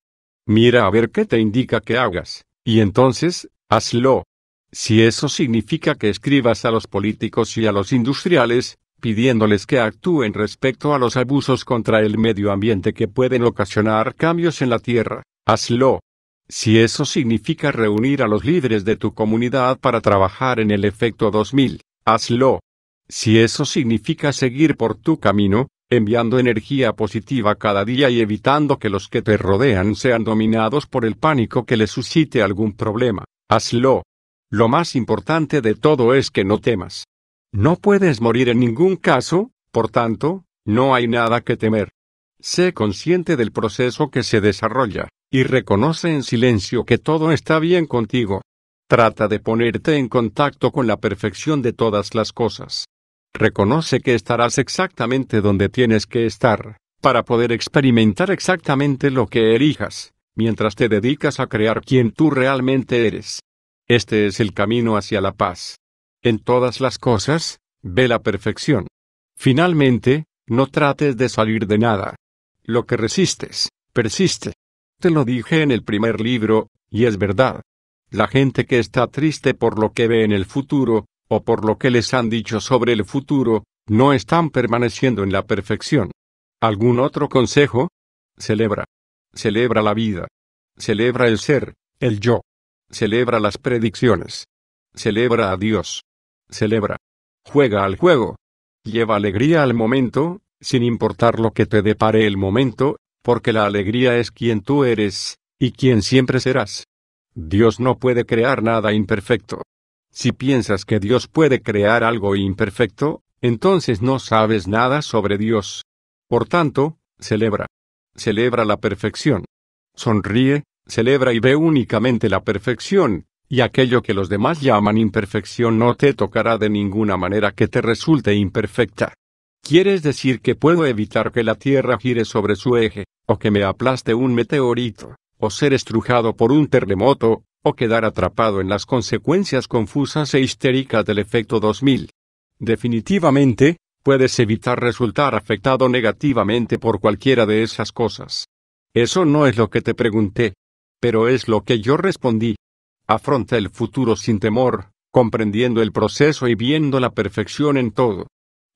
Mira a ver qué te indica que hagas, y entonces, hazlo. Si eso significa que escribas a los políticos y a los industriales, pidiéndoles que actúen respecto a los abusos contra el medio ambiente que pueden ocasionar cambios en la Tierra, hazlo. Si eso significa reunir a los líderes de tu comunidad para trabajar en el efecto 2000, hazlo. Si eso significa seguir por tu camino, enviando energía positiva cada día y evitando que los que te rodean sean dominados por el pánico que les suscite algún problema, hazlo. Lo más importante de todo es que no temas. No puedes morir en ningún caso, por tanto, no hay nada que temer. Sé consciente del proceso que se desarrolla, y reconoce en silencio que todo está bien contigo. Trata de ponerte en contacto con la perfección de todas las cosas. Reconoce que estarás exactamente donde tienes que estar, para poder experimentar exactamente lo que elijas, mientras te dedicas a crear quien tú realmente eres. Este es el camino hacia la paz. En todas las cosas, ve la perfección. Finalmente, no trates de salir de nada. Lo que resistes, persiste. Lo dije en el primer libro, y es verdad. La gente que está triste por lo que ve en el futuro, o por lo que les han dicho sobre el futuro, no están permaneciendo en la perfección. ¿Algún otro consejo? Celebra. Celebra la vida. Celebra el ser, el yo. Celebra las predicciones. Celebra a Dios. Celebra. Juega al juego. Lleva alegría al momento, sin importar lo que te depare el momento, porque la alegría es quien tú eres, y quien siempre serás. Dios no puede crear nada imperfecto. Si piensas que Dios puede crear algo imperfecto, entonces no sabes nada sobre Dios. Por tanto, celebra. Celebra la perfección. Sonríe, celebra y ve únicamente la perfección, y aquello que los demás llaman imperfección no te tocará de ninguna manera que te resulte imperfecta. ¿Quieres decir que puedo evitar que la Tierra gire sobre su eje, o que me aplaste un meteorito, o ser estrujado por un terremoto, o quedar atrapado en las consecuencias confusas e histéricas del efecto 2000. Definitivamente, puedes evitar resultar afectado negativamente por cualquiera de esas cosas. Eso no es lo que te pregunté, pero es lo que yo respondí. Afronta el futuro sin temor, comprendiendo el proceso y viendo la perfección en todo.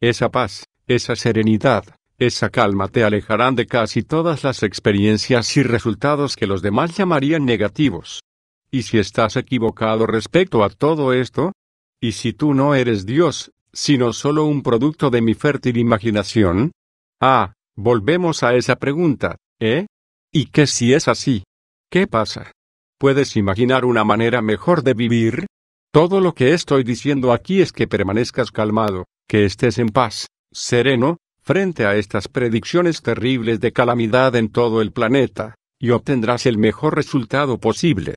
Esa paz, esa serenidad, esa calma te alejarán de casi todas las experiencias y resultados que los demás llamarían negativos. ¿Y si estás equivocado respecto a todo esto? ¿Y si tú no eres Dios, sino solo un producto de mi fértil imaginación? Ah, volvemos a esa pregunta, ¿eh? ¿Y qué si es así? ¿Qué pasa? ¿Puedes imaginar una manera mejor de vivir? Todo lo que estoy diciendo aquí es que permanezcas calmado, que estés en paz, sereno, frente a estas predicciones terribles de calamidad en todo el planeta, y obtendrás el mejor resultado posible.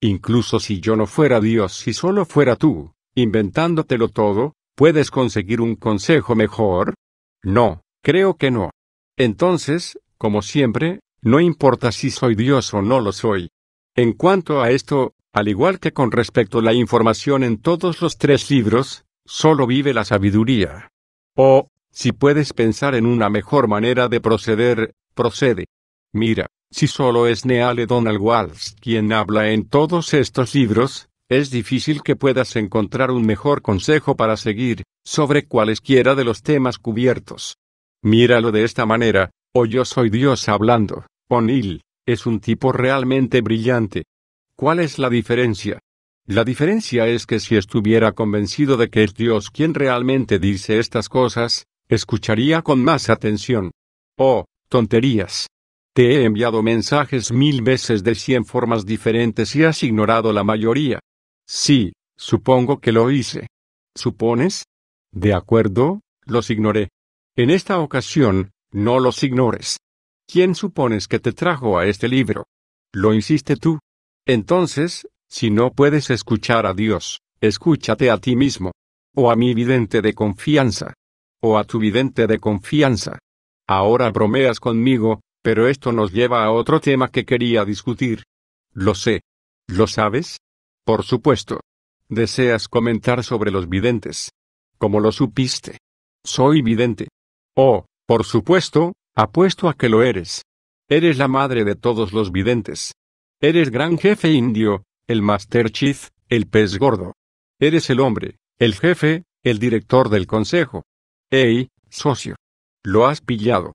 Incluso si yo no fuera Dios si solo fuera tú, inventándotelo todo, ¿puedes conseguir un consejo mejor? No, creo que no. Entonces, como siempre, no importa si soy Dios o no lo soy. En cuanto a esto, al igual que con respecto a la información en todos los tres libros, solo vive la sabiduría. O, si puedes pensar en una mejor manera de proceder, procede. Mira, si solo es Neale Donald Walsh quien habla en todos estos libros, es difícil que puedas encontrar un mejor consejo para seguir, sobre cualesquiera de los temas cubiertos. Míralo de esta manera, o yo soy Dios hablando, O'Neill, es un tipo realmente brillante. ¿Cuál es la diferencia? La diferencia es que si estuviera convencido de que es Dios quien realmente dice estas cosas, escucharía con más atención. Oh, tonterías. Te he enviado mensajes mil veces de cien formas diferentes y has ignorado la mayoría. Sí, supongo que lo hice. ¿Supones? De acuerdo, los ignoré. En esta ocasión, no los ignores. ¿Quién supones que te trajo a este libro? ¿Lo hiciste tú? Entonces, si no puedes escuchar a Dios, escúchate a ti mismo. O a mi vidente de confianza. O a tu vidente de confianza. Ahora bromeas conmigo, pero esto nos lleva a otro tema que quería discutir. Lo sé. ¿Lo sabes? Por supuesto. Deseas comentar sobre los videntes. ¿Cómo lo supiste? Soy vidente. Oh, por supuesto, apuesto a que lo eres. Eres la madre de todos los videntes. Eres gran jefe indio, el Master Chief, el pez gordo. Eres el hombre, el jefe, el director del consejo. Ey, socio. Lo has pillado.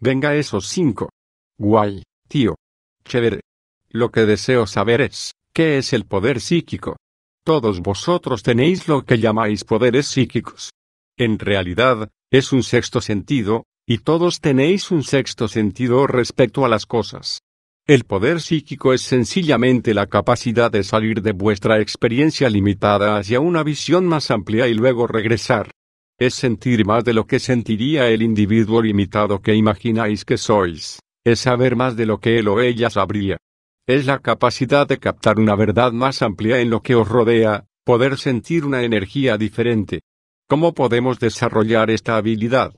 Venga esos cinco. Guay, tío. Chévere. Lo que deseo saber es, ¿qué es el poder psíquico? Todos vosotros tenéis lo que llamáis poderes psíquicos. En realidad, es un sexto sentido, y todos tenéis un sexto sentido respecto a las cosas. El poder psíquico es sencillamente la capacidad de salir de vuestra experiencia limitada hacia una visión más amplia y luego regresar. Es sentir más de lo que sentiría el individuo limitado que imagináis que sois. Es saber más de lo que él o ella sabría. Es la capacidad de captar una verdad más amplia en lo que os rodea, poder sentir una energía diferente. ¿Cómo podemos desarrollar esta habilidad?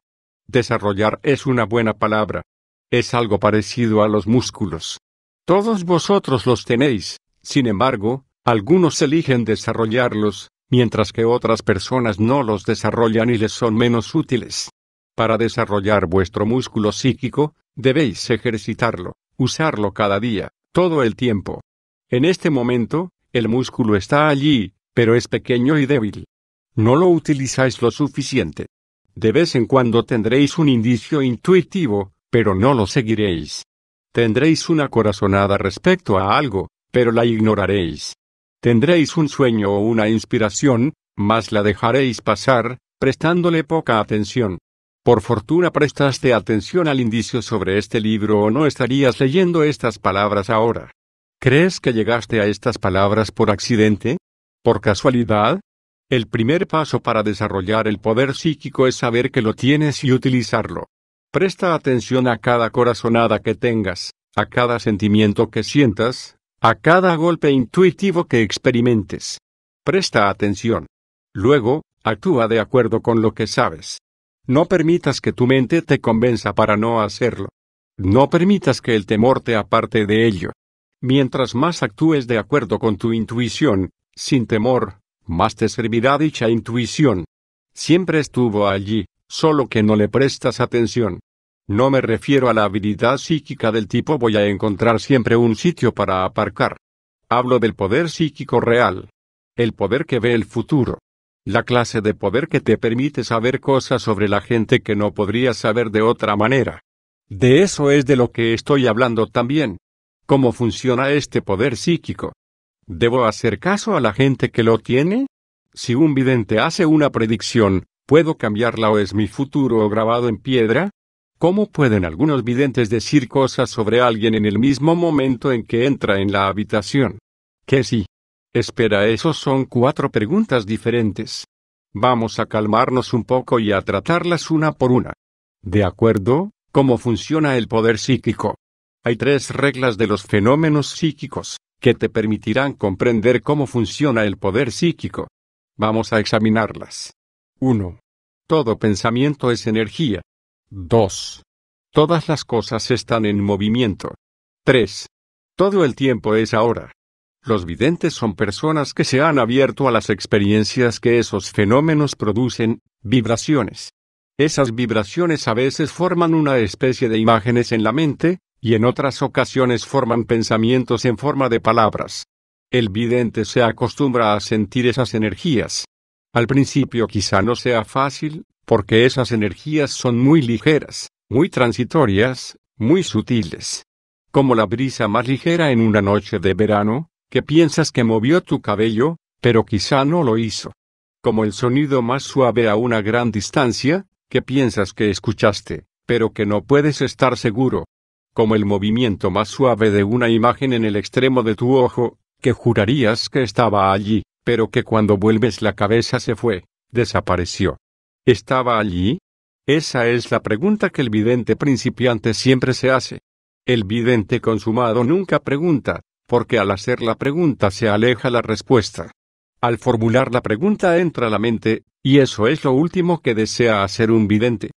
Desarrollar es una buena palabra. Es algo parecido a los músculos. Todos vosotros los tenéis, sin embargo, algunos eligen desarrollarlos, mientras que otras personas no los desarrollan y les son menos útiles. Para desarrollar vuestro músculo psíquico, debéis ejercitarlo, usarlo cada día, todo el tiempo. En este momento, el músculo está allí, pero es pequeño y débil. No lo utilizáis lo suficiente. De vez en cuando tendréis un indicio intuitivo, pero no lo seguiréis. Tendréis una corazonada respecto a algo, pero la ignoraréis. Tendréis un sueño o una inspiración, mas la dejaréis pasar, prestándole poca atención. Por fortuna prestaste atención al indicio sobre este libro o no estarías leyendo estas palabras ahora. ¿Crees que llegaste a estas palabras por accidente? ¿Por casualidad? El primer paso para desarrollar el poder psíquico es saber que lo tienes y utilizarlo. Presta atención a cada corazonada que tengas, a cada sentimiento que sientas, a cada golpe intuitivo que experimentes. Presta atención. Luego, actúa de acuerdo con lo que sabes. No permitas que tu mente te convenza para no hacerlo. No permitas que el temor te aparte de ello. Mientras más actúes de acuerdo con tu intuición, sin temor, más te servirá dicha intuición. Siempre estuvo allí, solo que no le prestas atención. No me refiero a la habilidad psíquica del tipo voy a encontrar siempre un sitio para aparcar. Hablo del poder psíquico real. El poder que ve el futuro. La clase de poder que te permite saber cosas sobre la gente que no podrías saber de otra manera. De eso es de lo que estoy hablando también. ¿Cómo funciona este poder psíquico? ¿Debo hacer caso a la gente que lo tiene? Si un vidente hace una predicción, ¿puedo cambiarla o es mi futuro grabado en piedra? ¿Cómo pueden algunos videntes decir cosas sobre alguien en el mismo momento en que entra en la habitación? ¿Qué sí? Espera, esos son cuatro preguntas diferentes. Vamos a calmarnos un poco y a tratarlas una por una. ¿De acuerdo? ¿Cómo funciona el poder psíquico? Hay tres reglas de los fenómenos psíquicos, que te permitirán comprender cómo funciona el poder psíquico. Vamos a examinarlas. 1. Todo pensamiento es energía. 2. Todas las cosas están en movimiento. 3. Todo el tiempo es ahora. Los videntes son personas que se han abierto a las experiencias que esos fenómenos producen, vibraciones. Esas vibraciones a veces forman una especie de imágenes en la mente, y en otras ocasiones forman pensamientos en forma de palabras. El vidente se acostumbra a sentir esas energías. Al principio quizá no sea fácil, porque esas energías son muy ligeras, muy transitorias, muy sutiles. Como la brisa más ligera en una noche de verano, que piensas que movió tu cabello, pero quizá no lo hizo. Como el sonido más suave a una gran distancia, que piensas que escuchaste, pero que no puedes estar seguro. Como el movimiento más suave de una imagen en el extremo de tu ojo, que jurarías que estaba allí, pero que cuando vuelves la cabeza se fue, desapareció. ¿Estaba allí? Esa es la pregunta que el vidente principiante siempre se hace. El vidente consumado nunca pregunta, porque al hacer la pregunta se aleja la respuesta. Al formular la pregunta entra la mente, y eso es lo último que desea hacer un vidente.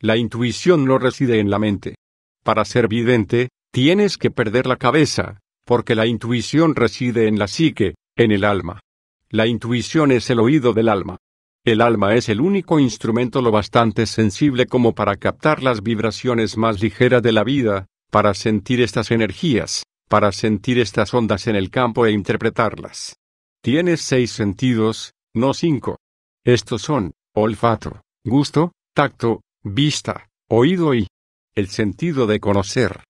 La intuición no reside en la mente. Para ser vidente, tienes que perder la cabeza, porque la intuición reside en la psique, en el alma. La intuición es el oído del alma. El alma es el único instrumento lo bastante sensible como para captar las vibraciones más ligeras de la vida, para sentir estas energías, para sentir estas ondas en el campo e interpretarlas. Tienes seis sentidos, no cinco. Estos son, olfato, gusto, tacto, vista, oído y el sentido de conocer.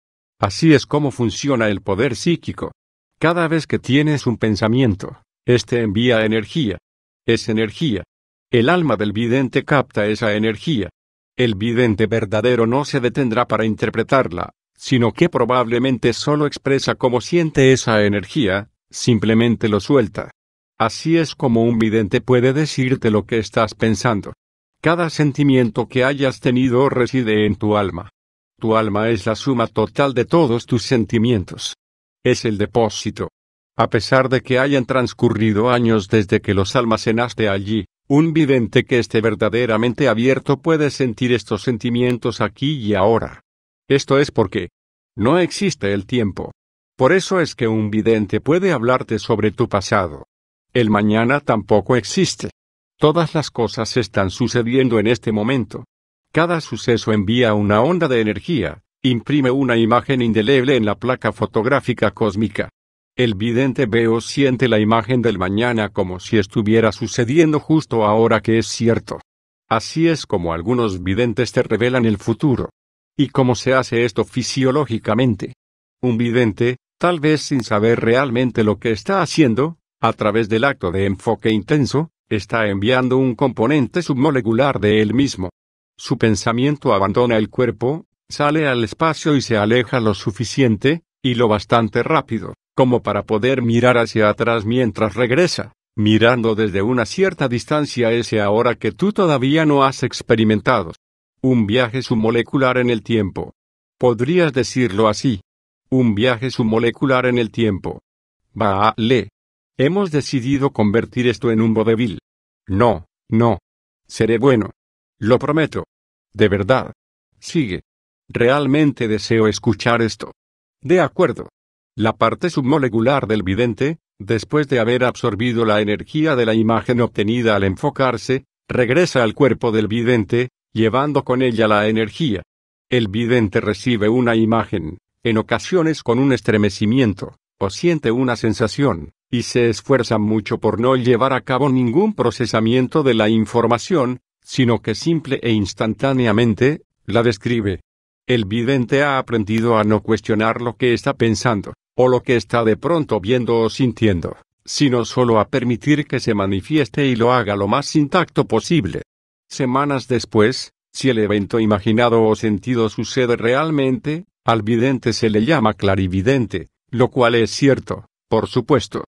Así es como funciona el poder psíquico. Cada vez que tienes un pensamiento, este envía energía. Es energía. El alma del vidente capta esa energía. El vidente verdadero no se detendrá para interpretarla, sino que probablemente solo expresa cómo siente esa energía, simplemente lo suelta. Así es como un vidente puede decirte lo que estás pensando. Cada sentimiento que hayas tenido reside en tu alma. Tu alma es la suma total de todos tus sentimientos. Es el depósito. A pesar de que hayan transcurrido años desde que los almacenaste allí, un vidente que esté verdaderamente abierto puede sentir estos sentimientos aquí y ahora. Esto es porque no existe el tiempo. Por eso es que un vidente puede hablarte sobre tu pasado. El mañana tampoco existe. Todas las cosas están sucediendo en este momento. Cada suceso envía una onda de energía, imprime una imagen indeleble en la placa fotográfica cósmica. El vidente ve o siente la imagen del mañana como si estuviera sucediendo justo ahora que es cierto. Así es como algunos videntes te revelan el futuro. ¿Y cómo se hace esto fisiológicamente? Un vidente, tal vez sin saber realmente lo que está haciendo, a través del acto de enfoque intenso, está enviando un componente submolecular de él mismo. Su pensamiento abandona el cuerpo, sale al espacio y se aleja lo suficiente, y lo bastante rápido, como para poder mirar hacia atrás mientras regresa, mirando desde una cierta distancia ese ahora que tú todavía no has experimentado. Un viaje submolecular en el tiempo. Podrías decirlo así. Un viaje submolecular en el tiempo. Vale. Hemos decidido convertir esto en un vodevil. No, no. Seré bueno. Lo prometo. De verdad. Sigue. Realmente deseo escuchar esto. De acuerdo. La parte submolecular del vidente, después de haber absorbido la energía de la imagen obtenida al enfocarse, regresa al cuerpo del vidente, llevando con ella la energía. El vidente recibe una imagen, en ocasiones con un estremecimiento, o siente una sensación, y se esfuerza mucho por no llevar a cabo ningún procesamiento de la información, sino que simple e instantáneamente, la describe. El vidente ha aprendido a no cuestionar lo que está pensando, o lo que está de pronto viendo o sintiendo, sino solo a permitir que se manifieste y lo haga lo más intacto posible. Semanas después, si el evento imaginado o sentido sucede realmente, al vidente se le llama clarividente, lo cual es cierto, por supuesto.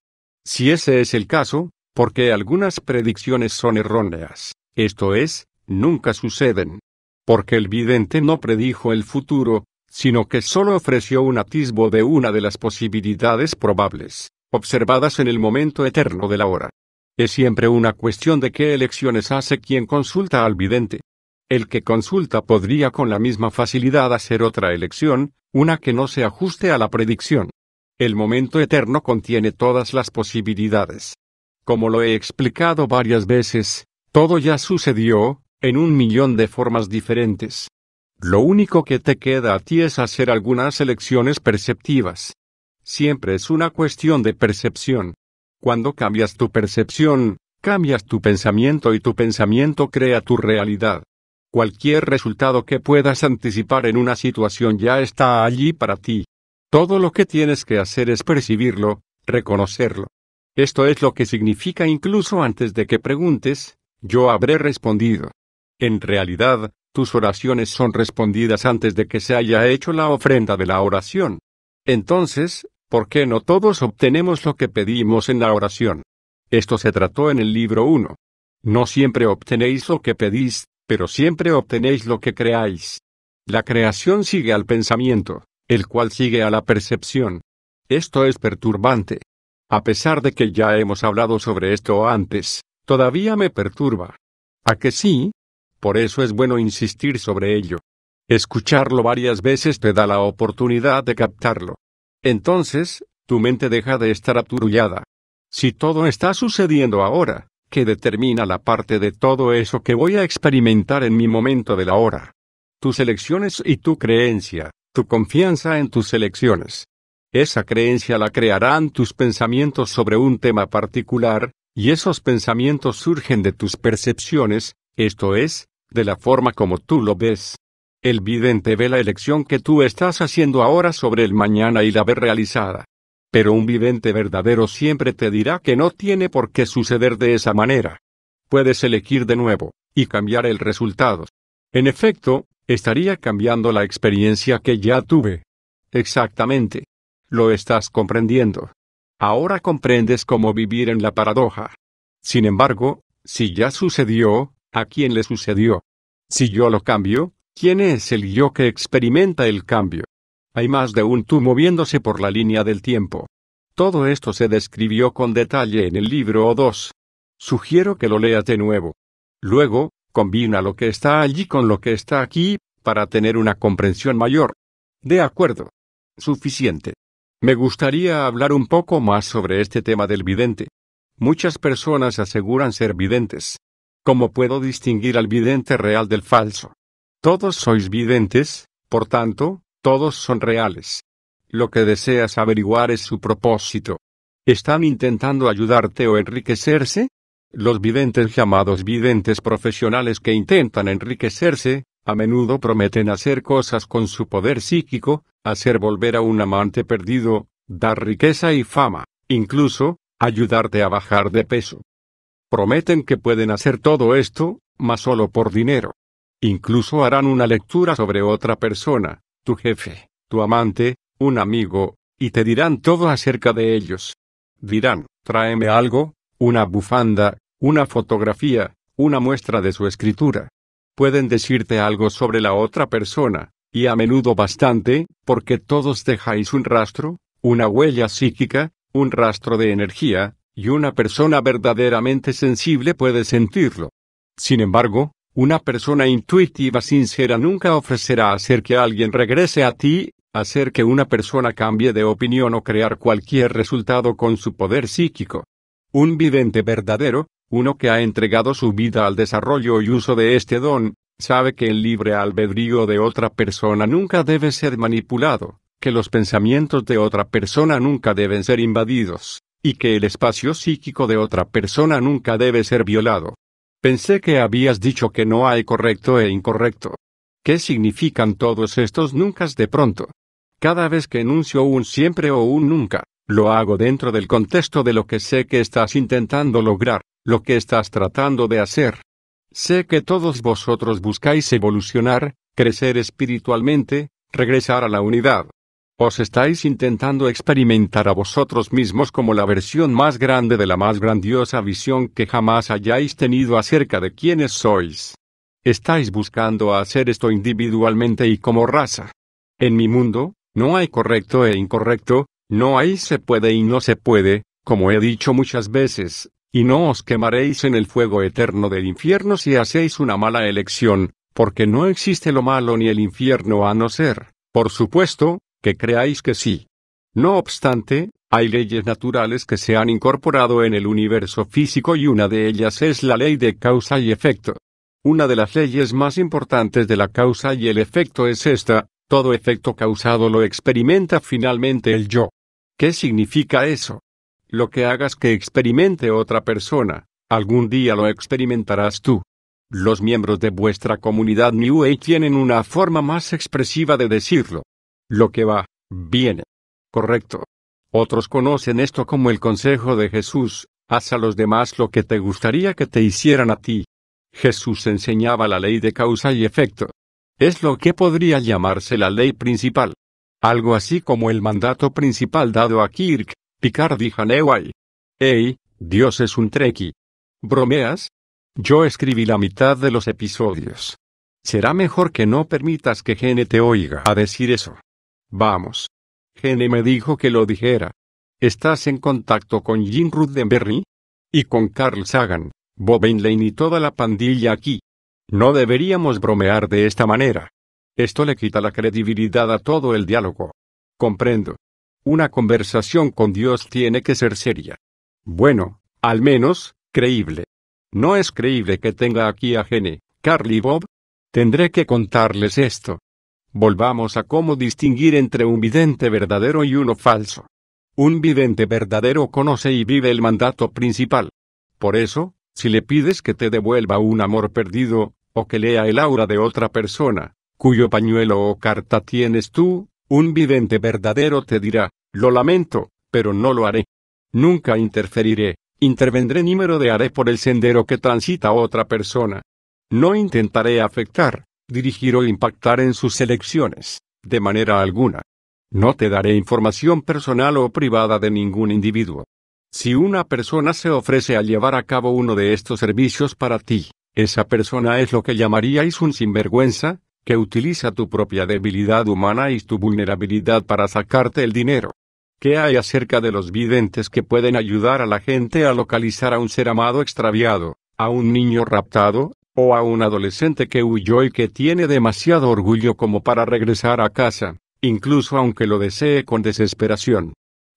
Si ese es el caso, porque algunas predicciones son erróneas, esto es, nunca suceden. Porque el vidente no predijo el futuro, sino que solo ofreció un atisbo de una de las posibilidades probables, observadas en el momento eterno de la hora. Es siempre una cuestión de qué elecciones hace quien consulta al vidente. El que consulta podría con la misma facilidad hacer otra elección, una que no se ajuste a la predicción. El momento eterno contiene todas las posibilidades. Como lo he explicado varias veces, todo ya sucedió, en un millón de formas diferentes. Lo único que te queda a ti es hacer algunas elecciones perceptivas. Siempre es una cuestión de percepción. Cuando cambias tu percepción, cambias tu pensamiento y tu pensamiento crea tu realidad. Cualquier resultado que puedas anticipar en una situación ya está allí para ti. Todo lo que tienes que hacer es percibirlo, reconocerlo. Esto es lo que significa incluso antes de que preguntes, yo habré respondido. En realidad, tus oraciones son respondidas antes de que se haya hecho la ofrenda de la oración. Entonces, ¿por qué no todos obtenemos lo que pedimos en la oración? Esto se trató en el libro 1. No siempre obtenéis lo que pedís, pero siempre obtenéis lo que creáis. La creación sigue al pensamiento el cual sigue a la percepción. Esto es perturbante. A pesar de que ya hemos hablado sobre esto antes, todavía me perturba. ¿A que sí? Por eso es bueno insistir sobre ello. Escucharlo varias veces te da la oportunidad de captarlo. Entonces, tu mente deja de estar aturullada. Si todo está sucediendo ahora, ¿qué determina la parte de todo eso que voy a experimentar en mi momento de la hora? Tus elecciones y tu creencia tu confianza en tus elecciones. Esa creencia la crearán tus pensamientos sobre un tema particular, y esos pensamientos surgen de tus percepciones, esto es, de la forma como tú lo ves. El vidente ve la elección que tú estás haciendo ahora sobre el mañana y la ve realizada. Pero un vidente verdadero siempre te dirá que no tiene por qué suceder de esa manera. Puedes elegir de nuevo, y cambiar el resultado. En efecto, estaría cambiando la experiencia que ya tuve. Exactamente. Lo estás comprendiendo. Ahora comprendes cómo vivir en la paradoja. Sin embargo, si ya sucedió, ¿a quién le sucedió? Si yo lo cambio, ¿quién es el yo que experimenta el cambio? Hay más de un tú moviéndose por la línea del tiempo. Todo esto se describió con detalle en el libro o 2. Sugiero que lo leas de nuevo. Luego, combina lo que está allí con lo que está aquí, para tener una comprensión mayor. De acuerdo. Suficiente. Me gustaría hablar un poco más sobre este tema del vidente. Muchas personas aseguran ser videntes. ¿Cómo puedo distinguir al vidente real del falso? Todos sois videntes, por tanto, todos son reales. Lo que deseas averiguar es su propósito. ¿Están intentando ayudarte o enriquecerse? Los videntes llamados videntes profesionales que intentan enriquecerse, a menudo prometen hacer cosas con su poder psíquico, hacer volver a un amante perdido, dar riqueza y fama, incluso, ayudarte a bajar de peso. Prometen que pueden hacer todo esto, mas solo por dinero. Incluso harán una lectura sobre otra persona, tu jefe, tu amante, un amigo, y te dirán todo acerca de ellos. Dirán, tráeme algo, una bufanda, una fotografía, una muestra de su escritura pueden decirte algo sobre la otra persona, y a menudo bastante, porque todos dejáis un rastro, una huella psíquica, un rastro de energía, y una persona verdaderamente sensible puede sentirlo. Sin embargo, una persona intuitiva sincera nunca ofrecerá hacer que alguien regrese a ti, hacer que una persona cambie de opinión o crear cualquier resultado con su poder psíquico. Un vidente verdadero, uno que ha entregado su vida al desarrollo y uso de este don, sabe que el libre albedrío de otra persona nunca debe ser manipulado, que los pensamientos de otra persona nunca deben ser invadidos, y que el espacio psíquico de otra persona nunca debe ser violado. Pensé que habías dicho que no hay correcto e incorrecto. ¿Qué significan todos estos nunca de pronto? Cada vez que enuncio un siempre o un nunca, lo hago dentro del contexto de lo que sé que estás intentando lograr lo que estás tratando de hacer. Sé que todos vosotros buscáis evolucionar, crecer espiritualmente, regresar a la unidad. Os estáis intentando experimentar a vosotros mismos como la versión más grande de la más grandiosa visión que jamás hayáis tenido acerca de quiénes sois. Estáis buscando hacer esto individualmente y como raza. En mi mundo, no hay correcto e incorrecto, no hay se puede y no se puede, como he dicho muchas veces, y no os quemaréis en el fuego eterno del infierno si hacéis una mala elección, porque no existe lo malo ni el infierno a no ser, por supuesto, que creáis que sí. No obstante, hay leyes naturales que se han incorporado en el universo físico y una de ellas es la ley de causa y efecto. Una de las leyes más importantes de la causa y el efecto es esta, todo efecto causado lo experimenta finalmente el yo. ¿Qué significa eso? Lo que hagas que experimente otra persona, algún día lo experimentarás tú. Los miembros de vuestra comunidad New tienen una forma más expresiva de decirlo. Lo que va, viene. Correcto. Otros conocen esto como el consejo de Jesús, haz a los demás lo que te gustaría que te hicieran a ti. Jesús enseñaba la ley de causa y efecto. Es lo que podría llamarse la ley principal. Algo así como el mandato principal dado a Kirk, Picard y Haneway. Hey, Dios es un treki. ¿Bromeas? Yo escribí la mitad de los episodios. Será mejor que no permitas que Gene te oiga a decir eso. Vamos. Gene me dijo que lo dijera. ¿Estás en contacto con Jim Roddenberry? Y con Carl Sagan, Bob Einlein y toda la pandilla aquí. No deberíamos bromear de esta manera. Esto le quita la credibilidad a todo el diálogo. Comprendo. Una conversación con Dios tiene que ser seria. Bueno, al menos, creíble. No es creíble que tenga aquí a Gene, Carly y Bob. Tendré que contarles esto. Volvamos a cómo distinguir entre un vidente verdadero y uno falso. Un vidente verdadero conoce y vive el mandato principal. Por eso, si le pides que te devuelva un amor perdido, o que lea el aura de otra persona, cuyo pañuelo o carta tienes tú, un vidente verdadero te dirá, lo lamento, pero no lo haré. Nunca interferiré, intervendré ni haré por el sendero que transita otra persona. No intentaré afectar, dirigir o impactar en sus elecciones, de manera alguna. No te daré información personal o privada de ningún individuo. Si una persona se ofrece a llevar a cabo uno de estos servicios para ti, esa persona es lo que llamaríais un sinvergüenza, que utiliza tu propia debilidad humana y tu vulnerabilidad para sacarte el dinero. ¿Qué hay acerca de los videntes que pueden ayudar a la gente a localizar a un ser amado extraviado, a un niño raptado, o a un adolescente que huyó y que tiene demasiado orgullo como para regresar a casa, incluso aunque lo desee con desesperación?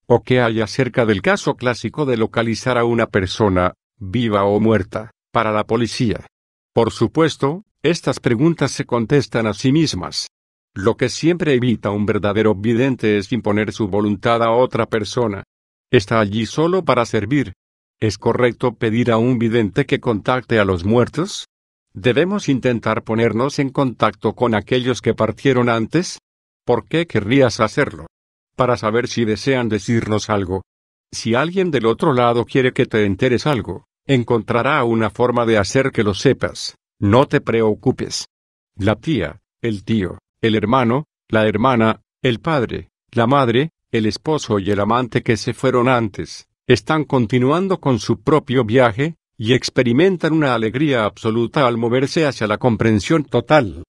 ¿O qué hay acerca del caso clásico de localizar a una persona, viva o muerta, para la policía? Por supuesto, estas preguntas se contestan a sí mismas. Lo que siempre evita un verdadero vidente es imponer su voluntad a otra persona. Está allí solo para servir. ¿Es correcto pedir a un vidente que contacte a los muertos? ¿Debemos intentar ponernos en contacto con aquellos que partieron antes? ¿Por qué querrías hacerlo? Para saber si desean decirnos algo. Si alguien del otro lado quiere que te enteres algo, encontrará una forma de hacer que lo sepas. No te preocupes. La tía, el tío, el hermano, la hermana, el padre, la madre, el esposo y el amante que se fueron antes, están continuando con su propio viaje, y experimentan una alegría absoluta al moverse hacia la comprensión total.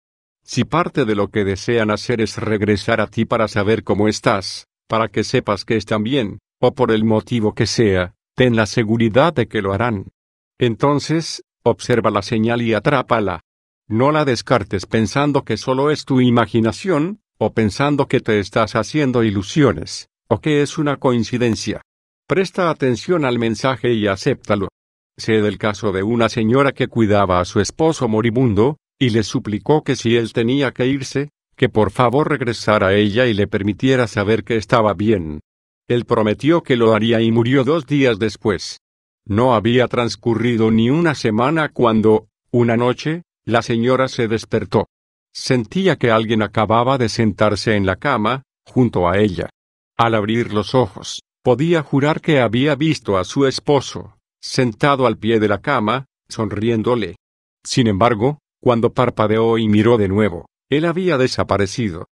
Si parte de lo que desean hacer es regresar a ti para saber cómo estás, para que sepas que están bien, o por el motivo que sea, ten la seguridad de que lo harán. Entonces, observa la señal y atrápala. No la descartes pensando que solo es tu imaginación, o pensando que te estás haciendo ilusiones, o que es una coincidencia. Presta atención al mensaje y acéptalo. Sé del caso de una señora que cuidaba a su esposo moribundo, y le suplicó que si él tenía que irse, que por favor regresara a ella y le permitiera saber que estaba bien. Él prometió que lo haría y murió dos días después. No había transcurrido ni una semana cuando, una noche, la señora se despertó. Sentía que alguien acababa de sentarse en la cama, junto a ella. Al abrir los ojos, podía jurar que había visto a su esposo, sentado al pie de la cama, sonriéndole. Sin embargo, cuando parpadeó y miró de nuevo, él había desaparecido.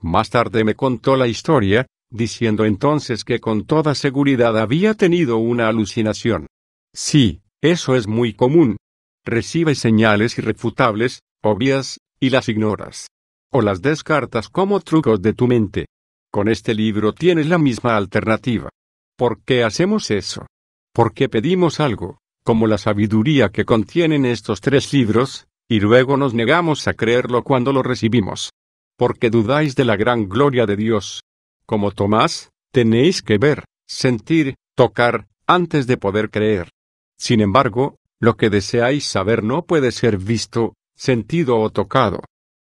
Más tarde me contó la historia, diciendo entonces que con toda seguridad había tenido una alucinación. Sí, eso es muy común, recibes señales irrefutables, obvias, y las ignoras. O las descartas como trucos de tu mente. Con este libro tienes la misma alternativa. ¿Por qué hacemos eso? ¿Por qué pedimos algo, como la sabiduría que contienen estos tres libros, y luego nos negamos a creerlo cuando lo recibimos? Porque dudáis de la gran gloria de Dios. Como Tomás, tenéis que ver, sentir, tocar, antes de poder creer. Sin embargo, lo que deseáis saber no puede ser visto, sentido o tocado.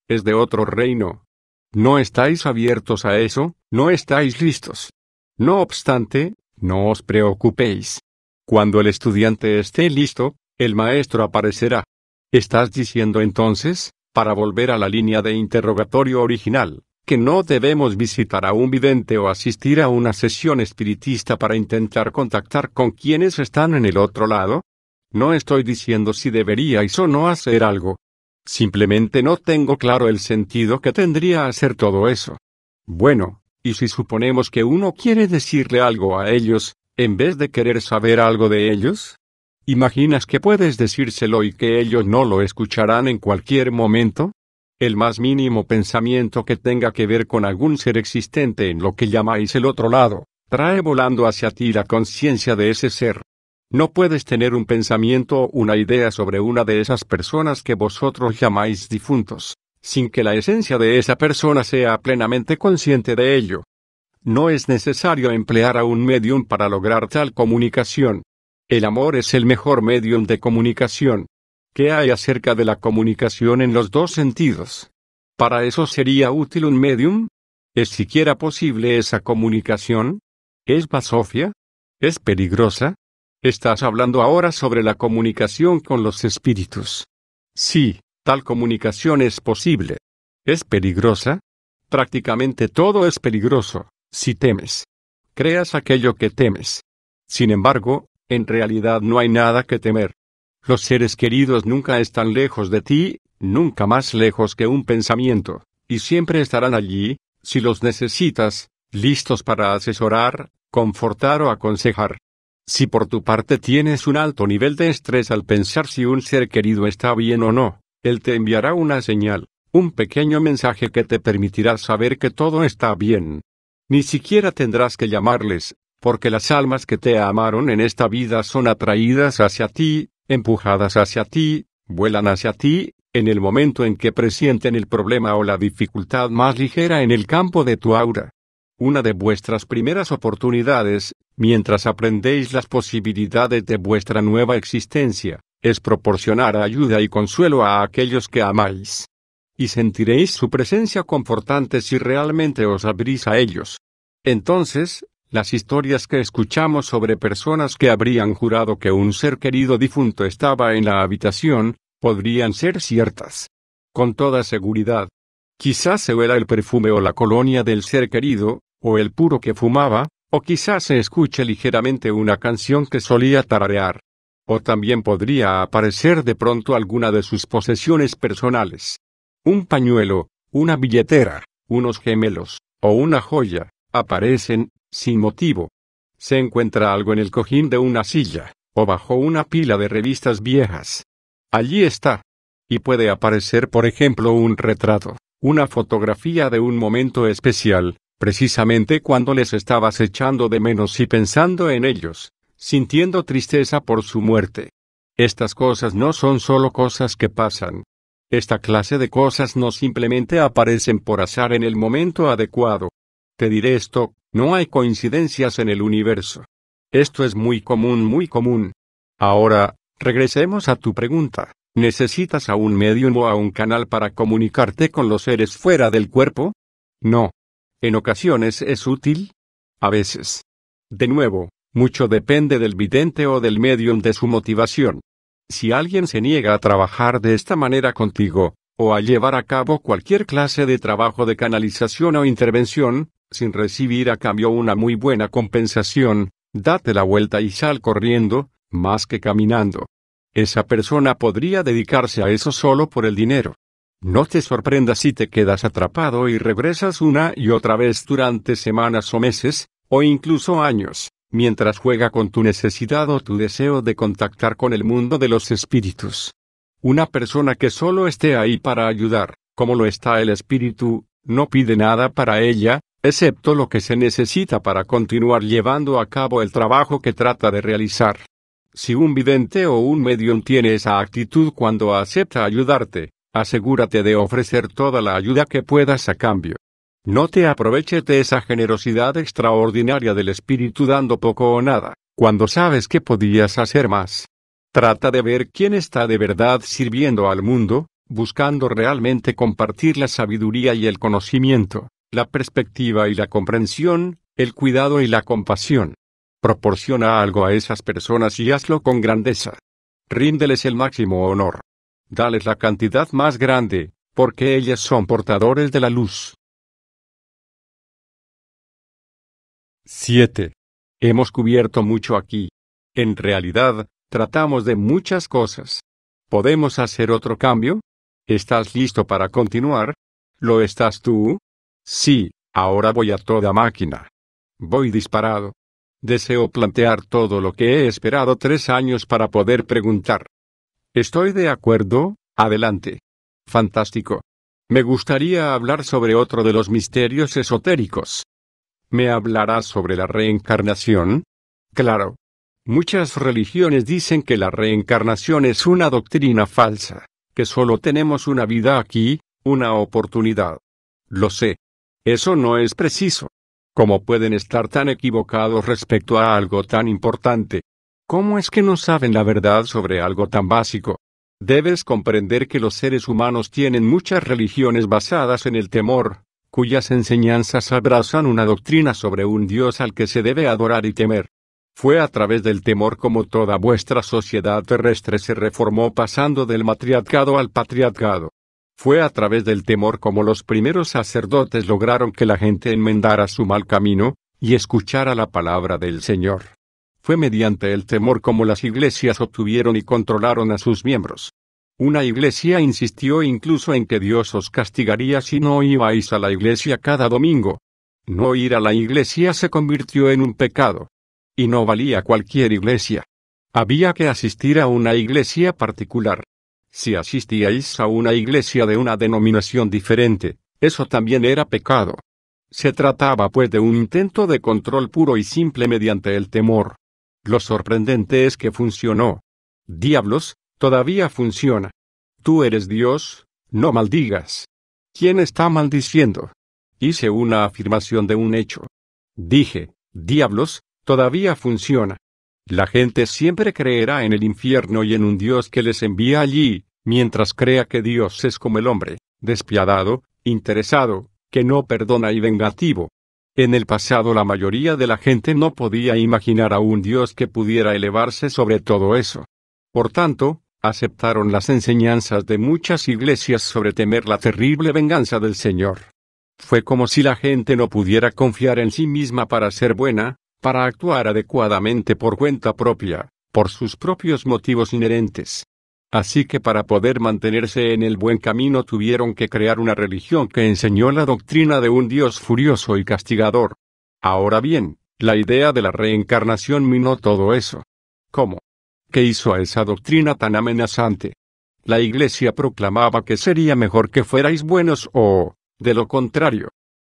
Es de otro reino. No estáis abiertos a eso, no estáis listos. No obstante, no os preocupéis. Cuando el estudiante esté listo, el maestro aparecerá. ¿Estás diciendo entonces, para volver a la línea de interrogatorio original, que no debemos visitar a un vidente o asistir a una sesión espiritista para intentar contactar con quienes están en el otro lado? No estoy diciendo si deberíais o no hacer algo. Simplemente no tengo claro el sentido que tendría hacer todo eso. Bueno, y si suponemos que uno quiere decirle algo a ellos, en vez de querer saber algo de ellos? ¿Imaginas que puedes decírselo y que ellos no lo escucharán en cualquier momento? El más mínimo pensamiento que tenga que ver con algún ser existente en lo que llamáis el otro lado, trae volando hacia ti la conciencia de ese ser. No puedes tener un pensamiento o una idea sobre una de esas personas que vosotros llamáis difuntos, sin que la esencia de esa persona sea plenamente consciente de ello. No es necesario emplear a un medium para lograr tal comunicación. El amor es el mejor medium de comunicación. ¿Qué hay acerca de la comunicación en los dos sentidos? ¿Para eso sería útil un medium? ¿Es siquiera posible esa comunicación? ¿Es basofia? ¿Es peligrosa? Estás hablando ahora sobre la comunicación con los espíritus. Sí, tal comunicación es posible. ¿Es peligrosa? Prácticamente todo es peligroso, si temes. Creas aquello que temes. Sin embargo, en realidad no hay nada que temer. Los seres queridos nunca están lejos de ti, nunca más lejos que un pensamiento, y siempre estarán allí, si los necesitas, listos para asesorar, confortar o aconsejar. Si por tu parte tienes un alto nivel de estrés al pensar si un ser querido está bien o no, él te enviará una señal, un pequeño mensaje que te permitirá saber que todo está bien. Ni siquiera tendrás que llamarles, porque las almas que te amaron en esta vida son atraídas hacia ti, empujadas hacia ti, vuelan hacia ti, en el momento en que presienten el problema o la dificultad más ligera en el campo de tu aura. Una de vuestras primeras oportunidades, mientras aprendéis las posibilidades de vuestra nueva existencia, es proporcionar ayuda y consuelo a aquellos que amáis. Y sentiréis su presencia confortante si realmente os abrís a ellos. Entonces, las historias que escuchamos sobre personas que habrían jurado que un ser querido difunto estaba en la habitación, podrían ser ciertas. Con toda seguridad. Quizás se huela el perfume o la colonia del ser querido, o el puro que fumaba, o quizás se escuche ligeramente una canción que solía tararear. O también podría aparecer de pronto alguna de sus posesiones personales. Un pañuelo, una billetera, unos gemelos, o una joya, aparecen, sin motivo. Se encuentra algo en el cojín de una silla, o bajo una pila de revistas viejas. Allí está. Y puede aparecer, por ejemplo, un retrato, una fotografía de un momento especial, precisamente cuando les estabas echando de menos y pensando en ellos, sintiendo tristeza por su muerte. Estas cosas no son solo cosas que pasan. Esta clase de cosas no simplemente aparecen por azar en el momento adecuado. Te diré esto, no hay coincidencias en el universo. Esto es muy común, muy común. Ahora, regresemos a tu pregunta. ¿Necesitas a un medium o a un canal para comunicarte con los seres fuera del cuerpo? No. En ocasiones es útil. A veces. De nuevo, mucho depende del vidente o del medium de su motivación. Si alguien se niega a trabajar de esta manera contigo, o a llevar a cabo cualquier clase de trabajo de canalización o intervención, sin recibir a cambio una muy buena compensación, date la vuelta y sal corriendo, más que caminando. Esa persona podría dedicarse a eso solo por el dinero. No te sorprendas si te quedas atrapado y regresas una y otra vez durante semanas o meses, o incluso años mientras juega con tu necesidad o tu deseo de contactar con el mundo de los espíritus. Una persona que solo esté ahí para ayudar, como lo está el espíritu, no pide nada para ella, excepto lo que se necesita para continuar llevando a cabo el trabajo que trata de realizar. Si un vidente o un medium tiene esa actitud cuando acepta ayudarte, asegúrate de ofrecer toda la ayuda que puedas a cambio. No te aproveches de esa generosidad extraordinaria del espíritu dando poco o nada, cuando sabes que podías hacer más. Trata de ver quién está de verdad sirviendo al mundo, buscando realmente compartir la sabiduría y el conocimiento, la perspectiva y la comprensión, el cuidado y la compasión. Proporciona algo a esas personas y hazlo con grandeza. Ríndeles el máximo honor. Dales la cantidad más grande, porque ellas son portadores de la luz. 7. Hemos cubierto mucho aquí. En realidad, tratamos de muchas cosas. ¿Podemos hacer otro cambio? ¿Estás listo para continuar? ¿Lo estás tú? Sí, ahora voy a toda máquina. Voy disparado. Deseo plantear todo lo que he esperado tres años para poder preguntar. Estoy de acuerdo, adelante. Fantástico. Me gustaría hablar sobre otro de los misterios esotéricos. ¿Me hablarás sobre la reencarnación? Claro. Muchas religiones dicen que la reencarnación es una doctrina falsa, que solo tenemos una vida aquí, una oportunidad. Lo sé. Eso no es preciso. ¿Cómo pueden estar tan equivocados respecto a algo tan importante? ¿Cómo es que no saben la verdad sobre algo tan básico? Debes comprender que los seres humanos tienen muchas religiones basadas en el temor, cuyas enseñanzas abrazan una doctrina sobre un Dios al que se debe adorar y temer. Fue a través del temor como toda vuestra sociedad terrestre se reformó pasando del matriarcado al patriarcado. Fue a través del temor como los primeros sacerdotes lograron que la gente enmendara su mal camino, y escuchara la palabra del Señor. Fue mediante el temor como las iglesias obtuvieron y controlaron a sus miembros. Una iglesia insistió incluso en que Dios os castigaría si no ibais a la iglesia cada domingo. No ir a la iglesia se convirtió en un pecado. Y no valía cualquier iglesia. Había que asistir a una iglesia particular. Si asistíais a una iglesia de una denominación diferente, eso también era pecado. Se trataba pues de un intento de control puro y simple mediante el temor. Lo sorprendente es que funcionó. Diablos, todavía funciona. Tú eres Dios, no maldigas. ¿Quién está maldiciendo? Hice una afirmación de un hecho. Dije, diablos, todavía funciona. La gente siempre creerá en el infierno y en un Dios que les envía allí, mientras crea que Dios es como el hombre, despiadado, interesado, que no perdona y vengativo. En el pasado la mayoría de la gente no podía imaginar a un Dios que pudiera elevarse sobre todo eso. Por tanto, aceptaron las enseñanzas de muchas iglesias sobre temer la terrible venganza del Señor. Fue como si la gente no pudiera confiar en sí misma para ser buena, para actuar adecuadamente por cuenta propia, por sus propios motivos inherentes. Así que para poder mantenerse en el buen camino tuvieron que crear una religión que enseñó la doctrina de un Dios furioso y castigador. Ahora bien, la idea de la reencarnación minó todo eso. ¿Cómo? ¿Qué hizo a esa doctrina tan amenazante? La Iglesia proclamaba que sería mejor que fuerais buenos o, de lo contrario.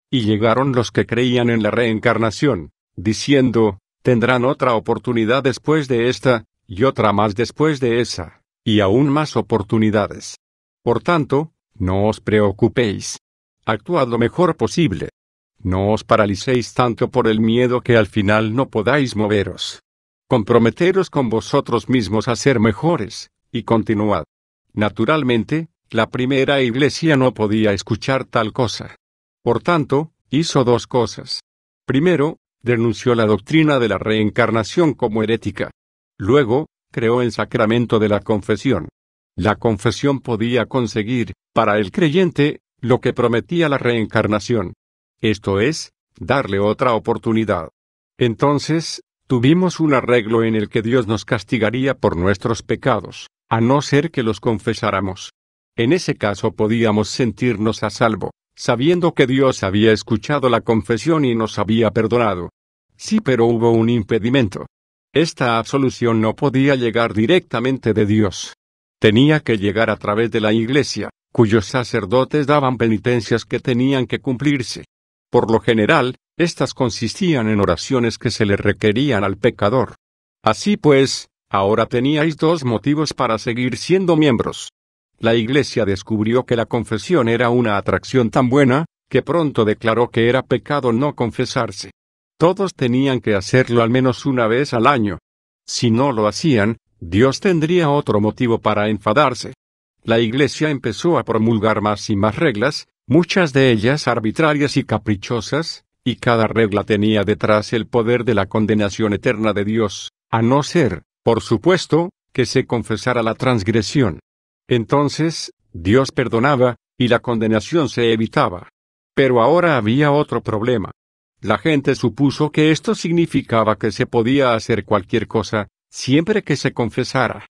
Y llegaron los que creían en la reencarnación, diciendo, tendrán otra oportunidad después de esta, y otra más después de esa, y aún más oportunidades. Por tanto, no os preocupéis. Actuad lo mejor posible. No os paralicéis tanto por el miedo que al final no podáis moveros. Comprometeros con vosotros mismos a ser mejores, y continuad. Naturalmente, la primera iglesia no podía escuchar tal cosa. Por tanto, hizo dos cosas. Primero, denunció la doctrina de la reencarnación como herética. Luego, creó el sacramento de la confesión. La confesión podía conseguir, para el creyente, lo que prometía la reencarnación. Esto es, darle otra oportunidad. Entonces, tuvimos un arreglo en el que Dios nos castigaría por nuestros pecados, a no ser que los confesáramos. En ese caso podíamos sentirnos a salvo, sabiendo que Dios había escuchado la confesión y nos había perdonado. Sí, pero hubo un impedimento. Esta absolución no podía llegar directamente de Dios. Tenía que llegar a través de la Iglesia, cuyos sacerdotes daban penitencias que tenían que cumplirse. Por lo general, estas consistían en oraciones que se le requerían al pecador. Así pues, ahora teníais dos motivos para seguir siendo miembros. La Iglesia descubrió que la confesión era una atracción tan buena, que pronto declaró que era pecado no confesarse. Todos tenían que hacerlo al menos una vez al año. Si no lo hacían, Dios tendría otro motivo para enfadarse. La Iglesia empezó a promulgar más y más reglas, muchas de ellas arbitrarias y caprichosas, y cada regla tenía detrás el poder de la condenación eterna de Dios, a no ser, por supuesto, que se confesara la transgresión. Entonces, Dios perdonaba, y la condenación se evitaba. Pero ahora había otro problema. La gente supuso que esto significaba que se podía hacer cualquier cosa, siempre que se confesara.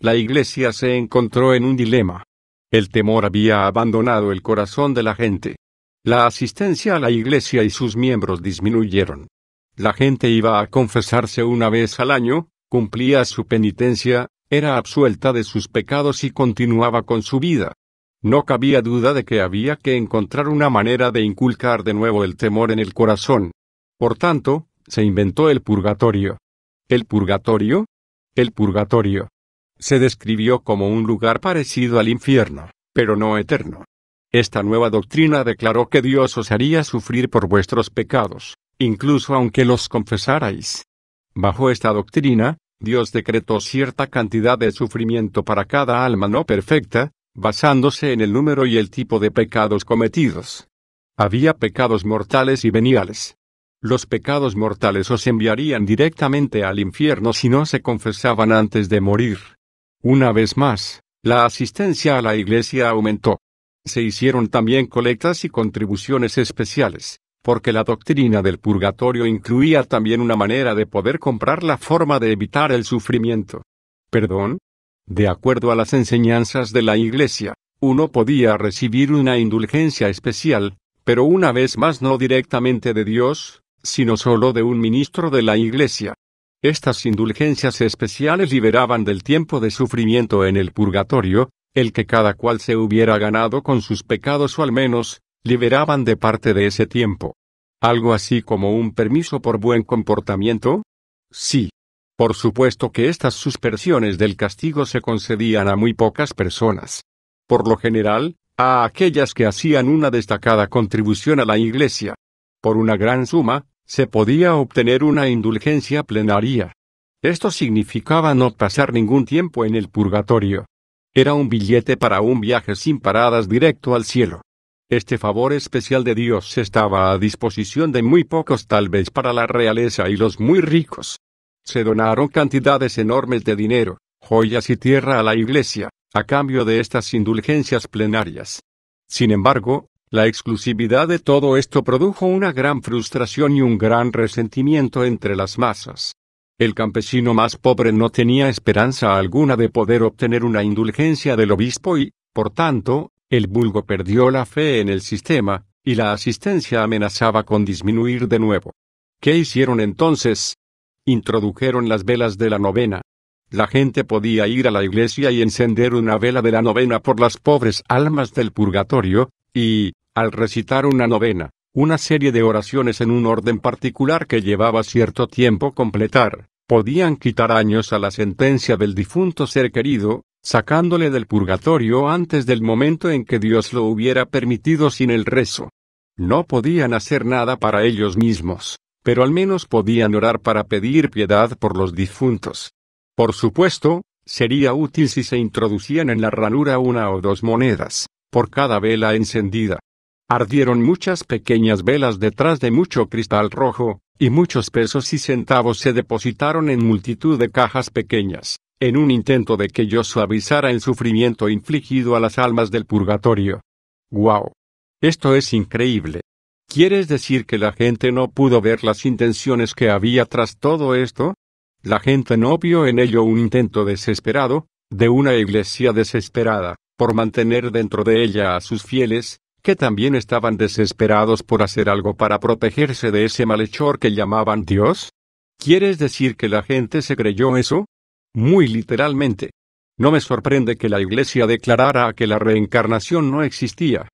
La iglesia se encontró en un dilema. El temor había abandonado el corazón de la gente. La asistencia a la iglesia y sus miembros disminuyeron. La gente iba a confesarse una vez al año, cumplía su penitencia, era absuelta de sus pecados y continuaba con su vida. No cabía duda de que había que encontrar una manera de inculcar de nuevo el temor en el corazón. Por tanto, se inventó el purgatorio. ¿El purgatorio? El purgatorio. Se describió como un lugar parecido al infierno, pero no eterno. Esta nueva doctrina declaró que Dios os haría sufrir por vuestros pecados, incluso aunque los confesarais. Bajo esta doctrina, Dios decretó cierta cantidad de sufrimiento para cada alma no perfecta, basándose en el número y el tipo de pecados cometidos. Había pecados mortales y veniales. Los pecados mortales os enviarían directamente al infierno si no se confesaban antes de morir. Una vez más, la asistencia a la iglesia aumentó. Se hicieron también colectas y contribuciones especiales, porque la doctrina del purgatorio incluía también una manera de poder comprar la forma de evitar el sufrimiento. ¿Perdón? De acuerdo a las enseñanzas de la Iglesia, uno podía recibir una indulgencia especial, pero una vez más no directamente de Dios, sino solo de un ministro de la Iglesia. Estas indulgencias especiales liberaban del tiempo de sufrimiento en el purgatorio, el que cada cual se hubiera ganado con sus pecados o al menos, liberaban de parte de ese tiempo. ¿Algo así como un permiso por buen comportamiento? Sí. Por supuesto que estas suspersiones del castigo se concedían a muy pocas personas. Por lo general, a aquellas que hacían una destacada contribución a la Iglesia. Por una gran suma, se podía obtener una indulgencia plenaria. Esto significaba no pasar ningún tiempo en el purgatorio. Era un billete para un viaje sin paradas directo al cielo. Este favor especial de Dios estaba a disposición de muy pocos tal vez para la realeza y los muy ricos. Se donaron cantidades enormes de dinero, joyas y tierra a la iglesia, a cambio de estas indulgencias plenarias. Sin embargo, la exclusividad de todo esto produjo una gran frustración y un gran resentimiento entre las masas. El campesino más pobre no tenía esperanza alguna de poder obtener una indulgencia del obispo y, por tanto, el vulgo perdió la fe en el sistema, y la asistencia amenazaba con disminuir de nuevo. ¿Qué hicieron entonces? Introdujeron las velas de la novena. La gente podía ir a la iglesia y encender una vela de la novena por las pobres almas del purgatorio, y, al recitar una novena, una serie de oraciones en un orden particular que llevaba cierto tiempo completar, podían quitar años a la sentencia del difunto ser querido, sacándole del purgatorio antes del momento en que Dios lo hubiera permitido sin el rezo. No podían hacer nada para ellos mismos, pero al menos podían orar para pedir piedad por los difuntos. Por supuesto, sería útil si se introducían en la ranura una o dos monedas, por cada vela encendida. Ardieron muchas pequeñas velas detrás de mucho cristal rojo, y muchos pesos y centavos se depositaron en multitud de cajas pequeñas, en un intento de que yo suavizara el sufrimiento infligido a las almas del purgatorio. ¡Guau! Esto es increíble. ¿Quieres decir que la gente no pudo ver las intenciones que había tras todo esto? La gente no vio en ello un intento desesperado, de una iglesia desesperada, por mantener dentro de ella a sus fieles, que también estaban desesperados por hacer algo para protegerse de ese malhechor que llamaban Dios? ¿Quieres decir que la gente se creyó eso? Muy literalmente. No me sorprende que la Iglesia declarara que la reencarnación no existía.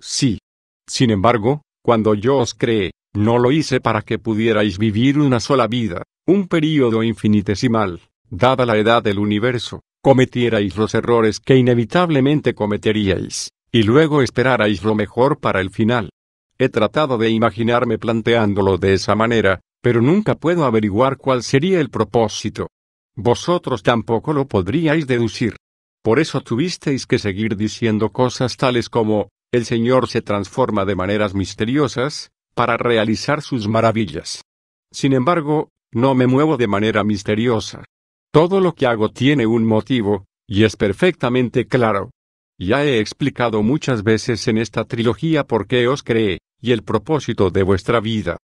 Sí. Sin embargo, cuando yo os creé, no lo hice para que pudierais vivir una sola vida, un período infinitesimal, dada la edad del universo, cometierais los errores que inevitablemente cometeríais, y luego esperarais lo mejor para el final. He tratado de imaginarme planteándolo de esa manera, pero nunca puedo averiguar cuál sería el propósito. Vosotros tampoco lo podríais deducir. Por eso tuvisteis que seguir diciendo cosas tales como, el Señor se transforma de maneras misteriosas, para realizar sus maravillas. Sin embargo, no me muevo de manera misteriosa. Todo lo que hago tiene un motivo, y es perfectamente claro. Ya he explicado muchas veces en esta trilogía por qué os cree, y el propósito de vuestra vida.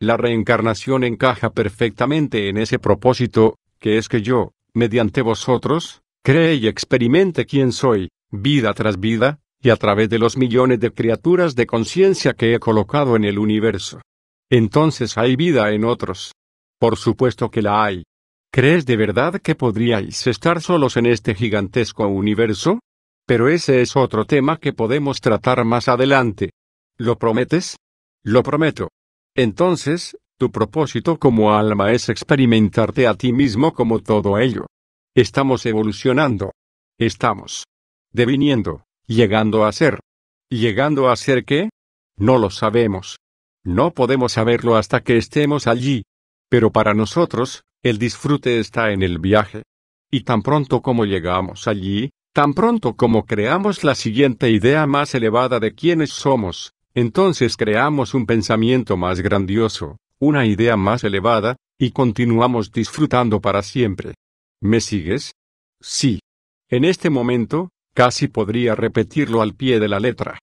La reencarnación encaja perfectamente en ese propósito, que es que yo, mediante vosotros, cree y experimente quién soy, vida tras vida, y a través de los millones de criaturas de conciencia que he colocado en el universo. Entonces hay vida en otros. Por supuesto que la hay. ¿Crees de verdad que podríais estar solos en este gigantesco universo? Pero ese es otro tema que podemos tratar más adelante. ¿Lo prometes? Lo prometo. Entonces, tu propósito como alma es experimentarte a ti mismo como todo ello. Estamos evolucionando. Estamos deviniendo, llegando a ser. ¿Llegando a ser qué? No lo sabemos. No podemos saberlo hasta que estemos allí. Pero para nosotros, el disfrute está en el viaje. Y tan pronto como llegamos allí, Tan pronto como creamos la siguiente idea más elevada de quiénes somos, entonces creamos un pensamiento más grandioso, una idea más elevada, y continuamos disfrutando para siempre. ¿Me sigues? Sí. En este momento, Casi podría repetirlo al pie de la letra.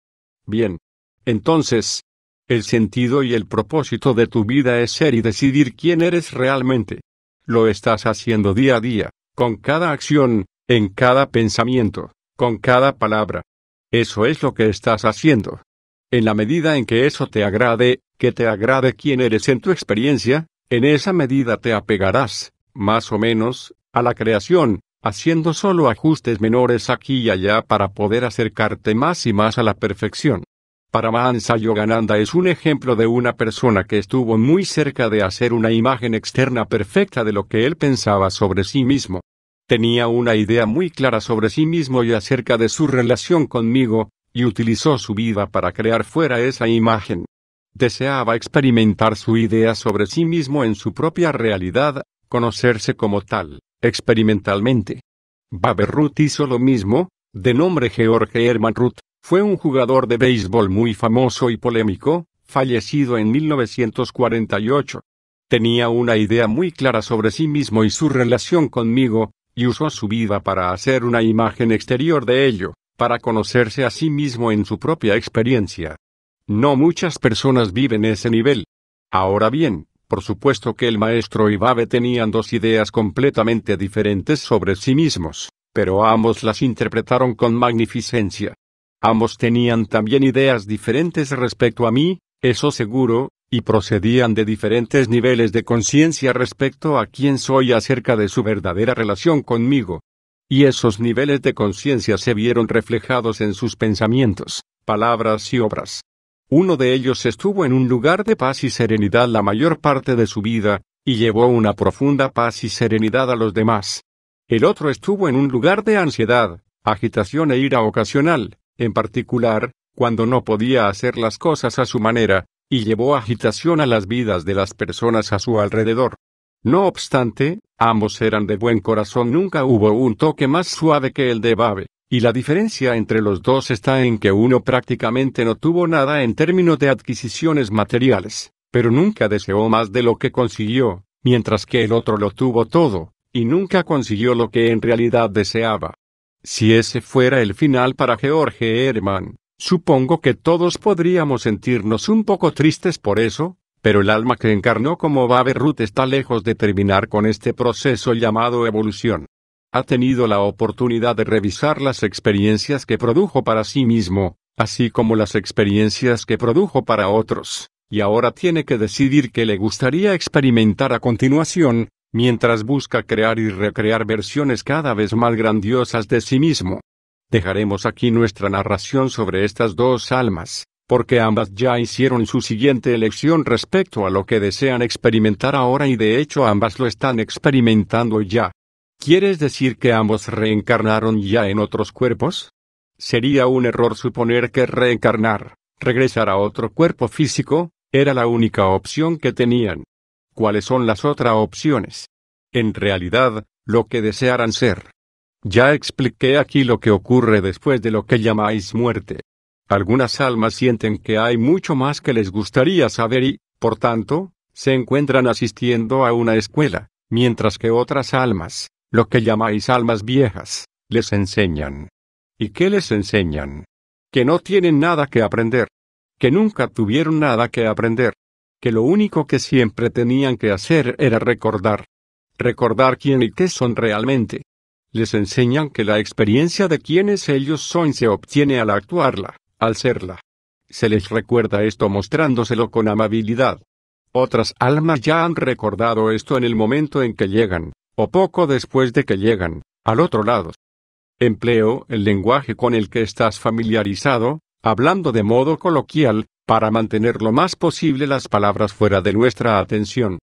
Bien. Entonces, el sentido y el propósito de tu vida es ser y decidir quién eres realmente. Lo estás haciendo día a día, con cada acción, en cada pensamiento, con cada palabra. Eso es lo que estás haciendo. En la medida en que eso te agrade, que te agrade quién eres en tu experiencia, en esa medida te apegarás, más o menos, a la creación, haciendo solo ajustes menores aquí y allá para poder acercarte más y más a la perfección. Paramahansa Yogananda es un ejemplo de una persona que estuvo muy cerca de hacer una imagen externa perfecta de lo que él pensaba sobre sí mismo. Tenía una idea muy clara sobre sí mismo y acerca de su relación conmigo, y utilizó su vida para crear fuera esa imagen. Deseaba experimentar su idea sobre sí mismo en su propia realidad, conocerse como tal experimentalmente. Babe Ruth hizo lo mismo, de nombre George Herman Ruth, fue un jugador de béisbol muy famoso y polémico, fallecido en 1948. Tenía una idea muy clara sobre sí mismo y su relación conmigo, y usó su vida para hacer una imagen exterior de ello, para conocerse a sí mismo en su propia experiencia. No muchas personas viven ese nivel. Ahora bien, por supuesto que el maestro y Babe tenían dos ideas completamente diferentes sobre sí mismos, pero ambos las interpretaron con magnificencia. Ambos tenían también ideas diferentes respecto a mí, eso seguro, y procedían de diferentes niveles de conciencia respecto a quién soy acerca de su verdadera relación conmigo. Y esos niveles de conciencia se vieron reflejados en sus pensamientos, palabras y obras. Uno de ellos estuvo en un lugar de paz y serenidad la mayor parte de su vida, y llevó una profunda paz y serenidad a los demás. El otro estuvo en un lugar de ansiedad, agitación e ira ocasional, en particular, cuando no podía hacer las cosas a su manera, y llevó agitación a las vidas de las personas a su alrededor. No obstante, ambos eran de buen corazón, nunca hubo un toque más suave que el de Babe. Y la diferencia entre los dos está en que uno prácticamente no tuvo nada en términos de adquisiciones materiales, pero nunca deseó más de lo que consiguió, mientras que el otro lo tuvo todo, y nunca consiguió lo que en realidad deseaba. Si ese fuera el final para George Herman, supongo que todos podríamos sentirnos un poco tristes por eso, pero el alma que encarnó como Babe Ruth está lejos de terminar con este proceso llamado evolución ha tenido la oportunidad de revisar las experiencias que produjo para sí mismo, así como las experiencias que produjo para otros, y ahora tiene que decidir qué le gustaría experimentar a continuación, mientras busca crear y recrear versiones cada vez más grandiosas de sí mismo. Dejaremos aquí nuestra narración sobre estas dos almas, porque ambas ya hicieron su siguiente elección respecto a lo que desean experimentar ahora y de hecho ambas lo están experimentando ya. ¿Quieres decir que ambos reencarnaron ya en otros cuerpos? Sería un error suponer que reencarnar, regresar a otro cuerpo físico, era la única opción que tenían. ¿Cuáles son las otras opciones? En realidad, lo que desearan ser. Ya expliqué aquí lo que ocurre después de lo que llamáis muerte. Algunas almas sienten que hay mucho más que les gustaría saber y, por tanto, se encuentran asistiendo a una escuela, mientras que otras almas, lo que llamáis almas viejas, les enseñan. ¿Y qué les enseñan? Que no tienen nada que aprender. Que nunca tuvieron nada que aprender. Que lo único que siempre tenían que hacer era recordar. Recordar quién y qué son realmente. Les enseñan que la experiencia de quienes ellos son se obtiene al actuarla, al serla. Se les recuerda esto mostrándoselo con amabilidad. Otras almas ya han recordado esto en el momento en que llegan, o poco después de que llegan, al otro lado. Empleo el lenguaje con el que estás familiarizado, hablando de modo coloquial, para mantener lo más posible las palabras fuera de nuestra atención.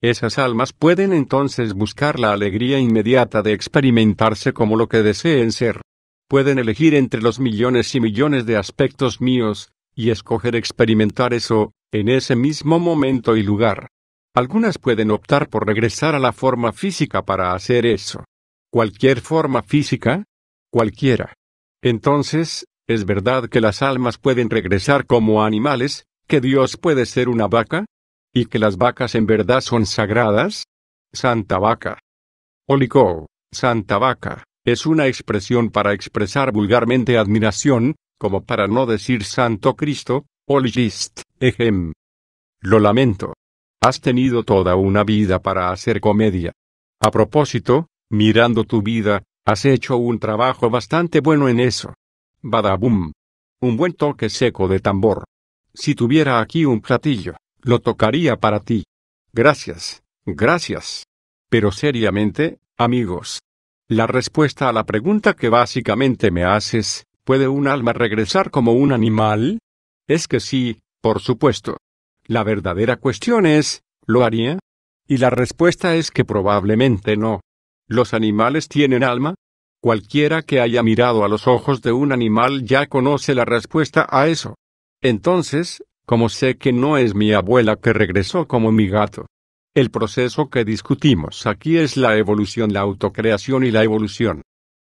Esas almas pueden entonces buscar la alegría inmediata de experimentarse como lo que deseen ser. Pueden elegir entre los millones y millones de aspectos míos, y escoger experimentar eso, en ese mismo momento y lugar. Algunas pueden optar por regresar a la forma física para hacer eso. ¿Cualquier forma física? Cualquiera. Entonces, ¿es verdad que las almas pueden regresar como animales, que Dios puede ser una vaca? ¿Y que las vacas en verdad son sagradas? Santa vaca. Olico, Santa vaca, Es una expresión para expresar vulgarmente admiración, como para no decir Santo Cristo, Olgist, ejem. Lo lamento. Has tenido toda una vida para hacer comedia. A propósito, mirando tu vida, has hecho un trabajo bastante bueno en eso. Badabum. Un buen toque seco de tambor. Si tuviera aquí un platillo, lo tocaría para ti. Gracias, gracias. Pero seriamente, amigos. La respuesta a la pregunta que básicamente me haces, ¿puede un alma regresar como un animal? Es que sí, por supuesto. La verdadera cuestión es, ¿lo haría? Y la respuesta es que probablemente no. ¿Los animales tienen alma? Cualquiera que haya mirado a los ojos de un animal ya conoce la respuesta a eso. Entonces, como sé que no es mi abuela que regresó como mi gato. El proceso que discutimos aquí es la evolución, la autocreación y la evolución.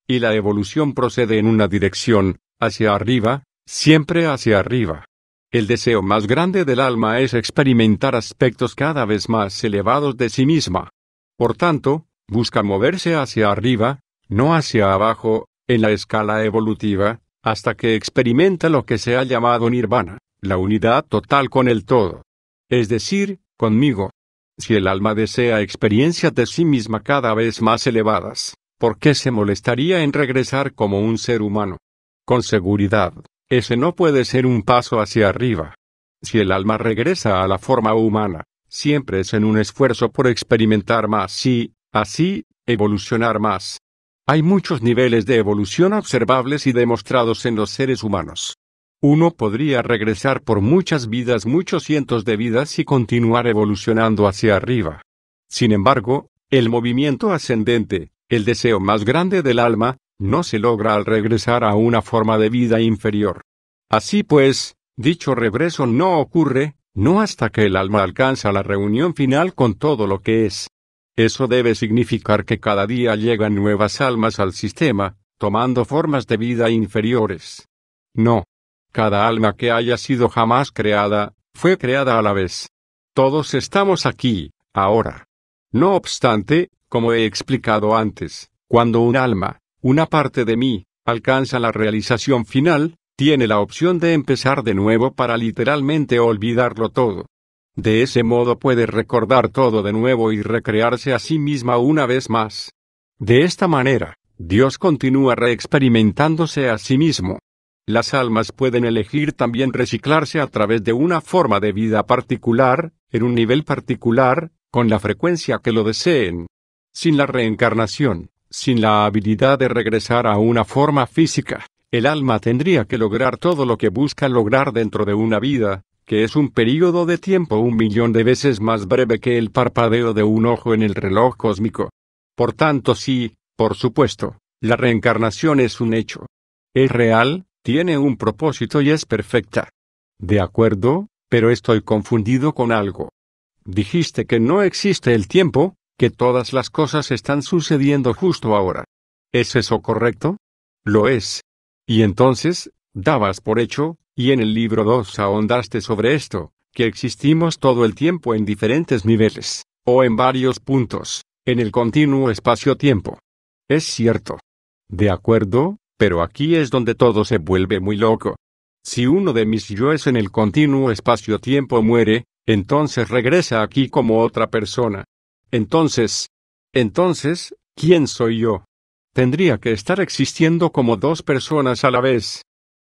Y la evolución procede en una dirección, hacia arriba, siempre hacia arriba. El deseo más grande del alma es experimentar aspectos cada vez más elevados de sí misma. Por tanto, busca moverse hacia arriba, no hacia abajo, en la escala evolutiva, hasta que experimenta lo que se ha llamado nirvana, la unidad total con el todo. Es decir, conmigo. Si el alma desea experiencias de sí misma cada vez más elevadas, ¿por qué se molestaría en regresar como un ser humano? Con seguridad, ese no puede ser un paso hacia arriba. Si el alma regresa a la forma humana, siempre es en un esfuerzo por experimentar más y, así, evolucionar más. Hay muchos niveles de evolución observables y demostrados en los seres humanos. Uno podría regresar por muchas vidas, muchos cientos de vidas y continuar evolucionando hacia arriba. Sin embargo, el movimiento ascendente, el deseo más grande del alma, no se logra al regresar a una forma de vida inferior. Así pues, dicho regreso no ocurre, no hasta que el alma alcanza la reunión final con todo lo que es. Eso debe significar que cada día llegan nuevas almas al sistema, tomando formas de vida inferiores. No. Cada alma que haya sido jamás creada, fue creada a la vez. Todos estamos aquí, ahora. No obstante, como he explicado antes, cuando un alma, una parte de mí, alcanza la realización final, tiene la opción de empezar de nuevo para literalmente olvidarlo todo. De ese modo puede recordar todo de nuevo y recrearse a sí misma una vez más. De esta manera, Dios continúa reexperimentándose a sí mismo. Las almas pueden elegir también reciclarse a través de una forma de vida particular, en un nivel particular, con la frecuencia que lo deseen. Sin la reencarnación, sin la habilidad de regresar a una forma física, el alma tendría que lograr todo lo que busca lograr dentro de una vida, que es un período de tiempo un millón de veces más breve que el parpadeo de un ojo en el reloj cósmico. Por tanto, sí, por supuesto, la reencarnación es un hecho. Es real, tiene un propósito y es perfecta. De acuerdo, pero estoy confundido con algo. Dijiste que no existe el tiempo, que todas las cosas están sucediendo justo ahora. ¿Es eso correcto? Lo es. Y entonces, dabas por hecho, y en el libro 2 ahondaste sobre esto, que existimos todo el tiempo en diferentes niveles, o en varios puntos, en el continuo espacio-tiempo. Es cierto. De acuerdo, pero aquí es donde todo se vuelve muy loco. Si uno de mis yoes en el continuo espacio-tiempo muere, entonces regresa aquí como otra persona. Entonces, entonces, ¿quién soy yo? Tendría que estar existiendo como dos personas a la vez.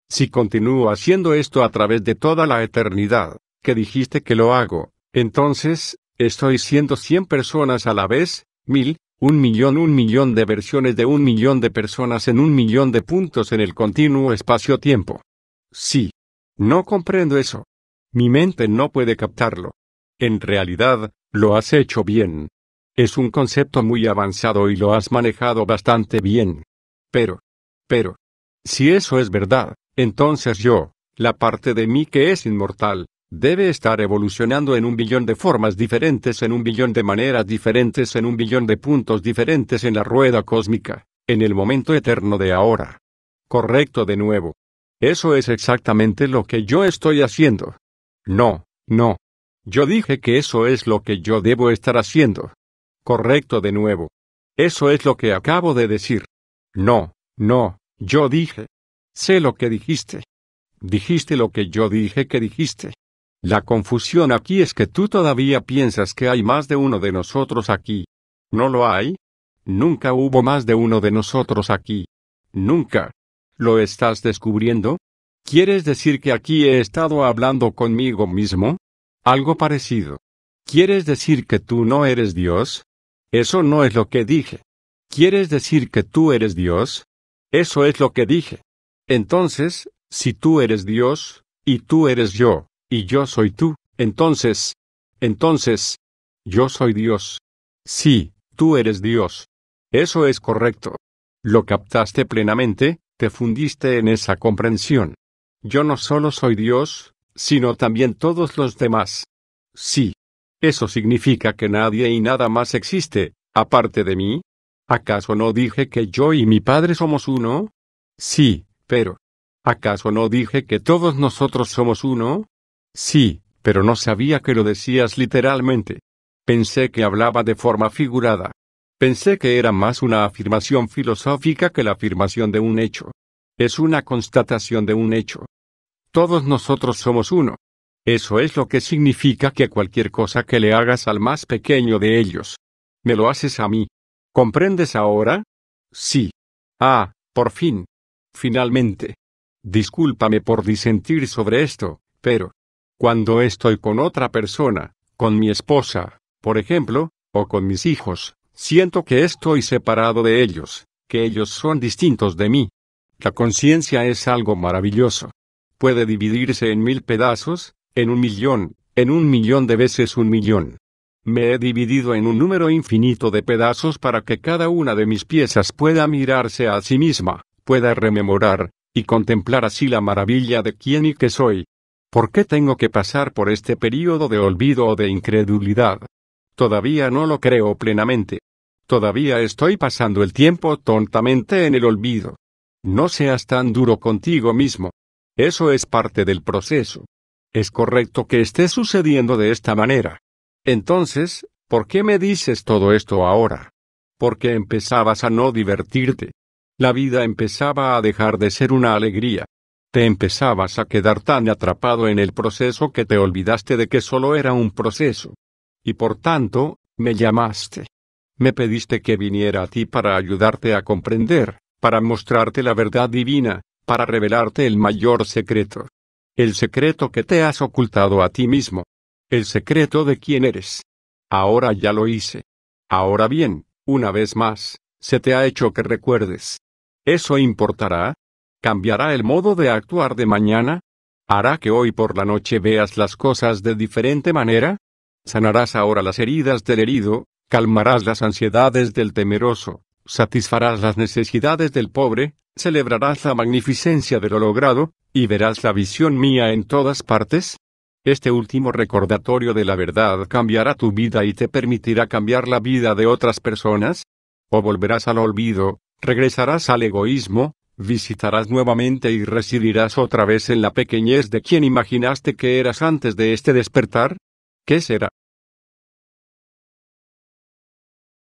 Si continúo haciendo esto a través de toda la eternidad, que dijiste que lo hago, entonces, estoy siendo cien personas a la vez, mil, un millón, un millón de versiones de un millón de personas en un millón de puntos en el continuo espacio-tiempo. Sí. No comprendo eso. Mi mente no puede captarlo. En realidad, lo has hecho bien. Es un concepto muy avanzado y lo has manejado bastante bien. Pero, pero, si eso es verdad, entonces yo, la parte de mí que es inmortal, debe estar evolucionando en un billón de formas diferentes, en un billón de maneras diferentes, en un billón de puntos diferentes en la rueda cósmica, en el momento eterno de ahora. Correcto de nuevo. Eso es exactamente lo que yo estoy haciendo. No, no. Yo dije que eso es lo que yo debo estar haciendo. Correcto de nuevo. Eso es lo que acabo de decir. No, no, yo dije. Sé lo que dijiste. Dijiste lo que yo dije que dijiste. La confusión aquí es que tú todavía piensas que hay más de uno de nosotros aquí. ¿No lo hay? Nunca hubo más de uno de nosotros aquí. Nunca. ¿Lo estás descubriendo? ¿Quieres decir que aquí he estado hablando conmigo mismo? Algo parecido. ¿Quieres decir que tú no eres Dios? Eso no es lo que dije. ¿Quieres decir que tú eres Dios? Eso es lo que dije. Entonces, si tú eres Dios, y tú eres yo, y yo soy tú, entonces, entonces, yo soy Dios. Sí, tú eres Dios. Eso es correcto. Lo captaste plenamente, te fundiste en esa comprensión. Yo no solo soy Dios, sino también todos los demás. Sí. ¿Eso significa que nadie y nada más existe, aparte de mí? ¿Acaso no dije que yo y mi Padre somos uno? Sí, pero ¿acaso no dije que todos nosotros somos uno? Sí, pero no sabía que lo decías literalmente. Pensé que hablaba de forma figurada. Pensé que era más una afirmación filosófica que la afirmación de un hecho. Es una constatación de un hecho. Todos nosotros somos uno. Eso es lo que significa que cualquier cosa que le hagas al más pequeño de ellos, me lo haces a mí. ¿Comprendes ahora? Sí. Ah, por fin. Finalmente. Discúlpame por disentir sobre esto, pero, cuando estoy con otra persona, con mi esposa, por ejemplo, o con mis hijos, siento que estoy separado de ellos, que ellos son distintos de mí. La conciencia es algo maravilloso. Puede dividirse en mil pedazos, en un millón, en un millón de veces un millón. Me he dividido en un número infinito de pedazos para que cada una de mis piezas pueda mirarse a sí misma, pueda rememorar, y contemplar así la maravilla de quién y qué soy. ¿Por qué tengo que pasar por este período de olvido o de incredulidad? Todavía no lo creo plenamente. Todavía estoy pasando el tiempo tontamente en el olvido. No seas tan duro contigo mismo. Eso es parte del proceso. Es correcto que esté sucediendo de esta manera. Entonces, ¿por qué me dices todo esto ahora? Porque empezabas a no divertirte. La vida empezaba a dejar de ser una alegría te empezabas a quedar tan atrapado en el proceso que te olvidaste de que solo era un proceso. Y por tanto, me llamaste. Me pediste que viniera a ti para ayudarte a comprender, para mostrarte la verdad divina, para revelarte el mayor secreto. El secreto que te has ocultado a ti mismo. El secreto de quién eres. Ahora ya lo hice. Ahora bien, una vez más, se te ha hecho que recuerdes. ¿Eso importará? ¿Cambiará el modo de actuar de mañana? ¿Hará que hoy por la noche veas las cosas de diferente manera? Sanarás ahora las heridas del herido, calmarás las ansiedades del temeroso, satisfarás las necesidades del pobre, celebrarás la magnificencia de lo logrado, y verás la visión mía en todas partes? Este último recordatorio de la verdad cambiará tu vida y te permitirá cambiar la vida de otras personas? ¿O volverás al olvido, regresarás al egoísmo, visitarás nuevamente y residirás otra vez en la pequeñez de quien imaginaste que eras antes de este despertar? ¿Qué será?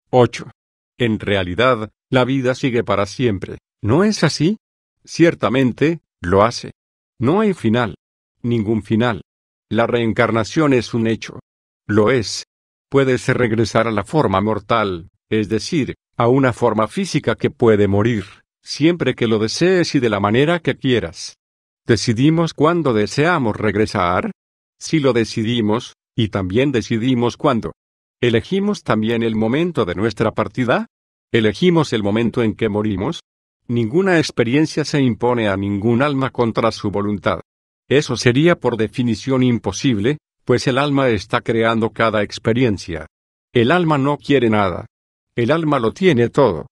8. En realidad, la vida sigue para siempre, ¿no es así? Ciertamente, lo hace. No hay final. Ningún final. La reencarnación es un hecho. Lo es. Puedes regresar a la forma mortal, es decir, a una forma física que puede morir, siempre que lo desees y de la manera que quieras. ¿Decidimos cuándo deseamos regresar? Si lo decidimos, y también decidimos cuándo. ¿Elegimos también el momento de nuestra partida? ¿Elegimos el momento en que morimos? Ninguna experiencia se impone a ningún alma contra su voluntad. Eso sería por definición imposible, pues el alma está creando cada experiencia. El alma no quiere nada. El alma lo tiene todo.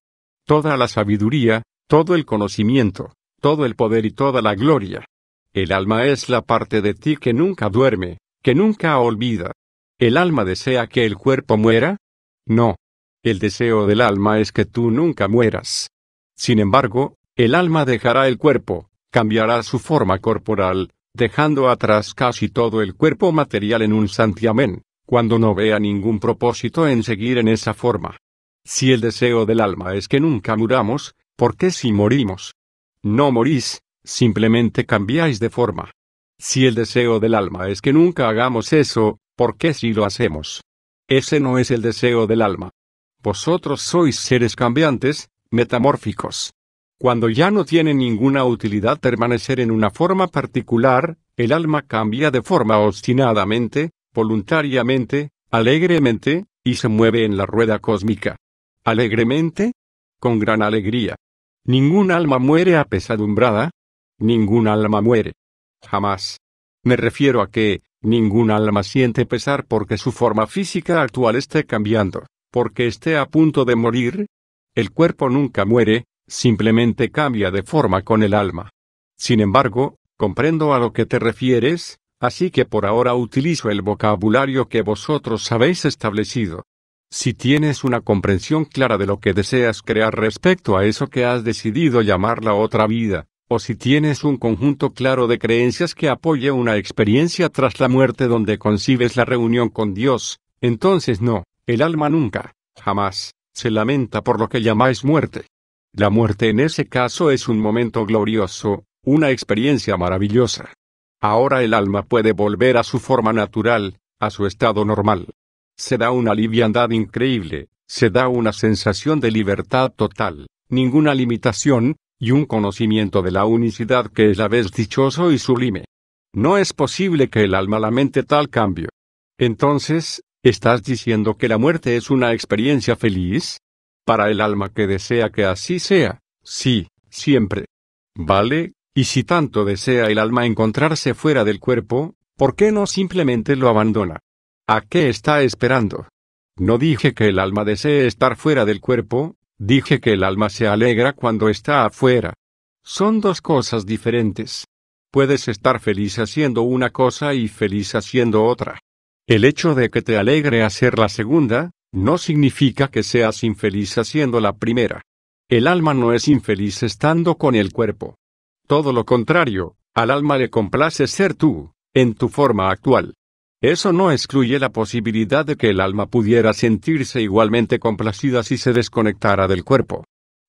Toda la sabiduría, todo el conocimiento, todo el poder y toda la gloria. El alma es la parte de ti que nunca duerme, que nunca olvida. ¿El alma desea que el cuerpo muera? No. El deseo del alma es que tú nunca mueras. Sin embargo, el alma dejará el cuerpo, cambiará su forma corporal, dejando atrás casi todo el cuerpo material en un santiamén, cuando no vea ningún propósito en seguir en esa forma. Si el deseo del alma es que nunca muramos, ¿Por qué si morimos? No morís, simplemente cambiáis de forma. Si el deseo del alma es que nunca hagamos eso, ¿por qué si lo hacemos? Ese no es el deseo del alma. Vosotros sois seres cambiantes, metamórficos. Cuando ya no tiene ninguna utilidad permanecer en una forma particular, el alma cambia de forma obstinadamente, voluntariamente, alegremente, y se mueve en la rueda cósmica. Alegremente, con gran alegría. Ningún alma muere apesadumbrada. Ningún alma muere. Jamás. Me refiero a que, ningún alma siente pesar porque su forma física actual esté cambiando, porque esté a punto de morir. El cuerpo nunca muere, simplemente cambia de forma con el alma. Sin embargo, comprendo a lo que te refieres, así que por ahora utilizo el vocabulario que vosotros habéis establecido. Si tienes una comprensión clara de lo que deseas crear respecto a eso que has decidido llamar la otra vida, o si tienes un conjunto claro de creencias que apoye una experiencia tras la muerte donde concibes la reunión con Dios, entonces no, el alma nunca, jamás, se lamenta por lo que llamáis muerte. La muerte en ese caso es un momento glorioso, una experiencia maravillosa. Ahora el alma puede volver a su forma natural, a su estado normal. Se da una liviandad increíble, se da una sensación de libertad total, ninguna limitación, y un conocimiento de la unicidad que es la vez dichoso y sublime. No es posible que el alma lamente tal cambio. Entonces, ¿estás diciendo que la muerte es una experiencia feliz? Para el alma que desea que así sea, sí, siempre. ¿Vale? Y si tanto desea el alma encontrarse fuera del cuerpo, ¿por qué no simplemente lo abandona? ¿A qué está esperando? No dije que el alma desee estar fuera del cuerpo, dije que el alma se alegra cuando está afuera. Son dos cosas diferentes. Puedes estar feliz haciendo una cosa y feliz haciendo otra. El hecho de que te alegre hacer la segunda, no significa que seas infeliz haciendo la primera. El alma no es infeliz estando con el cuerpo. Todo lo contrario, al alma le complace ser tú, en tu forma actual. Eso no excluye la posibilidad de que el alma pudiera sentirse igualmente complacida si se desconectara del cuerpo.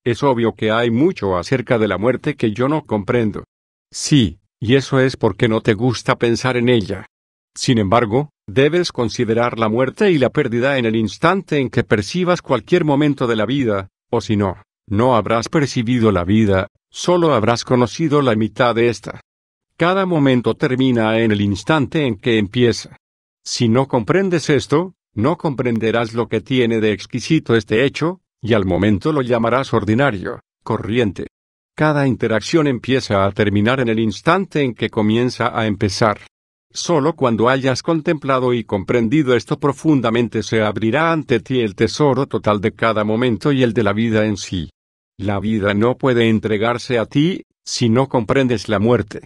Es obvio que hay mucho acerca de la muerte que yo no comprendo. Sí, y eso es porque no te gusta pensar en ella. Sin embargo, debes considerar la muerte y la pérdida en el instante en que percibas cualquier momento de la vida, o si no, no habrás percibido la vida, solo habrás conocido la mitad de esta. Cada momento termina en el instante en que empieza. Si no comprendes esto, no comprenderás lo que tiene de exquisito este hecho, y al momento lo llamarás ordinario, corriente. Cada interacción empieza a terminar en el instante en que comienza a empezar. Solo cuando hayas contemplado y comprendido esto profundamente se abrirá ante ti el tesoro total de cada momento y el de la vida en sí. La vida no puede entregarse a ti, si no comprendes la muerte.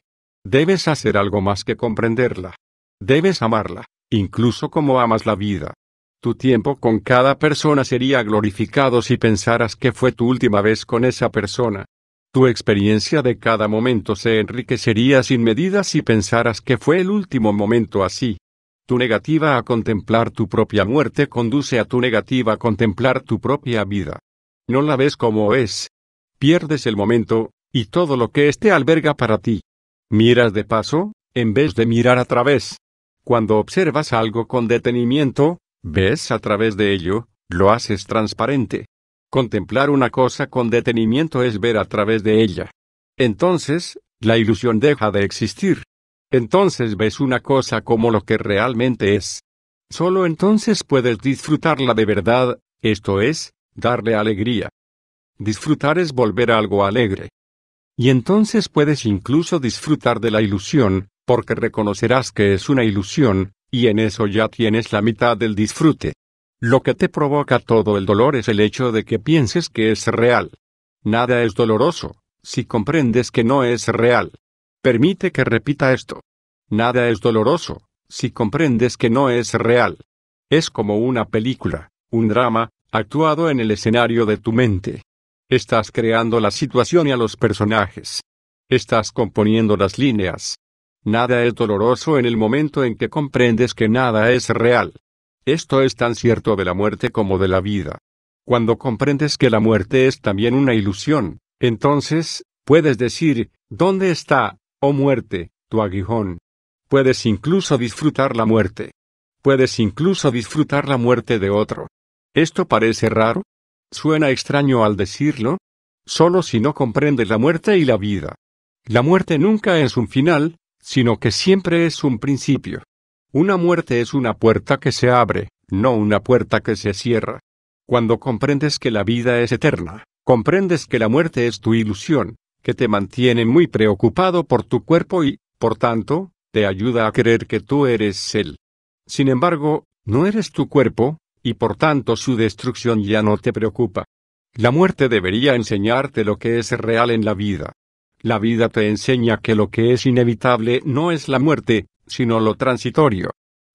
Debes hacer algo más que comprenderla. Debes amarla, incluso como amas la vida. Tu tiempo con cada persona sería glorificado si pensaras que fue tu última vez con esa persona. Tu experiencia de cada momento se enriquecería sin medida si pensaras que fue el último momento así. Tu negativa a contemplar tu propia muerte conduce a tu negativa a contemplar tu propia vida. No la ves como es. Pierdes el momento, y todo lo que éste alberga para ti. Miras de paso, en vez de mirar a través. Cuando observas algo con detenimiento, ves a través de ello, lo haces transparente. Contemplar una cosa con detenimiento es ver a través de ella. Entonces, la ilusión deja de existir. Entonces ves una cosa como lo que realmente es. Solo entonces puedes disfrutarla de verdad, esto es, darle alegría. Disfrutar es volver algo alegre. Y entonces puedes incluso disfrutar de la ilusión, porque reconocerás que es una ilusión, y en eso ya tienes la mitad del disfrute. Lo que te provoca todo el dolor es el hecho de que pienses que es real. Nada es doloroso, si comprendes que no es real. Permite que repita esto. Nada es doloroso, si comprendes que no es real. Es como una película, un drama, actuado en el escenario de tu mente. Estás creando la situación y a los personajes. Estás componiendo las líneas. Nada es doloroso en el momento en que comprendes que nada es real. Esto es tan cierto de la muerte como de la vida. Cuando comprendes que la muerte es también una ilusión, Entonces, puedes decir, ¿dónde está, oh muerte, tu aguijón? Puedes incluso disfrutar la muerte. Puedes incluso disfrutar la muerte de otro. ¿Esto parece raro? ¿Suena extraño al decirlo? Solo si no comprendes la muerte y la vida. La muerte nunca es un final, sino que siempre es un principio. Una muerte es una puerta que se abre, no una puerta que se cierra. Cuando comprendes que la vida es eterna, comprendes que la muerte es tu ilusión, que te mantiene muy preocupado por tu cuerpo y, por tanto, te ayuda a creer que tú eres Él. Sin embargo, no eres tu cuerpo, y por tanto su destrucción ya no te preocupa. La muerte debería enseñarte lo que es real en la vida. La vida te enseña que lo que es inevitable no es la muerte, sino lo transitorio.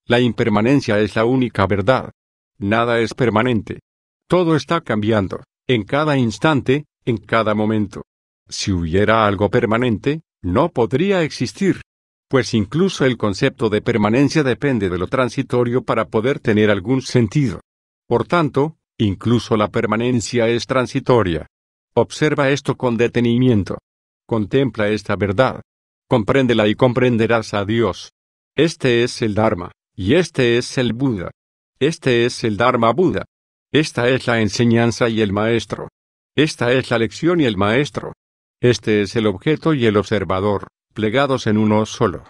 La impermanencia es la única verdad. Nada es permanente. Todo está cambiando, en cada instante, en cada momento. Si hubiera algo permanente, no podría existir. Pues incluso el concepto de permanencia depende de lo transitorio para poder tener algún sentido. Por tanto, incluso la permanencia es transitoria. Observa esto con detenimiento. Contempla esta verdad. Compréndela y comprenderás a Dios. Este es el Dharma, y este es el Buda. Este es el Dharma Buda. Esta es la enseñanza y el maestro. Esta es la lección y el maestro. Este es el objeto y el observador, plegados en uno solo.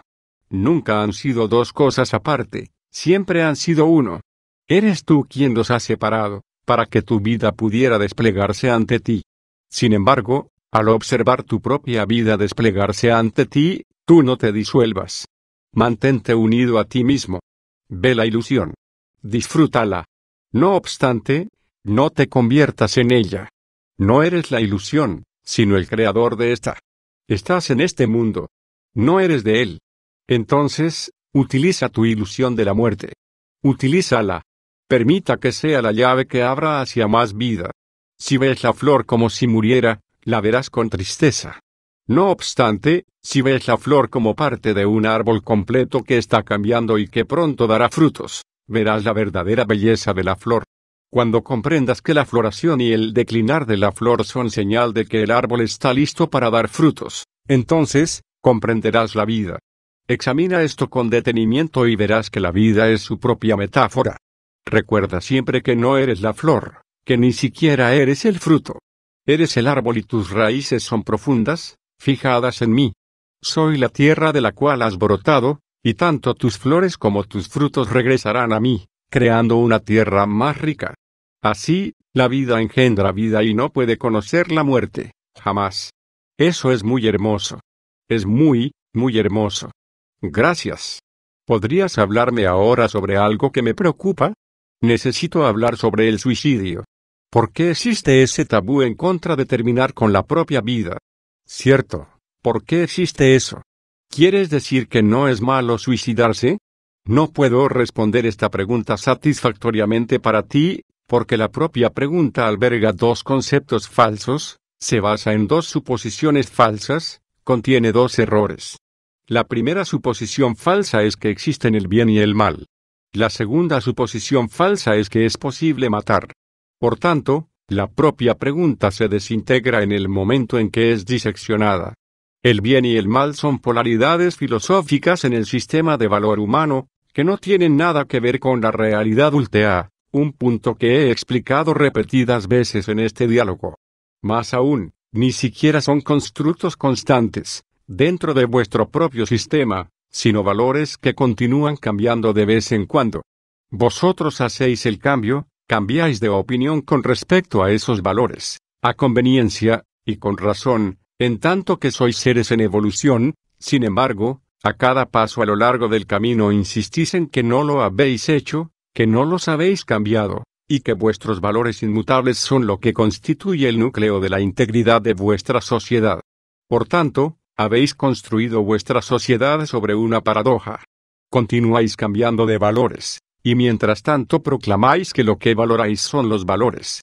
Nunca han sido dos cosas aparte, siempre han sido uno. Eres tú quien los ha separado, para que tu vida pudiera desplegarse ante ti. Sin embargo, al observar tu propia vida desplegarse ante ti, tú no te disuelvas. Mantente unido a ti mismo. Ve la ilusión. Disfrútala. No obstante, no te conviertas en ella. No eres la ilusión, sino el creador de esta. Estás en este mundo. No eres de él. Entonces, utiliza tu ilusión de la muerte. Utilízala. Permita que sea la llave que abra hacia más vida. Si ves la flor como si muriera, la verás con tristeza. No obstante, si ves la flor como parte de un árbol completo que está cambiando y que pronto dará frutos, verás la verdadera belleza de la flor. Cuando comprendas que la floración y el declinar de la flor son señal de que el árbol está listo para dar frutos, entonces, comprenderás la vida. Examina esto con detenimiento y verás que la vida es su propia metáfora. Recuerda siempre que no eres la flor, que ni siquiera eres el fruto. Eres el árbol y tus raíces son profundas, fijadas en mí. Soy la tierra de la cual has brotado, y tanto tus flores como tus frutos regresarán a mí, creando una tierra más rica. Así, la vida engendra vida y no puede conocer la muerte, jamás. Eso es muy hermoso. Es muy, muy hermoso. Gracias. ¿Podrías hablarme ahora sobre algo que me preocupa? Necesito hablar sobre el suicidio. ¿Por qué existe ese tabú en contra de terminar con la propia vida? Cierto. ¿Por qué existe eso? ¿Quieres decir que no es malo suicidarse? No puedo responder esta pregunta satisfactoriamente para ti, porque la propia pregunta alberga dos conceptos falsos, se basa en dos suposiciones falsas, contiene dos errores. La primera suposición falsa es que existen el bien y el mal. La segunda suposición falsa es que es posible matar. Por tanto, la propia pregunta se desintegra en el momento en que es diseccionada. El bien y el mal son polaridades filosóficas en el sistema de valor humano, que no tienen nada que ver con la realidad ultea, un punto que he explicado repetidas veces en este diálogo. Más aún, ni siquiera son constructos constantes, dentro de vuestro propio sistema, sino valores que continúan cambiando de vez en cuando. Vosotros hacéis el cambio, cambiáis de opinión con respecto a esos valores, a conveniencia, y con razón, en tanto que sois seres en evolución, sin embargo, a cada paso a lo largo del camino insistís en que no lo habéis hecho, que no los habéis cambiado, y que vuestros valores inmutables son lo que constituye el núcleo de la integridad de vuestra sociedad. Por tanto, habéis construido vuestra sociedad sobre una paradoja. Continuáis cambiando de valores, y mientras tanto proclamáis que lo que valoráis son los valores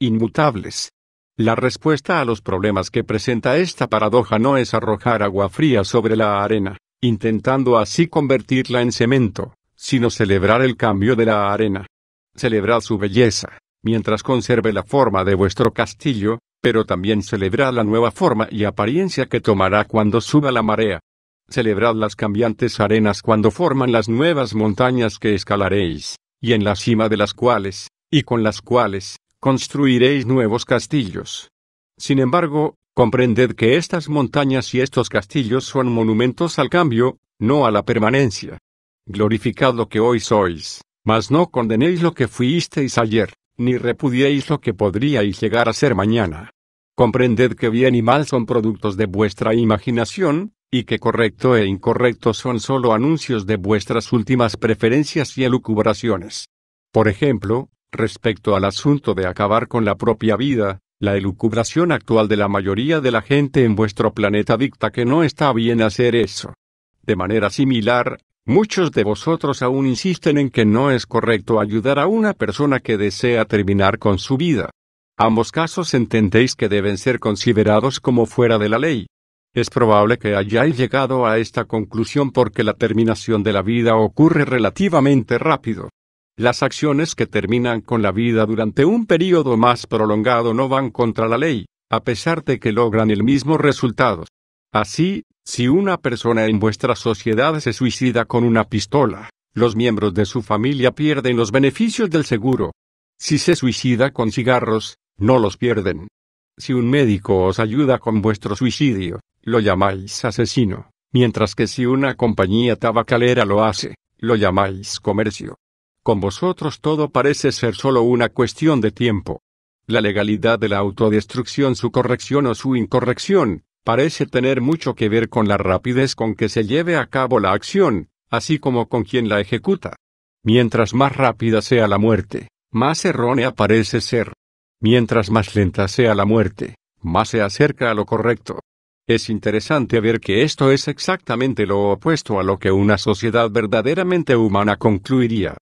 inmutables. La respuesta a los problemas que presenta esta paradoja no es arrojar agua fría sobre la arena, intentando así convertirla en cemento, sino celebrar el cambio de la arena. Celebrad su belleza, mientras conserve la forma de vuestro castillo, Pero también celebrad la nueva forma y apariencia que tomará cuando suba la marea. Celebrad las cambiantes arenas cuando forman las nuevas montañas que escalaréis, y en la cima de las cuales, y con las cuales, construiréis nuevos castillos. Sin embargo, comprended que estas montañas y estos castillos son monumentos al cambio, no a la permanencia. Glorificad lo que hoy sois, mas no condenéis lo que fuisteis ayer, ni repudiéis lo que podríais llegar a ser mañana. Comprended que bien y mal son productos de vuestra imaginación, y que correcto e incorrecto son solo anuncios de vuestras últimas preferencias y elucubraciones. Por ejemplo, respecto al asunto de acabar con la propia vida, la elucubración actual de la mayoría de la gente en vuestro planeta dicta que no está bien hacer eso. De manera similar, Muchos de vosotros aún insisten en que no es correcto ayudar a una persona que desea terminar con su vida. Ambos casos entendéis que deben ser considerados como fuera de la ley. Es probable que hayáis llegado a esta conclusión porque la terminación de la vida ocurre relativamente rápido. Las acciones que terminan con la vida durante un período más prolongado no van contra la ley, a pesar de que logran el mismo resultado. Así, si una persona en vuestra sociedad se suicida con una pistola, los miembros de su familia pierden los beneficios del seguro. Si se suicida con cigarros, no los pierden. Si un médico os ayuda con vuestro suicidio, lo llamáis asesino, mientras que si una compañía tabacalera lo hace, lo llamáis comercio. Con vosotros todo parece ser solo una cuestión de tiempo. La legalidad de la autodestrucción, su corrección o su incorrección, parece tener mucho que ver con la rapidez con que se lleve a cabo la acción, así como con quien la ejecuta. Mientras más rápida sea la muerte, más errónea parece ser. Mientras más lenta sea la muerte, más se acerca a lo correcto. Es interesante ver que esto es exactamente lo opuesto a lo que una sociedad verdaderamente humana concluiría.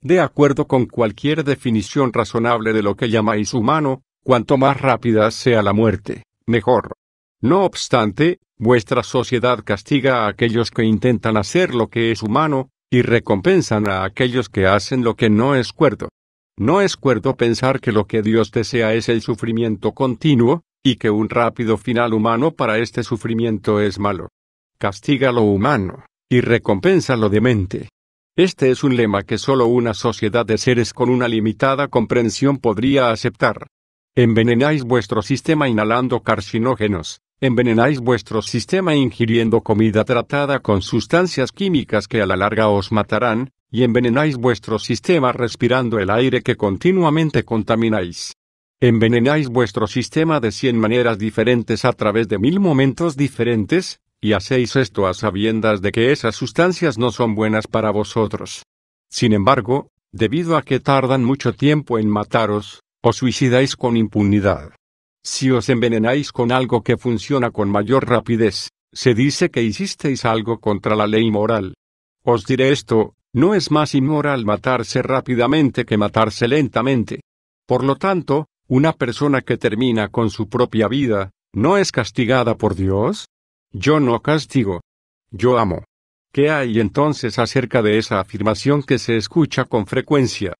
De acuerdo con cualquier definición razonable de lo que llamáis humano, cuanto más rápida sea la muerte, mejor. No obstante, vuestra sociedad castiga a aquellos que intentan hacer lo que es humano, y recompensan a aquellos que hacen lo que no es cuerdo. No es cuerdo pensar que lo que Dios desea es el sufrimiento continuo, y que un rápido final humano para este sufrimiento es malo. Castiga lo humano, y recompensa lo demente. Este es un lema que solo una sociedad de seres con una limitada comprensión podría aceptar. Envenenáis vuestro sistema inhalando carcinógenos, Envenenáis vuestro sistema ingiriendo comida tratada con sustancias químicas que a la larga os matarán, y envenenáis vuestro sistema respirando el aire que continuamente contamináis. Envenenáis vuestro sistema de cien maneras diferentes a través de mil momentos diferentes, y hacéis esto a sabiendas de que esas sustancias no son buenas para vosotros. Sin embargo, debido a que tardan mucho tiempo en mataros, os suicidáis con impunidad. Si os envenenáis con algo que funciona con mayor rapidez, se dice que hicisteis algo contra la ley moral. Os diré esto, no es más inmoral matarse rápidamente que matarse lentamente. Por lo tanto, una persona que termina con su propia vida, ¿no es castigada por Dios? Yo no castigo. Yo amo. ¿Qué hay entonces acerca de esa afirmación que se escucha con frecuencia?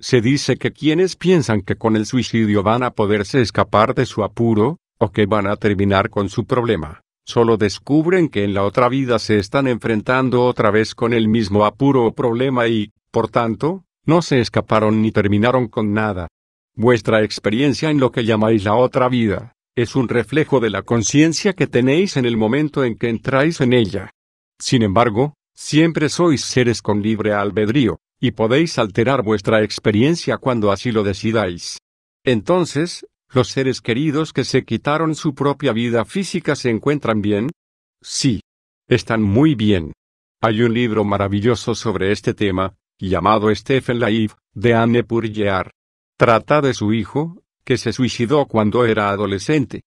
Se dice que quienes piensan que con el suicidio van a poderse escapar de su apuro, o que van a terminar con su problema, solo descubren que en la otra vida se están enfrentando otra vez con el mismo apuro o problema y, por tanto, no se escaparon ni terminaron con nada. Vuestra experiencia en lo que llamáis la otra vida, es un reflejo de la conciencia que tenéis en el momento en que entráis en ella. Sin embargo, siempre sois seres con libre albedrío, y podéis alterar vuestra experiencia cuando así lo decidáis. Entonces, ¿los seres queridos que se quitaron su propia vida física se encuentran bien? Sí. Están muy bien. Hay un libro maravilloso sobre este tema, llamado Stephen Live, de Anne Puryear. Trata de su hijo, que se suicidó cuando era adolescente.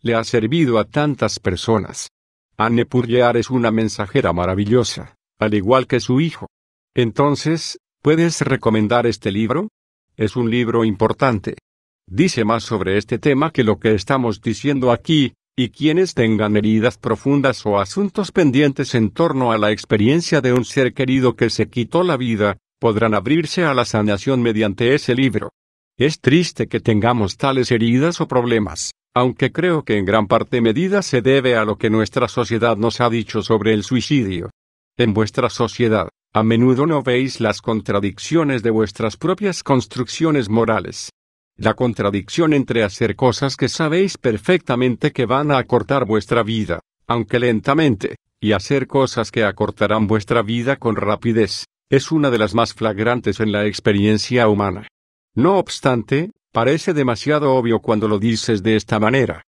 Le ha servido a tantas personas. Anne Puryear es una mensajera maravillosa, al igual que su hijo. Entonces, ¿puedes recomendar este libro? Es un libro importante. Dice más sobre este tema que lo que estamos diciendo aquí, y quienes tengan heridas profundas o asuntos pendientes en torno a la experiencia de un ser querido que se quitó la vida, podrán abrirse a la sanación mediante ese libro. Es triste que tengamos tales heridas o problemas, aunque creo que en gran parte medida se debe a lo que nuestra sociedad nos ha dicho sobre el suicidio. En vuestra sociedad, a menudo no veis las contradicciones de vuestras propias construcciones morales. La contradicción entre hacer cosas que sabéis perfectamente que van a acortar vuestra vida, aunque lentamente, y hacer cosas que acortarán vuestra vida con rapidez, es una de las más flagrantes en la experiencia humana. No obstante, parece demasiado obvio cuando lo dices de esta manera.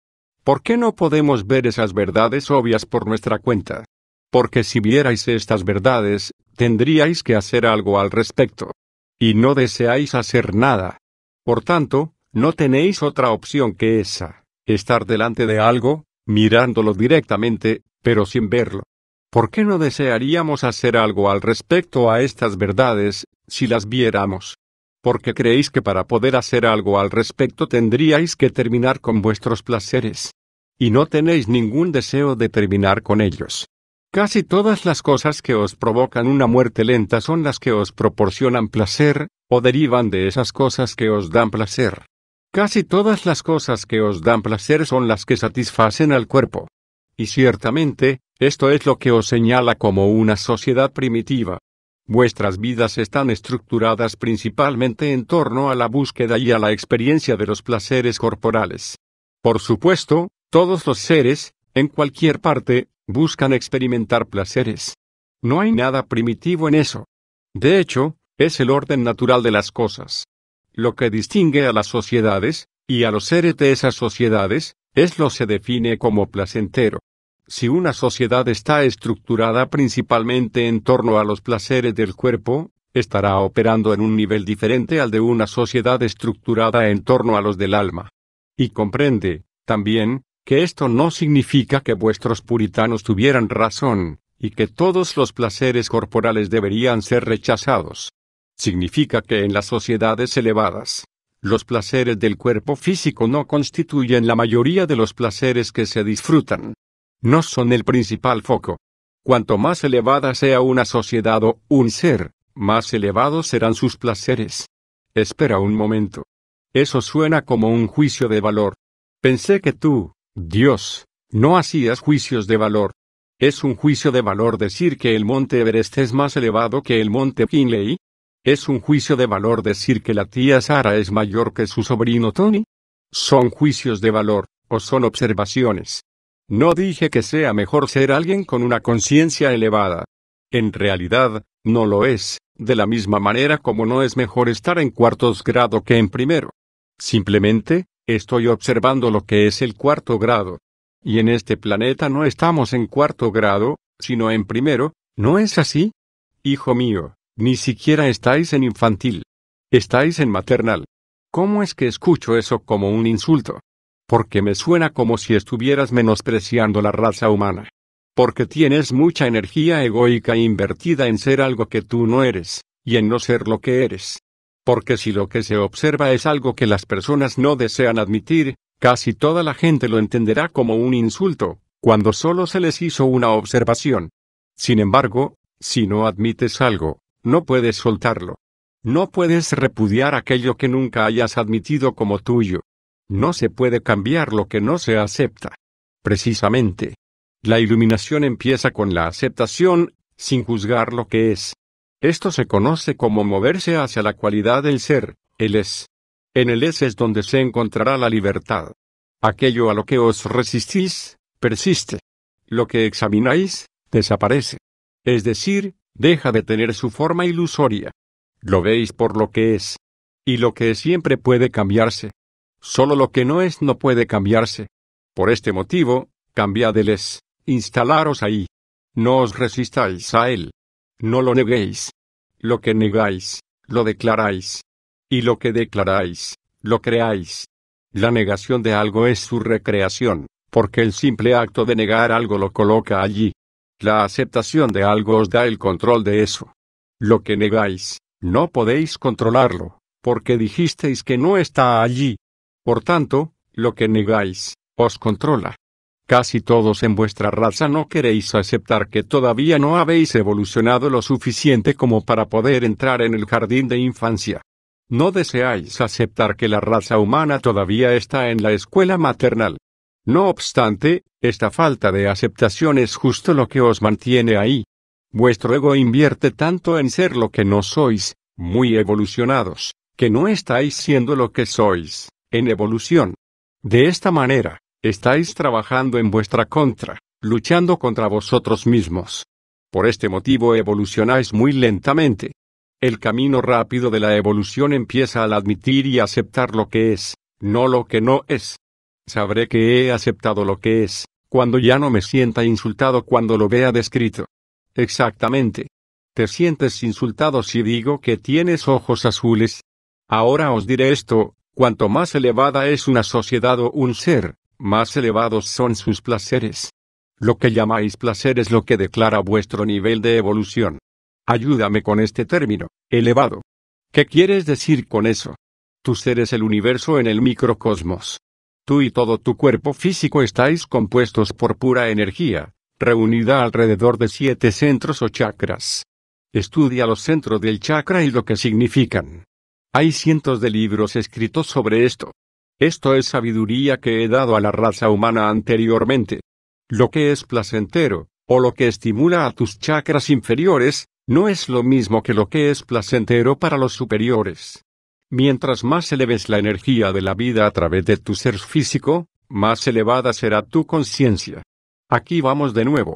¿Por qué no podemos ver esas verdades obvias por nuestra cuenta? Porque si vierais estas verdades, tendríais que hacer algo al respecto. Y no deseáis hacer nada. Por tanto, no tenéis otra opción que esa, estar delante de algo, mirándolo directamente, pero sin verlo. ¿Por qué no desearíamos hacer algo al respecto a estas verdades, si las viéramos? Porque creéis que para poder hacer algo al respecto tendríais que terminar con vuestros placeres. Y no tenéis ningún deseo de terminar con ellos. Casi todas las cosas que os provocan una muerte lenta son las que os proporcionan placer, o derivan de esas cosas que os dan placer. Casi todas las cosas que os dan placer son las que satisfacen al cuerpo. Y ciertamente, esto es lo que os señala como una sociedad primitiva. Vuestras vidas están estructuradas principalmente en torno a la búsqueda y a la experiencia de los placeres corporales. Por supuesto, todos los seres, en cualquier parte, buscan experimentar placeres. No hay nada primitivo en eso. De hecho, es el orden natural de las cosas. Lo que distingue a las sociedades, y a los seres de esas sociedades, es lo que se define como placentero. Si una sociedad está estructurada principalmente en torno a los placeres del cuerpo, estará operando en un nivel diferente al de una sociedad estructurada en torno a los del alma. Y comprende, también, que esto no significa que vuestros puritanos tuvieran razón, y que todos los placeres corporales deberían ser rechazados. Significa que en las sociedades elevadas, los placeres del cuerpo físico no constituyen la mayoría de los placeres que se disfrutan no son el principal foco. Cuanto más elevada sea una sociedad o un ser, más elevados serán sus placeres. Espera un momento. Eso suena como un juicio de valor. Pensé que tú, Dios, no hacías juicios de valor. ¿Es un juicio de valor decir que el monte Everest es más elevado que el monte Kinley? ¿Es un juicio de valor decir que la tía Sara es mayor que su sobrino Tony? ¿Son juicios de valor, o son observaciones? No dije que sea mejor ser alguien con una conciencia elevada. En realidad, no lo es, de la misma manera como no es mejor estar en cuartos grado que en primero. Simplemente, estoy observando lo que es el cuarto grado. Y en este planeta no estamos en cuarto grado, sino en primero, ¿no es así? Hijo mío, ni siquiera estáis en infantil. Estáis en maternal. ¿Cómo es que escucho eso como un insulto? porque me suena como si estuvieras menospreciando la raza humana. Porque tienes mucha energía egoica invertida en ser algo que tú no eres, y en no ser lo que eres. Porque si lo que se observa es algo que las personas no desean admitir, casi toda la gente lo entenderá como un insulto, cuando solo se les hizo una observación. Sin embargo, si no admites algo, no puedes soltarlo. No puedes repudiar aquello que nunca hayas admitido como tuyo. No se puede cambiar lo que no se acepta. Precisamente. La iluminación empieza con la aceptación, sin juzgar lo que es. Esto se conoce como moverse hacia la cualidad del ser, el es. En el es es donde se encontrará la libertad. Aquello a lo que os resistís, persiste. Lo que examináis, desaparece. Es decir, deja de tener su forma ilusoria. Lo veis por lo que es. Y lo que siempre puede cambiarse. Solo lo que no es no puede cambiarse. Por este motivo, cambiad el es, instalaros ahí. No os resistáis a él. No lo neguéis. Lo que negáis, lo declaráis. Y lo que declaráis, lo creáis. La negación de algo es su recreación, porque el simple acto de negar algo lo coloca allí. La aceptación de algo os da el control de eso. Lo que negáis, no podéis controlarlo, porque dijisteis que no está allí. Por tanto, lo que negáis, os controla. Casi todos en vuestra raza no queréis aceptar que todavía no habéis evolucionado lo suficiente como para poder entrar en el jardín de infancia. No deseáis aceptar que la raza humana todavía está en la escuela maternal. No obstante, esta falta de aceptación es justo lo que os mantiene ahí. Vuestro ego invierte tanto en ser lo que no sois, muy evolucionados, que no estáis siendo lo que sois, en evolución. De esta manera, estáis trabajando en vuestra contra, luchando contra vosotros mismos. Por este motivo evolucionáis muy lentamente. El camino rápido de la evolución empieza al admitir y aceptar lo que es, no lo que no es. Sabré que he aceptado lo que es, cuando ya no me sienta insultado cuando lo vea descrito. Exactamente. ¿Te sientes insultado si digo que tienes ojos azules? Ahora os diré esto, cuanto más elevada es una sociedad o un ser, más elevados son sus placeres. Lo que llamáis placer es lo que declara vuestro nivel de evolución. Ayúdame con este término, elevado. ¿Qué quieres decir con eso? Tu ser es el universo en el microcosmos. Tú y todo tu cuerpo físico estáis compuestos por pura energía, reunida alrededor de siete centros o chakras. Estudia los centros del chakra y lo que significan. Hay cientos de libros escritos sobre esto. Esto es sabiduría que he dado a la raza humana anteriormente. Lo que es placentero, o lo que estimula a tus chakras inferiores, no es lo mismo que lo que es placentero para los superiores. Mientras más eleves la energía de la vida a través de tu ser físico, más elevada será tu conciencia. Aquí vamos de nuevo.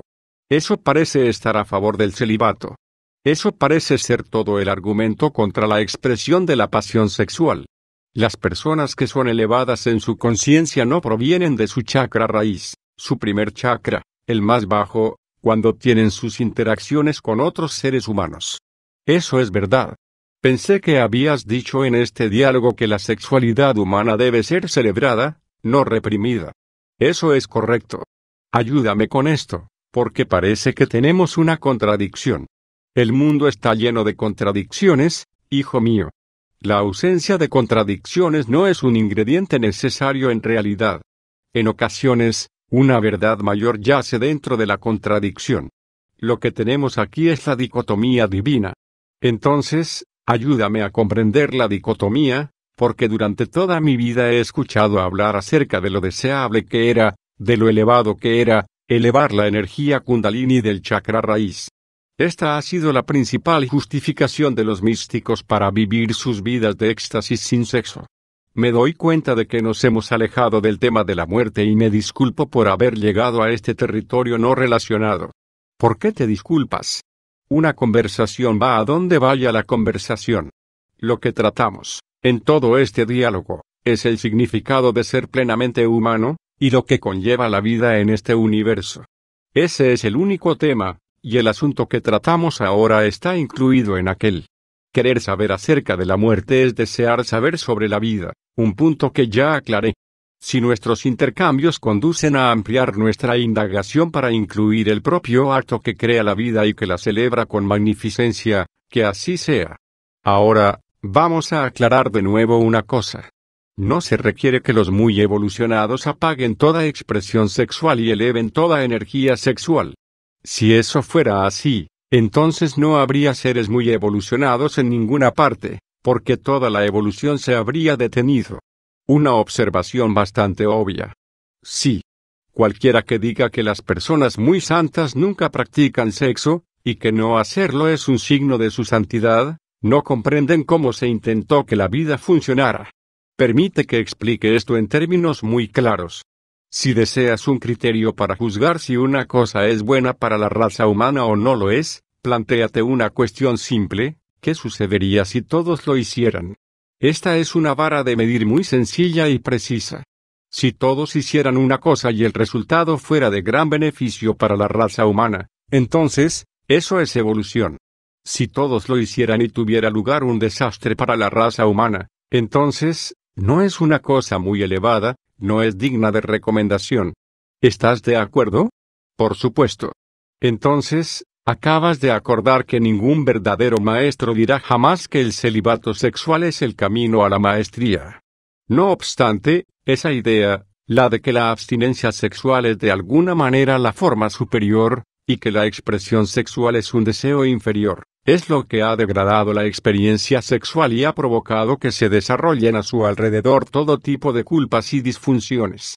Eso parece estar a favor del celibato. Eso parece ser todo el argumento contra la expresión de la pasión sexual. Las personas que son elevadas en su conciencia no provienen de su chakra raíz, su primer chakra, el más bajo, cuando tienen sus interacciones con otros seres humanos. Eso es verdad. Pensé que habías dicho en este diálogo que la sexualidad humana debe ser celebrada, no reprimida. Eso es correcto. Ayúdame con esto, porque parece que tenemos una contradicción. El mundo está lleno de contradicciones, hijo mío. La ausencia de contradicciones no es un ingrediente necesario en realidad. En ocasiones, una verdad mayor yace dentro de la contradicción. Lo que tenemos aquí es la dicotomía divina. Entonces, Ayúdame a comprender la dicotomía, porque durante toda mi vida he escuchado hablar acerca de lo deseable que era, de lo elevado que era, elevar la energía kundalini del chakra raíz. Esta ha sido la principal justificación de los místicos para vivir sus vidas de éxtasis sin sexo. Me doy cuenta de que nos hemos alejado del tema de la muerte y me disculpo por haber llegado a este territorio no relacionado. ¿Por qué te disculpas? Una conversación va a donde vaya la conversación. Lo que tratamos, en todo este diálogo, es el significado de ser plenamente humano, y lo que conlleva la vida en este universo. Ese es el único tema, y el asunto que tratamos ahora está incluido en aquel. Querer saber acerca de la muerte es desear saber sobre la vida, un punto que ya aclaré. Si nuestros intercambios conducen a ampliar nuestra indagación para incluir el propio acto que crea la vida y que la celebra con magnificencia, que así sea. Ahora, vamos a aclarar de nuevo una cosa. No se requiere que los muy evolucionados apaguen toda expresión sexual y eleven toda energía sexual. Si eso fuera así, entonces no habría seres muy evolucionados en ninguna parte, porque toda la evolución se habría detenido. Una observación bastante obvia. Sí. Cualquiera que diga que las personas muy santas nunca practican sexo, y que no hacerlo es un signo de su santidad, no comprenden cómo se intentó que la vida funcionara. Permite que explique esto en términos muy claros. Si deseas un criterio para juzgar si una cosa es buena para la raza humana o no lo es, plantéate una cuestión simple, ¿qué sucedería si todos lo hicieran? Esta es una vara de medir muy sencilla y precisa. Si todos hicieran una cosa y el resultado fuera de gran beneficio para la raza humana, entonces, eso es evolución. Si todos lo hicieran y tuviera lugar un desastre para la raza humana, entonces, no es una cosa muy elevada, no es digna de recomendación. ¿Estás de acuerdo? Por supuesto. Entonces, Acabas de acordar que ningún verdadero maestro dirá jamás que el celibato sexual es el camino a la maestría. No obstante, esa idea, la de que la abstinencia sexual es de alguna manera la forma superior, y que la expresión sexual es un deseo inferior, Es lo que ha degradado la experiencia sexual y ha provocado que se desarrollen a su alrededor todo tipo de culpas y disfunciones.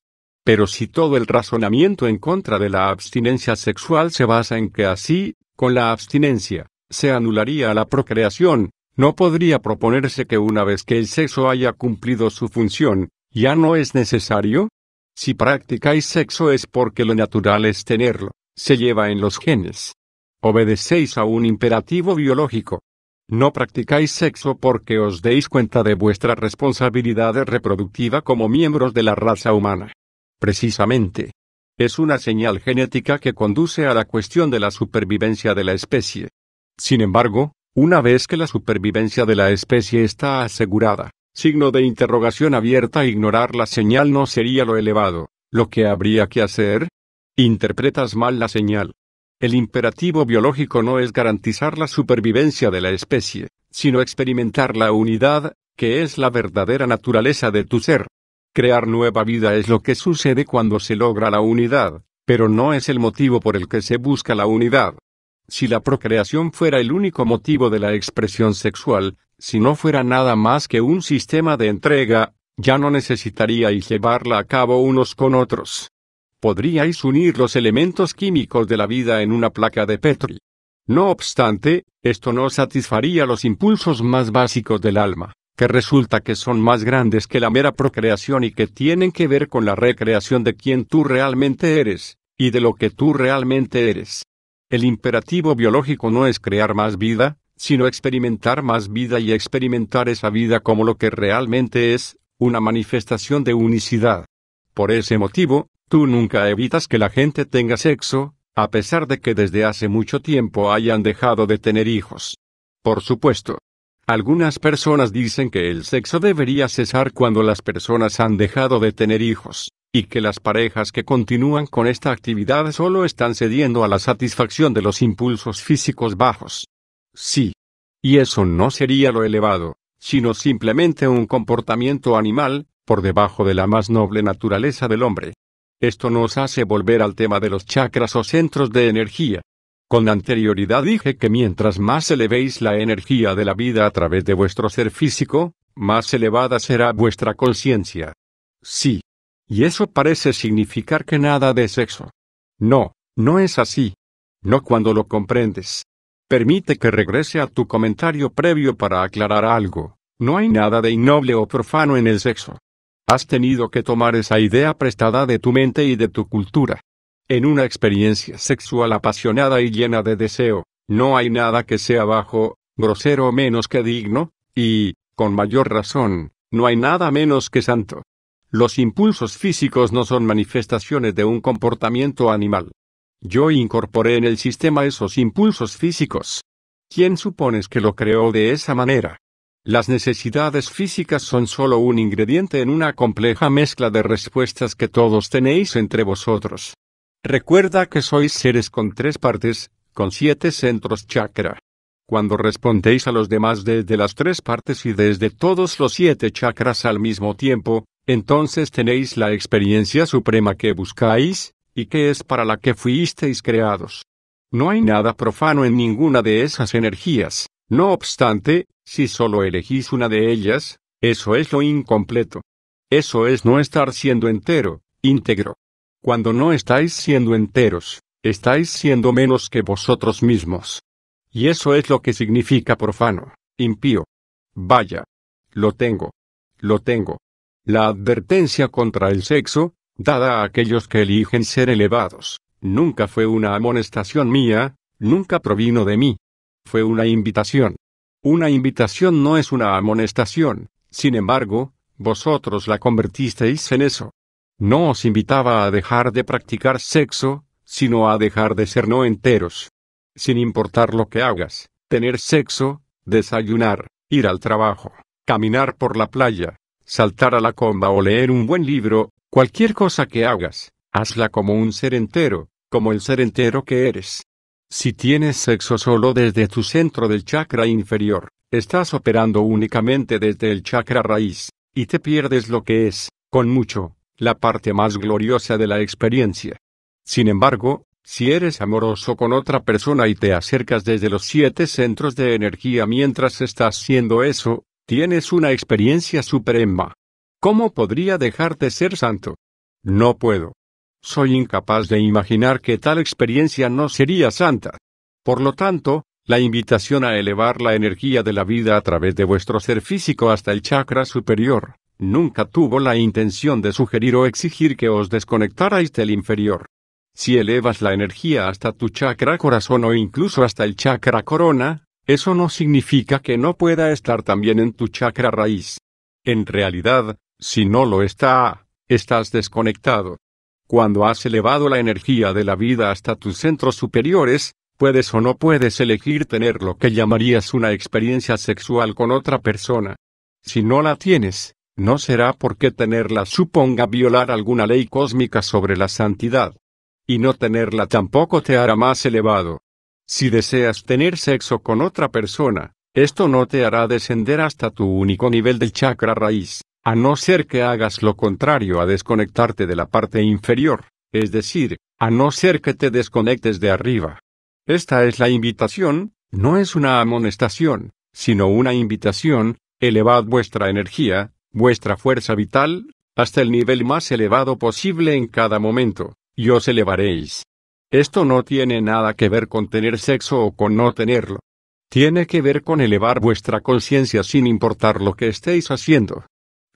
Pero si todo el razonamiento en contra de la abstinencia sexual se basa en que así, con la abstinencia, se anularía la procreación, no podría proponerse que una vez que el sexo haya cumplido su función, ya no es necesario. Si practicáis sexo es porque lo natural es tenerlo, se lleva en los genes. Obedecéis a un imperativo biológico. No practicáis sexo porque os deis cuenta de vuestra responsabilidad reproductiva como miembros de la raza humana. Precisamente. Es una señal genética que conduce a la cuestión de la supervivencia de la especie. Sin embargo, una vez que la supervivencia de la especie está asegurada, signo de interrogación abierta, ignorar la señal no sería lo elevado. ¿Lo que habría que hacer? Interpretas mal la señal. El imperativo biológico no es garantizar la supervivencia de la especie, sino experimentar la unidad, que es la verdadera naturaleza de tu ser. Crear nueva vida es lo que sucede cuando se logra la unidad, pero no es el motivo por el que se busca la unidad. Si la procreación fuera el único motivo de la expresión sexual, si no fuera nada más que un sistema de entrega, ya no necesitaríais llevarla a cabo unos con otros podríais unir los elementos químicos de la vida en una placa de Petri. No obstante, esto no satisfaría los impulsos más básicos del alma, que resulta que son más grandes que la mera procreación y que tienen que ver con la recreación de quien tú realmente eres, y de lo que tú realmente eres. El imperativo biológico no es crear más vida, sino experimentar más vida y experimentar esa vida como lo que realmente es, una manifestación de unicidad. Por ese motivo, Tú nunca evitas que la gente tenga sexo, a pesar de que desde hace mucho tiempo hayan dejado de tener hijos. Por supuesto. Algunas personas dicen que el sexo debería cesar cuando las personas han dejado de tener hijos, y que las parejas que continúan con esta actividad solo están cediendo a la satisfacción de los impulsos físicos bajos. Sí. Y eso no sería lo elevado, sino simplemente un comportamiento animal, por debajo de la más noble naturaleza del hombre. Esto nos hace volver al tema de los chakras o centros de energía. Con anterioridad dije que mientras más elevéis la energía de la vida a través de vuestro ser físico, más elevada será vuestra conciencia. Sí. Y eso parece significar que nada de sexo. No, no es así. No cuando lo comprendes. Permite que regrese a tu comentario previo para aclarar algo. No hay nada de innoble o profano en el sexo. Has tenido que tomar esa idea prestada de tu mente y de tu cultura. En una experiencia sexual apasionada y llena de deseo, no hay nada que sea bajo, grosero o menos que digno, y, con mayor razón, no hay nada menos que santo. Los impulsos físicos no son manifestaciones de un comportamiento animal. Yo incorporé en el sistema esos impulsos físicos. ¿Quién supones que lo creó de esa manera? Las necesidades físicas son solo un ingrediente en una compleja mezcla de respuestas que todos tenéis entre vosotros. Recuerda que sois seres con tres partes, con siete centros chakra. Cuando respondéis a los demás desde las tres partes y desde todos los siete chakras al mismo tiempo, entonces tenéis la experiencia suprema que buscáis, y que es para la que fuisteis creados. No hay nada profano en ninguna de esas energías. No obstante, si solo elegís una de ellas, eso es lo incompleto. Eso es no estar siendo entero, íntegro. Cuando no estáis siendo enteros, estáis siendo menos que vosotros mismos. Y eso es lo que significa profano, impío. Vaya. Lo tengo. Lo tengo. La advertencia contra el sexo, dada a aquellos que eligen ser elevados, nunca fue una amonestación mía, nunca provino de mí. Fue una invitación. Una invitación no es una amonestación, sin embargo, vosotros la convertisteis en eso. No os invitaba a dejar de practicar sexo, sino a dejar de ser no enteros. Sin importar lo que hagas, tener sexo, desayunar, ir al trabajo, caminar por la playa, saltar a la comba o leer un buen libro, cualquier cosa que hagas, hazla como un ser entero, como el ser entero que eres. Si tienes sexo solo desde tu centro del chakra inferior, estás operando únicamente desde el chakra raíz, y te pierdes lo que es, con mucho, la parte más gloriosa de la experiencia. Sin embargo, Si eres amoroso con otra persona y te acercas desde los siete centros de energía mientras estás haciendo eso, tienes una experiencia suprema. ¿Cómo podría dejarte ser santo? No puedo. Soy incapaz de imaginar que tal experiencia no sería santa. Por lo tanto, la invitación a elevar la energía de la vida a través de vuestro ser físico hasta el chakra superior, nunca tuvo la intención de sugerir o exigir que os desconectarais del inferior. Si elevas la energía hasta tu chakra corazón o incluso hasta el chakra corona, eso no significa que no pueda estar también en tu chakra raíz. En realidad, si no lo está, estás desconectado. Cuando has elevado la energía de la vida hasta tus centros superiores, puedes o no puedes elegir tener lo que llamarías una experiencia sexual con otra persona. Si no la tienes, no será porque tenerla suponga violar alguna ley cósmica sobre la santidad y no tenerla tampoco te hará más elevado. Si deseas tener sexo con otra persona, esto no te hará descender hasta tu único nivel del chakra raíz, a no ser que hagas lo contrario a desconectarte de la parte inferior, es decir, a no ser que te desconectes de arriba. Esta es la invitación, no es una amonestación, sino una invitación, elevad vuestra energía, vuestra fuerza vital, hasta el nivel más elevado posible en cada momento y os elevaréis. Esto no tiene nada que ver con tener sexo o con no tenerlo. Tiene que ver con elevar vuestra conciencia sin importar lo que estéis haciendo.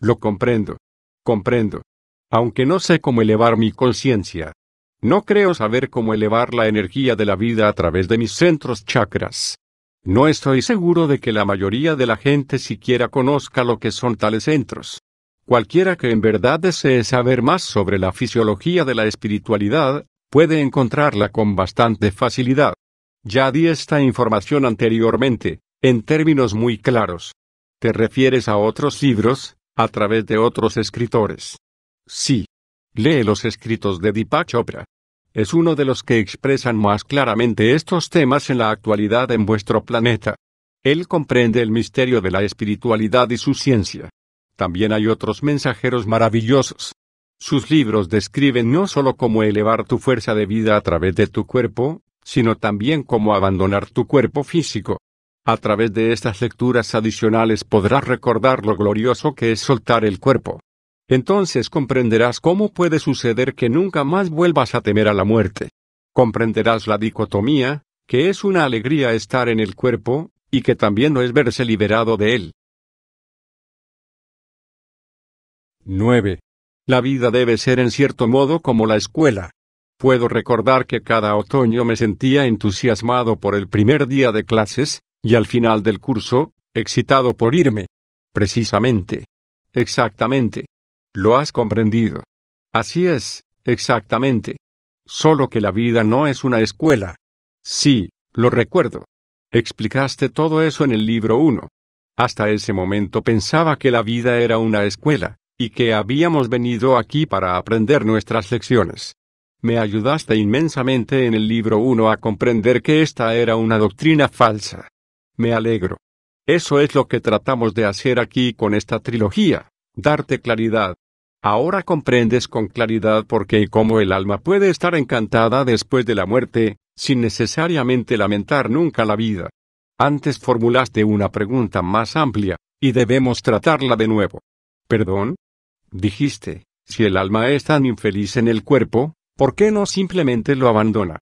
Lo comprendo. Comprendo. Aunque no sé cómo elevar mi conciencia. No creo saber cómo elevar la energía de la vida a través de mis centros chakras. No estoy seguro de que la mayoría de la gente siquiera conozca lo que son tales centros. Cualquiera que en verdad desee saber más sobre la fisiología de la espiritualidad, puede encontrarla con bastante facilidad. Ya di esta información anteriormente, en términos muy claros. ¿Te refieres a otros libros, a través de otros escritores? Sí. Lee los escritos de Deepak Chopra. Es uno de los que expresan más claramente estos temas en la actualidad en vuestro planeta. Él comprende el misterio de la espiritualidad y su ciencia. También hay otros mensajeros maravillosos. Sus libros describen no solo cómo elevar tu fuerza de vida a través de tu cuerpo, sino también cómo abandonar tu cuerpo físico. A través de estas lecturas adicionales podrás recordar lo glorioso que es soltar el cuerpo. Entonces comprenderás cómo puede suceder que nunca más vuelvas a temer a la muerte. Comprenderás la dicotomía, que es una alegría estar en el cuerpo, y que también no es verse liberado de él. 9. La vida debe ser en cierto modo como la escuela. Puedo recordar que cada otoño me sentía entusiasmado por el primer día de clases, y al final del curso, excitado por irme. Precisamente. Exactamente. Lo has comprendido. Así es, exactamente. Solo que la vida no es una escuela. Sí, lo recuerdo. Explicaste todo eso en el libro 1. Hasta ese momento pensaba que la vida era una escuela y que habíamos venido aquí para aprender nuestras lecciones. Me ayudaste inmensamente en el libro 1 a comprender que esta era una doctrina falsa. Me alegro. Eso es lo que tratamos de hacer aquí con esta trilogía, darte claridad. Ahora comprendes con claridad por qué y cómo el alma puede estar encantada después de la muerte, sin necesariamente lamentar nunca la vida. Antes formulaste una pregunta más amplia, y debemos tratarla de nuevo. ¿Perdón? Dijiste, si el alma es tan infeliz en el cuerpo, ¿por qué no simplemente lo abandona?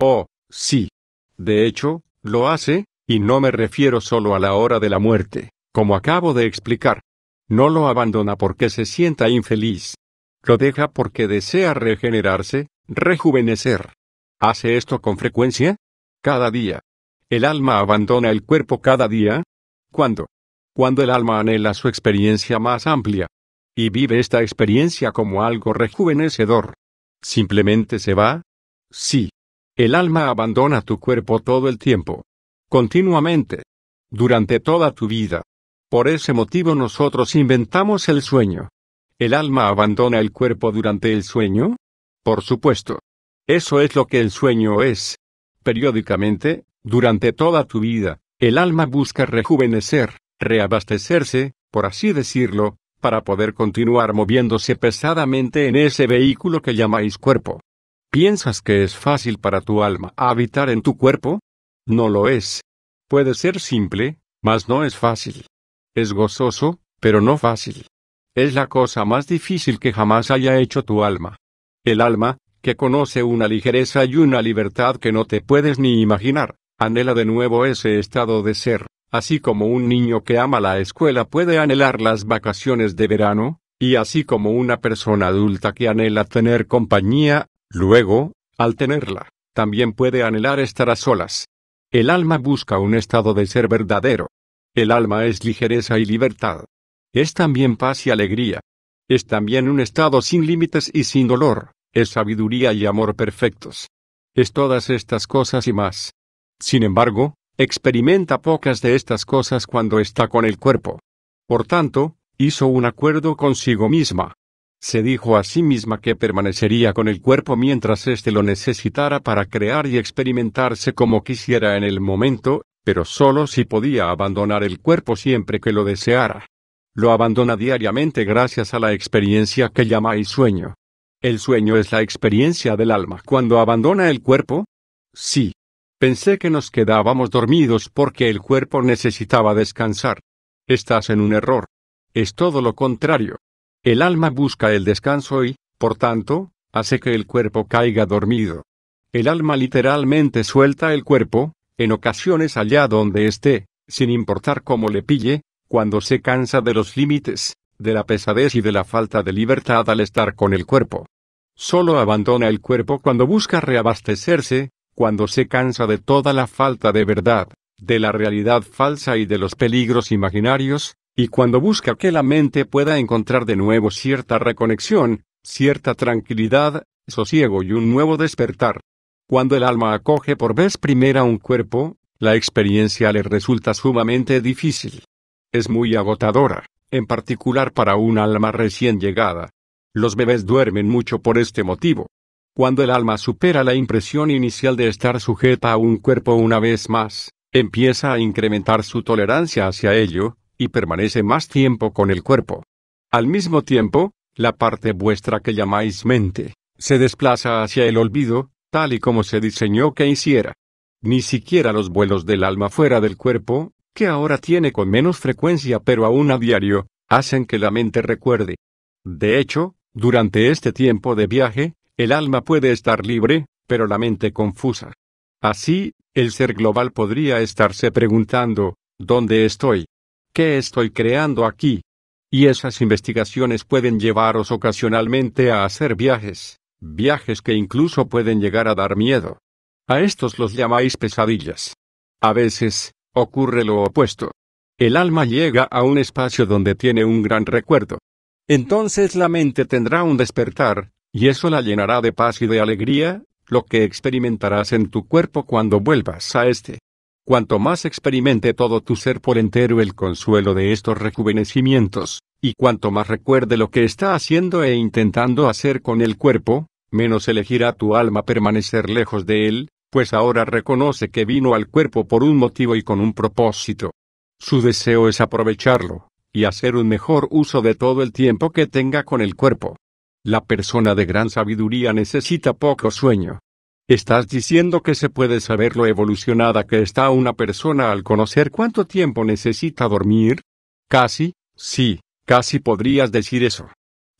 Oh, sí. De hecho, lo hace, y no me refiero solo a la hora de la muerte, como acabo de explicar. No lo abandona porque se sienta infeliz. Lo deja porque desea regenerarse, rejuvenecer. ¿Hace esto con frecuencia? Cada día. ¿El alma abandona el cuerpo cada día? ¿Cuándo? Cuando el alma anhela su experiencia más amplia, y vive esta experiencia como algo rejuvenecedor. ¿Simplemente se va? Sí. El alma abandona tu cuerpo todo el tiempo. Continuamente. Durante toda tu vida. Por ese motivo nosotros inventamos el sueño. ¿El alma abandona el cuerpo durante el sueño? Por supuesto. Eso es lo que el sueño es. Periódicamente, durante toda tu vida, el alma busca rejuvenecer, reabastecerse, por así decirlo, para poder continuar moviéndose pesadamente en ese vehículo que llamáis cuerpo. ¿Piensas que es fácil para tu alma habitar en tu cuerpo? No lo es. Puede ser simple, mas no es fácil. Es gozoso, pero no fácil. Es la cosa más difícil que jamás haya hecho tu alma. El alma, que conoce una ligereza y una libertad que no te puedes ni imaginar, anhela de nuevo ese estado de ser, así como un niño que ama la escuela puede anhelar las vacaciones de verano, y así como una persona adulta que anhela tener compañía, Luego, al tenerla, también puede anhelar estar a solas. El alma busca un estado de ser verdadero. El alma es ligereza y libertad. Es también paz y alegría. Es también un estado sin límites y sin dolor. Es sabiduría y amor perfectos. Es todas estas cosas y más. Sin embargo, experimenta pocas de estas cosas cuando está con el cuerpo. Por tanto, hizo un acuerdo consigo misma, se dijo a sí misma que permanecería con el cuerpo mientras éste lo necesitara para crear y experimentarse como quisiera en el momento, pero solo si podía abandonar el cuerpo siempre que lo deseara. Lo abandona diariamente gracias a la experiencia que llamáis sueño. ¿El sueño es la experiencia del alma cuando abandona el cuerpo? Sí. Pensé que nos quedábamos dormidos porque el cuerpo necesitaba descansar. Estás en un error. Es todo lo contrario. El alma busca el descanso y, por tanto, hace que el cuerpo caiga dormido. El alma literalmente suelta el cuerpo, en ocasiones allá donde esté, sin importar cómo le pille, cuando se cansa de los límites, de la pesadez y de la falta de libertad al estar con el cuerpo. Solo abandona el cuerpo cuando busca reabastecerse, cuando se cansa de toda la falta de verdad, de la realidad falsa y de los peligros imaginarios, y cuando busca que la mente pueda encontrar de nuevo cierta reconexión, cierta tranquilidad, sosiego y un nuevo despertar. Cuando el alma acoge por vez primera un cuerpo, la experiencia le resulta sumamente difícil. Es muy agotadora, en particular para un alma recién llegada. Los bebés duermen mucho por este motivo. Cuando el alma supera la impresión inicial de estar sujeta a un cuerpo una vez más, empieza a incrementar su tolerancia hacia ello, y permanece más tiempo con el cuerpo. Al mismo tiempo, la parte vuestra que llamáis mente, se desplaza hacia el olvido, tal y como se diseñó que hiciera. Ni siquiera los vuelos del alma fuera del cuerpo, que ahora tiene con menos frecuencia pero aún a diario, hacen que la mente recuerde. De hecho, durante este tiempo de viaje, el alma puede estar libre, pero la mente confusa. Así, el ser global podría estarse preguntando, ¿dónde estoy? ¿Qué estoy creando aquí? Y esas investigaciones pueden llevaros ocasionalmente a hacer viajes, viajes que incluso pueden llegar a dar miedo. A estos los llamáis pesadillas. A veces, ocurre lo opuesto. El alma llega a un espacio donde tiene un gran recuerdo. Entonces la mente tendrá un despertar, y eso la llenará de paz y de alegría, lo que experimentarás en tu cuerpo cuando vuelvas a este. Cuanto más experimente todo tu ser por entero el consuelo de estos rejuvenecimientos, y cuanto más recuerde lo que está haciendo e intentando hacer con el cuerpo, menos elegirá tu alma permanecer lejos de él, pues ahora reconoce que vino al cuerpo por un motivo y con un propósito. Su deseo es aprovecharlo, y hacer un mejor uso de todo el tiempo que tenga con el cuerpo. La persona de gran sabiduría necesita poco sueño, ¿Estás diciendo que se puede saber lo evolucionada que está una persona al conocer cuánto tiempo necesita dormir? Casi, sí, casi podrías decir eso.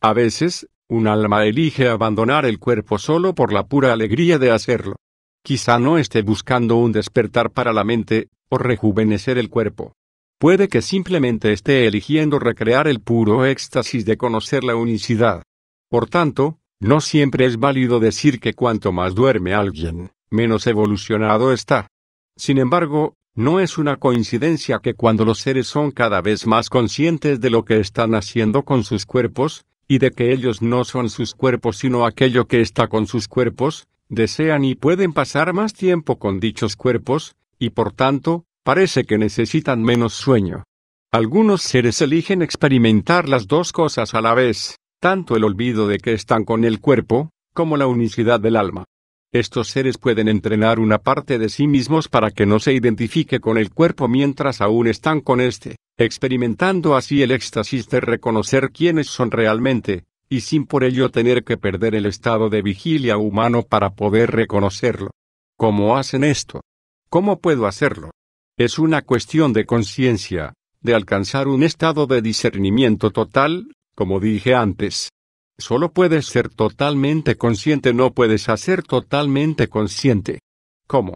A veces, un alma elige abandonar el cuerpo solo por la pura alegría de hacerlo. Quizá no esté buscando un despertar para la mente, o rejuvenecer el cuerpo. Puede que simplemente esté eligiendo recrear el puro éxtasis de conocer la unicidad. Por tanto, no siempre es válido decir que cuanto más duerme alguien, menos evolucionado está. Sin embargo, no es una coincidencia que cuando los seres son cada vez más conscientes de lo que están haciendo con sus cuerpos, y de que ellos no son sus cuerpos sino aquello que está con sus cuerpos, desean y pueden pasar más tiempo con dichos cuerpos, y por tanto, parece que necesitan menos sueño. Algunos seres eligen experimentar las dos cosas a la vez, tanto el olvido de que están con el cuerpo, como la unicidad del alma. Estos seres pueden entrenar una parte de sí mismos para que no se identifique con el cuerpo mientras aún están con éste, experimentando así el éxtasis de reconocer quiénes son realmente, y sin por ello tener que perder el estado de vigilia humano para poder reconocerlo. ¿Cómo hacen esto? ¿Cómo puedo hacerlo? Es una cuestión de conciencia, de alcanzar un estado de discernimiento total, como dije antes. Solo puedes ser totalmente consciente, no puedes hacer totalmente consciente. ¿Cómo?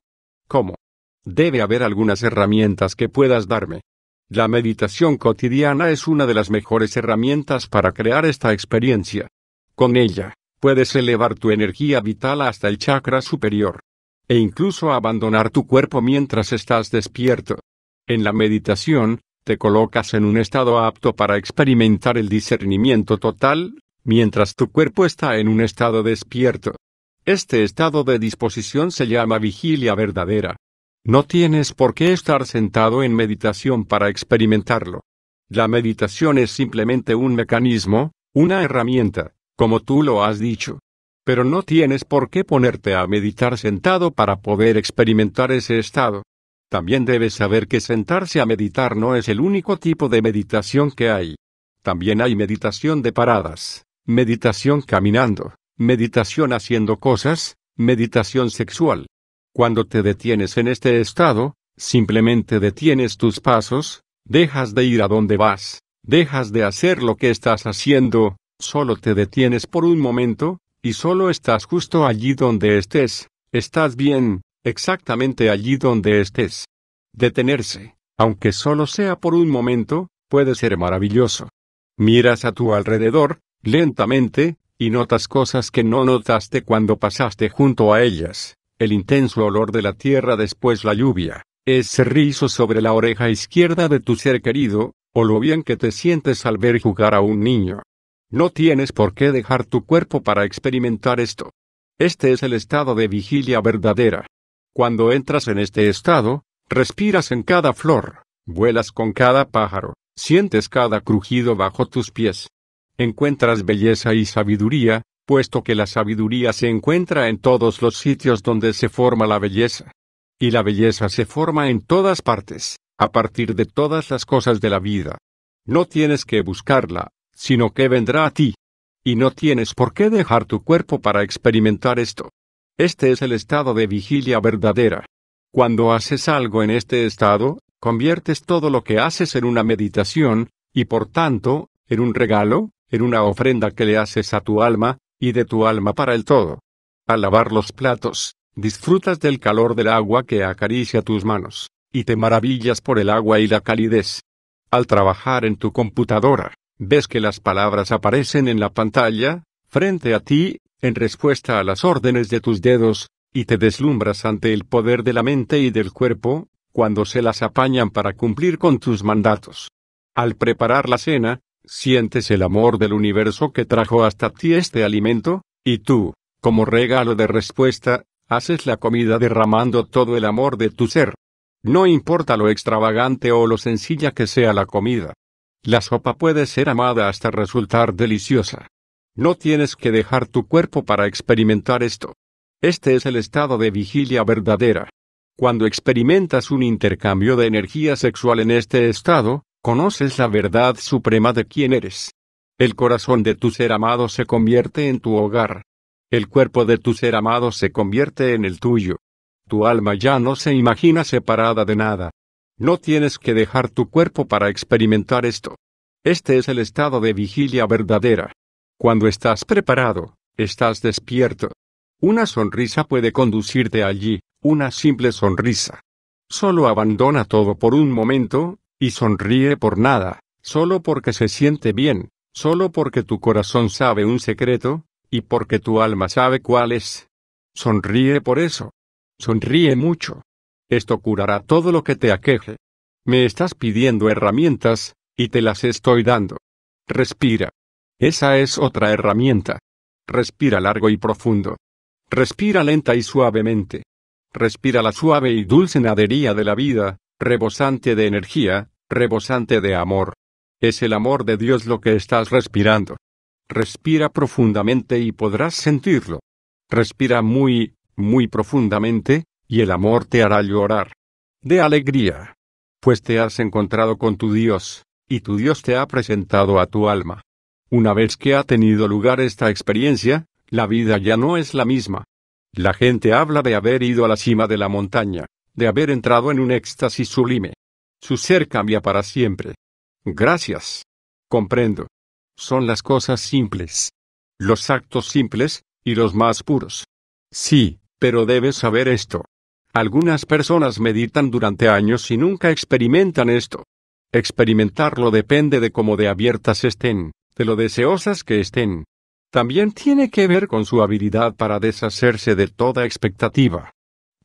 ¿Cómo? Debe haber algunas herramientas que puedas darme. La meditación cotidiana es una de las mejores herramientas para crear esta experiencia. Con ella, puedes elevar tu energía vital hasta el chakra superior. E incluso abandonar tu cuerpo mientras estás despierto. En la meditación, te colocas en un estado apto para experimentar el discernimiento total, mientras tu cuerpo está en un estado despierto. Este estado de disposición se llama vigilia verdadera. No tienes por qué estar sentado en meditación para experimentarlo. La meditación es simplemente un mecanismo, una herramienta, como tú lo has dicho. Pero no tienes por qué ponerte a meditar sentado para poder experimentar ese estado. También debes saber que sentarse a meditar no es el único tipo de meditación que hay. También hay meditación de paradas, meditación caminando, meditación haciendo cosas, meditación sexual, cuando te detienes en este estado, simplemente detienes tus pasos, dejas de ir a donde vas, dejas de hacer lo que estás haciendo, solo te detienes por un momento, y solo estás justo allí donde estés, estás bien, exactamente allí donde estés. Detenerse, aunque solo sea por un momento, puede ser maravilloso. Miras a tu alrededor, lentamente, y notas cosas que no notaste cuando pasaste junto a ellas el intenso olor de la tierra después la lluvia, ese rizo sobre la oreja izquierda de tu ser querido, o lo bien que te sientes al ver jugar a un niño. No tienes por qué dejar tu cuerpo para experimentar esto. Este es el estado de vigilia verdadera. Cuando entras en este estado, respiras en cada flor, vuelas con cada pájaro, sientes cada crujido bajo tus pies. Encuentras belleza y sabiduría, puesto que la sabiduría se encuentra en todos los sitios donde se forma la belleza. Y la belleza se forma en todas partes, a partir de todas las cosas de la vida. No tienes que buscarla, sino que vendrá a ti. Y no tienes por qué dejar tu cuerpo para experimentar esto. Este es el estado de vigilia verdadera. Cuando haces algo en este estado, conviertes todo lo que haces en una meditación, y por tanto, en un regalo, en una ofrenda que le haces a tu alma, y de tu alma para el todo. Al lavar los platos, disfrutas del calor del agua que acaricia tus manos, y te maravillas por el agua y la calidez. Al trabajar en tu computadora, ves que las palabras aparecen en la pantalla, frente a ti, en respuesta a las órdenes de tus dedos, y te deslumbras ante el poder de la mente y del cuerpo, cuando se las apañan para cumplir con tus mandatos. Al preparar la cena, sientes el amor del universo que trajo hasta ti este alimento, y tú, como regalo de respuesta, haces la comida derramando todo el amor de tu ser. No importa lo extravagante o lo sencilla que sea la comida. La sopa puede ser amada hasta resultar deliciosa. No tienes que dejar tu cuerpo para experimentar esto. Este es el estado de vigilia verdadera. Cuando experimentas un intercambio de energía sexual en este estado, conoces la verdad suprema de quién eres. El corazón de tu ser amado se convierte en tu hogar. El cuerpo de tu ser amado se convierte en el tuyo. Tu alma ya no se imagina separada de nada. No tienes que dejar tu cuerpo para experimentar esto. Este es el estado de vigilia verdadera. Cuando estás preparado, estás despierto. Una sonrisa puede conducirte allí, una simple sonrisa. Solo abandona todo por un momento, y sonríe por nada, solo porque se siente bien, solo porque tu corazón sabe un secreto, y porque tu alma sabe cuál es. Sonríe por eso. Sonríe mucho. Esto curará todo lo que te aqueje. Me estás pidiendo herramientas, y te las estoy dando. Respira. Esa es otra herramienta. Respira largo y profundo. Respira lenta y suavemente. Respira la suave y dulce nadería de la vida, rebosante de energía, rebosante de amor. Es el amor de Dios lo que estás respirando. Respira profundamente y podrás sentirlo. Respira muy, muy profundamente, y el amor te hará llorar. De alegría. Pues te has encontrado con tu Dios, y tu Dios te ha presentado a tu alma. Una vez que ha tenido lugar esta experiencia, la vida ya no es la misma. La gente habla de haber ido a la cima de la montaña, de haber entrado en un éxtasis sublime. Su ser cambia para siempre. Gracias. Comprendo. Son las cosas simples. Los actos simples, y los más puros. Sí, pero debes saber esto. Algunas personas meditan durante años y nunca experimentan esto. Experimentarlo depende de cómo de abiertas estén, de lo deseosas que estén. También tiene que ver con su habilidad para deshacerse de toda expectativa.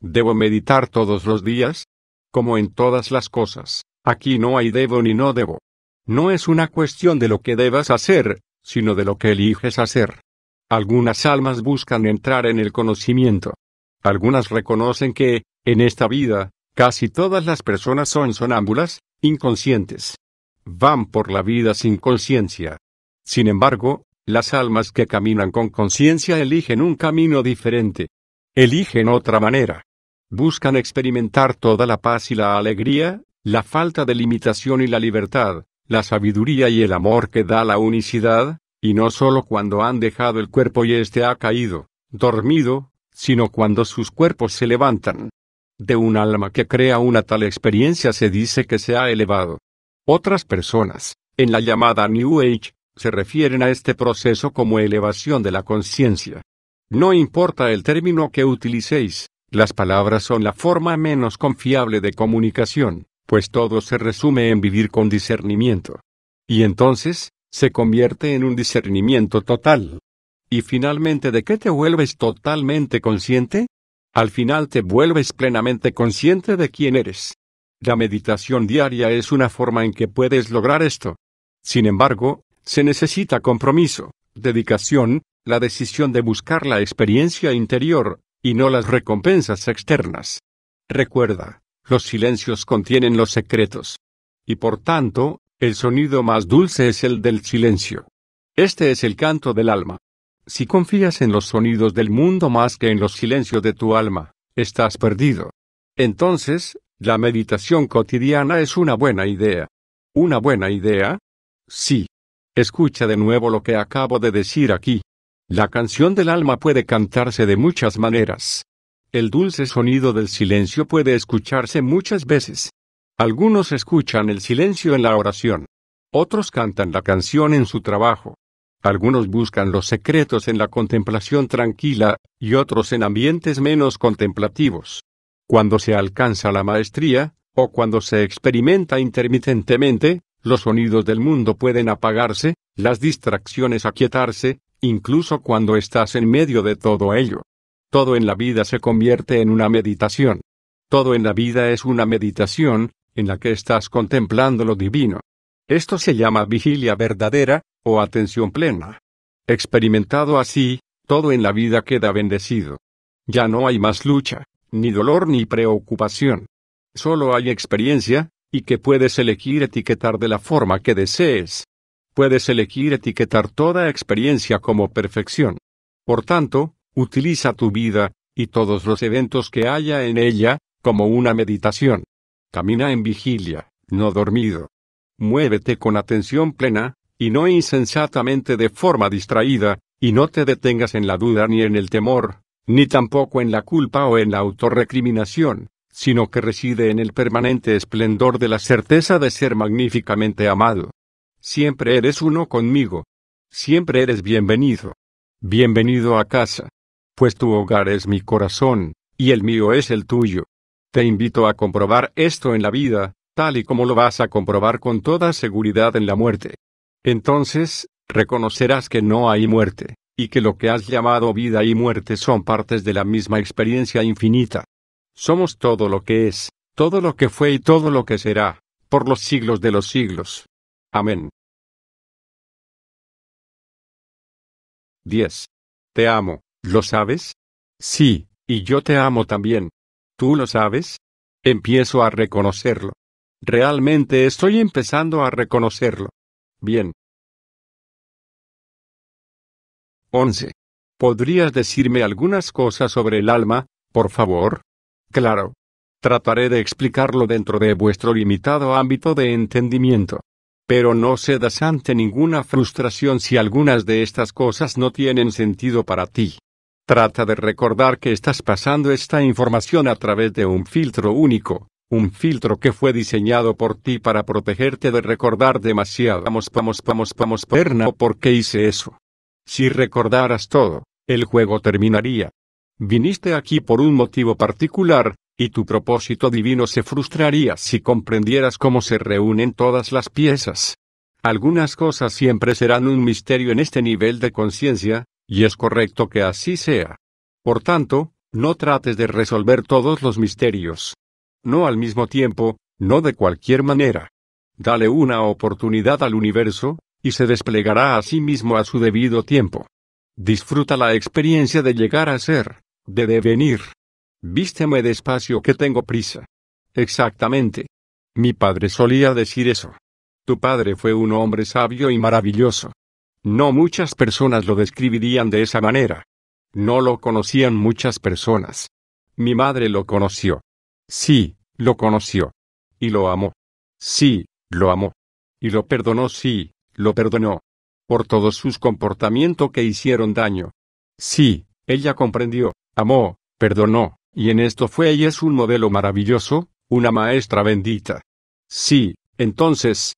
¿Debo meditar todos los días? Como en todas las cosas, aquí no hay debo ni no debo. No es una cuestión de lo que debas hacer, sino de lo que eliges hacer. Algunas almas buscan entrar en el conocimiento. Algunas reconocen que, en esta vida, casi todas las personas son sonámbulas, inconscientes. Van por la vida sin conciencia. Sin embargo, las almas que caminan con conciencia eligen un camino diferente. Eligen otra manera. Buscan experimentar toda la paz y la alegría, la falta de limitación y la libertad, la sabiduría y el amor que da la unicidad, y no solo cuando han dejado el cuerpo y éste ha caído, dormido, sino cuando sus cuerpos se levantan. De un alma que crea una tal experiencia se dice que se ha elevado. Otras personas, en la llamada New Age, se refieren a este proceso como elevación de la conciencia. No importa el término que utilicéis, las palabras son la forma menos confiable de comunicación, pues todo se resume en vivir con discernimiento. Y entonces, se convierte en un discernimiento total. Y finalmente, ¿de qué te vuelves totalmente consciente? Al final te vuelves plenamente consciente de quién eres. La meditación diaria es una forma en que puedes lograr esto. Sin embargo, se necesita compromiso, dedicación, la decisión de buscar la experiencia interior, y no las recompensas externas. Recuerda, los silencios contienen los secretos. Y por tanto, el sonido más dulce es el del silencio. Este es el canto del alma. Si confías en los sonidos del mundo más que en los silencios de tu alma, estás perdido. Entonces, la meditación cotidiana es una buena idea. ¿Una buena idea? Sí. Escucha de nuevo lo que acabo de decir aquí. La canción del alma puede cantarse de muchas maneras. El dulce sonido del silencio puede escucharse muchas veces. Algunos escuchan el silencio en la oración. Otros cantan la canción en su trabajo. Algunos buscan los secretos en la contemplación tranquila, y otros en ambientes menos contemplativos. Cuando se alcanza la maestría, o cuando se experimenta intermitentemente, los sonidos del mundo pueden apagarse, las distracciones aquietarse, incluso cuando estás en medio de todo ello. Todo en la vida se convierte en una meditación. Todo en la vida es una meditación, en la que estás contemplando lo divino. Esto se llama vigilia verdadera, o atención plena. Experimentado así, todo en la vida queda bendecido. Ya no hay más lucha, ni dolor ni preocupación. Solo hay experiencia, y que puedes elegir etiquetar de la forma que desees. Puedes elegir etiquetar toda experiencia como perfección. Por tanto, utiliza tu vida, y todos los eventos que haya en ella, como una meditación. Camina en vigilia, no dormido. Muévete con atención plena, y no insensatamente de forma distraída, y no te detengas en la duda ni en el temor, ni tampoco en la culpa o en la autorrecriminación, sino que reside en el permanente esplendor de la certeza de ser magníficamente amado. Siempre eres uno conmigo. Siempre eres bienvenido. Bienvenido a casa. Pues tu hogar es mi corazón, y el mío es el tuyo. Te invito a comprobar esto en la vida, tal y como lo vas a comprobar con toda seguridad en la muerte. Entonces, reconocerás que no hay muerte, y que lo que has llamado vida y muerte son partes de la misma experiencia infinita. Somos todo lo que es, todo lo que fue y todo lo que será, por los siglos de los siglos. Amén. 10. Te amo, ¿lo sabes? Sí, y yo te amo también. ¿Tú lo sabes? Empiezo a reconocerlo. Realmente estoy empezando a reconocerlo. Bien. 11. ¿Podrías decirme algunas cosas sobre el alma, por favor? Claro. Trataré de explicarlo dentro de vuestro limitado ámbito de entendimiento. Pero no cedas ante ninguna frustración si algunas de estas cosas no tienen sentido para ti. Trata de recordar que estás pasando esta información a través de un filtro único, un filtro que fue diseñado por ti para protegerte de recordar demasiado. Vamos, vamos, vamos, vamos, perna, ¿por qué hice eso? Si recordaras todo, el juego terminaría. Viniste aquí por un motivo particular, y tu propósito divino se frustraría si comprendieras cómo se reúnen todas las piezas. Algunas cosas siempre serán un misterio en este nivel de conciencia, y es correcto que así sea. Por tanto, no trates de resolver todos los misterios. No al mismo tiempo, no de cualquier manera. Dale una oportunidad al universo, y se desplegará a sí mismo a su debido tiempo. Disfruta la experiencia de llegar a ser, de devenir. Vísteme despacio que tengo prisa. Exactamente. Mi padre solía decir eso. Tu padre fue un hombre sabio y maravilloso. No muchas personas lo describirían de esa manera. No lo conocían muchas personas. Mi madre lo conoció. Sí, lo conoció. Y lo amó. Sí, lo amó. Y lo perdonó, sí, lo perdonó. Por todos sus comportamientos que hicieron daño. Sí, ella comprendió, amó, perdonó, y en esto fue ella es un modelo maravilloso, una maestra bendita. Sí, entonces.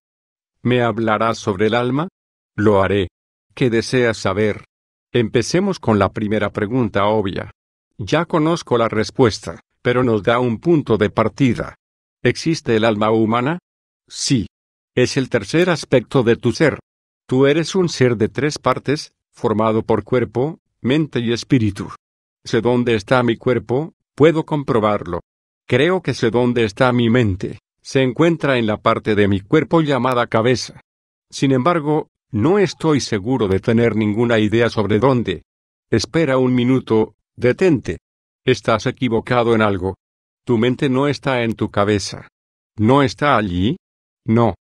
¿Me hablarás sobre el alma? Lo haré. ¿Qué deseas saber? Empecemos con la primera pregunta obvia. Ya conozco la respuesta pero nos da un punto de partida. ¿Existe el alma humana? Sí. Es el tercer aspecto de tu ser. Tú eres un ser de tres partes, formado por cuerpo, mente y espíritu. Sé dónde está mi cuerpo, puedo comprobarlo. Creo que sé dónde está mi mente. Se encuentra en la parte de mi cuerpo llamada cabeza. Sin embargo, no estoy seguro de tener ninguna idea sobre dónde. Espera un minuto, detente. Estás equivocado en algo. Tu mente no está en tu cabeza. ¿No está allí? No.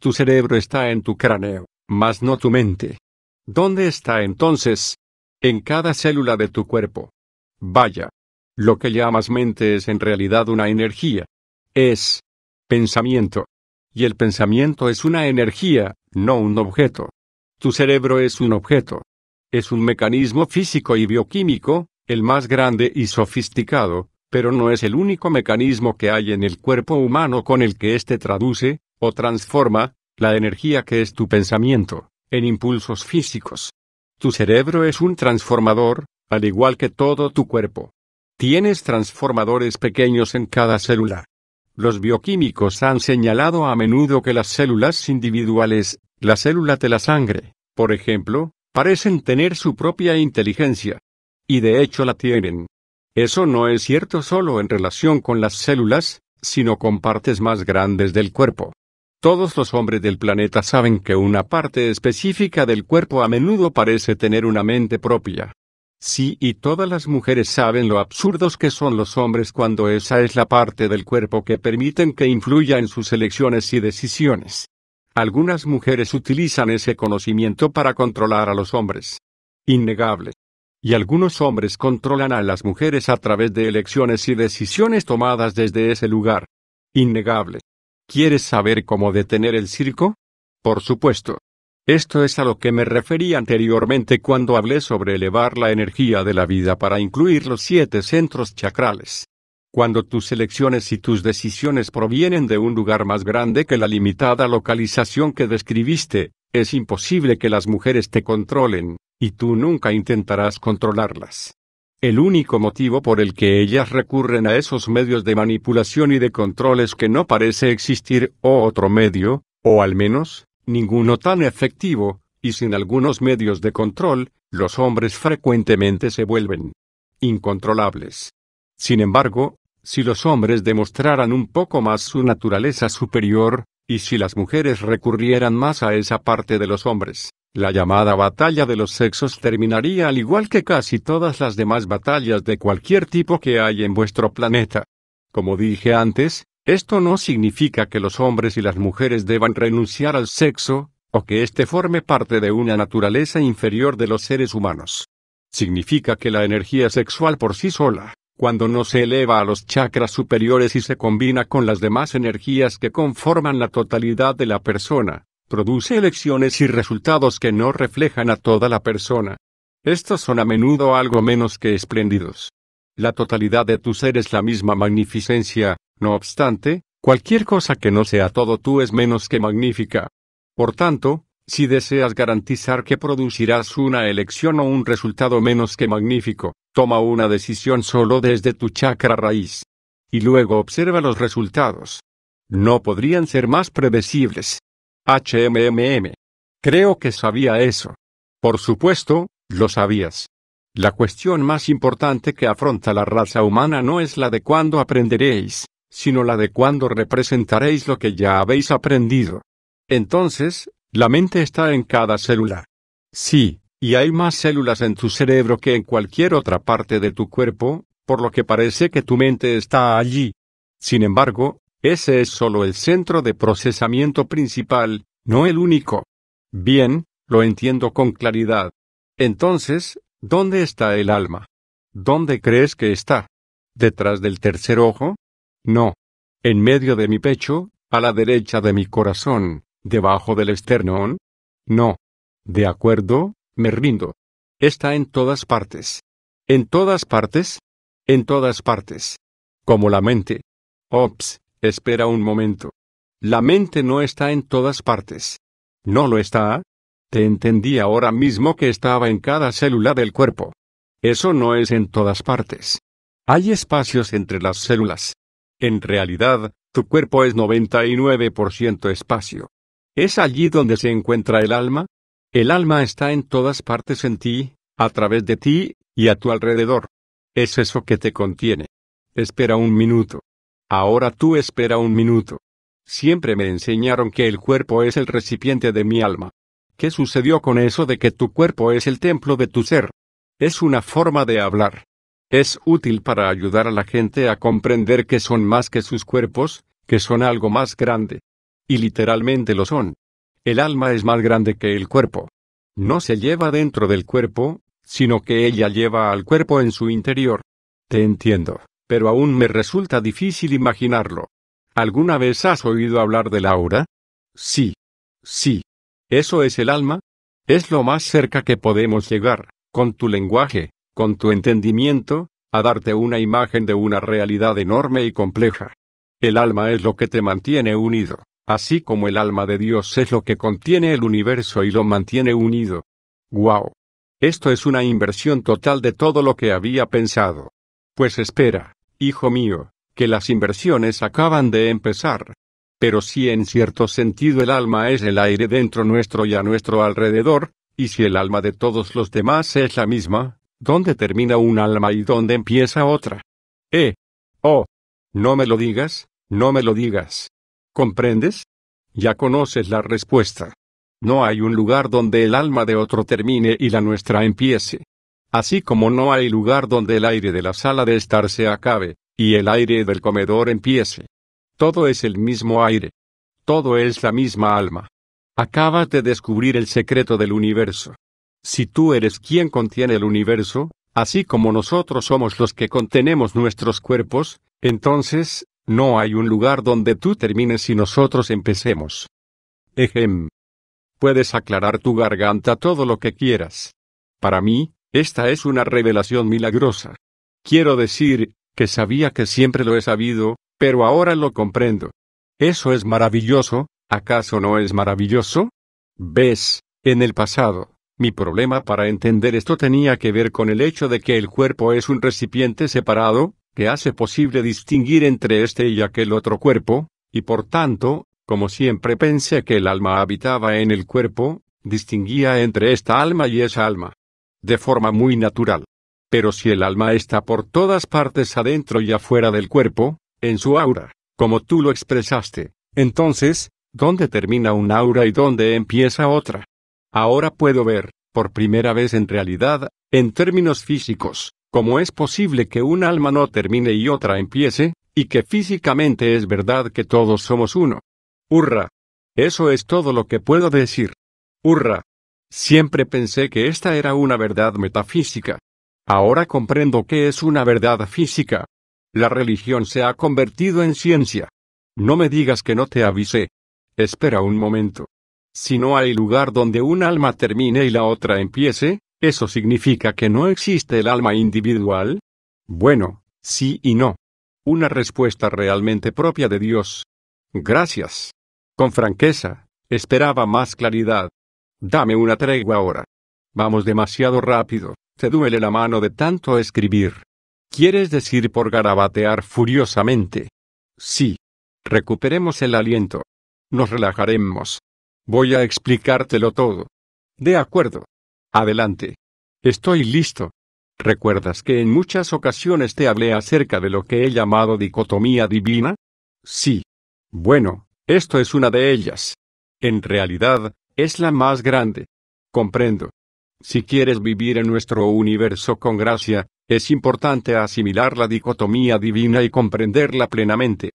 Tu cerebro está en tu cráneo, mas no tu mente. ¿Dónde está entonces? En cada célula de tu cuerpo. Vaya. Lo que llamas mente es en realidad una energía. Es pensamiento. Y el pensamiento es una energía, no un objeto. Tu cerebro es un objeto. Es un mecanismo físico y bioquímico, el más grande y sofisticado, pero no es el único mecanismo que hay en el cuerpo humano con el que éste traduce, o transforma, la energía que es tu pensamiento, en impulsos físicos. Tu cerebro es un transformador, al igual que todo tu cuerpo. Tienes transformadores pequeños en cada célula. Los bioquímicos han señalado a menudo que las células individuales, la célula de la sangre, por ejemplo, parecen tener su propia inteligencia, y de hecho la tienen. Eso no es cierto solo en relación con las células, sino con partes más grandes del cuerpo. Todos los hombres del planeta saben que una parte específica del cuerpo a menudo parece tener una mente propia. Sí, y todas las mujeres saben lo absurdos que son los hombres cuando esa es la parte del cuerpo que permiten que influya en sus elecciones y decisiones. Algunas mujeres utilizan ese conocimiento para controlar a los hombres. Innegable. Y algunos hombres controlan a las mujeres a través de elecciones y decisiones tomadas desde ese lugar. Innegable. ¿Quieres saber cómo detener el circo? Por supuesto. Esto es a lo que me referí anteriormente cuando hablé sobre elevar la energía de la vida para incluir los siete centros chakrales. Cuando tus elecciones y tus decisiones provienen de un lugar más grande que la limitada localización que describiste, es imposible que las mujeres te controlen, y tú nunca intentarás controlarlas. El único motivo por el que ellas recurren a esos medios de manipulación y de control es que no parece existir otro medio, o al menos, ninguno tan efectivo, y sin algunos medios de control, los hombres frecuentemente se vuelven incontrolables. Sin embargo, si los hombres demostraran un poco más su naturaleza superior, y si las mujeres recurrieran más a esa parte de los hombres, la llamada batalla de los sexos terminaría al igual que casi todas las demás batallas de cualquier tipo que hay en vuestro planeta. Como dije antes, esto no significa que los hombres y las mujeres deban renunciar al sexo, o que éste forme parte de una naturaleza inferior de los seres humanos. Significa que la energía sexual por sí sola, cuando no se eleva a los chakras superiores y se combina con las demás energías que conforman la totalidad de la persona, produce elecciones y resultados que no reflejan a toda la persona. Estos son a menudo algo menos que espléndidos. La totalidad de tu ser es la misma magnificencia, no obstante, cualquier cosa que no sea todo tú es menos que magnífica. Por tanto, si deseas garantizar que producirás una elección o un resultado menos que magnífico, toma una decisión solo desde tu chakra raíz. Y luego observa los resultados. No podrían ser más predecibles. HMMM. Creo que sabía eso. Por supuesto, lo sabías. La cuestión más importante que afronta la raza humana no es la de cuándo aprenderéis, sino la de cuándo representaréis lo que ya habéis aprendido. Entonces, la mente está en cada célula. Sí, y hay más células en tu cerebro que en cualquier otra parte de tu cuerpo, por lo que parece que tu mente está allí. Sin embargo, ese es solo el centro de procesamiento principal, no el único. Bien, lo entiendo con claridad. Entonces, ¿dónde está el alma? ¿Dónde crees que está? ¿Detrás del tercer ojo? No. En medio de mi pecho, a la derecha de mi corazón, debajo del esternón? No. De acuerdo, me rindo. Está en todas partes. ¿En todas partes? En todas partes. Como la mente. Ops, espera un momento. La mente no está en todas partes. ¿No lo está? Te entendí ahora mismo que estaba en cada célula del cuerpo. Eso no es en todas partes. Hay espacios entre las células. En realidad, tu cuerpo es 99% espacio. ¿Es allí donde se encuentra el alma? El alma está en todas partes en ti, a través de ti, y a tu alrededor. Es eso que te contiene. Espera un minuto. Ahora tú espera un minuto. Siempre me enseñaron que el cuerpo es el recipiente de mi alma. ¿Qué sucedió con eso de que tu cuerpo es el templo de tu ser? Es una forma de hablar. Es útil para ayudar a la gente a comprender que son más que sus cuerpos, que son algo más grande. Y literalmente lo son. El alma es más grande que el cuerpo. No se lleva dentro del cuerpo, sino que ella lleva al cuerpo en su interior. Te entiendo, pero aún me resulta difícil imaginarlo. ¿Alguna vez has oído hablar del aura? Sí. Sí. ¿Eso es el alma? Es lo más cerca que podemos llegar, con tu lenguaje, con tu entendimiento, a darte una imagen de una realidad enorme y compleja. El alma es lo que te mantiene unido, así como el alma de Dios es lo que contiene el universo y lo mantiene unido. ¡Wow! Esto es una inversión total de todo lo que había pensado. Pues espera, hijo mío, que las inversiones acaban de empezar. Pero si en cierto sentido el alma es el aire dentro nuestro y a nuestro alrededor, y si el alma de todos los demás es la misma, ¿dónde termina un alma y dónde empieza otra? Eh. Oh. No me lo digas, no me lo digas. ¿Comprendes? Ya conoces la respuesta. No hay un lugar donde el alma de otro termine y la nuestra empiece. Así como no hay lugar donde el aire de la sala de estar se acabe, y el aire del comedor empiece. Todo es el mismo aire. Todo es la misma alma. Acabas de descubrir el secreto del universo. Si tú eres quien contiene el universo, así como nosotros somos los que contenemos nuestros cuerpos, entonces, no hay un lugar donde tú termines y nosotros empecemos. Ejem. Puedes aclarar tu garganta todo lo que quieras. Para mí, esta es una revelación milagrosa. Quiero decir, que sabía que siempre lo he sabido, pero ahora lo comprendo. Eso es maravilloso, ¿acaso no es maravilloso? Ves, en el pasado, mi problema para entender esto tenía que ver con el hecho de que el cuerpo es un recipiente separado, que hace posible distinguir entre este y aquel otro cuerpo, y por tanto, como siempre pensé que el alma habitaba en el cuerpo, distinguía entre esta alma y esa alma. De forma muy natural. Pero si el alma está por todas partes adentro y afuera del cuerpo, en su aura, como tú lo expresaste. Entonces, ¿dónde termina un aura y dónde empieza otra? Ahora puedo ver, por primera vez en realidad, en términos físicos, cómo es posible que un alma no termine y otra empiece, y que físicamente es verdad que todos somos uno. ¡Hurra! Eso es todo lo que puedo decir. ¡Hurra! Siempre pensé que esta era una verdad metafísica. Ahora comprendo que es una verdad física. La religión se ha convertido en ciencia. No me digas que no te avisé. Espera un momento. Si no hay lugar donde un alma termine y la otra empiece, ¿eso significa que no existe el alma individual? Bueno, sí y no. Una respuesta realmente propia de Dios. Gracias. Con franqueza, esperaba más claridad. Dame una tregua ahora. Vamos demasiado rápido, te duele la mano de tanto escribir. ¿Quieres decir por garabatear furiosamente? Sí. Recuperemos el aliento. Nos relajaremos. Voy a explicártelo todo. De acuerdo. Adelante. Estoy listo. ¿Recuerdas que en muchas ocasiones te hablé acerca de lo que he llamado dicotomía divina? Sí. Bueno, esto es una de ellas. En realidad, es la más grande. Comprendo. Si quieres vivir en nuestro universo con gracia, es importante asimilar la dicotomía divina y comprenderla plenamente.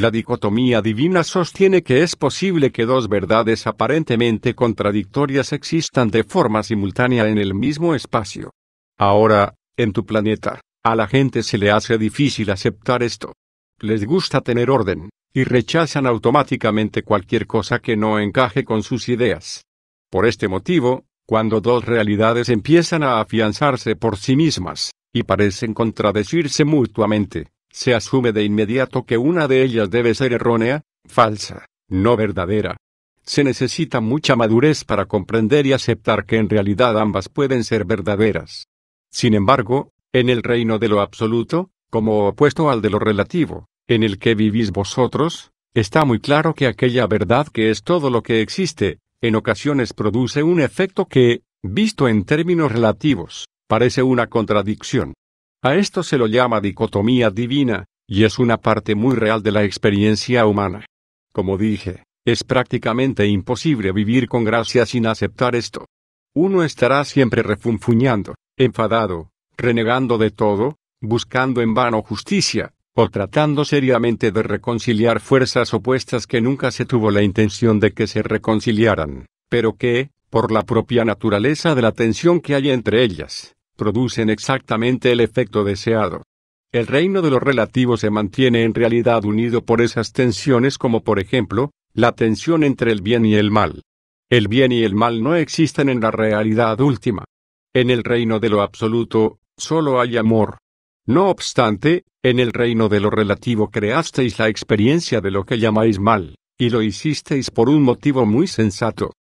La dicotomía divina sostiene que es posible que dos verdades aparentemente contradictorias existan de forma simultánea en el mismo espacio. Ahora, en tu planeta, a la gente se le hace difícil aceptar esto. Les gusta tener orden, y rechazan automáticamente cualquier cosa que no encaje con sus ideas. Por este motivo, cuando dos realidades empiezan a afianzarse por sí mismas, y parecen contradecirse mutuamente, se asume de inmediato que una de ellas debe ser errónea, falsa, no verdadera. Se necesita mucha madurez para comprender y aceptar que en realidad ambas pueden ser verdaderas. Sin embargo, en el reino de lo absoluto, como opuesto al de lo relativo, en el que vivís vosotros, está muy claro que aquella verdad que es todo lo que existe, en ocasiones produce un efecto que, visto en términos relativos, parece una contradicción. A esto se lo llama dicotomía divina, y es una parte muy real de la experiencia humana. Como dije, es prácticamente imposible vivir con gracia sin aceptar esto. Uno estará siempre refunfuñando, enfadado, renegando de todo, buscando en vano justicia, o tratando seriamente de reconciliar fuerzas opuestas que nunca se tuvo la intención de que se reconciliaran, pero que, por la propia naturaleza de la tensión que hay entre ellas, producen exactamente el efecto deseado. El reino de lo relativo se mantiene en realidad unido por esas tensiones como por ejemplo, la tensión entre el bien y el mal. El bien y el mal no existen en la realidad última. En el reino de lo absoluto, solo hay amor. No obstante, en el reino de lo relativo creasteis la experiencia de lo que llamáis mal, y lo hicisteis por un motivo muy sensato.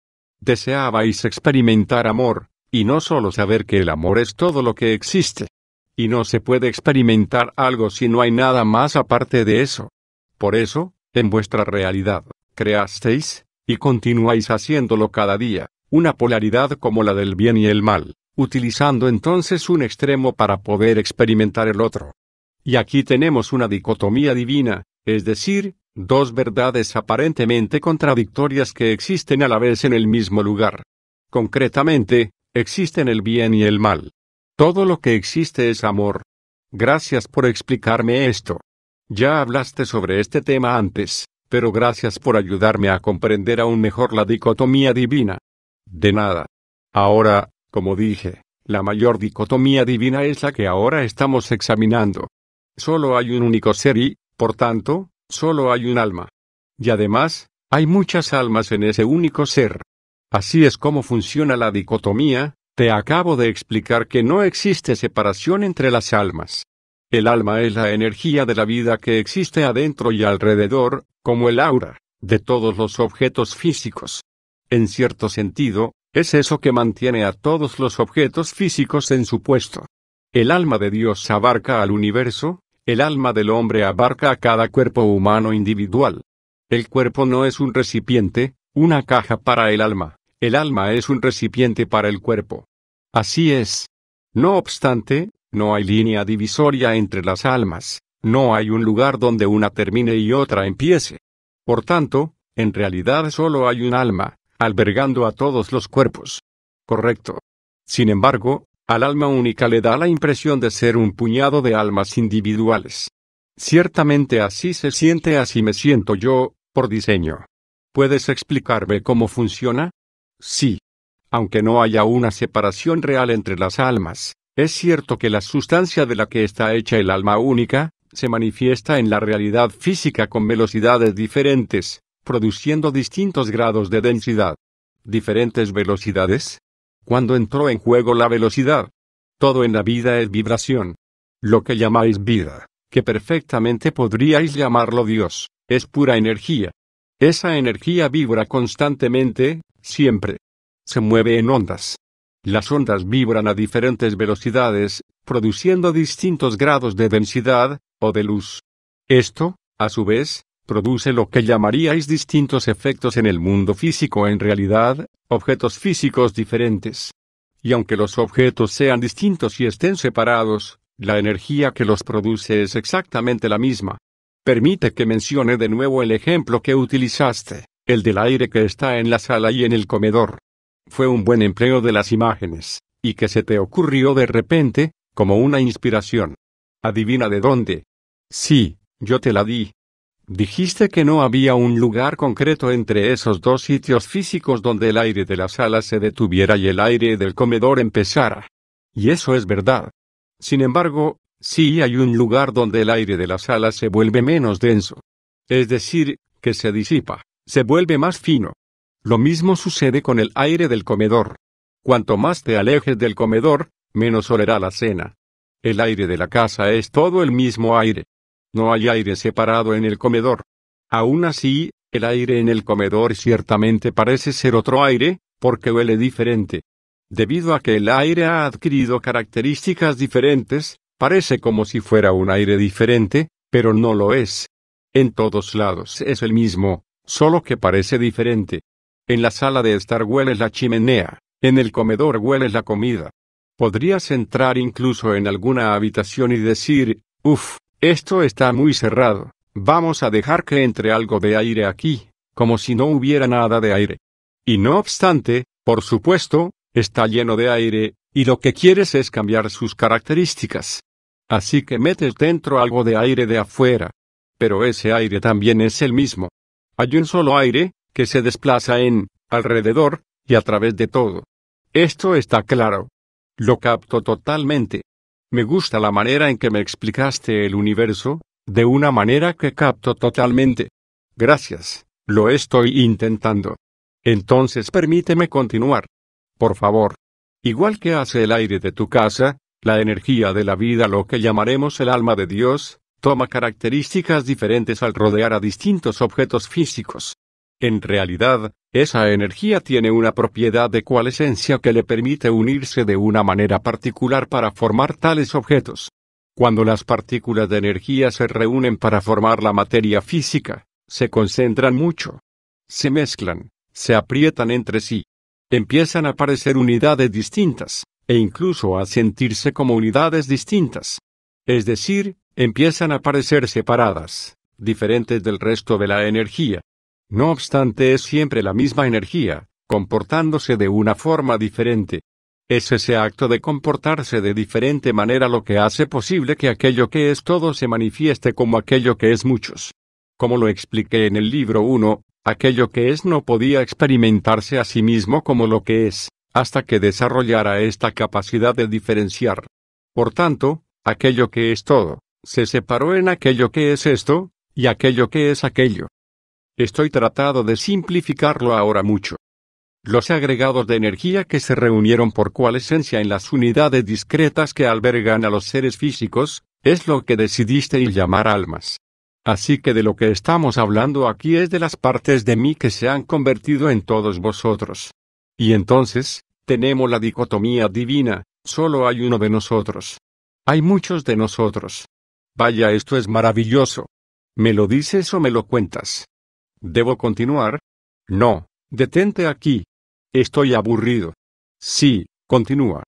Deseabais experimentar amor, y no solo saber que el amor es todo lo que existe. Y no se puede experimentar algo si no hay nada más aparte de eso. Por eso, en vuestra realidad, creasteis, y continuáis haciéndolo cada día, una polaridad como la del bien y el mal, utilizando entonces un extremo para poder experimentar el otro. Y aquí tenemos una dicotomía divina, es decir, dos verdades aparentemente contradictorias que existen a la vez en el mismo lugar. Concretamente, existen el bien y el mal. Todo lo que existe es amor. Gracias por explicarme esto. Ya hablaste sobre este tema antes, pero gracias por ayudarme a comprender aún mejor la dicotomía divina. De nada. Ahora, como dije, la mayor dicotomía divina es la que ahora estamos examinando. Solo hay un único ser y, por tanto, solo hay un alma. Y además, hay muchas almas en ese único ser. Así es como funciona la dicotomía, te acabo de explicar que no existe separación entre las almas. El alma es la energía de la vida que existe adentro y alrededor, como el aura, de todos los objetos físicos. En cierto sentido, es eso que mantiene a todos los objetos físicos en su puesto. El alma de Dios abarca al universo, el alma del hombre abarca a cada cuerpo humano individual. El cuerpo no es un recipiente, una caja para el alma, el alma es un recipiente para el cuerpo. Así es. No obstante, no hay línea divisoria entre las almas, no hay un lugar donde una termine y otra empiece. Por tanto, en realidad solo hay un alma, albergando a todos los cuerpos. Correcto. Sin embargo, al alma única le da la impresión de ser un puñado de almas individuales. Ciertamente así se siente, así me siento yo, por diseño. ¿Puedes explicarme cómo funciona? Sí. Aunque no haya una separación real entre las almas, es cierto que la sustancia de la que está hecha el alma única, se manifiesta en la realidad física con velocidades diferentes, produciendo distintos grados de densidad. diferentes velocidades? ¿Cuándo entró en juego la velocidad? Todo en la vida es vibración. Lo que llamáis vida, que perfectamente podríais llamarlo Dios, es pura energía. Esa energía vibra constantemente, siempre. Se mueve en ondas. Las ondas vibran a diferentes velocidades, produciendo distintos grados de densidad, o de luz. Esto, a su vez, produce lo que llamaríais distintos efectos en el mundo físico en realidad, objetos físicos diferentes. Y aunque los objetos sean distintos y estén separados, la energía que los produce es exactamente la misma. Permite que mencione de nuevo el ejemplo que utilizaste, el del aire que está en la sala y en el comedor. Fue un buen empleo de las imágenes, y que se te ocurrió de repente, como una inspiración. Adivina de dónde. Sí, yo te la di. Dijiste que no había un lugar concreto entre esos dos sitios físicos donde el aire de la sala se detuviera y el aire del comedor empezara. Y eso es verdad. Sin embargo, Sí hay un lugar donde el aire de la sala se vuelve menos denso. Es decir, que se disipa, se vuelve más fino. Lo mismo sucede con el aire del comedor. Cuanto más te alejes del comedor, menos olerá la cena. El aire de la casa es todo el mismo aire. No hay aire separado en el comedor. Aún así, el aire en el comedor ciertamente parece ser otro aire, porque huele diferente. Debido a que el aire ha adquirido características diferentes, Parece como si fuera un aire diferente, pero no lo es. En todos lados es el mismo, solo que parece diferente. En la sala de estar hueles la chimenea, en el comedor hueles la comida. Podrías entrar incluso en alguna habitación y decir, uff, esto está muy cerrado, vamos a dejar que entre algo de aire aquí, como si no hubiera nada de aire. Y no obstante, por supuesto, está lleno de aire, y lo que quieres es cambiar sus características. Así que metes dentro algo de aire de afuera. Pero ese aire también es el mismo. Hay un solo aire, que se desplaza en, alrededor, y a través de todo. Esto está claro. Lo capto totalmente. Me gusta la manera en que me explicaste el universo, de una manera que capto totalmente. Gracias, lo estoy intentando. Entonces permíteme continuar. Por favor. Igual que hace el aire de tu casa, la energía de la vida, lo que llamaremos el alma de Dios, toma características diferentes al rodear a distintos objetos físicos. En realidad, esa energía tiene una propiedad de cual esencia que le permite unirse de una manera particular para formar tales objetos. Cuando las partículas de energía se reúnen para formar la materia física, se concentran mucho. Se mezclan, se aprietan entre sí. Empiezan a aparecer unidades distintas, e incluso a sentirse como unidades distintas. Es decir, empiezan a parecer separadas, diferentes del resto de la energía. No obstante, es siempre la misma energía, comportándose de una forma diferente. Es ese acto de comportarse de diferente manera lo que hace posible que aquello que es todo se manifieste como aquello que es muchos. Como lo expliqué en el libro 1, aquello que es no podía experimentarse a sí mismo como lo que es hasta que desarrollara esta capacidad de diferenciar. Por tanto, aquello que es todo, se separó en aquello que es esto, y aquello que es aquello. Estoy tratado de simplificarlo ahora mucho. Los agregados de energía que se reunieron por cual esencia en las unidades discretas que albergan a los seres físicos, es lo que decidiste llamar almas. Así que de lo que estamos hablando aquí es de las partes de mí que se han convertido en todos vosotros. Y entonces, tenemos la dicotomía divina, solo hay uno de nosotros. Hay muchos de nosotros. Vaya, esto es maravilloso. ¿Me lo dices o me lo cuentas? ¿Debo continuar? No, detente aquí. Estoy aburrido. Sí, continúa.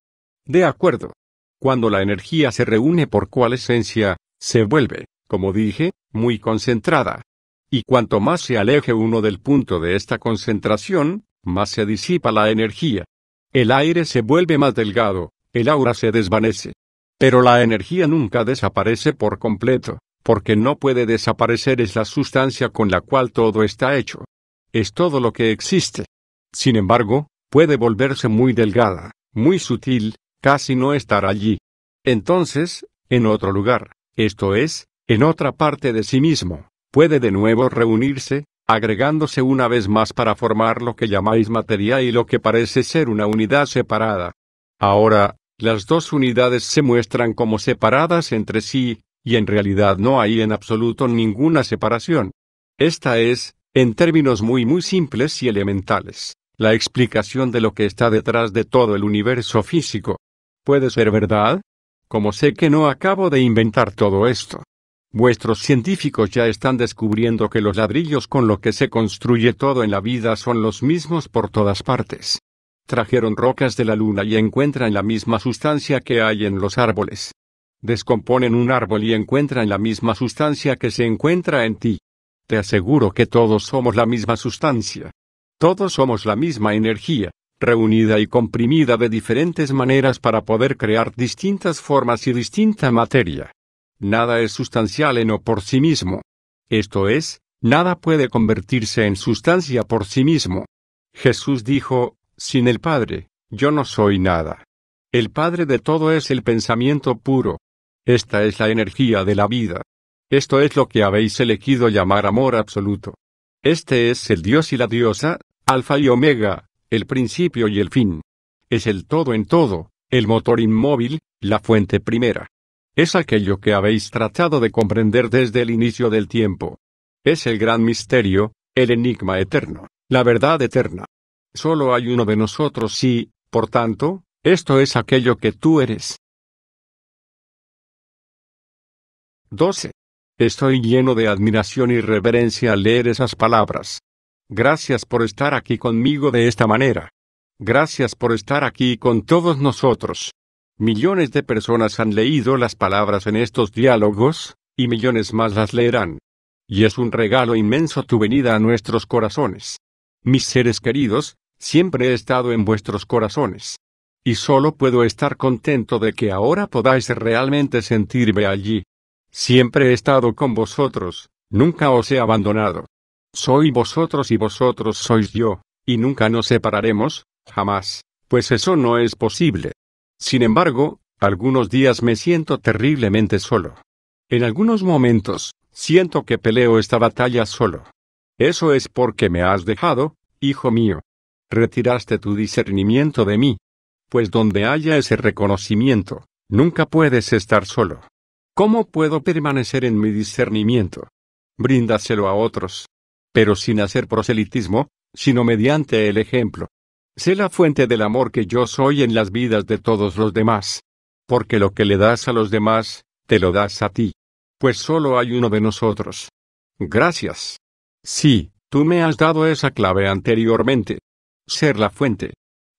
De acuerdo. Cuando la energía se reúne por cual esencia, se vuelve, como dije, muy concentrada. Y cuanto más se aleje uno del punto de esta concentración, más se disipa la energía. El aire se vuelve más delgado, el aura se desvanece. Pero la energía nunca desaparece por completo, porque no puede desaparecer es la sustancia con la cual todo está hecho. Es todo lo que existe. Sin embargo, puede volverse muy delgada, muy sutil, casi no estar allí. Entonces, en otro lugar, esto es, en otra parte de sí mismo, puede de nuevo reunirse, agregándose una vez más para formar lo que llamáis materia y lo que parece ser una unidad separada. Ahora, las dos unidades se muestran como separadas entre sí, y en realidad no hay en absoluto ninguna separación. Esta es, en términos muy muy simples y elementales, la explicación de lo que está detrás de todo el universo físico. ¿Puede ser verdad? Como sé que no acabo de inventar todo esto. Vuestros científicos ya están descubriendo que los ladrillos con los que se construye todo en la vida son los mismos por todas partes. Trajeron rocas de la luna y encuentran la misma sustancia que hay en los árboles. Descomponen un árbol y encuentran la misma sustancia que se encuentra en ti. Te aseguro que todos somos la misma sustancia. Todos somos la misma energía, reunida y comprimida de diferentes maneras para poder crear distintas formas y distinta materia. Nada es sustancial en o por sí mismo. Esto es, nada puede convertirse en sustancia por sí mismo. Jesús dijo, sin el Padre, yo no soy nada. El Padre de todo es el pensamiento puro. Esta es la energía de la vida. Esto es lo que habéis elegido llamar amor absoluto. Este es el Dios y la diosa, Alfa y Omega, el principio y el fin. Es el todo en todo, el motor inmóvil, la fuente primera. Es aquello que habéis tratado de comprender desde el inicio del tiempo. Es el gran misterio, el enigma eterno, la verdad eterna. Solo hay uno de nosotros y, por tanto, esto es aquello que tú eres. 12. Estoy lleno de admiración y reverencia al leer esas palabras. Gracias por estar aquí conmigo de esta manera. Gracias por estar aquí con todos nosotros. Millones de personas han leído las palabras en estos diálogos, y millones más las leerán. Y es un regalo inmenso tu venida a nuestros corazones. Mis seres queridos, siempre he estado en vuestros corazones. Y solo puedo estar contento de que ahora podáis realmente sentirme allí. Siempre he estado con vosotros, nunca os he abandonado. Soy vosotros y vosotros sois yo, y nunca nos separaremos, jamás, pues eso no es posible. Sin embargo, algunos días me siento terriblemente solo. En algunos momentos, siento que peleo esta batalla solo. Eso es porque me has dejado, hijo mío. Retiraste tu discernimiento de mí. Pues donde haya ese reconocimiento, nunca puedes estar solo. ¿Cómo puedo permanecer en mi discernimiento? Bríndaselo a otros. Pero sin hacer proselitismo, sino mediante el ejemplo. Sé la fuente del amor que yo soy en las vidas de todos los demás. Porque lo que le das a los demás, te lo das a ti. Pues solo hay uno de nosotros. Gracias. Sí, tú me has dado esa clave anteriormente. Ser la fuente.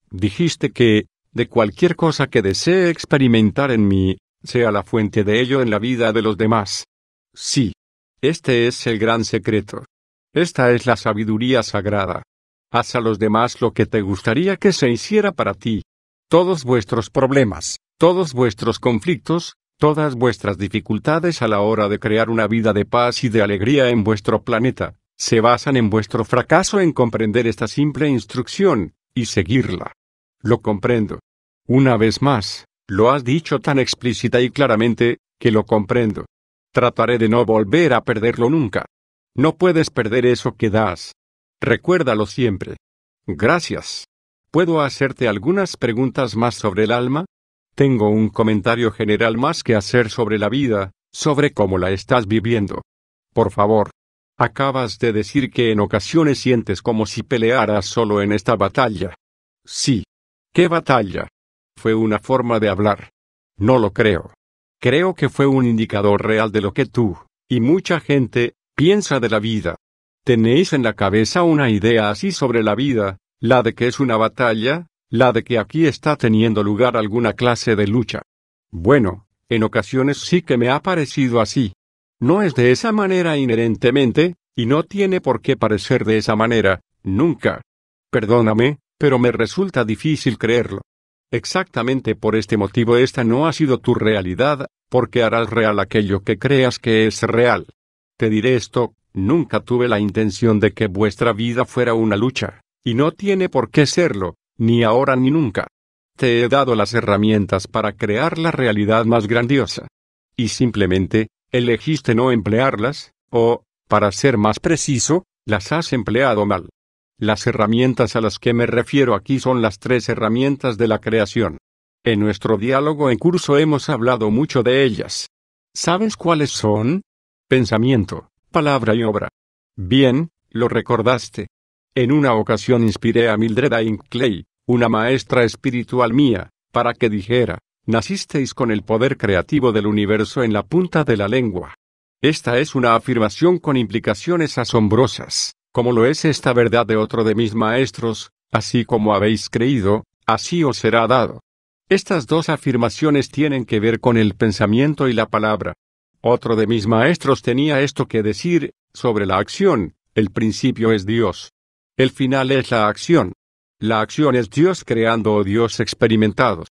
Dijiste que, de cualquier cosa que desee experimentar en mí, sea la fuente de ello en la vida de los demás. Sí. Este es el gran secreto. Esta es la sabiduría sagrada. Haz a los demás lo que te gustaría que se hiciera para ti. Todos vuestros problemas, todos vuestros conflictos, todas vuestras dificultades a la hora de crear una vida de paz y de alegría en vuestro planeta, se basan en vuestro fracaso en comprender esta simple instrucción, y seguirla. Lo comprendo. Una vez más, lo has dicho tan explícita y claramente, que lo comprendo. Trataré de no volver a perderlo nunca. No puedes perder eso que das. Recuérdalo siempre. Gracias. ¿Puedo hacerte algunas preguntas más sobre el alma? Tengo un comentario general más que hacer sobre la vida, sobre cómo la estás viviendo. Por favor. Acabas de decir que en ocasiones sientes como si pelearas solo en esta batalla. Sí. ¿Qué batalla? Fue una forma de hablar. No lo creo. Creo que fue un indicador real de lo que tú, y mucha gente, piensa de la vida. ¿Tenéis en la cabeza una idea así sobre la vida, la de que es una batalla, la de que aquí está teniendo lugar alguna clase de lucha? Bueno, en ocasiones sí que me ha parecido así. No es de esa manera inherentemente, y no tiene por qué parecer de esa manera, nunca. Perdóname, pero me resulta difícil creerlo. Exactamente por este motivo esta no ha sido tu realidad, porque harás real aquello que creas que es real. Te diré esto, Nunca tuve la intención de que vuestra vida fuera una lucha, y no tiene por qué serlo, ni ahora ni nunca. Te he dado las herramientas para crear la realidad más grandiosa. Y simplemente, elegiste no emplearlas, o, para ser más preciso, Las has empleado mal. Las herramientas a las que me refiero aquí son las tres herramientas de la creación. En nuestro diálogo en curso hemos hablado mucho de ellas. ¿Sabes cuáles son? Pensamiento, palabra y obra. Bien, lo recordaste. En una ocasión inspiré a Mildred Clay, una maestra espiritual mía, para que dijera, nacisteis con el poder creativo del universo en la punta de la lengua. Esta es una afirmación con implicaciones asombrosas, como lo es esta verdad de otro de mis maestros, así como habéis creído, así os será dado. Estas dos afirmaciones tienen que ver con el pensamiento y la palabra. Otro de mis maestros tenía esto que decir, sobre la acción, el principio es Dios. El final es la acción. La acción es Dios creando o Dios experimentado.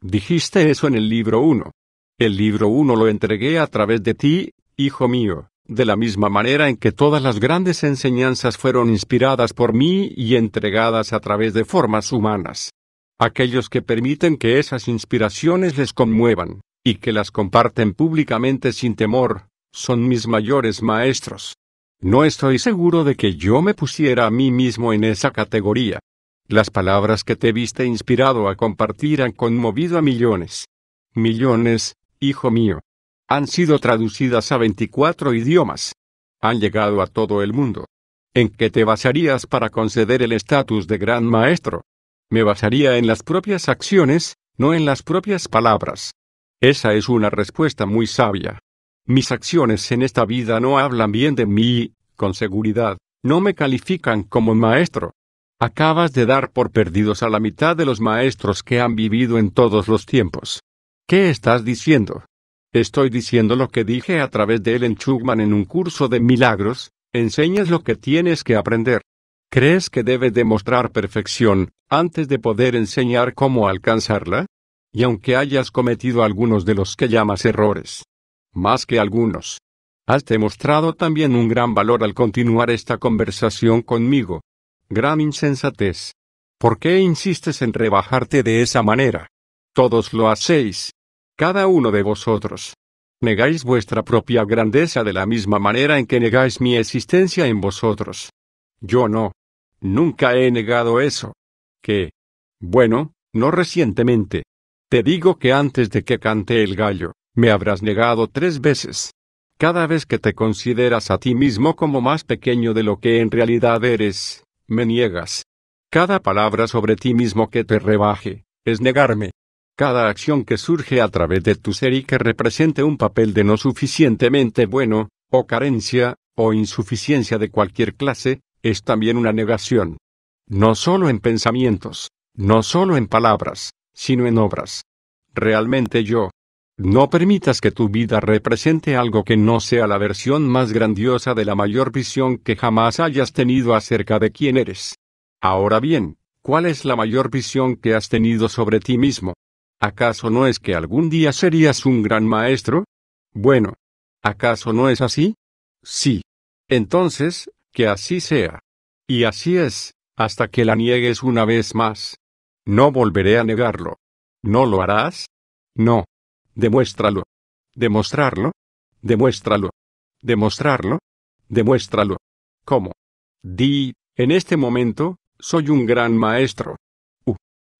Dijiste eso en el libro 1. El libro 1 lo entregué a través de ti, hijo mío, de la misma manera en que todas las grandes enseñanzas fueron inspiradas por mí y entregadas a través de formas humanas. Aquellos que permiten que esas inspiraciones les conmuevan, y que las comparten públicamente sin temor, son mis mayores maestros. No estoy seguro de que yo me pusiera a mí mismo en esa categoría. Las palabras que te viste inspirado a compartir han conmovido a millones. Millones, hijo mío. Han sido traducidas a 24 idiomas. Han llegado a todo el mundo. ¿En qué te basarías para conceder el estatus de gran maestro? Me basaría en las propias acciones, no en las propias palabras. Esa es una respuesta muy sabia. Mis acciones en esta vida no hablan bien de mí, con seguridad, no me califican como maestro. Acabas de dar por perdidos a la mitad de los maestros que han vivido en todos los tiempos. ¿Qué estás diciendo? Estoy diciendo lo que dije a través de Ellen Chugman en un curso de milagros, enseñas lo que tienes que aprender. ¿Crees que debes demostrar perfección, antes de poder enseñar cómo alcanzarla? Y aunque hayas cometido algunos de los que llamas errores, más que algunos, has demostrado también un gran valor al continuar esta conversación conmigo. Gran insensatez. ¿Por qué insistes en rebajarte de esa manera? Todos lo hacéis. Cada uno de vosotros. Negáis vuestra propia grandeza de la misma manera en que negáis mi existencia en vosotros. Yo no. Nunca he negado eso. ¿Qué? Bueno, no recientemente. Te digo que antes de que cante el gallo, me habrás negado tres veces. Cada vez que te consideras a ti mismo como más pequeño de lo que en realidad eres, me niegas. Cada palabra sobre ti mismo que te rebaje, es negarme. Cada acción que surge a través de tu ser y que represente un papel de no suficientemente bueno, o carencia, o insuficiencia de cualquier clase, es también una negación. No solo en pensamientos, no solo en palabras, sino en obras. Realmente yo. No permitas que tu vida represente algo que no sea la versión más grandiosa de la mayor visión que jamás hayas tenido acerca de quién eres. Ahora bien, ¿cuál es la mayor visión que has tenido sobre ti mismo? ¿Acaso no es que algún día serías un gran maestro? Bueno. ¿Acaso no es así? Sí. Entonces, que así sea. Y así es, hasta que la niegues una vez más. No volveré a negarlo. ¿No lo harás? No. Demuéstralo. ¿Demostrarlo? Demuéstralo. ¿Demostrarlo? Demuéstralo. ¿Cómo? Di, en este momento, soy un gran maestro. Uh.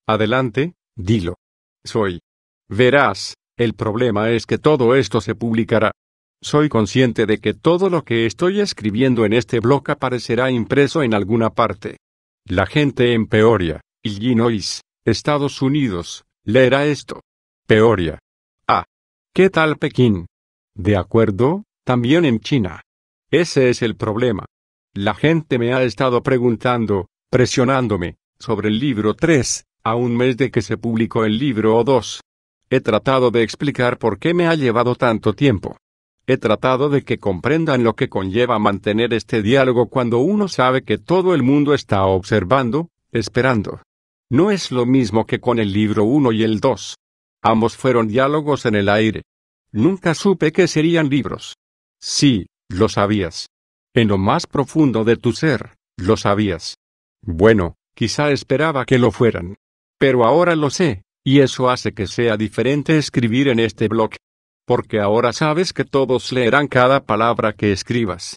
Adelante, dilo. Soy. Verás, el problema es que todo esto se publicará. Soy consciente de que todo lo que estoy escribiendo en este blog aparecerá impreso en alguna parte. La gente en Peoria, Illinois, Estados Unidos, leerá esto. Peoria. Ah. ¿Qué tal Pekín? De acuerdo, también en China. Ese es el problema. La gente me ha estado preguntando, presionándome, sobre el libro 3, a un mes de que se publicó el libro 2. He tratado de explicar por qué me ha llevado tanto tiempo. He tratado de que comprendan lo que conlleva mantener este diálogo cuando uno sabe que todo el mundo está observando, esperando. No es lo mismo que con el libro 1 y el 2. Ambos fueron diálogos en el aire. Nunca supe que serían libros. Sí, lo sabías. En lo más profundo de tu ser, lo sabías. Bueno, quizá esperaba que lo fueran. Pero ahora lo sé, y eso hace que sea diferente escribir en este blog porque ahora sabes que todos leerán cada palabra que escribas.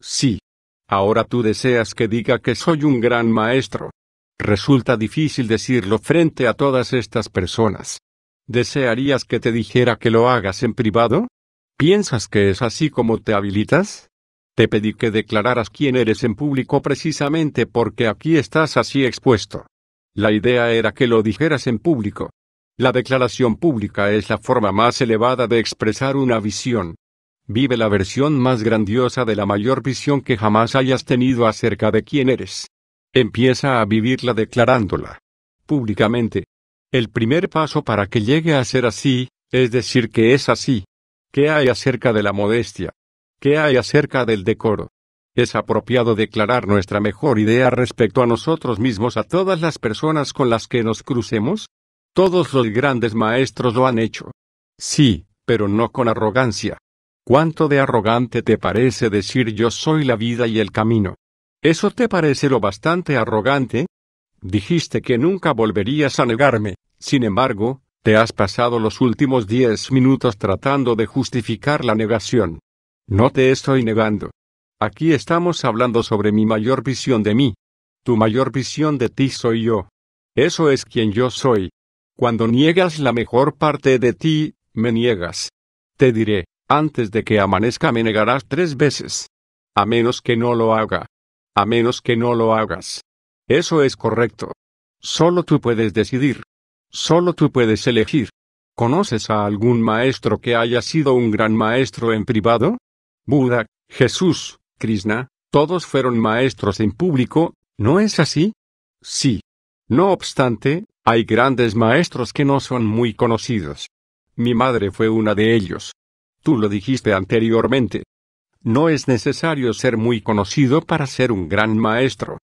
Sí. Ahora tú deseas que diga que soy un gran maestro. Resulta difícil decirlo frente a todas estas personas. ¿Desearías que te dijera que lo hagas en privado? ¿Piensas que es así como te habilitas? Te pedí que declararas quién eres en público precisamente porque aquí estás así expuesto. La idea era que lo dijeras en público. La declaración pública es la forma más elevada de expresar una visión. Vive la versión más grandiosa de la mayor visión que jamás hayas tenido acerca de quién eres. Empieza a vivirla declarándola. Públicamente. El primer paso para que llegue a ser así, es decir que es así. ¿Qué hay acerca de la modestia? ¿Qué hay acerca del decoro? Es apropiado declarar nuestra mejor idea respecto a nosotros mismos a todas las personas con las que nos crucemos. Todos los grandes maestros lo han hecho. Sí, pero no con arrogancia. ¿Cuánto de arrogante te parece decir yo soy la vida y el camino? ¿Eso te parece lo bastante arrogante? Dijiste que nunca volverías a negarme, sin embargo, te has pasado los últimos diez minutos tratando de justificar la negación. No te estoy negando. Aquí estamos hablando sobre mi mayor visión de mí. Tu mayor visión de ti soy yo. Eso es quien yo soy. Cuando niegas la mejor parte de ti, me niegas. Te diré, antes de que amanezca me negarás tres veces. A menos que no lo haga. A menos que no lo hagas. Eso es correcto. Solo tú puedes decidir. Solo tú puedes elegir. ¿Conoces a algún maestro que haya sido un gran maestro en privado? Buda, Jesús, Krishna, todos fueron maestros en público, ¿no es así? Sí. No obstante, hay grandes maestros que no son muy conocidos. Mi madre fue una de ellos. Tú lo dijiste anteriormente. No es necesario ser muy conocido para ser un gran maestro.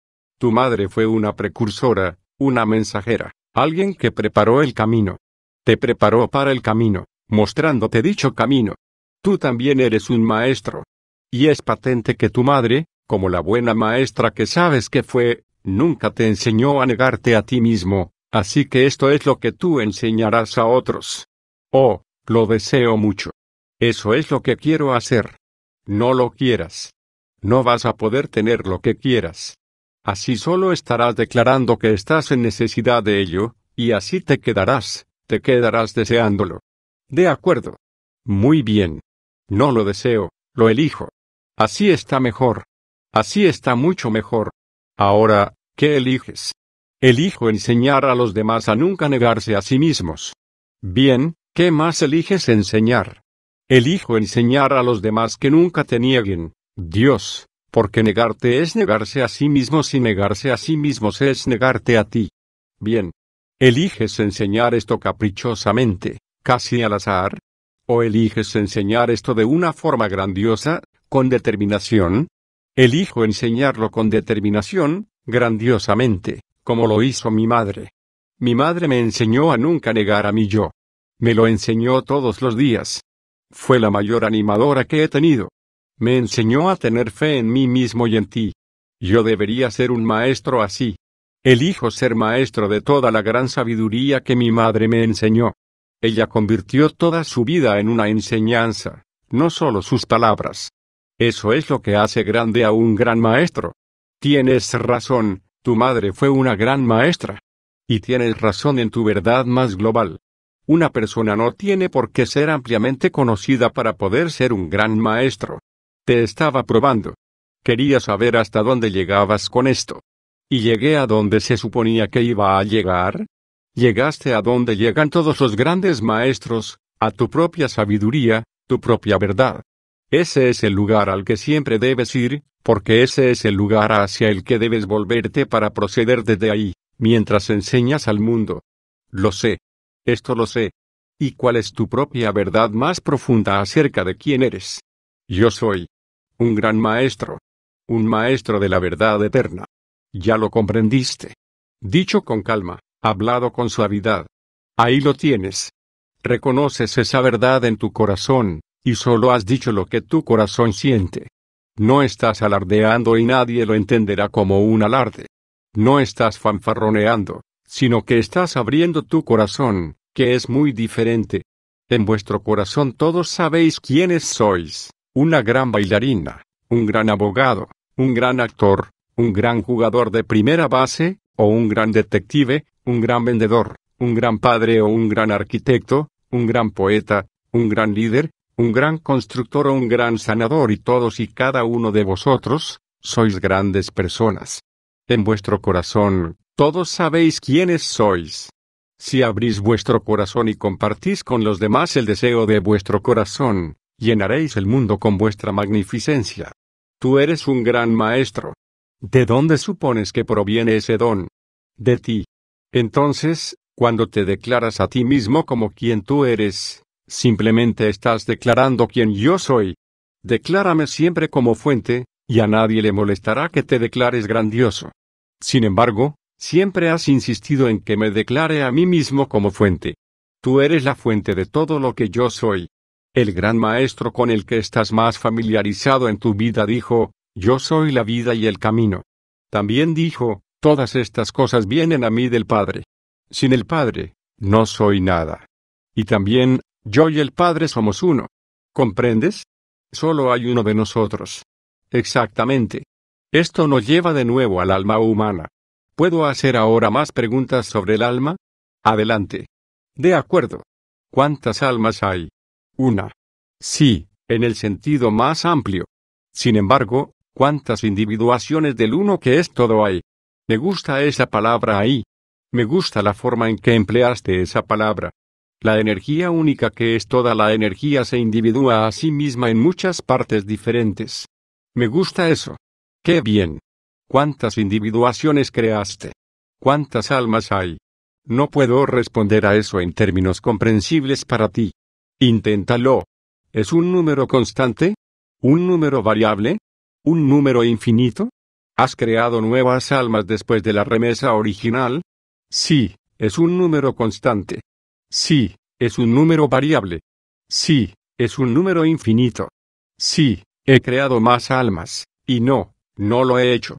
Tu madre fue una precursora, una mensajera, alguien que preparó el camino. Te preparó para el camino, mostrándote dicho camino. Tú también eres un maestro. Y es patente que tu madre, como la buena maestra que sabes que fue, nunca te enseñó a negarte a ti mismo, así que esto es lo que tú enseñarás a otros. Oh, lo deseo mucho. Eso es lo que quiero hacer. No lo quieras. No vas a poder tener lo que quieras. Así solo estarás declarando que estás en necesidad de ello, y así te quedarás, te quedarás deseándolo. De acuerdo. Muy bien. No lo deseo, lo elijo. Así está mejor. Así está mucho mejor. Ahora, ¿qué eliges? Elijo enseñar a los demás a nunca negarse a sí mismos. Bien, ¿qué más eliges enseñar? Elijo enseñar a los demás que nunca te nieguen, Dios, porque negarte es negarse a sí mismos y negarse a sí mismos es negarte a ti. Bien. ¿Eliges enseñar esto caprichosamente, casi al azar? ¿O eliges enseñar esto de una forma grandiosa, con determinación? Elijo enseñarlo con determinación, grandiosamente, como lo hizo mi madre. Mi madre me enseñó a nunca negar a mi yo. Me lo enseñó todos los días. Fue la mayor animadora que he tenido. Me enseñó a tener fe en mí mismo y en ti. Yo debería ser un maestro así. Elijo ser maestro de toda la gran sabiduría que mi madre me enseñó. Ella convirtió toda su vida en una enseñanza, no solo sus palabras. Eso es lo que hace grande a un gran maestro. Tienes razón, tu madre fue una gran maestra. Y tienes razón en tu verdad más global. Una persona no tiene por qué ser ampliamente conocida para poder ser un gran maestro. Te estaba probando. Quería saber hasta dónde llegabas con esto. ¿Y llegué a donde se suponía que iba a llegar? Llegaste a donde llegan todos los grandes maestros, a tu propia sabiduría, tu propia verdad. Ese es el lugar al que siempre debes ir, porque ese es el lugar hacia el que debes volverte para proceder desde ahí, mientras enseñas al mundo. Lo sé. Esto lo sé. ¿Y cuál es tu propia verdad más profunda acerca de quién eres? Yo soy un gran maestro. Un maestro de la verdad eterna. Ya lo comprendiste. Dicho con calma, hablado con suavidad. Ahí lo tienes. Reconoces esa verdad en tu corazón, y solo has dicho lo que tu corazón siente. No estás alardeando y nadie lo entenderá como un alarde. No estás fanfarroneando, sino que estás abriendo tu corazón, que es muy diferente. En vuestro corazón todos sabéis quiénes sois, una gran bailarina, un gran abogado, un gran actor, un gran jugador de primera base, o un gran detective, un gran vendedor, un gran padre o un gran arquitecto, un gran poeta, un gran líder, un gran constructor o un gran sanador y todos y cada uno de vosotros, sois grandes personas. En vuestro corazón, todos sabéis quiénes sois. Si abrís vuestro corazón y compartís con los demás el deseo de vuestro corazón, llenaréis el mundo con vuestra magnificencia. Tú eres un gran maestro. ¿De dónde supones que proviene ese don? De ti. Entonces, cuando te declaras a ti mismo como quien tú eres, simplemente estás declarando quien yo soy. Declárame siempre como fuente, y a nadie le molestará que te declares grandioso. Sin embargo, siempre has insistido en que me declare a mí mismo como fuente. Tú eres la fuente de todo lo que yo soy. El gran maestro con el que estás más familiarizado en tu vida dijo, Yo soy la vida y el camino. También dijo, Todas estas cosas vienen a mí del Padre. Sin el Padre, no soy nada. Y también, yo y el Padre somos uno. ¿Comprendes? Solo hay uno de nosotros. Exactamente. Esto nos lleva de nuevo al alma humana. ¿Puedo hacer ahora más preguntas sobre el alma? Adelante. De acuerdo. ¿Cuántas almas hay? Una. Sí, en el sentido más amplio. Sin embargo, ¿cuántas individuaciones del uno que es todo hay? Me gusta esa palabra ahí. Me gusta la forma en que empleaste esa palabra. La energía única que es toda la energía se individúa a sí misma en muchas partes diferentes. Me gusta eso. ¡Qué bien! ¿Cuántas individuaciones creaste? ¿Cuántas almas hay? No puedo responder a eso en términos comprensibles para ti. Inténtalo. ¿Es un número constante? ¿Un número variable? ¿Un número infinito? ¿Has creado nuevas almas después de la remesa original? Sí, es un número constante. Sí, es un número variable. Sí, es un número infinito. Sí, he creado más almas, y no, no lo he hecho.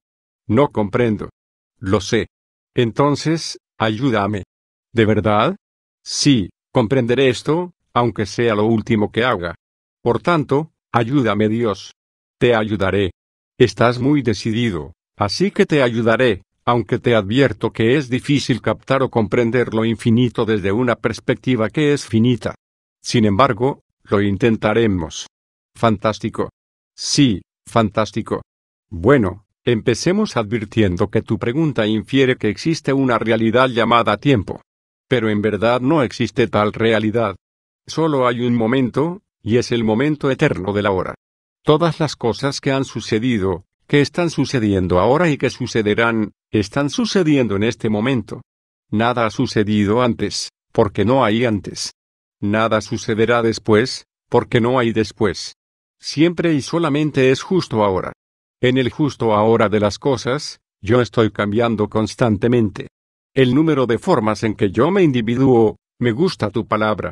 No comprendo. Lo sé. Entonces, ayúdame. ¿De verdad? Sí, comprenderé esto, aunque sea lo último que haga. Por tanto, ayúdame Dios. Te ayudaré. Estás muy decidido, así que te ayudaré, aunque te advierto que es difícil captar o comprender lo infinito desde una perspectiva que es finita. Sin embargo, lo intentaremos. Fantástico. Sí, fantástico. Bueno, empecemos advirtiendo que tu pregunta infiere que existe una realidad llamada tiempo. Pero en verdad no existe tal realidad. Solo hay un momento, y es el momento eterno de la hora. Todas las cosas que han sucedido, que están sucediendo ahora y que sucederán, están sucediendo en este momento. Nada ha sucedido antes, porque no hay antes. Nada sucederá después, porque no hay después. Siempre y solamente es justo ahora. En el justo ahora de las cosas, yo estoy cambiando constantemente. El número de formas en que yo me individuo, me gusta tu palabra,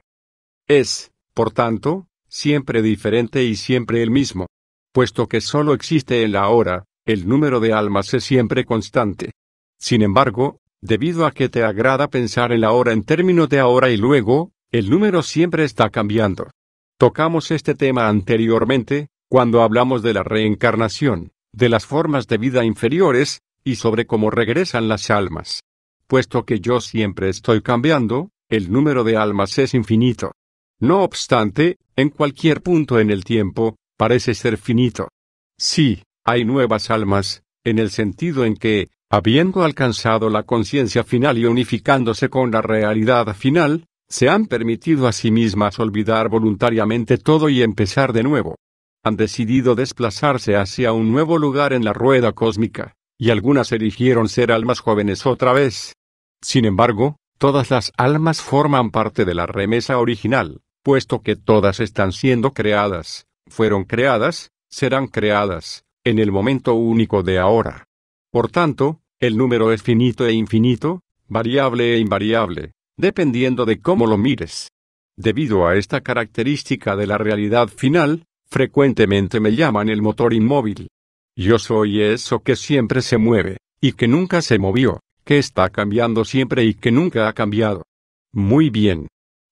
es, por tanto, siempre diferente y siempre el mismo. Puesto que solo existe en la ahora, el número de almas es siempre constante. Sin embargo, debido a que te agrada pensar en la hora en términos de ahora y luego, el número siempre está cambiando. Tocamos este tema anteriormente, cuando hablamos de la reencarnación, de las formas de vida inferiores, y sobre cómo regresan las almas. Puesto que yo siempre estoy cambiando, el número de almas es infinito. No obstante, en cualquier punto en el tiempo, parece ser finito. Sí, hay nuevas almas, en el sentido en que, habiendo alcanzado la conciencia final y unificándose con la realidad final, se han permitido a sí mismas olvidar voluntariamente todo y empezar de nuevo. Han decidido desplazarse hacia un nuevo lugar en la rueda cósmica, y algunas eligieron ser almas jóvenes otra vez. Sin embargo, todas las almas forman parte de la remesa original, puesto que todas están siendo creadas, fueron creadas, serán creadas, en el momento único de ahora. Por tanto, el número es finito e infinito, variable e invariable, dependiendo de cómo lo mires. Debido a esta característica de la realidad final, frecuentemente me llaman el motor inmóvil. Yo soy eso que siempre se mueve, y que nunca se movió, que está cambiando siempre y que nunca ha cambiado. Muy bien.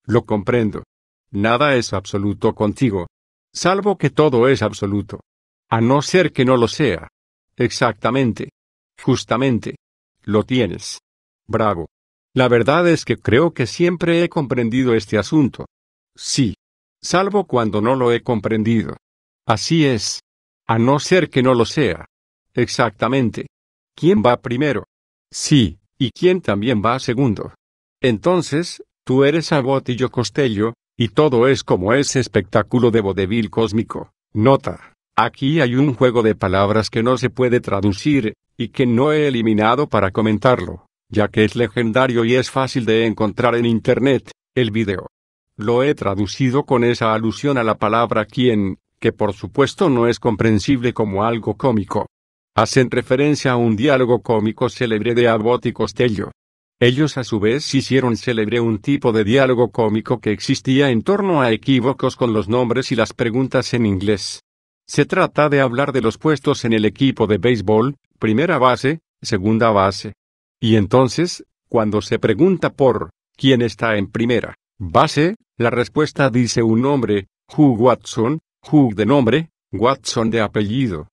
Lo comprendo. Nada es absoluto contigo. Salvo que todo es absoluto. A no ser que no lo sea. Exactamente. Justamente. Lo tienes. Bravo. La verdad es que creo que siempre he comprendido este asunto. Sí. Salvo cuando no lo he comprendido. Así es. A no ser que no lo sea. Exactamente. ¿Quién va primero? Sí, y quién también va segundo. Entonces, tú eres Abbott y yo Costello, y todo es como ese espectáculo de vodevil cósmico. Nota. Aquí hay un juego de palabras que no se puede traducir, y que no he eliminado para comentarlo, ya que es legendario y es fácil de encontrar en Internet, el video. Lo he traducido con esa alusión a la palabra quien, que por supuesto no es comprensible como algo cómico. Hacen referencia a un diálogo cómico célebre de Abbott y Costello. Ellos a su vez hicieron célebre un tipo de diálogo cómico que existía en torno a equívocos con los nombres y las preguntas en inglés. Se trata de hablar de los puestos en el equipo de béisbol, primera base, segunda base. Y entonces, cuando se pregunta por quién está en primera base, la respuesta dice un nombre, Hugh Watson, Hugh de nombre, Watson de apellido.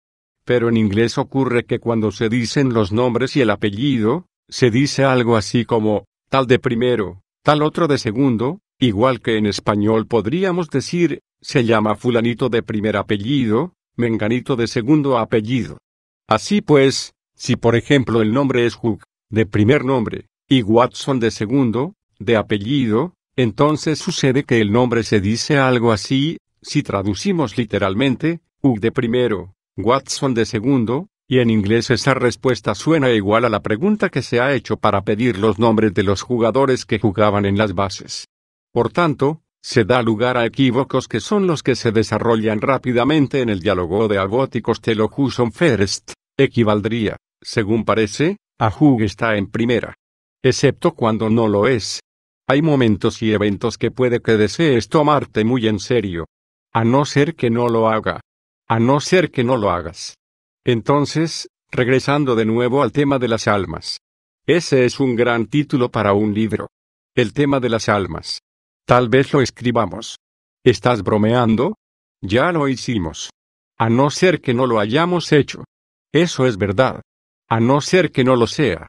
Pero en inglés ocurre que cuando se dicen los nombres y el apellido, se dice algo así como, tal de primero, tal otro de segundo, igual que en español podríamos decir, se llama fulanito de primer apellido, menganito de segundo apellido. Así pues, si por ejemplo el nombre es Hugh, de primer nombre, y Watson de segundo, de apellido, entonces sucede que el nombre se dice algo así, si traducimos literalmente, Hugh de primero, Watson de segundo, y en inglés esa respuesta suena igual a la pregunta que se ha hecho para pedir los nombres de los jugadores que jugaban en las bases. Por tanto, se da lugar a equívocos que son los que se desarrollan rápidamente en el diálogo de Abbott y Costello Huson First, equivaldría, según parece, a Hugh está en primera. Excepto cuando no lo es. Hay momentos y eventos que puede que desees tomarte muy en serio. A no ser que no lo haga. A no ser que no lo hagas. Entonces, regresando de nuevo al tema de las almas. Ese es un gran título para un libro. El tema de las almas. Tal vez lo escribamos. ¿Estás bromeando? Ya lo hicimos. A no ser que no lo hayamos hecho. Eso es verdad. A no ser que no lo sea.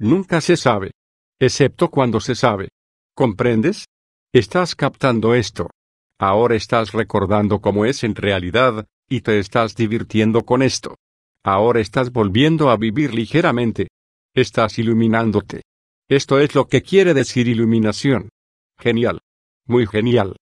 Nunca se sabe. Excepto cuando se sabe. ¿Comprendes? Estás captando esto. Ahora estás recordando cómo es en realidad, y te estás divirtiendo con esto. Ahora estás volviendo a vivir ligeramente. Estás iluminándote. Esto es lo que quiere decir iluminación. Genial. Muy genial.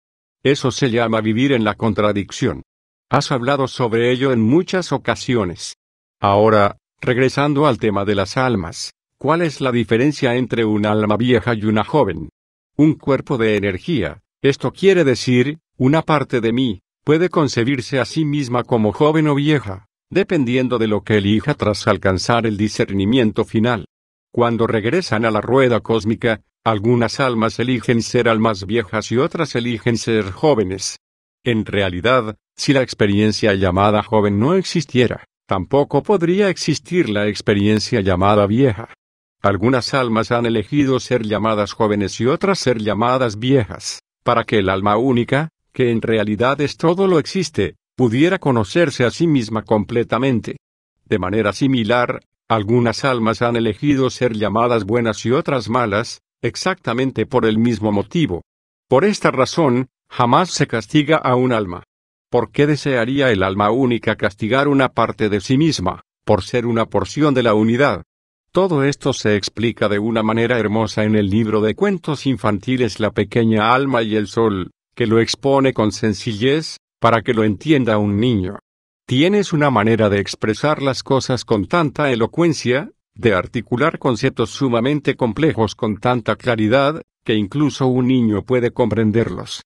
Eso se llama vivir en la contradicción. Has hablado sobre ello en muchas ocasiones. Ahora, regresando al tema de las almas, ¿cuál es la diferencia entre un alma vieja y una joven? Un cuerpo de energía, esto quiere decir, una parte de mí, puede concebirse a sí misma como joven o vieja, dependiendo de lo que elija tras alcanzar el discernimiento final. Cuando regresan a la rueda cósmica, algunas almas eligen ser almas viejas y otras eligen ser jóvenes. En realidad, si la experiencia llamada joven no existiera, tampoco podría existir la experiencia llamada vieja. Algunas almas han elegido ser llamadas jóvenes y otras ser llamadas viejas, para que el alma única, que en realidad es todo lo existe, pudiera conocerse a sí misma completamente. De manera similar, algunas almas han elegido ser llamadas buenas y otras malas, exactamente por el mismo motivo. Por esta razón, jamás se castiga a un alma. ¿Por qué desearía el alma única castigar una parte de sí misma, por ser una porción de la unidad? Todo esto se explica de una manera hermosa en el libro de cuentos infantiles La pequeña alma y el sol, que lo expone con sencillez, para que lo entienda un niño. Tienes una manera de expresar las cosas con tanta elocuencia, de articular conceptos sumamente complejos con tanta claridad, que incluso un niño puede comprenderlos.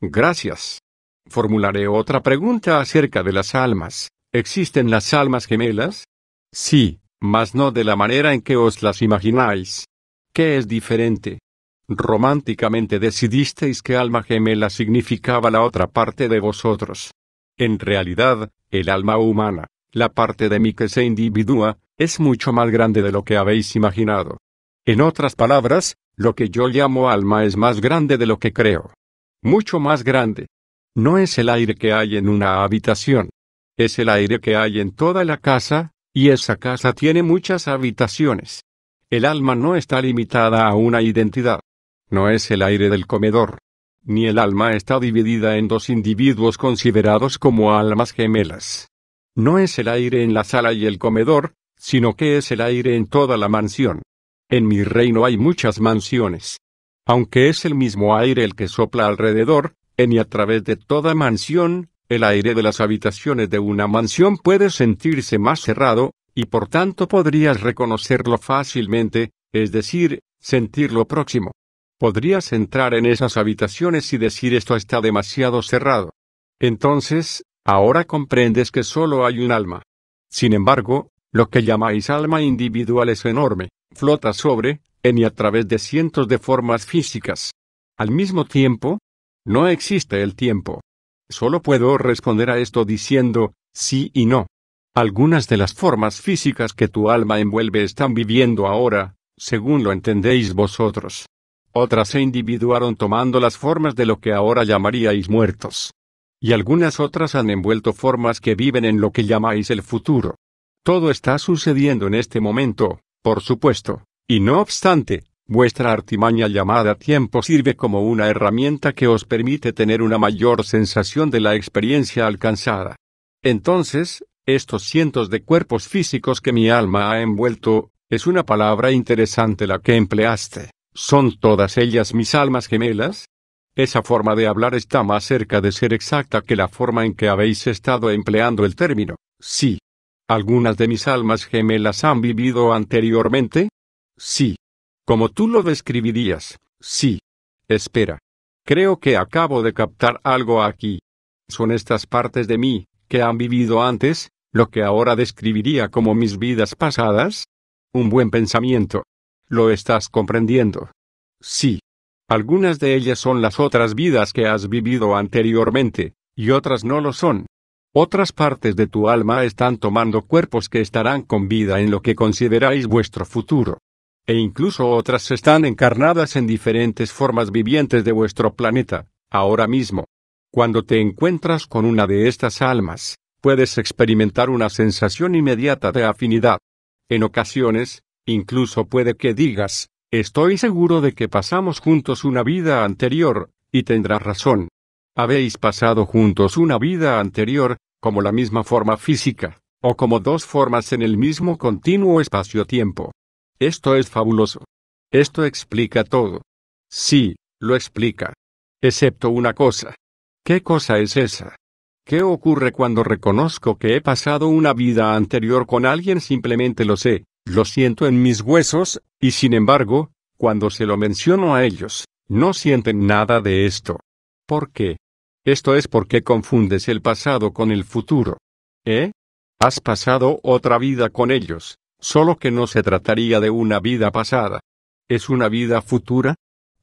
Gracias. Formularé otra pregunta acerca de las almas. ¿Existen las almas gemelas? Sí, mas no de la manera en que os las imagináis. ¿Qué es diferente? Románticamente decidisteis que alma gemela significaba la otra parte de vosotros. En realidad, el alma humana, la parte de mí que se individúa, es mucho más grande de lo que habéis imaginado. En otras palabras, lo que yo llamo alma es más grande de lo que creo. Mucho más grande. No es el aire que hay en una habitación. Es el aire que hay en toda la casa, Y esa casa tiene muchas habitaciones. El alma no está limitada a una identidad. No es el aire del comedor. Ni el alma está dividida en dos individuos considerados como almas gemelas. No es el aire en la sala y el comedor, sino que es el aire en toda la mansión. En mi reino hay muchas mansiones. Aunque es el mismo aire el que sopla alrededor, en y a través de toda mansión, el aire de las habitaciones de una mansión puede sentirse más cerrado, y por tanto podrías reconocerlo fácilmente, es decir, sentirlo próximo. Podrías entrar en esas habitaciones y decir esto está demasiado cerrado. Entonces, ahora comprendes que solo hay un alma. Sin embargo, lo que llamáis alma individual es enorme, flota sobre, en y a través de cientos de formas físicas. Al mismo tiempo, no existe el tiempo. Solo puedo responder a esto diciendo, sí y no. Algunas de las formas físicas que tu alma envuelve están viviendo ahora, según lo entendéis vosotros. Otras se individuaron tomando las formas de lo que ahora llamaríais muertos. Y algunas otras han envuelto formas que viven en lo que llamáis el futuro. Todo está sucediendo en este momento, por supuesto, y no obstante, vuestra artimaña llamada tiempo sirve como una herramienta que os permite tener una mayor sensación de la experiencia alcanzada. Entonces, estos cientos de cuerpos físicos que mi alma ha envuelto, es una palabra interesante la que empleaste. ¿Son todas ellas mis almas gemelas? Esa forma de hablar está más cerca de ser exacta que la forma en que habéis estado empleando el término. Sí, ¿Algunas de mis almas gemelas han vivido anteriormente? Sí. Como tú lo describirías, sí. Espera. Creo que acabo de captar algo aquí. Son estas partes de mí, que han vivido antes, lo que ahora describiría como mis vidas pasadas? Un buen pensamiento. ¿Lo estás comprendiendo? Sí. Algunas de ellas son las otras vidas que has vivido anteriormente, y otras no lo son. Otras partes de tu alma están tomando cuerpos que estarán con vida en lo que consideráis vuestro futuro. E incluso otras están encarnadas en diferentes formas vivientes de vuestro planeta, ahora mismo. Cuando te encuentras con una de estas almas, puedes experimentar una sensación inmediata de afinidad. En ocasiones, incluso puede que digas, estoy seguro de que pasamos juntos una vida anterior, y tendrás razón. Habéis pasado juntos una vida anterior, como la misma forma física, o como dos formas en el mismo continuo espacio-tiempo. Esto es fabuloso. Esto explica todo. Sí, lo explica. Excepto una cosa. ¿Qué cosa es esa? ¿Qué ocurre cuando reconozco que he pasado una vida anterior con alguien? Simplemente lo sé, lo siento en mis huesos, y sin embargo, cuando se lo menciono a ellos, no sienten nada de esto. ¿Por qué? Esto es porque confundes el pasado con el futuro. ¿Eh? Has pasado otra vida con ellos, solo que no se trataría de una vida pasada. ¿Es una vida futura?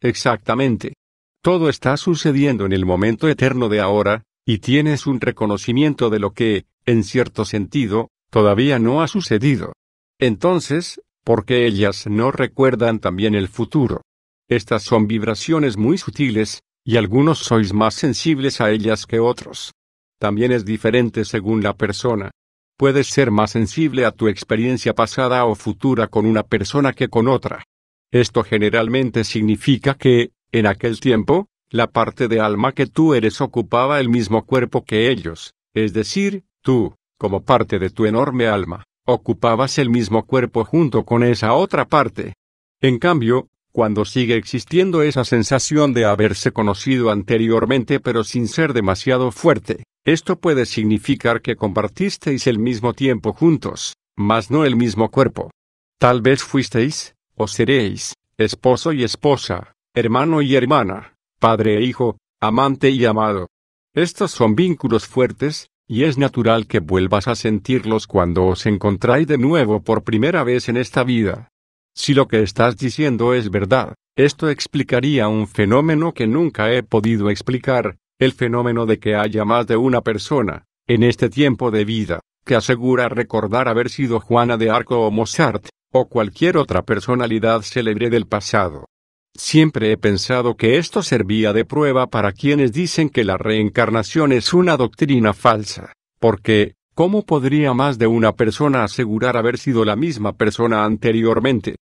Exactamente. Todo está sucediendo en el momento eterno de ahora, y tienes un reconocimiento de lo que, en cierto sentido, todavía no ha sucedido. Entonces, ¿por qué ellas no recuerdan también el futuro? Estas son vibraciones muy sutiles, y algunos sois más sensibles a ellas que otros. También es diferente según la persona. Puedes ser más sensible a tu experiencia pasada o futura con una persona que con otra. Esto generalmente significa que, en aquel tiempo, la parte de alma que tú eres ocupaba el mismo cuerpo que ellos, es decir, tú, como parte de tu enorme alma, ocupabas el mismo cuerpo junto con esa otra parte. En cambio, cuando sigue existiendo esa sensación de haberse conocido anteriormente pero sin ser demasiado fuerte, esto puede significar que compartisteis el mismo tiempo juntos, mas no el mismo cuerpo. Tal vez fuisteis, o seréis, esposo y esposa, hermano y hermana, padre e hijo, amante y amado. Estos son vínculos fuertes, y es natural que vuelvas a sentirlos cuando os encontráis de nuevo por primera vez en esta vida. Si lo que estás diciendo es verdad, esto explicaría un fenómeno que nunca he podido explicar, el fenómeno de que haya más de una persona, en este tiempo de vida, que asegura recordar haber sido Juana de Arco o Mozart, o cualquier otra personalidad célebre del pasado. Siempre he pensado que esto servía de prueba para quienes dicen que la reencarnación es una doctrina falsa, porque, ¿Cómo podría más de una persona asegurar haber sido la misma persona anteriormente?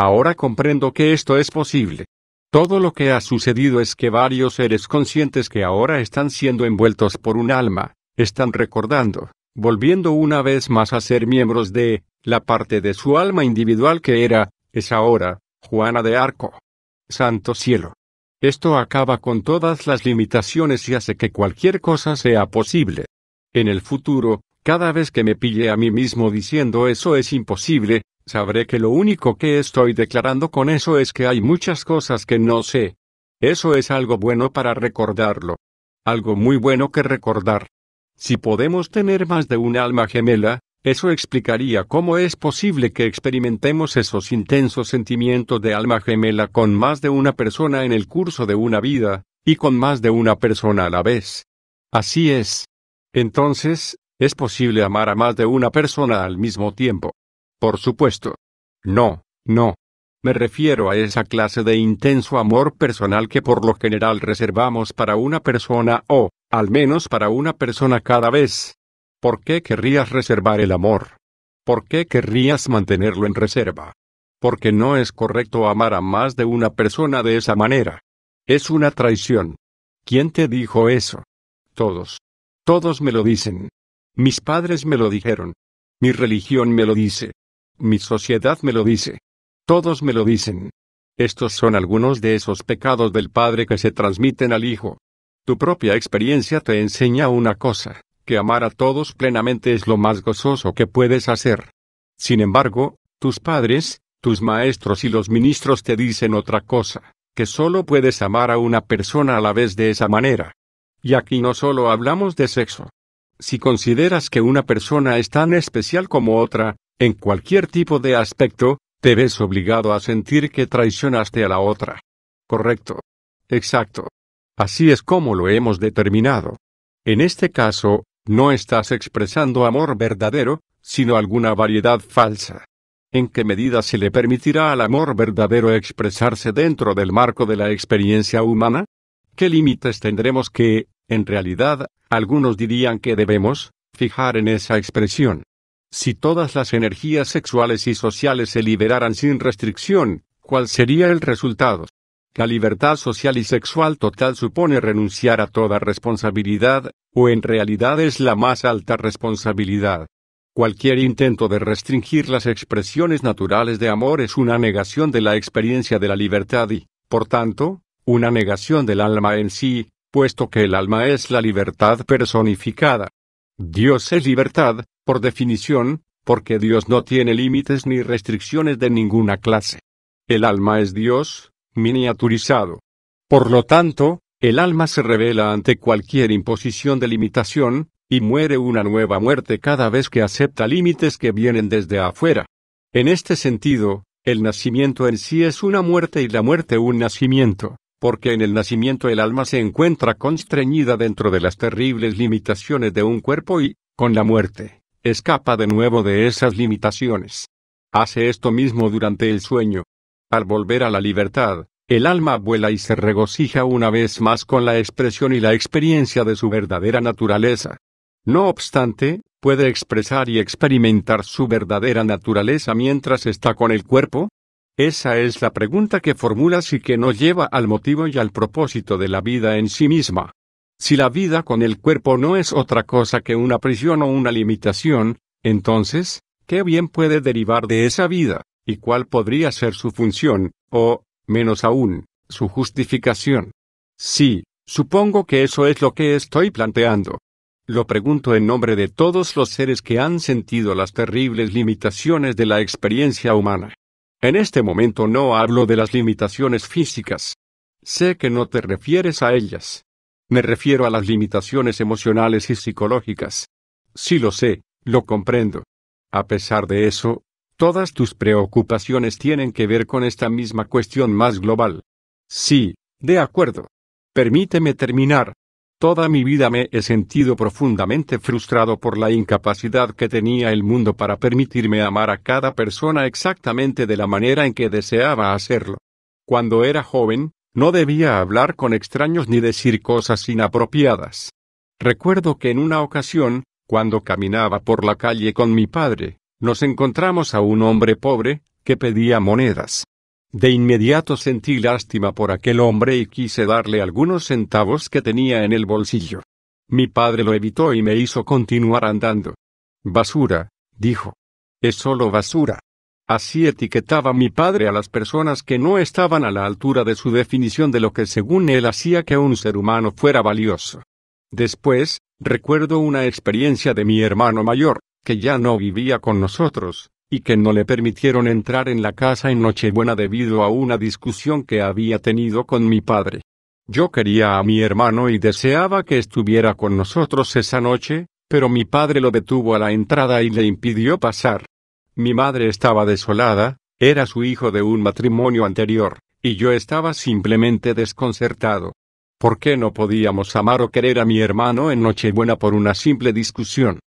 Ahora comprendo que esto es posible. Todo lo que ha sucedido es que varios seres conscientes que ahora están siendo envueltos por un alma, están recordando, volviendo una vez más a ser miembros de, la parte de su alma individual que era, es ahora, Juana de Arco. Santo cielo. Esto acaba con todas las limitaciones y hace que cualquier cosa sea posible. En el futuro, cada vez que me pille a mí mismo diciendo eso es imposible, sabré que lo único que estoy declarando con eso es que hay muchas cosas que no sé. Eso es algo bueno para recordarlo. Algo muy bueno que recordar. Si podemos tener más de un alma gemela, eso explicaría cómo es posible que experimentemos esos intensos sentimientos de alma gemela con más de una persona en el curso de una vida, y con más de una persona a la vez. Así es. Entonces, ¿Es posible amar a más de una persona al mismo tiempo? Por supuesto. No, no. Me refiero a esa clase de intenso amor personal que por lo general reservamos para una persona o, al menos para una persona cada vez. ¿Por qué querrías reservar el amor? ¿Por qué querrías mantenerlo en reserva? Porque no es correcto amar a más de una persona de esa manera. Es una traición. ¿Quién te dijo eso? Todos. Todos me lo dicen. Mis padres me lo dijeron. Mi religión me lo dice. Mi sociedad me lo dice. Todos me lo dicen. Estos son algunos de esos pecados del Padre que se transmiten al Hijo. Tu propia experiencia te enseña una cosa, que amar a todos plenamente es lo más gozoso que puedes hacer. Sin embargo, tus padres, tus maestros y los ministros te dicen otra cosa, que solo puedes amar a una persona a la vez de esa manera. Y aquí no solo hablamos de sexo. Si consideras que una persona es tan especial como otra, en cualquier tipo de aspecto, te ves obligado a sentir que traicionaste a la otra. Correcto. Exacto. Así es como lo hemos determinado. En este caso, no estás expresando amor verdadero, sino alguna variedad falsa. ¿En qué medida se le permitirá al amor verdadero expresarse dentro del marco de la experiencia humana? ¿Qué límites tendremos que, en realidad, algunos dirían que debemos, fijar en esa expresión? Si todas las energías sexuales y sociales se liberaran sin restricción, ¿cuál sería el resultado? La libertad social y sexual total supone renunciar a toda responsabilidad, o en realidad es la más alta responsabilidad. Cualquier intento de restringir las expresiones naturales de amor es una negación de la experiencia de la libertad y, por tanto, una negación del alma en sí, puesto que el alma es la libertad personificada. Dios es libertad, por definición, porque Dios no tiene límites ni restricciones de ninguna clase. El alma es Dios, miniaturizado. Por lo tanto, el alma se revela ante cualquier imposición de limitación, y muere una nueva muerte cada vez que acepta límites que vienen desde afuera. En este sentido, el nacimiento en sí es una muerte y la muerte un nacimiento porque en el nacimiento el alma se encuentra constreñida dentro de las terribles limitaciones de un cuerpo y, con la muerte, escapa de nuevo de esas limitaciones. Hace esto mismo durante el sueño. Al volver a la libertad, el alma vuela y se regocija una vez más con la expresión y la experiencia de su verdadera naturaleza. No obstante, puede expresar y experimentar su verdadera naturaleza mientras está con el cuerpo, esa es la pregunta que formulas y que nos lleva al motivo y al propósito de la vida en sí misma. Si la vida con el cuerpo no es otra cosa que una prisión o una limitación, entonces, ¿qué bien puede derivar de esa vida, y cuál podría ser su función, o, menos aún, su justificación? Sí, supongo que eso es lo que estoy planteando. Lo pregunto en nombre de todos los seres que han sentido las terribles limitaciones de la experiencia humana. En este momento no hablo de las limitaciones físicas. Sé que no te refieres a ellas. Me refiero a las limitaciones emocionales y psicológicas. Sí lo sé, lo comprendo. A pesar de eso, todas tus preocupaciones tienen que ver con esta misma cuestión más global. Sí, de acuerdo. Permíteme terminar. Toda mi vida me he sentido profundamente frustrado por la incapacidad que tenía el mundo para permitirme amar a cada persona exactamente de la manera en que deseaba hacerlo. Cuando era joven, no debía hablar con extraños ni decir cosas inapropiadas. Recuerdo que en una ocasión, Cuando caminaba por la calle con mi padre, nos encontramos a un hombre pobre, que pedía monedas. De inmediato sentí lástima por aquel hombre y quise darle algunos centavos que tenía en el bolsillo. Mi padre lo evitó y me hizo continuar andando. Basura, dijo. Es solo basura. Así etiquetaba mi padre a las personas que no estaban a la altura de su definición de lo que según él hacía que un ser humano fuera valioso. Después, recuerdo una experiencia de mi hermano mayor, que ya no vivía con nosotros, y que no le permitieron entrar en la casa en Nochebuena debido a una discusión que había tenido con mi padre. Yo quería a mi hermano y deseaba que estuviera con nosotros esa noche, pero mi padre lo detuvo a la entrada y le impidió pasar. Mi madre estaba desolada, era su hijo de un matrimonio anterior, y yo estaba simplemente desconcertado. ¿Por qué no podíamos amar o querer a mi hermano en Nochebuena por una simple discusión?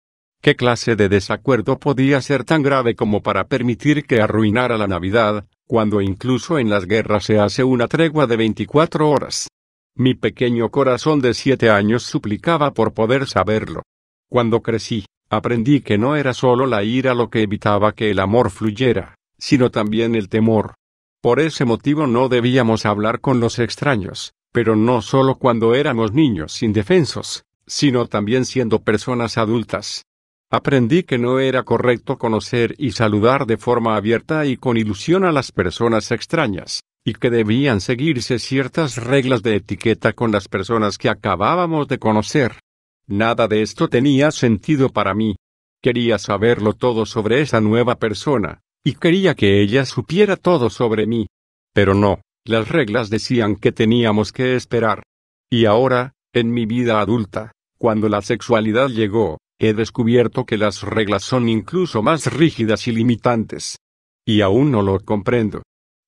¿Qué clase de desacuerdo podía ser tan grave como para permitir que arruinara la Navidad, cuando incluso en las guerras se hace una tregua de 24 horas? Mi pequeño corazón de siete años suplicaba por poder saberlo. Cuando crecí, aprendí que no era solo la ira lo que evitaba que el amor fluyera, sino también el temor. Por ese motivo no debíamos hablar con los extraños, pero no solo cuando éramos niños indefensos, sino también siendo personas adultas. Aprendí que no era correcto conocer y saludar de forma abierta y con ilusión a las personas extrañas, y que debían seguirse ciertas reglas de etiqueta con las personas que acabábamos de conocer. Nada de esto tenía sentido para mí. Quería saberlo todo sobre esa nueva persona, y quería que ella supiera todo sobre mí. Pero no, las reglas decían que teníamos que esperar. Y ahora, en mi vida adulta, cuando la sexualidad llegó, he descubierto que las reglas son incluso más rígidas y limitantes. Y aún no lo comprendo.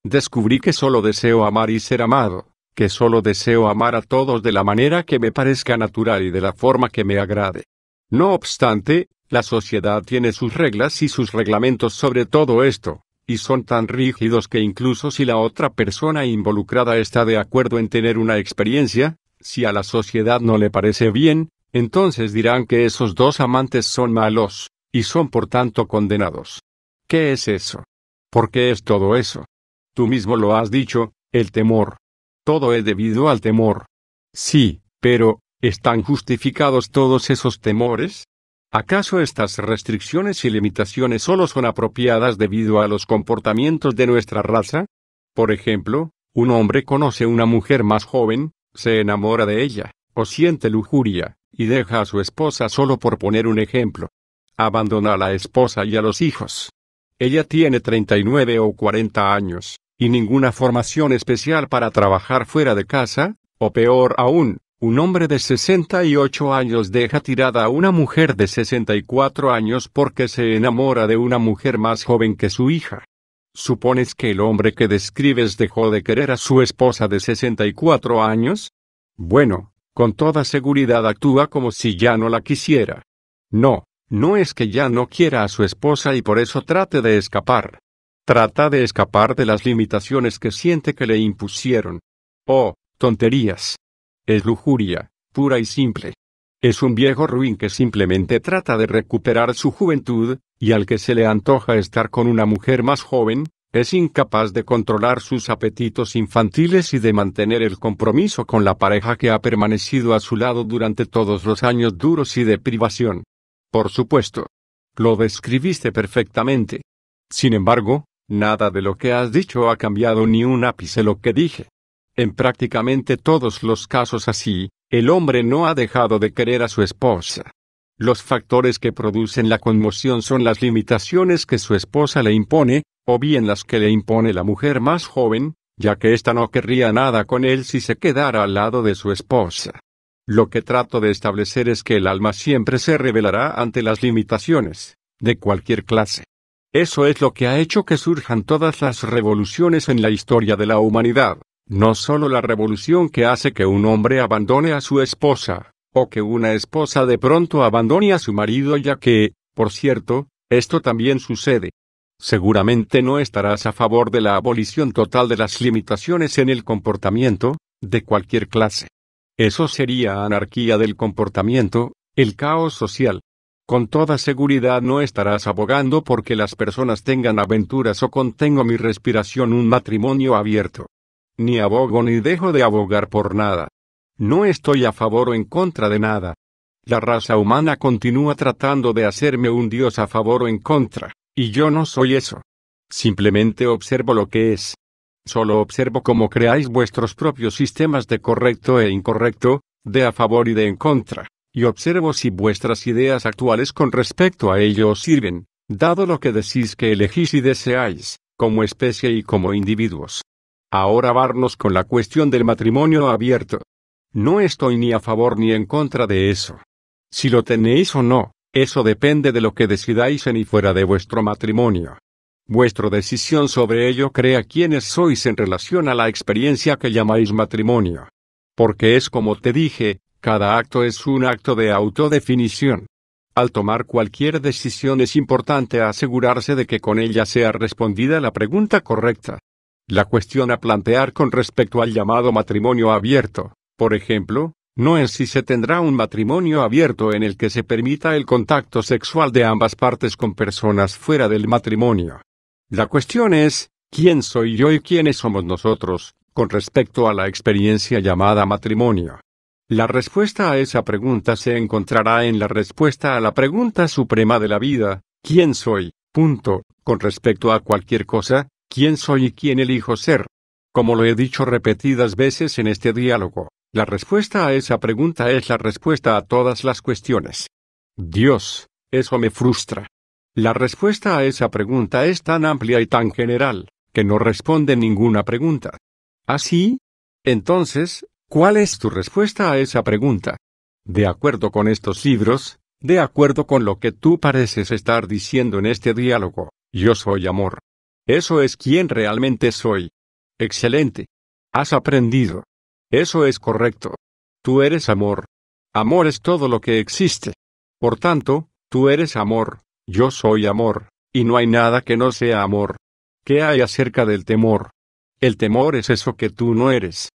Descubrí que solo deseo amar y ser amado, que solo deseo amar a todos de la manera que me parezca natural y de la forma que me agrade. No obstante, la sociedad tiene sus reglas y sus reglamentos sobre todo esto, y son tan rígidos que incluso si la otra persona involucrada está de acuerdo en tener una experiencia, si a la sociedad no le parece bien, entonces dirán que esos dos amantes son malos, y son por tanto condenados. ¿Qué es eso? ¿Por qué es todo eso? Tú mismo lo has dicho, el temor. Todo es debido al temor. Sí, pero, ¿están justificados todos esos temores? ¿Acaso estas restricciones y limitaciones solo son apropiadas debido a los comportamientos de nuestra raza? Por ejemplo, un hombre conoce una mujer más joven, se enamora de ella, o siente lujuria, y deja a su esposa solo por poner un ejemplo. Abandona a la esposa y a los hijos. Ella tiene 39 o 40 años, y ninguna formación especial para trabajar fuera de casa, o peor aún, un hombre de 68 años deja tirada a una mujer de 64 años porque se enamora de una mujer más joven que su hija. ¿Supones que el hombre que describes dejó de querer a su esposa de 64 años? Bueno, con toda seguridad actúa como si ya no la quisiera. No, no es que ya no quiera a su esposa y por eso trate de escapar. Trata de escapar de las limitaciones que siente que le impusieron. Oh, tonterías. Es lujuria, pura y simple. Es un viejo ruin que simplemente trata de recuperar su juventud, y al que se le antoja estar con una mujer más joven, es incapaz de controlar sus apetitos infantiles y de mantener el compromiso con la pareja que ha permanecido a su lado durante todos los años duros y de privación. Por supuesto. Lo describiste perfectamente. Sin embargo, nada de lo que has dicho ha cambiado ni un ápice lo que dije. En prácticamente todos los casos así, el hombre no ha dejado de querer a su esposa. Los factores que producen la conmoción son las limitaciones que su esposa le impone, o bien las que le impone la mujer más joven, ya que ésta no querría nada con él si se quedara al lado de su esposa. Lo que trato de establecer es que el alma siempre se revelará ante las limitaciones, de cualquier clase. Eso es lo que ha hecho que surjan todas las revoluciones en la historia de la humanidad, no solo la revolución que hace que un hombre abandone a su esposa, o que una esposa de pronto abandone a su marido ya que, por cierto, esto también sucede. Seguramente no estarás a favor de la abolición total de las limitaciones en el comportamiento, de cualquier clase. Eso sería anarquía del comportamiento, el caos social. Con toda seguridad no estarás abogando porque las personas tengan aventuras o contengo mi respiración un matrimonio abierto. Ni abogo ni dejo de abogar por nada. No estoy a favor o en contra de nada. La raza humana continúa tratando de hacerme un dios a favor o en contra, y yo no soy eso. Simplemente observo lo que es. Solo observo cómo creáis vuestros propios sistemas de correcto e incorrecto, de a favor y de en contra y observo si vuestras ideas actuales con respecto a ello os sirven, dado lo que decís que elegís y deseáis, como especie y como individuos. Ahora varnos con la cuestión del matrimonio abierto. No estoy ni a favor ni en contra de eso. Si lo tenéis o no, eso depende de lo que decidáis en y fuera de vuestro matrimonio. Vuestra decisión sobre ello crea quiénes sois en relación a la experiencia que llamáis matrimonio. Porque es como te dije, cada acto es un acto de autodefinición. Al tomar cualquier decisión es importante asegurarse de que con ella sea respondida la pregunta correcta. La cuestión a plantear con respecto al llamado matrimonio abierto, por ejemplo, no es si se tendrá un matrimonio abierto en el que se permita el contacto sexual de ambas partes con personas fuera del matrimonio. La cuestión es, ¿quién soy yo y quiénes somos nosotros, con respecto a la experiencia llamada matrimonio? La respuesta a esa pregunta se encontrará en la respuesta a la pregunta suprema de la vida, ¿quién soy? Punto. Con respecto a cualquier cosa, ¿quién soy y quién elijo ser? Como lo he dicho repetidas veces en este diálogo, la respuesta a esa pregunta es la respuesta a todas las cuestiones. Dios, eso me frustra. La respuesta a esa pregunta es tan amplia y tan general, que no responde ninguna pregunta. ¿Así? Entonces, ¿Cuál es tu respuesta a esa pregunta? De acuerdo con estos libros, de acuerdo con lo que tú pareces estar diciendo en este diálogo, yo soy amor. Eso es quien realmente soy. Excelente. Has aprendido. Eso es correcto. Tú eres amor. Amor es todo lo que existe. Por tanto, tú eres amor, yo soy amor, y no hay nada que no sea amor. ¿Qué hay acerca del temor? El temor es eso que tú no eres.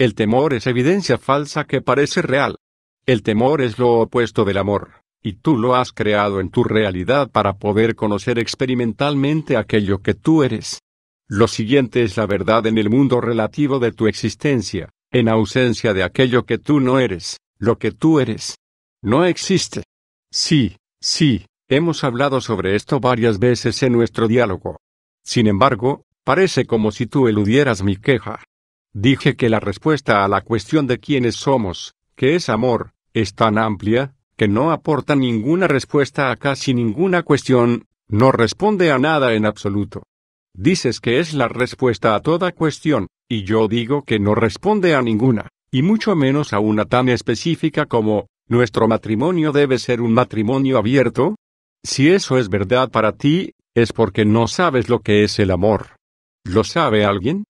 El temor es evidencia falsa que parece real. El temor es lo opuesto del amor, y tú lo has creado en tu realidad para poder conocer experimentalmente aquello que tú eres. Lo siguiente es la verdad en el mundo relativo de tu existencia, en ausencia de aquello que tú no eres, lo que tú eres. No existe. Sí, sí, hemos hablado sobre esto varias veces en nuestro diálogo. Sin embargo, parece como si tú eludieras mi queja. Dije que la respuesta a la cuestión de quiénes somos, que es amor, es tan amplia, que no aporta ninguna respuesta a casi ninguna cuestión, no responde a nada en absoluto. Dices que es la respuesta a toda cuestión, y yo digo que no responde a ninguna, y mucho menos a una tan específica como, ¿nuestro matrimonio debe ser un matrimonio abierto? Si eso es verdad para ti, es porque no sabes lo que es el amor. ¿Lo sabe alguien?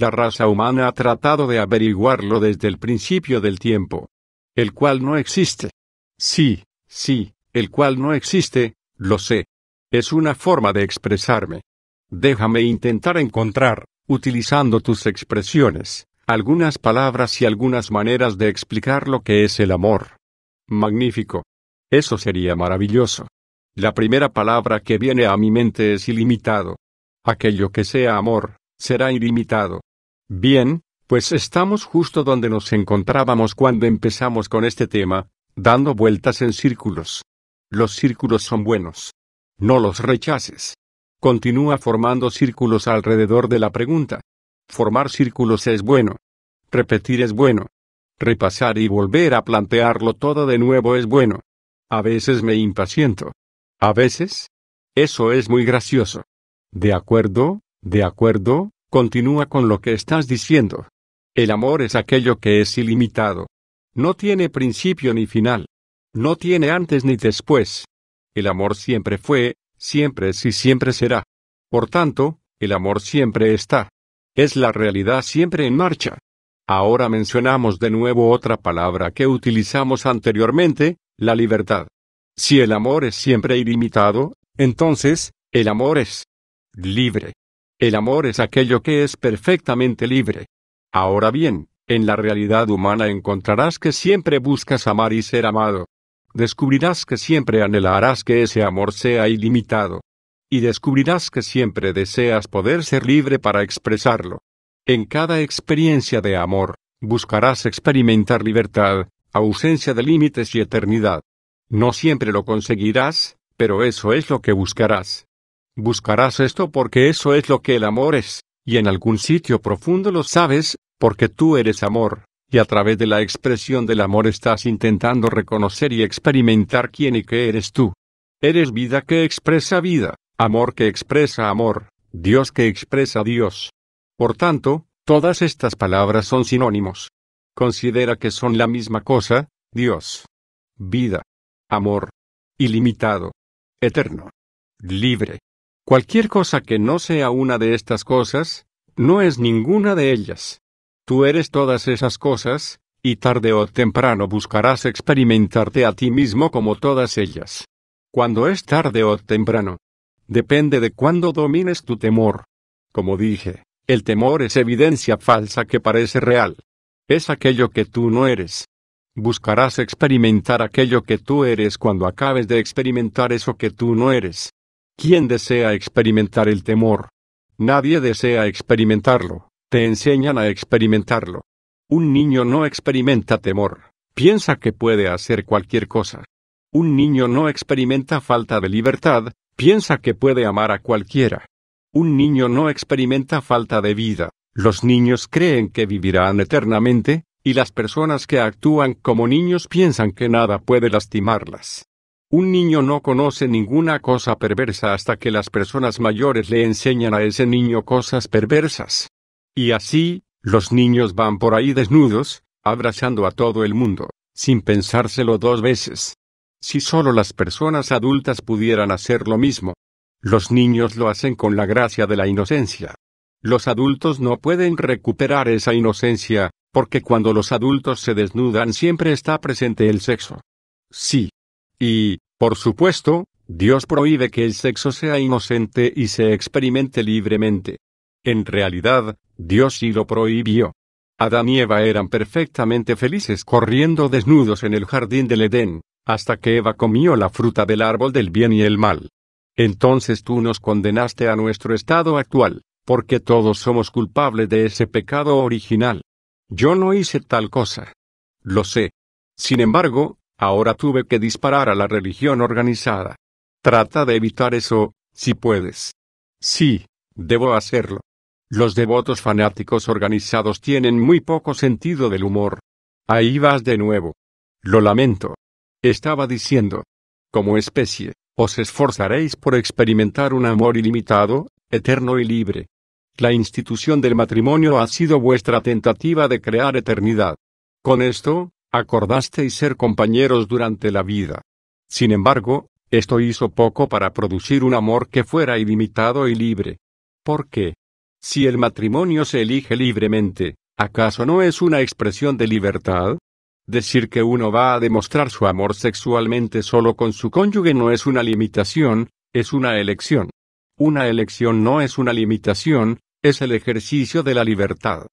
La raza humana ha tratado de averiguarlo desde el principio del tiempo. El cual no existe. Sí, sí, el cual no existe, lo sé. Es una forma de expresarme. Déjame intentar encontrar, utilizando tus expresiones, algunas palabras y algunas maneras de explicar lo que es el amor. Magnífico. Eso sería maravilloso. La primera palabra que viene a mi mente es ilimitado. Aquello que sea amor, será ilimitado. Bien, pues estamos justo donde nos encontrábamos cuando empezamos con este tema, dando vueltas en círculos. Los círculos son buenos. No los rechaces. Continúa formando círculos alrededor de la pregunta. Formar círculos es bueno. Repetir es bueno. Repasar y volver a plantearlo todo de nuevo es bueno. A veces me impaciento. A veces. Eso es muy gracioso. ¿De acuerdo? ¿De acuerdo? Continúa con lo que estás diciendo. El amor es aquello que es ilimitado. No tiene principio ni final. No tiene antes ni después. El amor siempre fue, siempre es y siempre será. Por tanto, el amor siempre está. Es la realidad siempre en marcha. Ahora mencionamos de nuevo otra palabra que utilizamos anteriormente, la libertad. Si el amor es siempre ilimitado, entonces, el amor es libre. El amor es aquello que es perfectamente libre. Ahora bien, en la realidad humana encontrarás que siempre buscas amar y ser amado. descubrirás que siempre anhelarás que ese amor sea ilimitado. Y descubrirás que siempre deseas poder ser libre para expresarlo. En cada experiencia de amor, buscarás experimentar libertad, ausencia de límites y eternidad. No siempre lo conseguirás, pero eso es lo que buscarás. Buscarás esto porque eso es lo que el amor es, y en algún sitio profundo lo sabes, porque tú eres amor, y a través de la expresión del amor estás intentando reconocer y experimentar quién y qué eres tú. Eres vida que expresa vida, amor que expresa amor, Dios que expresa Dios. Por tanto, todas estas palabras son sinónimos. Considera que son la misma cosa, Dios. Vida. Amor. Ilimitado. Eterno. Libre. Cualquier cosa que no sea una de estas cosas, no es ninguna de ellas. Tú eres todas esas cosas, y tarde o temprano buscarás experimentarte a ti mismo como todas ellas. Cuando es tarde o temprano. Depende de cuándo domines tu temor. Como dije, el temor es evidencia falsa que parece real. Es aquello que tú no eres. Buscarás experimentar aquello que tú eres cuando acabes de experimentar eso que tú no eres. ¿Quién desea experimentar el temor? Nadie desea experimentarlo. Te enseñan a experimentarlo. Un niño no experimenta temor. Piensa que puede hacer cualquier cosa. Un niño no experimenta falta de libertad, piensa que puede amar a cualquiera. Un niño no experimenta falta de vida. Los niños creen que vivirán eternamente, y las personas que actúan como niños piensan que nada puede lastimarlas. Un niño no conoce ninguna cosa perversa hasta que las personas mayores le enseñan a ese niño cosas perversas. Y así, los niños van por ahí desnudos, abrazando a todo el mundo, sin pensárselo dos veces. Si solo las personas adultas pudieran hacer lo mismo. Los niños lo hacen con la gracia de la inocencia. Los adultos no pueden recuperar esa inocencia, porque cuando los adultos se desnudan siempre está presente el sexo. Sí. Y, por supuesto, Dios prohíbe que el sexo sea inocente y se experimente libremente. En realidad, Dios sí lo prohibió. Adán y Eva eran perfectamente felices corriendo desnudos en el jardín del Edén, hasta que Eva comió la fruta del árbol del bien y el mal. Entonces tú nos condenaste a nuestro estado actual, porque todos somos culpables de ese pecado original. Yo no hice tal cosa. Lo sé. Sin embargo, ahora tuve que disparar a la religión organizada. Trata de evitar eso, si puedes. Sí, debo hacerlo. Los devotos fanáticos organizados tienen muy poco sentido del humor. Ahí vas de nuevo. Lo lamento. Estaba diciendo. Como especie, os esforzaréis por experimentar un amor ilimitado, eterno y libre. La institución del matrimonio ha sido vuestra tentativa de crear eternidad. Con esto, acordasteis ser compañeros durante la vida. Sin embargo, esto hizo poco para producir un amor que fuera ilimitado y libre. ¿Por qué? Si el matrimonio se elige libremente, ¿acaso no es una expresión de libertad? Decir que uno va a demostrar su amor sexualmente solo con su cónyuge no es una limitación, es una elección. Una elección no es una limitación, es el ejercicio de la libertad.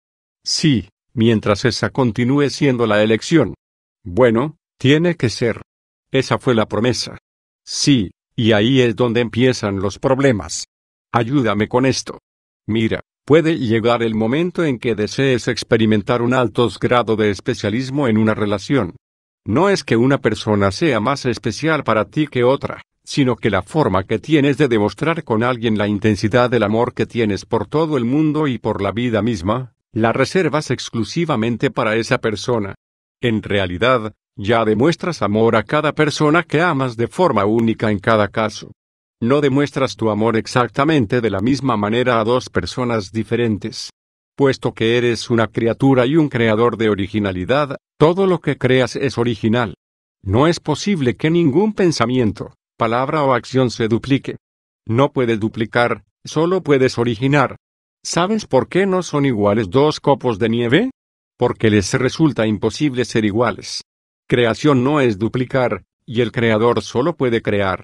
Sí, mientras esa continúe siendo la elección. Bueno, tiene que ser. Esa fue la promesa. Sí, y ahí es donde empiezan los problemas. Ayúdame con esto. Mira, puede llegar el momento en que desees experimentar un alto grado de especialismo en una relación. No es que una persona sea más especial para ti que otra, sino que la forma que tienes de demostrar con alguien la intensidad del amor que tienes por todo el mundo y por la vida misma, la reservas exclusivamente para esa persona. En realidad, ya demuestras amor a cada persona que amas de forma única en cada caso. No demuestras tu amor exactamente de la misma manera a dos personas diferentes. Puesto que eres una criatura y un creador de originalidad, todo lo que creas es original. No es posible que ningún pensamiento, palabra o acción se duplique. No puedes duplicar, solo puedes originar. ¿Sabes por qué no son iguales dos copos de nieve? Porque les resulta imposible ser iguales. Creación no es duplicar, y el creador solo puede crear.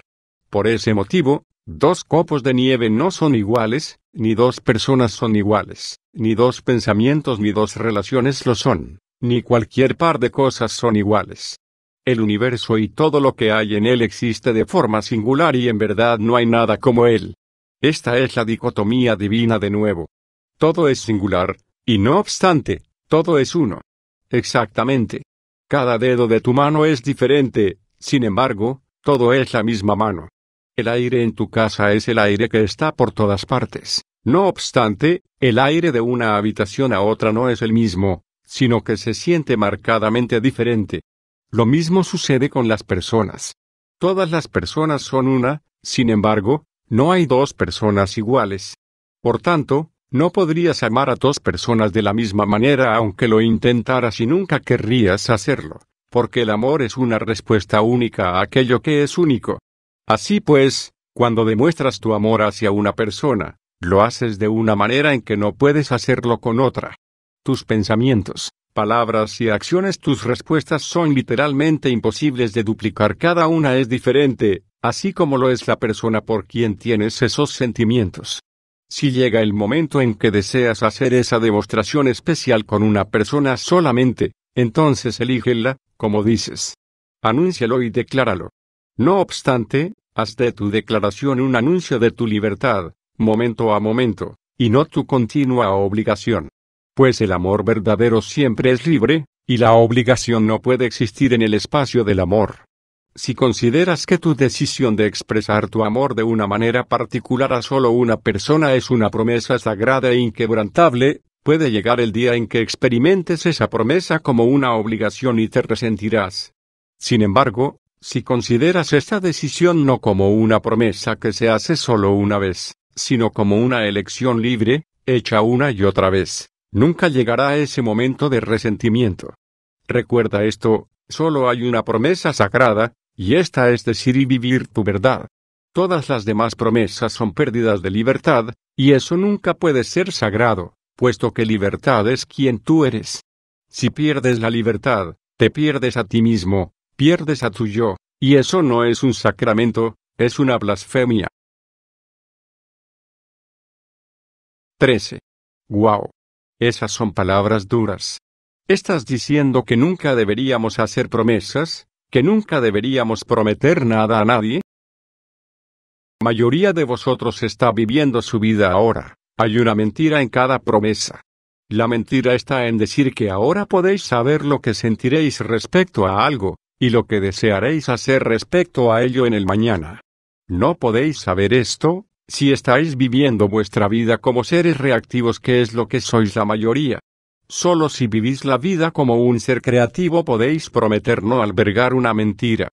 Por ese motivo, dos copos de nieve no son iguales, ni dos personas son iguales, ni dos pensamientos ni dos relaciones lo son, ni cualquier par de cosas son iguales. El universo y todo lo que hay en él existe de forma singular y en verdad no hay nada como él. Esta es la dicotomía divina de nuevo. Todo es singular, y no obstante, todo es uno. Exactamente. Cada dedo de tu mano es diferente, sin embargo, todo es la misma mano. El aire en tu casa es el aire que está por todas partes. No obstante, el aire de una habitación a otra no es el mismo, sino que se siente marcadamente diferente. Lo mismo sucede con las personas. Todas las personas son una, sin embargo, no hay dos personas iguales. Por tanto, no podrías amar a dos personas de la misma manera aunque lo intentaras y nunca querrías hacerlo, porque el amor es una respuesta única a aquello que es único. Así pues, cuando demuestras tu amor hacia una persona, lo haces de una manera en que no puedes hacerlo con otra. Tus pensamientos, palabras y acciones, tus respuestas son literalmente imposibles de duplicar, cada una es diferente, así como lo es la persona por quien tienes esos sentimientos. Si llega el momento en que deseas hacer esa demostración especial con una persona solamente, entonces elígela, como dices. Anúncialo y decláralo. No obstante, haz de tu declaración un anuncio de tu libertad, momento a momento, y no tu continua obligación pues el amor verdadero siempre es libre, y la obligación no puede existir en el espacio del amor. Si consideras que tu decisión de expresar tu amor de una manera particular a solo una persona es una promesa sagrada e inquebrantable, puede llegar el día en que experimentes esa promesa como una obligación y te resentirás. Sin embargo, si consideras esta decisión no como una promesa que se hace solo una vez, sino como una elección libre, hecha una y otra vez, Nunca llegará ese momento de resentimiento. Recuerda esto, solo hay una promesa sagrada, y esta es decir y vivir tu verdad. Todas las demás promesas son pérdidas de libertad, y eso nunca puede ser sagrado, puesto que libertad es quien tú eres. Si pierdes la libertad, te pierdes a ti mismo, pierdes a tu yo, y eso no es un sacramento, es una blasfemia. 13. Wow. Esas son palabras duras. ¿Estás diciendo que nunca deberíamos hacer promesas? ¿Que nunca deberíamos prometer nada a nadie? La mayoría de vosotros está viviendo su vida ahora. Hay una mentira en cada promesa. La mentira está en decir que ahora podéis saber lo que sentiréis respecto a algo, y lo que desearéis hacer respecto a ello en el mañana. No podéis saber esto, si estáis viviendo vuestra vida como seres reactivos que es lo que sois la mayoría. Solo si vivís la vida como un ser creativo podéis prometer no albergar una mentira.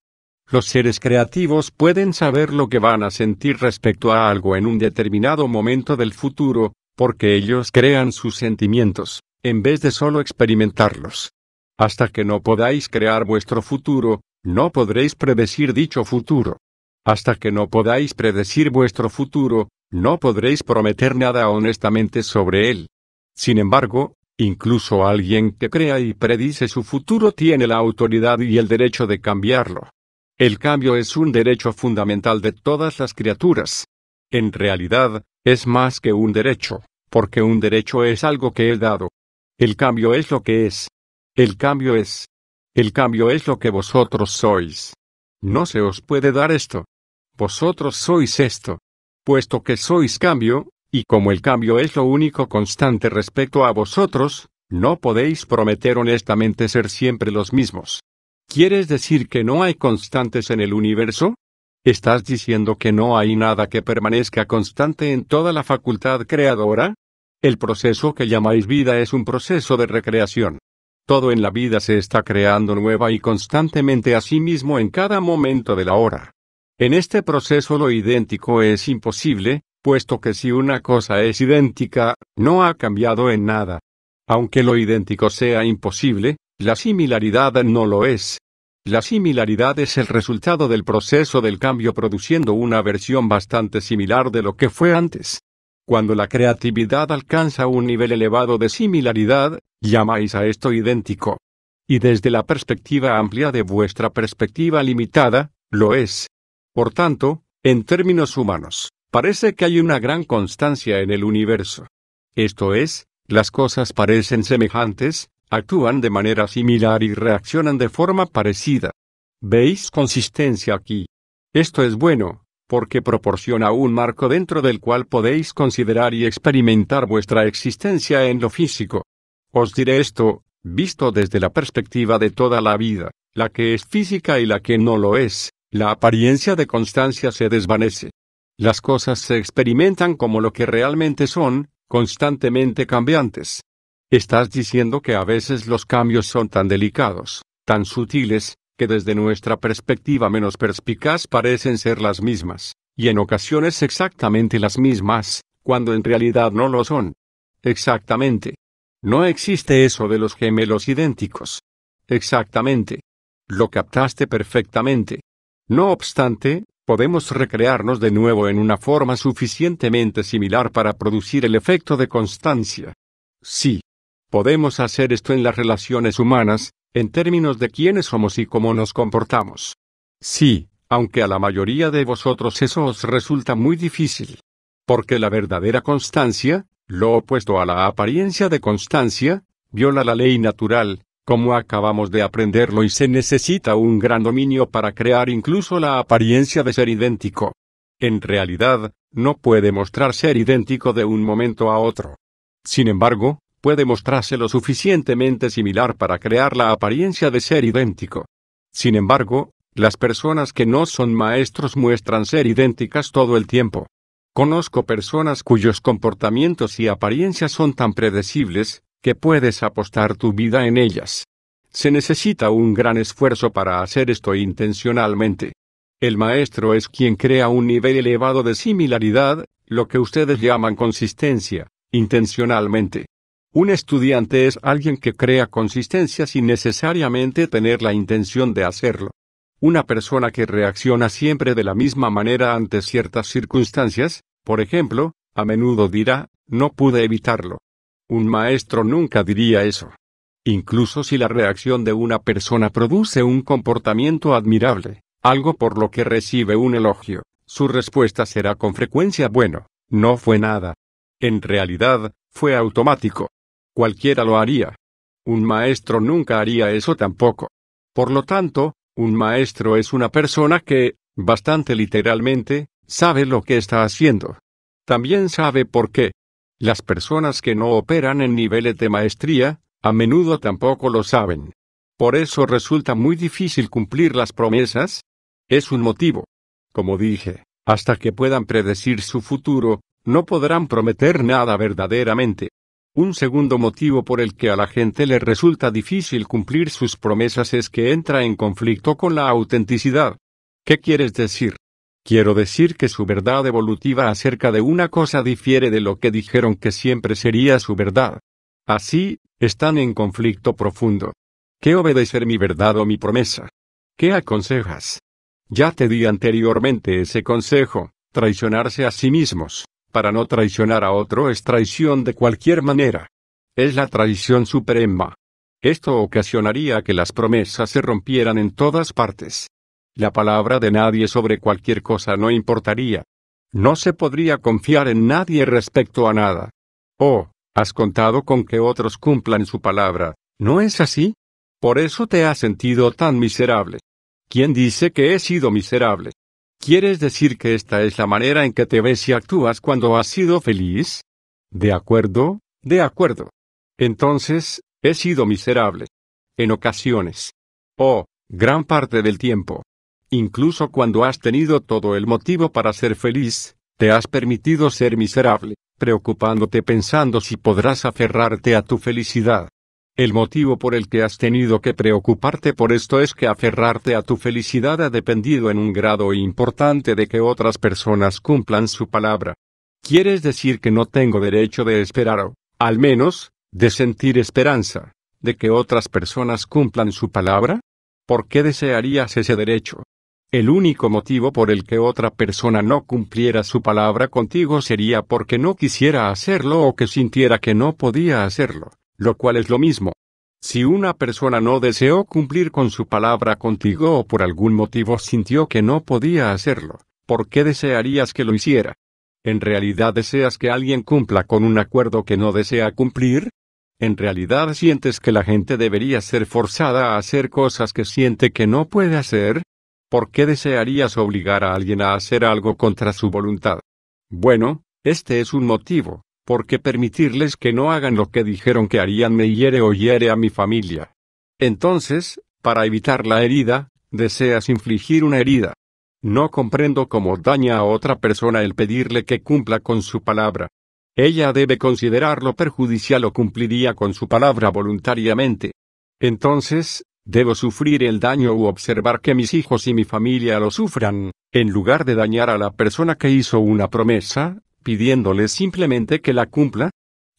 Los seres creativos pueden saber lo que van a sentir respecto a algo en un determinado momento del futuro, porque ellos crean sus sentimientos, en vez de solo experimentarlos. Hasta que no podáis crear vuestro futuro, no podréis predecir dicho futuro. Hasta que no podáis predecir vuestro futuro, no podréis prometer nada honestamente sobre él. Sin embargo, incluso alguien que crea y predice su futuro tiene la autoridad y el derecho de cambiarlo. El cambio es un derecho fundamental de todas las criaturas. En realidad, es más que un derecho, porque un derecho es algo que he dado. El cambio es lo que es. El cambio es. El cambio es lo que vosotros sois. No se os puede dar esto. Vosotros sois esto. Puesto que sois cambio, y como el cambio es lo único constante respecto a vosotros, no podéis prometer honestamente ser siempre los mismos. ¿Quieres decir que no hay constantes en el universo? ¿Estás diciendo que no hay nada que permanezca constante en toda la facultad creadora? El proceso que llamáis vida es un proceso de recreación. Todo en la vida se está creando nueva y constantemente a sí mismo en cada momento de la hora. En este proceso lo idéntico es imposible, puesto que si una cosa es idéntica, no ha cambiado en nada. Aunque lo idéntico sea imposible, la similaridad no lo es. La similaridad es el resultado del proceso del cambio produciendo una versión bastante similar de lo que fue antes. Cuando la creatividad alcanza un nivel elevado de similaridad, llamáis a esto idéntico. Y desde la perspectiva amplia de vuestra perspectiva limitada, lo es. Por tanto, en términos humanos, parece que hay una gran constancia en el universo. Esto es, las cosas parecen semejantes, actúan de manera similar y reaccionan de forma parecida. ¿Veis consistencia aquí? Esto es bueno, porque proporciona un marco dentro del cual podéis considerar y experimentar vuestra existencia en lo físico. Os diré esto, visto desde la perspectiva de toda la vida, la que es física y la que no lo es, la apariencia de constancia se desvanece. Las cosas se experimentan como lo que realmente son, constantemente cambiantes. Estás diciendo que a veces los cambios son tan delicados, tan sutiles, que desde nuestra perspectiva menos perspicaz parecen ser las mismas, y en ocasiones exactamente las mismas, cuando en realidad no lo son. Exactamente. No existe eso de los gemelos idénticos. Exactamente. Lo captaste perfectamente. No obstante, podemos recrearnos de nuevo en una forma suficientemente similar para producir el efecto de constancia. Sí. Podemos hacer esto en las relaciones humanas, en términos de quiénes somos y cómo nos comportamos. Sí, aunque a la mayoría de vosotros eso os resulta muy difícil. Porque la verdadera constancia, lo opuesto a la apariencia de constancia, viola la ley natural, como acabamos de aprenderlo y se necesita un gran dominio para crear incluso la apariencia de ser idéntico. En realidad, no puede mostrar ser idéntico de un momento a otro. Sin embargo, puede mostrarse lo suficientemente similar para crear la apariencia de ser idéntico. Sin embargo, las personas que no son maestros muestran ser idénticas todo el tiempo. Conozco personas cuyos comportamientos y apariencias son tan predecibles, que puedes apostar tu vida en ellas. Se necesita un gran esfuerzo para hacer esto intencionalmente. El maestro es quien crea un nivel elevado de similaridad, lo que ustedes llaman consistencia, intencionalmente. Un estudiante es alguien que crea consistencia sin necesariamente tener la intención de hacerlo. Una persona que reacciona siempre de la misma manera ante ciertas circunstancias, por ejemplo, a menudo dirá, no pude evitarlo. Un maestro nunca diría eso. Incluso si la reacción de una persona produce un comportamiento admirable, algo por lo que recibe un elogio, su respuesta será con frecuencia bueno, no fue nada. En realidad, fue automático. Cualquiera lo haría. Un maestro nunca haría eso tampoco. Por lo tanto, un maestro es una persona que, bastante literalmente, sabe lo que está haciendo. También sabe por qué. Las personas que no operan en niveles de maestría, a menudo tampoco lo saben. Por eso resulta muy difícil cumplir las promesas. Es un motivo. Como dije, hasta que puedan predecir su futuro, no podrán prometer nada verdaderamente. Un segundo motivo por el que a la gente le resulta difícil cumplir sus promesas es que entra en conflicto con la autenticidad. ¿Qué quieres decir? Quiero decir que su verdad evolutiva acerca de una cosa difiere de lo que dijeron que siempre sería su verdad. Así, están en conflicto profundo. ¿Qué obedecer mi verdad o mi promesa? ¿Qué aconsejas? Ya te di anteriormente ese consejo, traicionarse a sí mismos para no traicionar a otro es traición de cualquier manera. Es la traición suprema. Esto ocasionaría que las promesas se rompieran en todas partes. La palabra de nadie sobre cualquier cosa no importaría. No se podría confiar en nadie respecto a nada. Oh, has contado con que otros cumplan su palabra, ¿no es así? Por eso te has sentido tan miserable. ¿Quién dice que he sido miserable? ¿Quieres decir que esta es la manera en que te ves y actúas cuando has sido feliz? ¿De acuerdo? De acuerdo. Entonces, he sido miserable. En ocasiones. Oh, gran parte del tiempo. Incluso cuando has tenido todo el motivo para ser feliz, te has permitido ser miserable, preocupándote pensando si podrás aferrarte a tu felicidad. El motivo por el que has tenido que preocuparte por esto es que aferrarte a tu felicidad ha dependido en un grado importante de que otras personas cumplan su palabra. ¿Quieres decir que no tengo derecho de esperar o, al menos, de sentir esperanza, de que otras personas cumplan su palabra? ¿Por qué desearías ese derecho? El único motivo por el que otra persona no cumpliera su palabra contigo sería porque no quisiera hacerlo o que sintiera que no podía hacerlo lo cual es lo mismo. Si una persona no deseó cumplir con su palabra contigo o por algún motivo sintió que no podía hacerlo, ¿por qué desearías que lo hiciera? ¿En realidad deseas que alguien cumpla con un acuerdo que no desea cumplir? En realidad sientes que la gente debería ser forzada a hacer cosas que siente que no puede hacer. ¿Por qué desearías obligar a alguien a hacer algo contra su voluntad? Bueno, este es un motivo, porque permitirles que no hagan lo que dijeron que harían me hiere o hiere a mi familia. Entonces, para evitar la herida, deseas infligir una herida. No comprendo cómo daña a otra persona el pedirle que cumpla con su palabra. Ella debe considerarlo perjudicial o cumpliría con su palabra voluntariamente. Entonces, debo sufrir el daño u observar que mis hijos y mi familia lo sufran, en lugar de dañar a la persona que hizo una promesa, pidiéndole simplemente que la cumpla.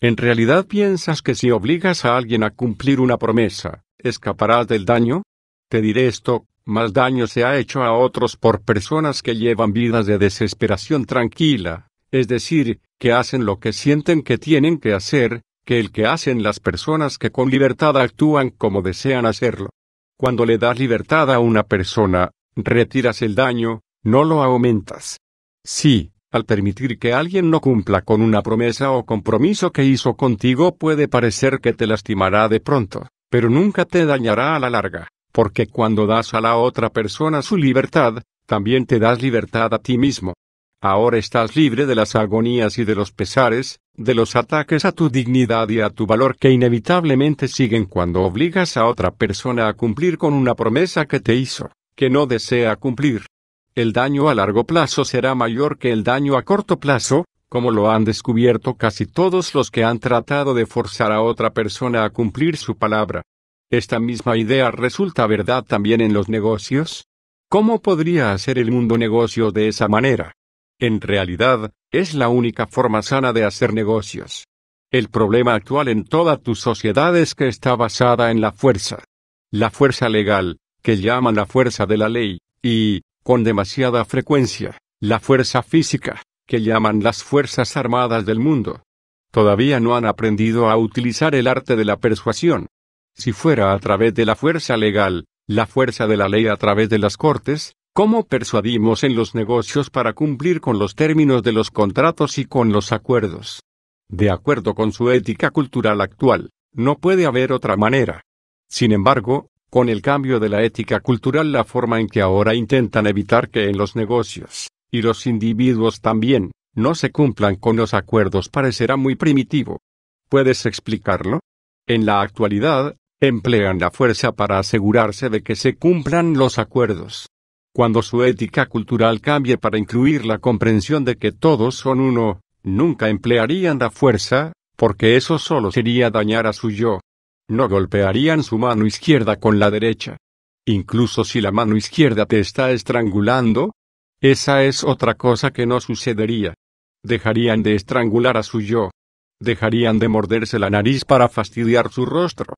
¿En realidad piensas que si obligas a alguien a cumplir una promesa, escaparás del daño? Te diré esto, más daño se ha hecho a otros por personas que llevan vidas de desesperación tranquila, es decir, que hacen lo que sienten que tienen que hacer, que el que hacen las personas que con libertad actúan como desean hacerlo. Cuando le das libertad a una persona, retiras el daño, no lo aumentas. Sí, al permitir que alguien no cumpla con una promesa o compromiso que hizo contigo puede parecer que te lastimará de pronto, pero nunca te dañará a la larga, porque cuando das a la otra persona su libertad, también te das libertad a ti mismo. Ahora estás libre de las agonías y de los pesares, de los ataques a tu dignidad y a tu valor que inevitablemente siguen cuando obligas a otra persona a cumplir con una promesa que te hizo, que no desea cumplir. El daño a largo plazo será mayor que el daño a corto plazo, como lo han descubierto casi todos los que han tratado de forzar a otra persona a cumplir su palabra. Esta misma idea resulta verdad también en los negocios. ¿Cómo podría hacer el mundo negocios de esa manera? En realidad, es la única forma sana de hacer negocios. El problema actual en toda tu sociedad es que está basada en la fuerza. La fuerza legal, que llaman la fuerza de la ley, y, con demasiada frecuencia, la fuerza física, que llaman las fuerzas armadas del mundo. Todavía no han aprendido a utilizar el arte de la persuasión. Si fuera a través de la fuerza legal, la fuerza de la ley a través de las cortes, ¿Cómo persuadimos en los negocios para cumplir con los términos de los contratos y con los acuerdos? De acuerdo con su ética cultural actual, no puede haber otra manera. Sin embargo, con el cambio de la ética cultural, la forma en que ahora intentan evitar que en los negocios, y los individuos también, no se cumplan con los acuerdos parecerá muy primitivo. ¿Puedes explicarlo? En la actualidad, emplean la fuerza para asegurarse de que se cumplan los acuerdos. Cuando su ética cultural cambie para incluir la comprensión de que todos son uno, nunca emplearían la fuerza, porque eso solo sería dañar a su yo. No golpearían su mano izquierda con la derecha. Incluso si la mano izquierda te está estrangulando, esa es otra cosa que no sucedería. Dejarían de estrangular a su yo. Dejarían de morderse la nariz para fastidiar su rostro.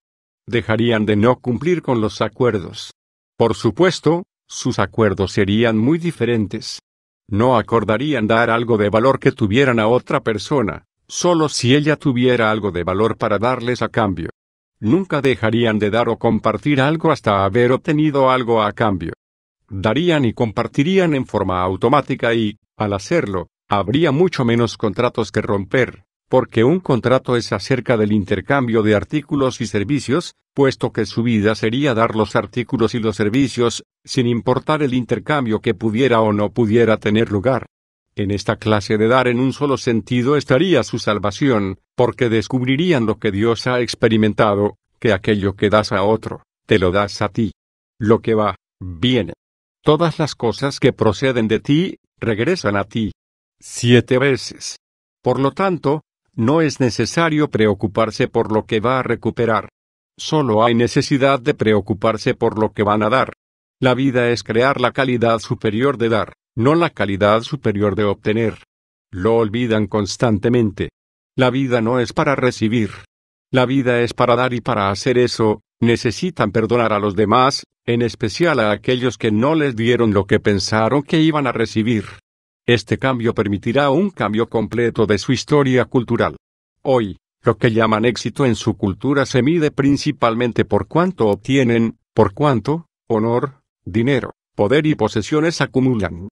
Dejarían de no cumplir con los acuerdos. Por supuesto, sus acuerdos serían muy diferentes. No acordarían dar algo de valor que tuvieran a otra persona, solo si ella tuviera algo de valor para darles a cambio. Nunca dejarían de dar o compartir algo hasta haber obtenido algo a cambio. Darían y compartirían en forma automática y, al hacerlo, habría mucho menos contratos que romper, porque un contrato es acerca del intercambio de artículos y servicios, puesto que su vida sería dar los artículos y los servicios, sin importar el intercambio que pudiera o no pudiera tener lugar. En esta clase de dar en un solo sentido estaría su salvación, porque descubrirían lo que Dios ha experimentado, que aquello que das a otro, te lo das a ti. Lo que va, viene. Todas las cosas que proceden de ti, regresan a ti. Siete veces. Por lo tanto, no es necesario preocuparse por lo que va a recuperar. Solo hay necesidad de preocuparse por lo que van a dar. La vida es crear la calidad superior de dar, no la calidad superior de obtener. Lo olvidan constantemente. La vida no es para recibir. La vida es para dar y para hacer eso, necesitan perdonar a los demás, en especial a aquellos que no les dieron lo que pensaron que iban a recibir. Este cambio permitirá un cambio completo de su historia cultural. Hoy, lo que llaman éxito en su cultura se mide principalmente por cuánto obtienen, por cuánto, honor, dinero, poder y posesiones acumulan.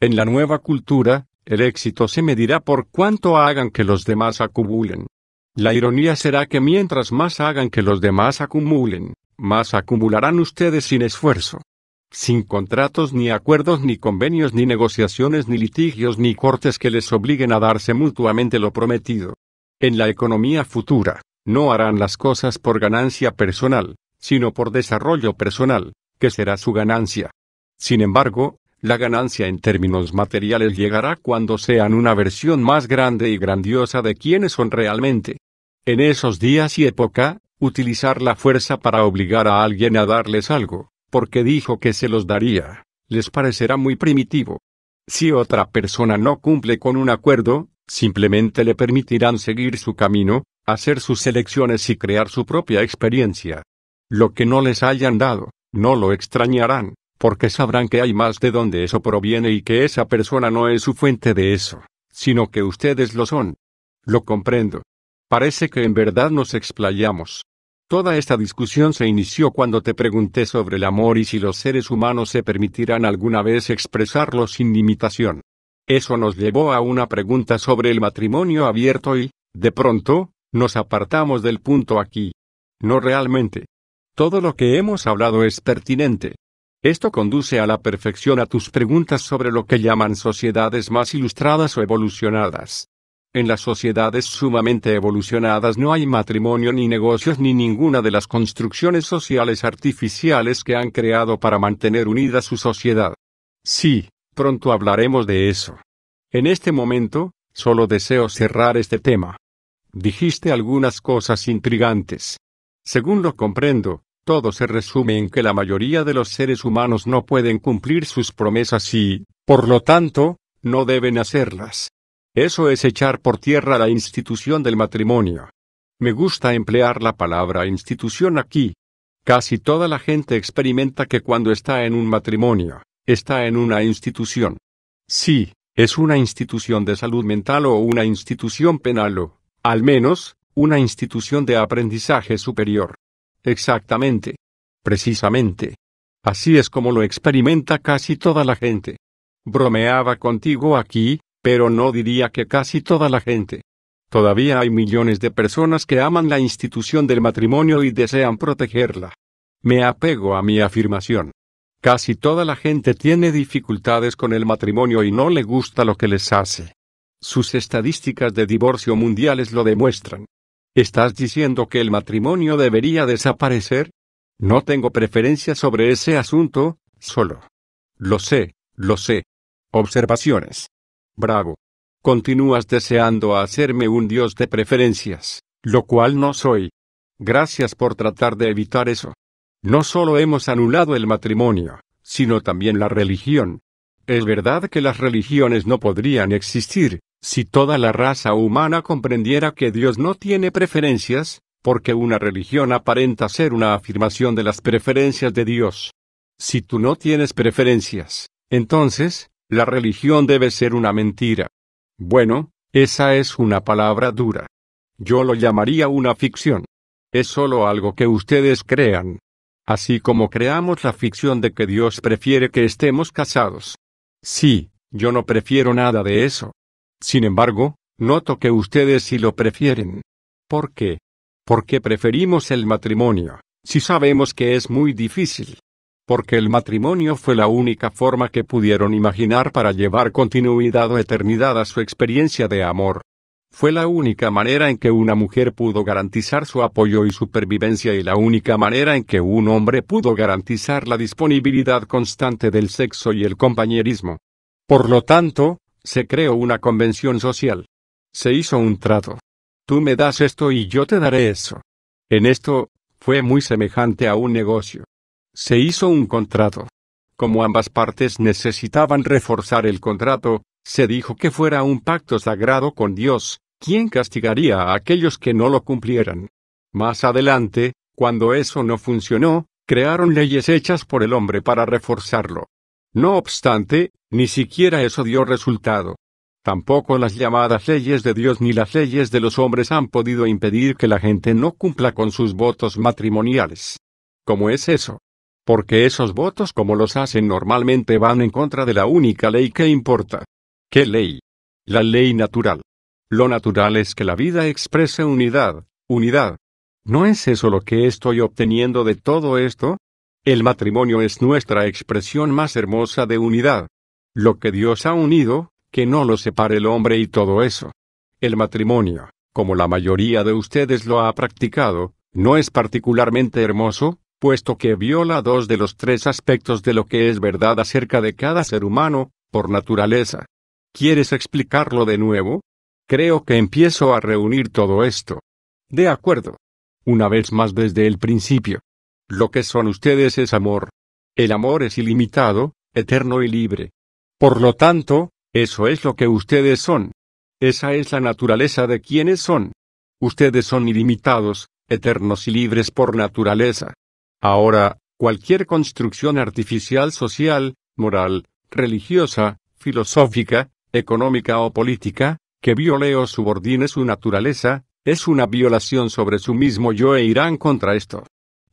En la nueva cultura, el éxito se medirá por cuánto hagan que los demás acumulen. La ironía será que mientras más hagan que los demás acumulen, más acumularán ustedes sin esfuerzo. Sin contratos ni acuerdos ni convenios ni negociaciones ni litigios ni cortes que les obliguen a darse mutuamente lo prometido. En la economía futura, no harán las cosas por ganancia personal, sino por desarrollo personal, que será su ganancia. Sin embargo, la ganancia en términos materiales llegará cuando sean una versión más grande y grandiosa de quienes son realmente. En esos días y época, utilizar la fuerza para obligar a alguien a darles algo, porque dijo que se los daría, les parecerá muy primitivo. Si otra persona no cumple con un acuerdo, simplemente le permitirán seguir su camino, hacer sus elecciones y crear su propia experiencia. Lo que no les hayan dado, no lo extrañarán, porque sabrán que hay más de donde eso proviene y que esa persona no es su fuente de eso, sino que ustedes lo son. Lo comprendo. Parece que en verdad nos explayamos. Toda esta discusión se inició cuando te pregunté sobre el amor y si los seres humanos se permitirán alguna vez expresarlo sin limitación. Eso nos llevó a una pregunta sobre el matrimonio abierto y, de pronto, nos apartamos del punto aquí. No realmente. Todo lo que hemos hablado es pertinente. Esto conduce a la perfección a tus preguntas sobre lo que llaman sociedades más ilustradas o evolucionadas. En las sociedades sumamente evolucionadas no hay matrimonio ni negocios ni ninguna de las construcciones sociales artificiales que han creado para mantener unida su sociedad. Sí, pronto hablaremos de eso. En este momento, solo deseo cerrar este tema. Dijiste algunas cosas intrigantes. Según lo comprendo, todo se resume en que la mayoría de los seres humanos no pueden cumplir sus promesas y, por lo tanto, no deben hacerlas. Eso es echar por tierra la institución del matrimonio. Me gusta emplear la palabra institución aquí. Casi toda la gente experimenta que cuando está en un matrimonio, está en una institución. Sí, es una institución de salud mental o una institución penal o, al menos, una institución de aprendizaje superior. Exactamente. Precisamente. Así es como lo experimenta casi toda la gente. Bromeaba contigo aquí, pero no diría que casi toda la gente. Todavía hay millones de personas que aman la institución del matrimonio y desean protegerla. Me apego a mi afirmación. Casi toda la gente tiene dificultades con el matrimonio y no le gusta lo que les hace. Sus estadísticas de divorcio mundiales lo demuestran. ¿Estás diciendo que el matrimonio debería desaparecer? No tengo preferencia sobre ese asunto, solo. Lo sé, lo sé. Observaciones. Bravo. Continúas deseando hacerme un dios de preferencias, lo cual no soy. Gracias por tratar de evitar eso. No solo hemos anulado el matrimonio, sino también la religión. Es verdad que las religiones no podrían existir, si toda la raza humana comprendiera que Dios no tiene preferencias, porque una religión aparenta ser una afirmación de las preferencias de Dios. Si tú no tienes preferencias, entonces, la religión debe ser una mentira. Bueno, esa es una palabra dura. Yo lo llamaría una ficción. Es solo algo que ustedes crean. Así como creamos la ficción de que Dios prefiere que estemos casados. Sí, yo no prefiero nada de eso. Sin embargo, noto que ustedes sí lo prefieren. ¿Por qué? Porque preferimos el matrimonio, si sabemos que es muy difícil porque el matrimonio fue la única forma que pudieron imaginar para llevar continuidad o eternidad a su experiencia de amor. Fue la única manera en que una mujer pudo garantizar su apoyo y supervivencia y la única manera en que un hombre pudo garantizar la disponibilidad constante del sexo y el compañerismo. Por lo tanto, se creó una convención social. Se hizo un trato. Tú me das esto y yo te daré eso. En esto, fue muy semejante a un negocio. Se hizo un contrato. Como ambas partes necesitaban reforzar el contrato, se dijo que fuera un pacto sagrado con Dios, quien castigaría a aquellos que no lo cumplieran. Más adelante, cuando eso no funcionó, crearon leyes hechas por el hombre para reforzarlo. No obstante, ni siquiera eso dio resultado. Tampoco las llamadas leyes de Dios ni las leyes de los hombres han podido impedir que la gente no cumpla con sus votos matrimoniales. ¿Cómo es eso? Porque esos votos como los hacen normalmente van en contra de la única ley que importa. ¿Qué ley? La ley natural. Lo natural es que la vida exprese unidad, unidad. ¿No es eso lo que estoy obteniendo de todo esto? El matrimonio es nuestra expresión más hermosa de unidad. Lo que Dios ha unido, que no lo separe el hombre y todo eso. El matrimonio, como la mayoría de ustedes lo ha practicado, no es particularmente hermoso, puesto que viola dos de los tres aspectos de lo que es verdad acerca de cada ser humano, por naturaleza. ¿Quieres explicarlo de nuevo? Creo que empiezo a reunir todo esto. De acuerdo. Una vez más desde el principio. Lo que son ustedes es amor. El amor es ilimitado, eterno y libre. Por lo tanto, eso es lo que ustedes son. Esa es la naturaleza de quienes son. Ustedes son ilimitados, eternos y libres por naturaleza. Ahora, cualquier construcción artificial social, moral, religiosa, filosófica, económica o política, que viole o subordine su naturaleza, es una violación sobre su mismo yo e irán contra esto.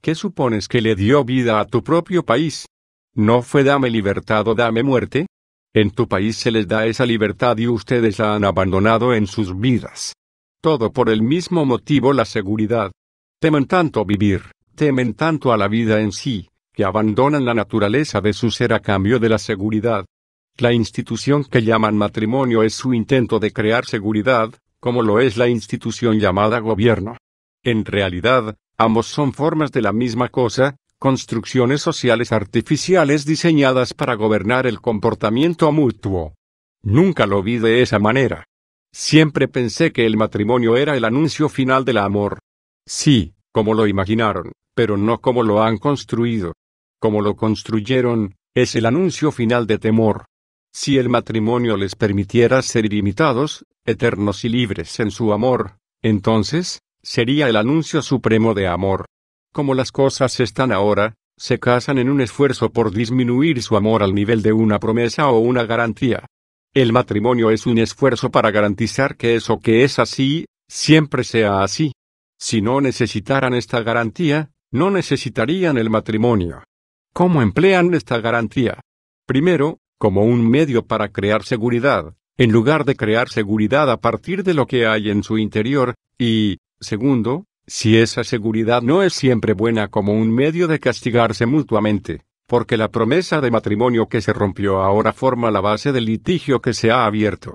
¿Qué supones que le dio vida a tu propio país? ¿No fue dame libertad o dame muerte? En tu país se les da esa libertad y ustedes la han abandonado en sus vidas. Todo por el mismo motivo la seguridad. Temen tanto vivir, temen tanto a la vida en sí, que abandonan la naturaleza de su ser a cambio de la seguridad. La institución que llaman matrimonio es su intento de crear seguridad, como lo es la institución llamada gobierno. En realidad, ambos son formas de la misma cosa, construcciones sociales artificiales diseñadas para gobernar el comportamiento mutuo. Nunca lo vi de esa manera. Siempre pensé que el matrimonio era el anuncio final del amor. Sí, como lo imaginaron, pero no como lo han construido. Como lo construyeron, es el anuncio final de temor. Si el matrimonio les permitiera ser ilimitados, eternos y libres en su amor, entonces, sería el anuncio supremo de amor. Como las cosas están ahora, se casan en un esfuerzo por disminuir su amor al nivel de una promesa o una garantía. El matrimonio es un esfuerzo para garantizar que eso que es así, siempre sea así. Si no necesitaran esta garantía, no necesitarían el matrimonio. ¿Cómo emplean esta garantía? Primero, como un medio para crear seguridad, en lugar de crear seguridad a partir de lo que hay en su interior, y, segundo, si esa seguridad no es siempre buena como un medio de castigarse mutuamente, porque la promesa de matrimonio que se rompió ahora forma la base del litigio que se ha abierto.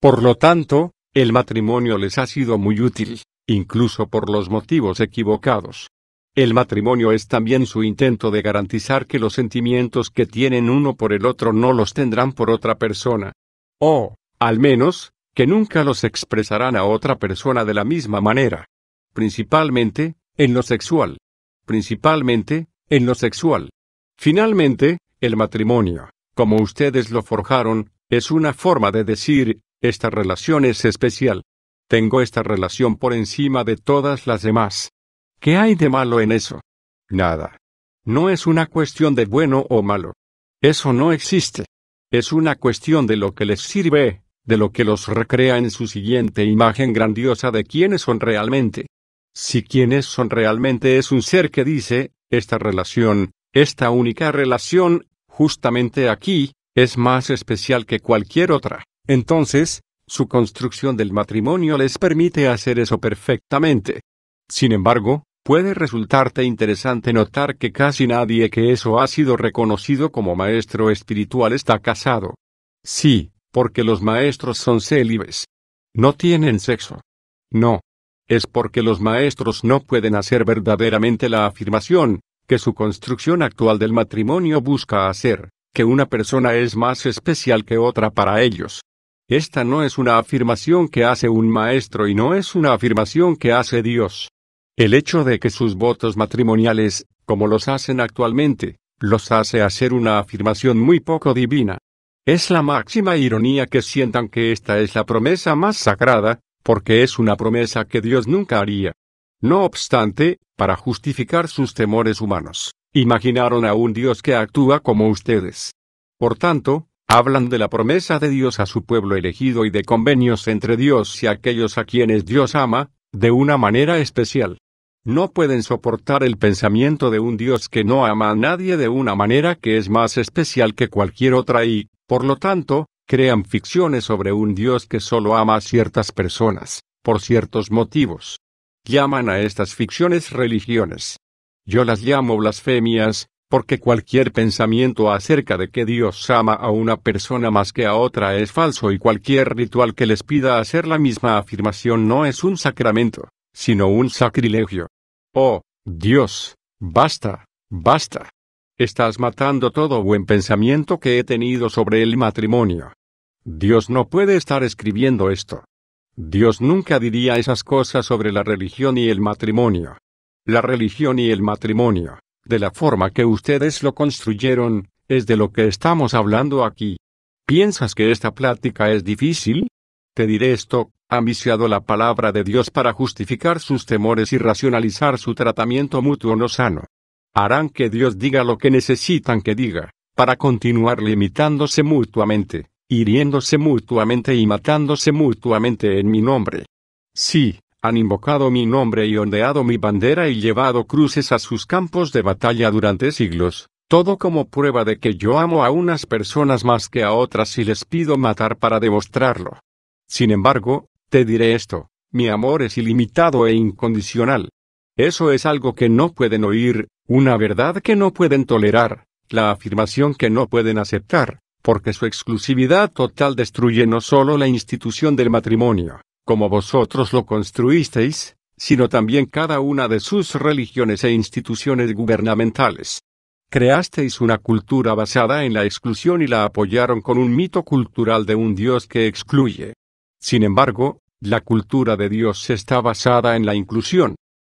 Por lo tanto, el matrimonio les ha sido muy útil, incluso por los motivos equivocados. El matrimonio es también su intento de garantizar que los sentimientos que tienen uno por el otro no los tendrán por otra persona. O, al menos, que nunca los expresarán a otra persona de la misma manera. Principalmente, en lo sexual. Principalmente, en lo sexual. Finalmente, el matrimonio, como ustedes lo forjaron, es una forma de decir, esta relación es especial. Tengo esta relación por encima de todas las demás. ¿Qué hay de malo en eso? Nada. No es una cuestión de bueno o malo. Eso no existe. Es una cuestión de lo que les sirve, de lo que los recrea en su siguiente imagen grandiosa de quiénes son realmente. Si quienes son realmente es un ser que dice, esta relación, esta única relación, justamente aquí, es más especial que cualquier otra, entonces, su construcción del matrimonio les permite hacer eso perfectamente. Sin embargo, Puede resultarte interesante notar que casi nadie que eso ha sido reconocido como maestro espiritual está casado. Sí, porque los maestros son célibes. No tienen sexo. No. Es porque los maestros no pueden hacer verdaderamente la afirmación, que su construcción actual del matrimonio busca hacer, que una persona es más especial que otra para ellos. Esta no es una afirmación que hace un maestro y no es una afirmación que hace Dios. El hecho de que sus votos matrimoniales, como los hacen actualmente, los hace hacer una afirmación muy poco divina. Es la máxima ironía que sientan que esta es la promesa más sagrada, porque es una promesa que Dios nunca haría. No obstante, para justificar sus temores humanos, imaginaron a un Dios que actúa como ustedes. Por tanto, hablan de la promesa de Dios a su pueblo elegido y de convenios entre Dios y aquellos a quienes Dios ama, de una manera especial. No pueden soportar el pensamiento de un Dios que no ama a nadie de una manera que es más especial que cualquier otra y, por lo tanto, crean ficciones sobre un Dios que solo ama a ciertas personas, por ciertos motivos. Llaman a estas ficciones religiones. Yo las llamo blasfemias, porque cualquier pensamiento acerca de que Dios ama a una persona más que a otra es falso y cualquier ritual que les pida hacer la misma afirmación no es un sacramento, sino un sacrilegio. Oh, Dios, basta, basta. Estás matando todo buen pensamiento que he tenido sobre el matrimonio. Dios no puede estar escribiendo esto. Dios nunca diría esas cosas sobre la religión y el matrimonio. La religión y el matrimonio, de la forma que ustedes lo construyeron, es de lo que estamos hablando aquí. ¿Piensas que esta plática es difícil? Te diré esto, han viciado la palabra de Dios para justificar sus temores y racionalizar su tratamiento mutuo no sano. Harán que Dios diga lo que necesitan que diga, para continuar limitándose mutuamente, hiriéndose mutuamente y matándose mutuamente en mi nombre. Sí, han invocado mi nombre y ondeado mi bandera y llevado cruces a sus campos de batalla durante siglos, todo como prueba de que yo amo a unas personas más que a otras y les pido matar para demostrarlo. Sin embargo, te diré esto, mi amor es ilimitado e incondicional. Eso es algo que no pueden oír, una verdad que no pueden tolerar, la afirmación que no pueden aceptar, porque su exclusividad total destruye no solo la institución del matrimonio, como vosotros lo construisteis, sino también cada una de sus religiones e instituciones gubernamentales. Creasteis una cultura basada en la exclusión y la apoyaron con un mito cultural de un Dios que excluye. Sin embargo, la cultura de Dios está basada en la inclusión.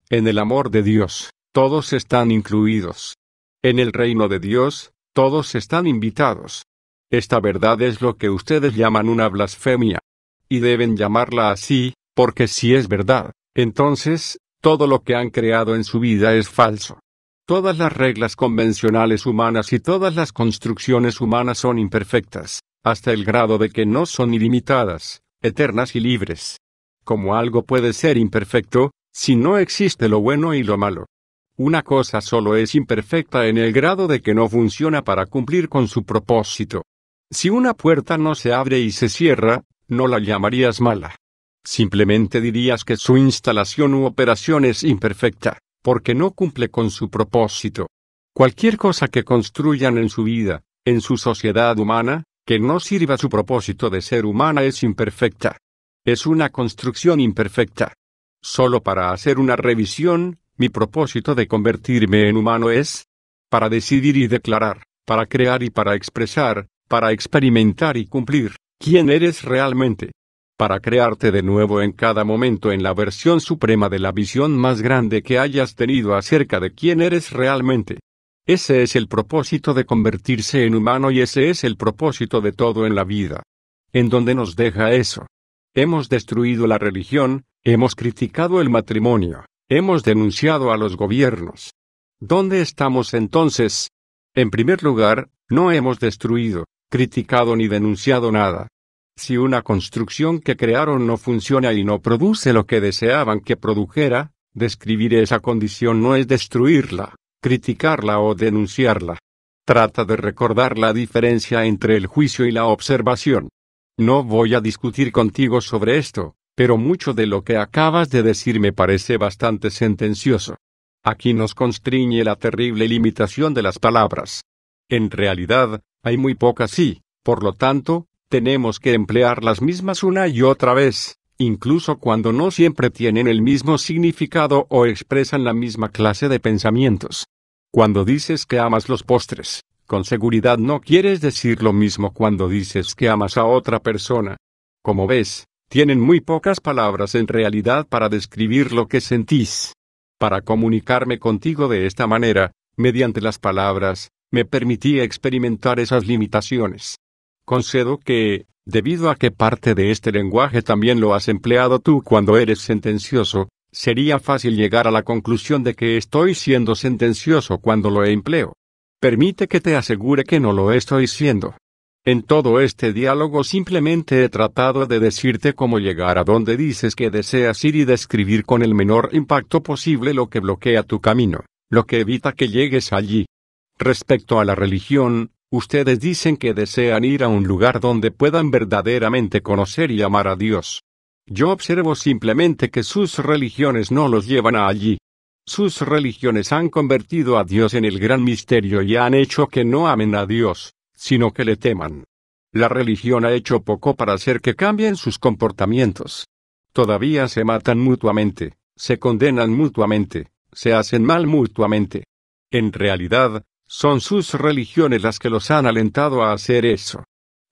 En el amor de Dios, todos están incluidos. En el reino de Dios, todos están invitados. Esta verdad es lo que ustedes llaman una blasfemia y deben llamarla así, porque si es verdad, entonces, todo lo que han creado en su vida es falso. Todas las reglas convencionales humanas y todas las construcciones humanas son imperfectas, hasta el grado de que no son ilimitadas, eternas y libres. Como algo puede ser imperfecto, si no existe lo bueno y lo malo. Una cosa solo es imperfecta en el grado de que no funciona para cumplir con su propósito. Si una puerta no se abre y se cierra, no la llamarías mala. Simplemente dirías que su instalación u operación es imperfecta, porque no cumple con su propósito. Cualquier cosa que construyan en su vida, en su sociedad humana, que no sirva su propósito de ser humana es imperfecta. Es una construcción imperfecta. Solo para hacer una revisión, mi propósito de convertirme en humano es para decidir y declarar, para crear y para expresar, para experimentar y cumplir. ¿Quién eres realmente? Para crearte de nuevo en cada momento en la versión suprema de la visión más grande que hayas tenido acerca de quién eres realmente. Ese es el propósito de convertirse en humano y ese es el propósito de todo en la vida. ¿En dónde nos deja eso? Hemos destruido la religión, hemos criticado el matrimonio, hemos denunciado a los gobiernos. ¿Dónde estamos entonces? En primer lugar, no hemos destruido, criticado ni denunciado nada. Si una construcción que crearon no funciona y no produce lo que deseaban que produjera, describir esa condición no es destruirla, criticarla o denunciarla. Trata de recordar la diferencia entre el juicio y la observación. No voy a discutir contigo sobre esto, pero mucho de lo que acabas de decir me parece bastante sentencioso. Aquí nos constriñe la terrible limitación de las palabras. En realidad, hay muy pocas y, por lo tanto, tenemos que emplear las mismas una y otra vez, incluso cuando no siempre tienen el mismo significado o expresan la misma clase de pensamientos. Cuando dices que amas los postres, con seguridad no quieres decir lo mismo cuando dices que amas a otra persona. Como ves, tienen muy pocas palabras en realidad para describir lo que sentís. Para comunicarme contigo de esta manera, mediante las palabras, me permití experimentar esas limitaciones. Concedo que, debido a que parte de este lenguaje también lo has empleado tú cuando eres sentencioso, sería fácil llegar a la conclusión de que estoy siendo sentencioso cuando lo empleo. Permite que te asegure que no lo estoy siendo. En todo este diálogo simplemente he tratado de decirte cómo llegar a donde dices que deseas ir y describir con el menor impacto posible lo que bloquea tu camino, lo que evita que llegues allí. Respecto a la religión, Ustedes dicen que desean ir a un lugar donde puedan verdaderamente conocer y amar a Dios. Yo observo simplemente que sus religiones no los llevan a allí. Sus religiones han convertido a Dios en el gran misterio y han hecho que no amen a Dios, sino que le teman. La religión ha hecho poco para hacer que cambien sus comportamientos. Todavía se matan mutuamente, se condenan mutuamente, se hacen mal mutuamente. En realidad, son sus religiones las que los han alentado a hacer eso.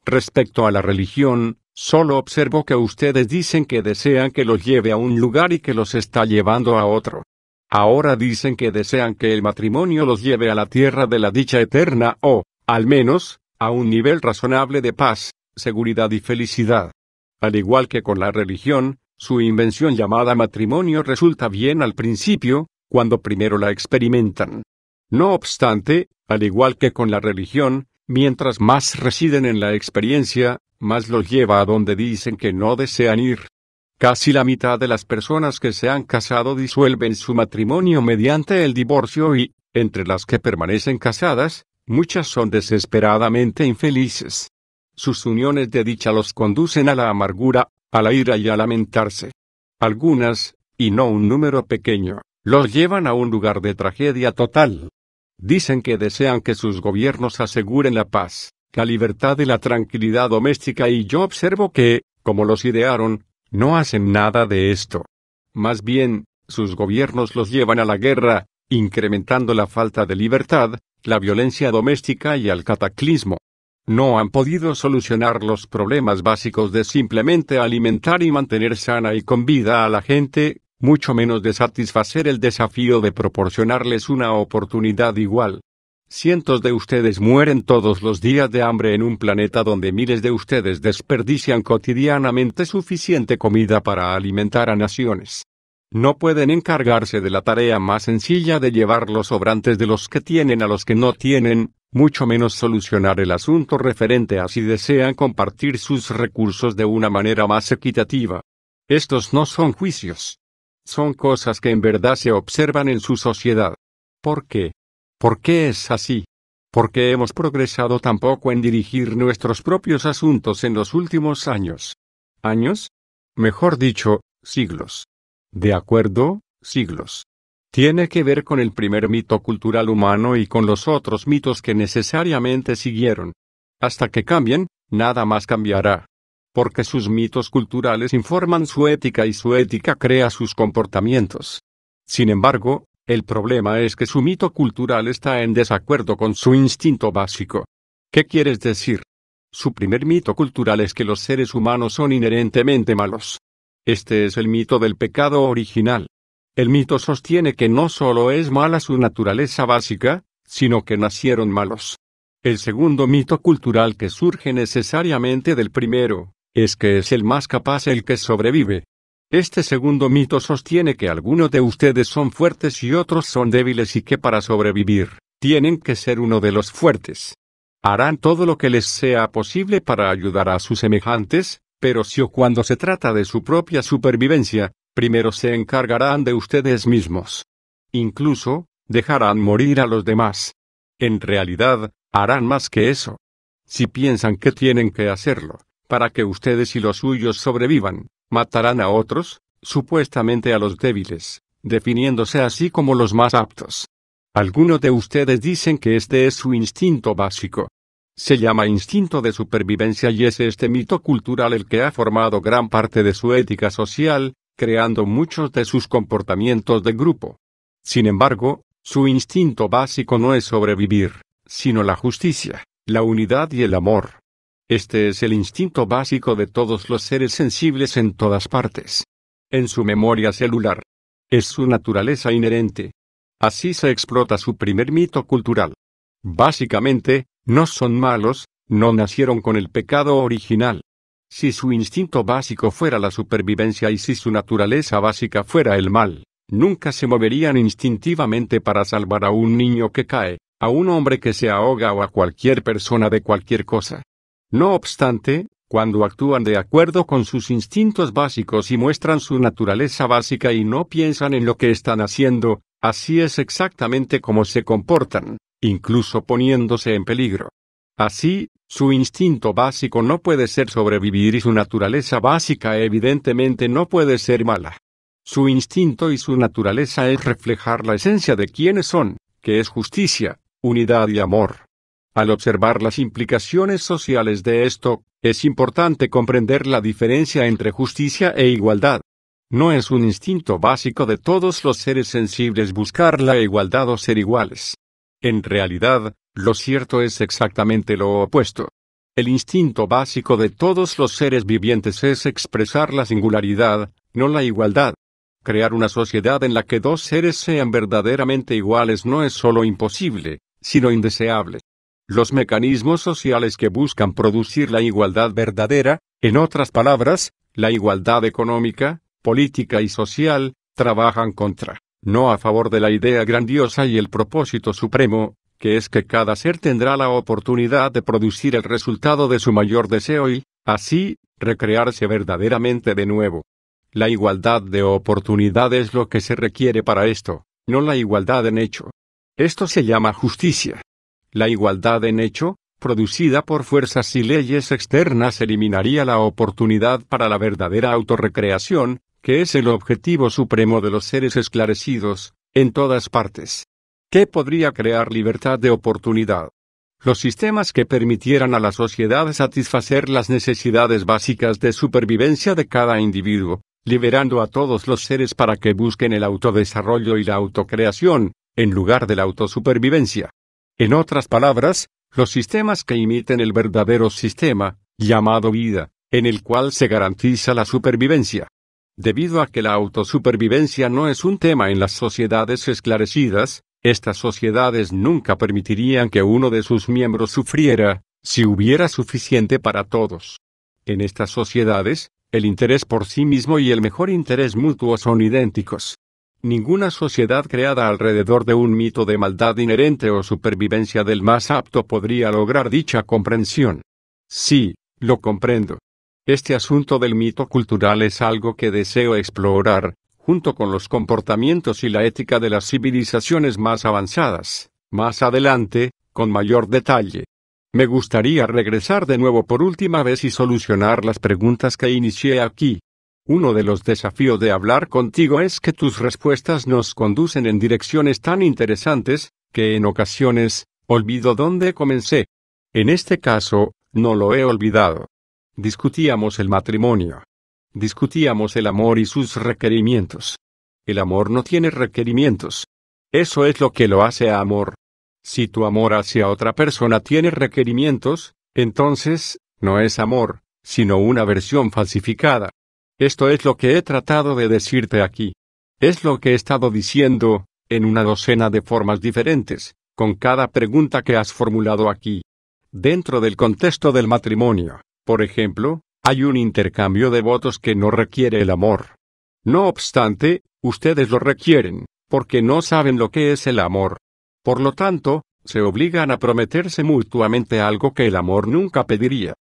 Respecto a la religión, Solo observo que ustedes dicen que desean que los lleve a un lugar y que los está llevando a otro. Ahora dicen que desean que el matrimonio los lleve a la tierra de la dicha eterna o, al menos, a un nivel razonable de paz, seguridad y felicidad. Al igual que con la religión, su invención llamada matrimonio resulta bien al principio, cuando primero la experimentan. No obstante, al igual que con la religión, mientras más residen en la experiencia, más los lleva a donde dicen que no desean ir. Casi la mitad de las personas que se han casado disuelven su matrimonio mediante el divorcio y, entre las que permanecen casadas, muchas son desesperadamente infelices. Sus uniones de dicha los conducen a la amargura, a la ira y a lamentarse. Algunas, y no un número pequeño, los llevan a un lugar de tragedia total. Dicen que desean que sus gobiernos aseguren la paz, la libertad y la tranquilidad doméstica y yo observo que, como los idearon, no hacen nada de esto. Más bien, sus gobiernos los llevan a la guerra, incrementando la falta de libertad, la violencia doméstica y al cataclismo. No han podido solucionar los problemas básicos de simplemente alimentar y mantener sana y con vida a la gente, mucho menos de satisfacer el desafío de proporcionarles una oportunidad igual. Cientos de ustedes mueren todos los días de hambre en un planeta donde miles de ustedes desperdician cotidianamente suficiente comida para alimentar a naciones. No pueden encargarse de la tarea más sencilla de llevar los sobrantes de los que tienen a los que no tienen, mucho menos solucionar el asunto referente a si desean compartir sus recursos de una manera más equitativa. Estos no son juicios. Son cosas que en verdad se observan en su sociedad. ¿Por qué? ¿Por qué es así? ¿Por qué hemos progresado tan poco en dirigir nuestros propios asuntos en los últimos años? ¿Años? Mejor dicho, siglos. ¿De acuerdo? Siglos. Tiene que ver con el primer mito cultural humano y con los otros mitos que necesariamente siguieron. Hasta que cambien, nada más cambiará. Porque sus mitos culturales informan su ética y su ética crea sus comportamientos. Sin embargo, el problema es que su mito cultural está en desacuerdo con su instinto básico. ¿Qué quieres decir? Su primer mito cultural es que los seres humanos son inherentemente malos. Este es el mito del pecado original. El mito sostiene que no solo es mala su naturaleza básica, sino que nacieron malos. El segundo mito cultural que surge necesariamente del primero, es que es el más capaz el que sobrevive. Este segundo mito sostiene que algunos de ustedes son fuertes y otros son débiles y que para sobrevivir, tienen que ser uno de los fuertes. Harán todo lo que les sea posible para ayudar a sus semejantes, pero si o cuando se trata de su propia supervivencia, primero se encargarán de ustedes mismos. Incluso, dejarán morir a los demás. En realidad, harán más que eso. Si piensan que tienen que hacerlo, para que ustedes y los suyos sobrevivan, matarán a otros, supuestamente a los débiles, definiéndose así como los más aptos. Algunos de ustedes dicen que este es su instinto básico. Se llama instinto de supervivencia y es este mito cultural el que ha formado gran parte de su ética social, creando muchos de sus comportamientos de grupo. Sin embargo, su instinto básico no es sobrevivir, sino la justicia, la unidad y el amor. Este es el instinto básico de todos los seres sensibles en todas partes. En su memoria celular. Es su naturaleza inherente. Así se explota su primer mito cultural. Básicamente, no son malos, no nacieron con el pecado original. Si su instinto básico fuera la supervivencia y si su naturaleza básica fuera el mal, nunca se moverían instintivamente para salvar a un niño que cae, a un hombre que se ahoga o a cualquier persona de cualquier cosa. No obstante, cuando actúan de acuerdo con sus instintos básicos y muestran su naturaleza básica y no piensan en lo que están haciendo, así es exactamente como se comportan, incluso poniéndose en peligro. Así, su instinto básico no puede ser sobrevivir y su naturaleza básica evidentemente no puede ser mala. Su instinto y su naturaleza es reflejar la esencia de quienes son, que es justicia, unidad y amor. Al observar las implicaciones sociales de esto, es importante comprender la diferencia entre justicia e igualdad. No es un instinto básico de todos los seres sensibles buscar la igualdad o ser iguales. En realidad, lo cierto es exactamente lo opuesto. El instinto básico de todos los seres vivientes es expresar la singularidad, no la igualdad. Crear una sociedad en la que dos seres sean verdaderamente iguales no es solo imposible, sino indeseable. Los mecanismos sociales que buscan producir la igualdad verdadera, en otras palabras, la igualdad económica, política y social, trabajan contra, no a favor de la idea grandiosa y el propósito supremo, que es que cada ser tendrá la oportunidad de producir el resultado de su mayor deseo y, así, recrearse verdaderamente de nuevo. La igualdad de oportunidad es lo que se requiere para esto, no la igualdad en hecho. Esto se llama justicia. La igualdad en hecho, producida por fuerzas y leyes externas, eliminaría la oportunidad para la verdadera autorrecreación, que es el objetivo supremo de los seres esclarecidos, en todas partes. ¿Qué podría crear libertad de oportunidad? Los sistemas que permitieran a la sociedad satisfacer las necesidades básicas de supervivencia de cada individuo, liberando a todos los seres para que busquen el autodesarrollo y la autocreación, en lugar de la autosupervivencia. En otras palabras, los sistemas que imiten el verdadero sistema, llamado vida, en el cual se garantiza la supervivencia. Debido a que la autosupervivencia no es un tema en las sociedades esclarecidas, estas sociedades nunca permitirían que uno de sus miembros sufriera, si hubiera suficiente para todos. En estas sociedades, el interés por sí mismo y el mejor interés mutuo son idénticos. Ninguna sociedad creada alrededor de un mito de maldad inherente o supervivencia del más apto podría lograr dicha comprensión. Sí, lo comprendo. Este asunto del mito cultural es algo que deseo explorar, junto con los comportamientos y la ética de las civilizaciones más avanzadas, más adelante, con mayor detalle. Me gustaría regresar de nuevo por última vez y solucionar las preguntas que inicié aquí. Uno de los desafíos de hablar contigo es que tus respuestas nos conducen en direcciones tan interesantes, que en ocasiones, olvido dónde comencé. En este caso, no lo he olvidado. Discutíamos el matrimonio. Discutíamos el amor y sus requerimientos. El amor no tiene requerimientos. Eso es lo que lo hace amor. Si tu amor hacia otra persona tiene requerimientos, entonces, no es amor, sino una versión falsificada. Esto es lo que he tratado de decirte aquí. Es lo que he estado diciendo, en una docena de formas diferentes, con cada pregunta que has formulado aquí. Dentro del contexto del matrimonio, por ejemplo, hay un intercambio de votos que no requiere el amor. No obstante, ustedes lo requieren, porque no saben lo que es el amor. Por lo tanto, se obligan a prometerse mutuamente algo que el amor nunca pediría.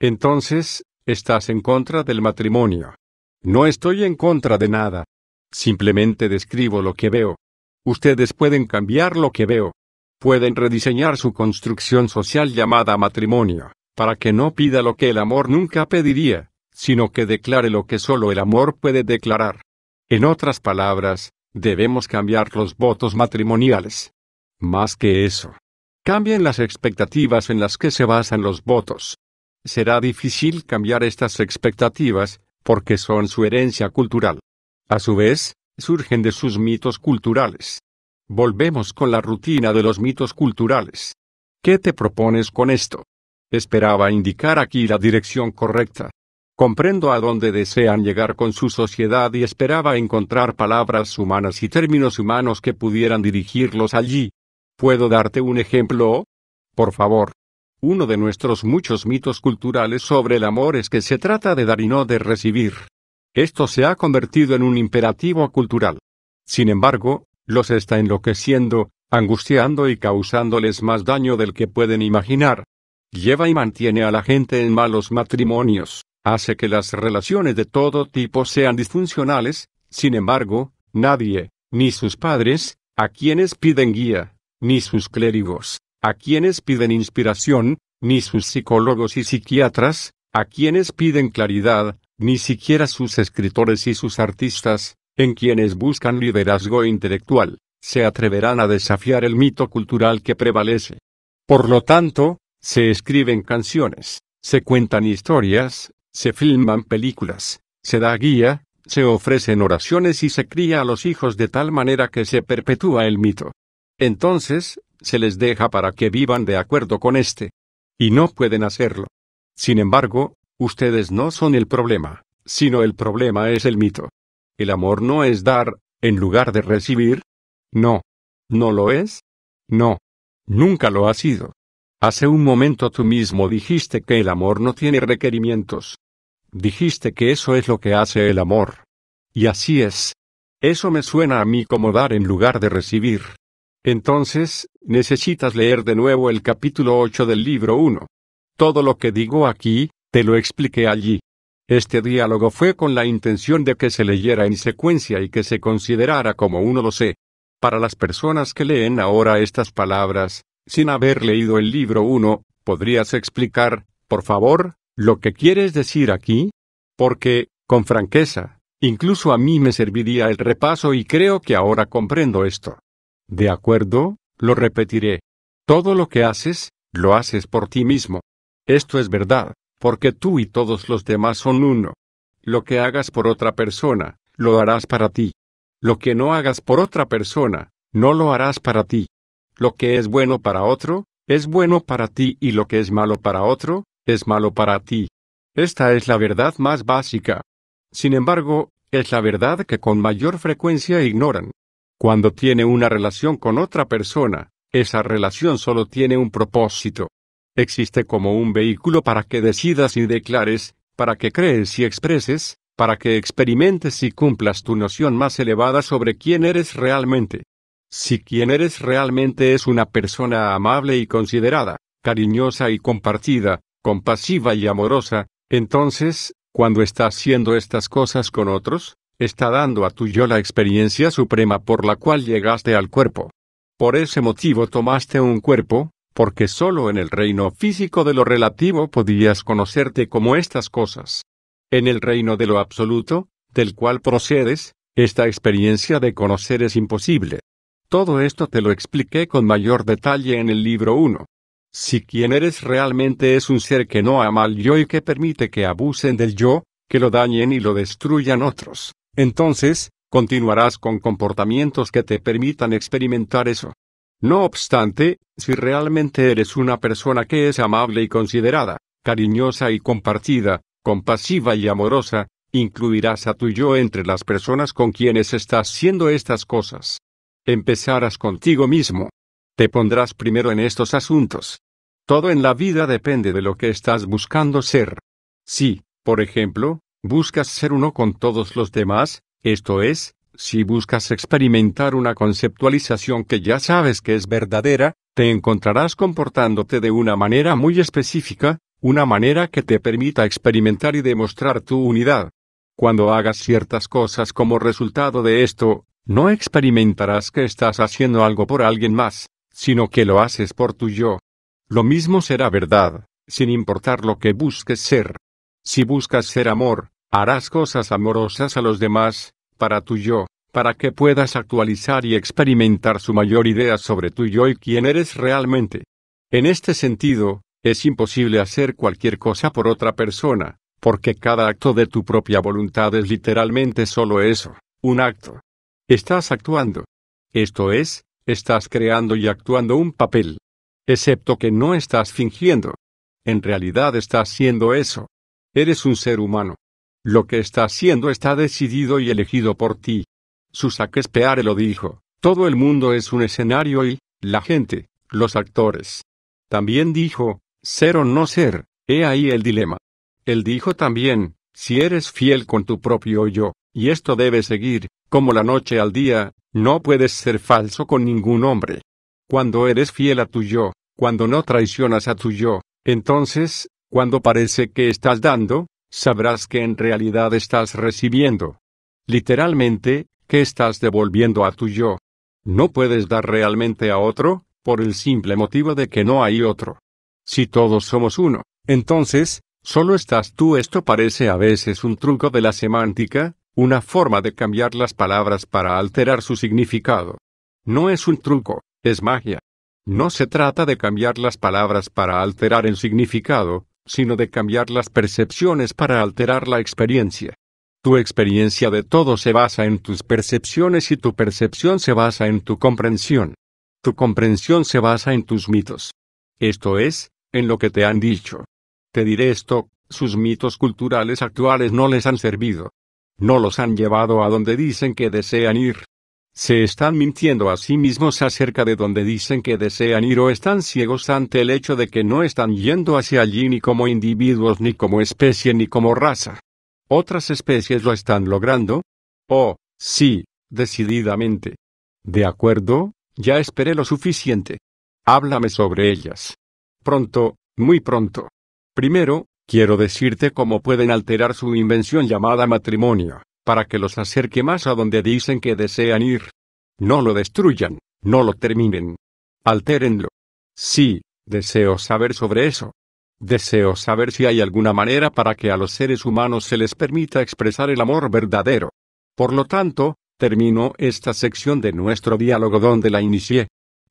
Entonces, estás en contra del matrimonio. No estoy en contra de nada. Simplemente describo lo que veo. Ustedes pueden cambiar lo que veo. Pueden rediseñar su construcción social llamada matrimonio para que no pida lo que el amor nunca pediría, sino que declare lo que solo el amor puede declarar. En otras palabras, debemos cambiar los votos matrimoniales. Más que eso. Cambien las expectativas en las que se basan los votos. Será difícil cambiar estas expectativas, porque son su herencia cultural. A su vez, surgen de sus mitos culturales. Volvemos con la rutina de los mitos culturales. ¿Qué te propones con esto? Esperaba indicar aquí la dirección correcta. Comprendo a dónde desean llegar con su sociedad y esperaba encontrar palabras humanas y términos humanos que pudieran dirigirlos allí. ¿Puedo darte un ejemplo? Por favor. Uno de nuestros muchos mitos culturales sobre el amor es que se trata de dar y no de recibir. Esto se ha convertido en un imperativo cultural. Sin embargo, los está enloqueciendo, angustiando y causándoles más daño del que pueden imaginar lleva y mantiene a la gente en malos matrimonios, hace que las relaciones de todo tipo sean disfuncionales, sin embargo, nadie, ni sus padres, a quienes piden guía, ni sus clérigos, a quienes piden inspiración, ni sus psicólogos y psiquiatras, a quienes piden claridad, ni siquiera sus escritores y sus artistas, en quienes buscan liderazgo intelectual, se atreverán a desafiar el mito cultural que prevalece. Por lo tanto, se escriben canciones, se cuentan historias, se filman películas, se da guía, se ofrecen oraciones y se cría a los hijos de tal manera que se perpetúa el mito. Entonces, se les deja para que vivan de acuerdo con este. Y no pueden hacerlo. Sin embargo, ustedes no son el problema, sino el problema es el mito. El amor no es dar, en lugar de recibir. No. ¿No lo es? No. Nunca lo ha sido. Hace un momento tú mismo dijiste que el amor no tiene requerimientos. Dijiste que eso es lo que hace el amor. Y así es. Eso me suena a mí como dar en lugar de recibir. Entonces, necesitas leer de nuevo el capítulo 8 del libro 1. Todo lo que digo aquí, te lo expliqué allí. Este diálogo fue con la intención de que se leyera en secuencia y que se considerara como uno lo sé. Para las personas que leen ahora estas palabras, sin haber leído el libro 1, ¿podrías explicar, por favor, lo que quieres decir aquí? Porque, con franqueza, incluso a mí me serviría el repaso y creo que ahora comprendo esto. ¿De acuerdo? Lo repetiré. Todo lo que haces, lo haces por ti mismo. Esto es verdad, porque tú y todos los demás son uno. Lo que hagas por otra persona, lo harás para ti. Lo que no hagas por otra persona, no lo harás para ti. Lo que es bueno para otro, es bueno para ti y lo que es malo para otro, es malo para ti. Esta es la verdad más básica. Sin embargo, es la verdad que con mayor frecuencia ignoran. Cuando tiene una relación con otra persona, esa relación solo tiene un propósito. Existe como un vehículo para que decidas y declares, para que crees y expreses, para que experimentes y cumplas tu noción más elevada sobre quién eres realmente. Si quien eres realmente es una persona amable y considerada, cariñosa y compartida, compasiva y amorosa, entonces, cuando está haciendo estas cosas con otros, está dando a tu yo la experiencia suprema por la cual llegaste al cuerpo. Por ese motivo tomaste un cuerpo, porque sólo en el reino físico de lo relativo podías conocerte como estas cosas. En el reino de lo absoluto, del cual procedes, esta experiencia de conocer es imposible. Todo esto te lo expliqué con mayor detalle en el libro 1. Si quien eres realmente es un ser que no ama al yo y que permite que abusen del yo, que lo dañen y lo destruyan otros, entonces, continuarás con comportamientos que te permitan experimentar eso. No obstante, si realmente eres una persona que es amable y considerada, cariñosa y compartida, compasiva y amorosa, incluirás a tu yo entre las personas con quienes estás haciendo estas cosas. Empezarás contigo mismo. Te pondrás primero en estos asuntos. Todo en la vida depende de lo que estás buscando ser. Si, por ejemplo, buscas ser uno con todos los demás, esto es, si buscas experimentar una conceptualización que ya sabes que es verdadera, te encontrarás comportándote de una manera muy específica, una manera que te permita experimentar y demostrar tu unidad. Cuando hagas ciertas cosas como resultado de esto, no experimentarás que estás haciendo algo por alguien más, sino que lo haces por tu yo. Lo mismo será verdad, sin importar lo que busques ser. Si buscas ser amor, harás cosas amorosas a los demás, para tu yo, para que puedas actualizar y experimentar su mayor idea sobre tu yo y quién eres realmente. En este sentido, es imposible hacer cualquier cosa por otra persona, porque cada acto de tu propia voluntad es literalmente solo eso, un acto. Estás actuando. Esto es, estás creando y actuando un papel. Excepto que no estás fingiendo. En realidad estás siendo eso. Eres un ser humano. Lo que está haciendo está decidido y elegido por ti. Susakes Peare lo dijo, todo el mundo es un escenario y, la gente, los actores. También dijo, ser o no ser, he ahí el dilema. Él dijo también, si eres fiel con tu propio yo, y esto debe seguir, como la noche al día, no puedes ser falso con ningún hombre. Cuando eres fiel a tu yo, cuando no traicionas a tu yo, entonces, cuando parece que estás dando, sabrás que en realidad estás recibiendo. Literalmente, que estás devolviendo a tu yo. No puedes dar realmente a otro, por el simple motivo de que no hay otro. Si todos somos uno, entonces, solo estás tú. Esto parece a veces un truco de la semántica, una forma de cambiar las palabras para alterar su significado. No es un truco, es magia. No se trata de cambiar las palabras para alterar el significado, sino de cambiar las percepciones para alterar la experiencia. Tu experiencia de todo se basa en tus percepciones y tu percepción se basa en tu comprensión. Tu comprensión se basa en tus mitos. Esto es, en lo que te han dicho. Te diré esto, sus mitos culturales actuales no les han servido. No los han llevado a donde dicen que desean ir. Se están mintiendo a sí mismos acerca de donde dicen que desean ir o están ciegos ante el hecho de que no están yendo hacia allí ni como individuos ni como especie ni como raza. ¿Otras especies lo están logrando? Oh, sí, decididamente. De acuerdo, ya esperé lo suficiente. Háblame sobre ellas. Pronto, muy pronto. Primero, quiero decirte cómo pueden alterar su invención llamada matrimonio para que los acerque más a donde dicen que desean ir. No lo destruyan, no lo terminen. Altérenlo. Sí, deseo saber sobre eso. Deseo saber si hay alguna manera para que a los seres humanos se les permita expresar el amor verdadero. Por lo tanto, termino esta sección de nuestro diálogo donde la inicié.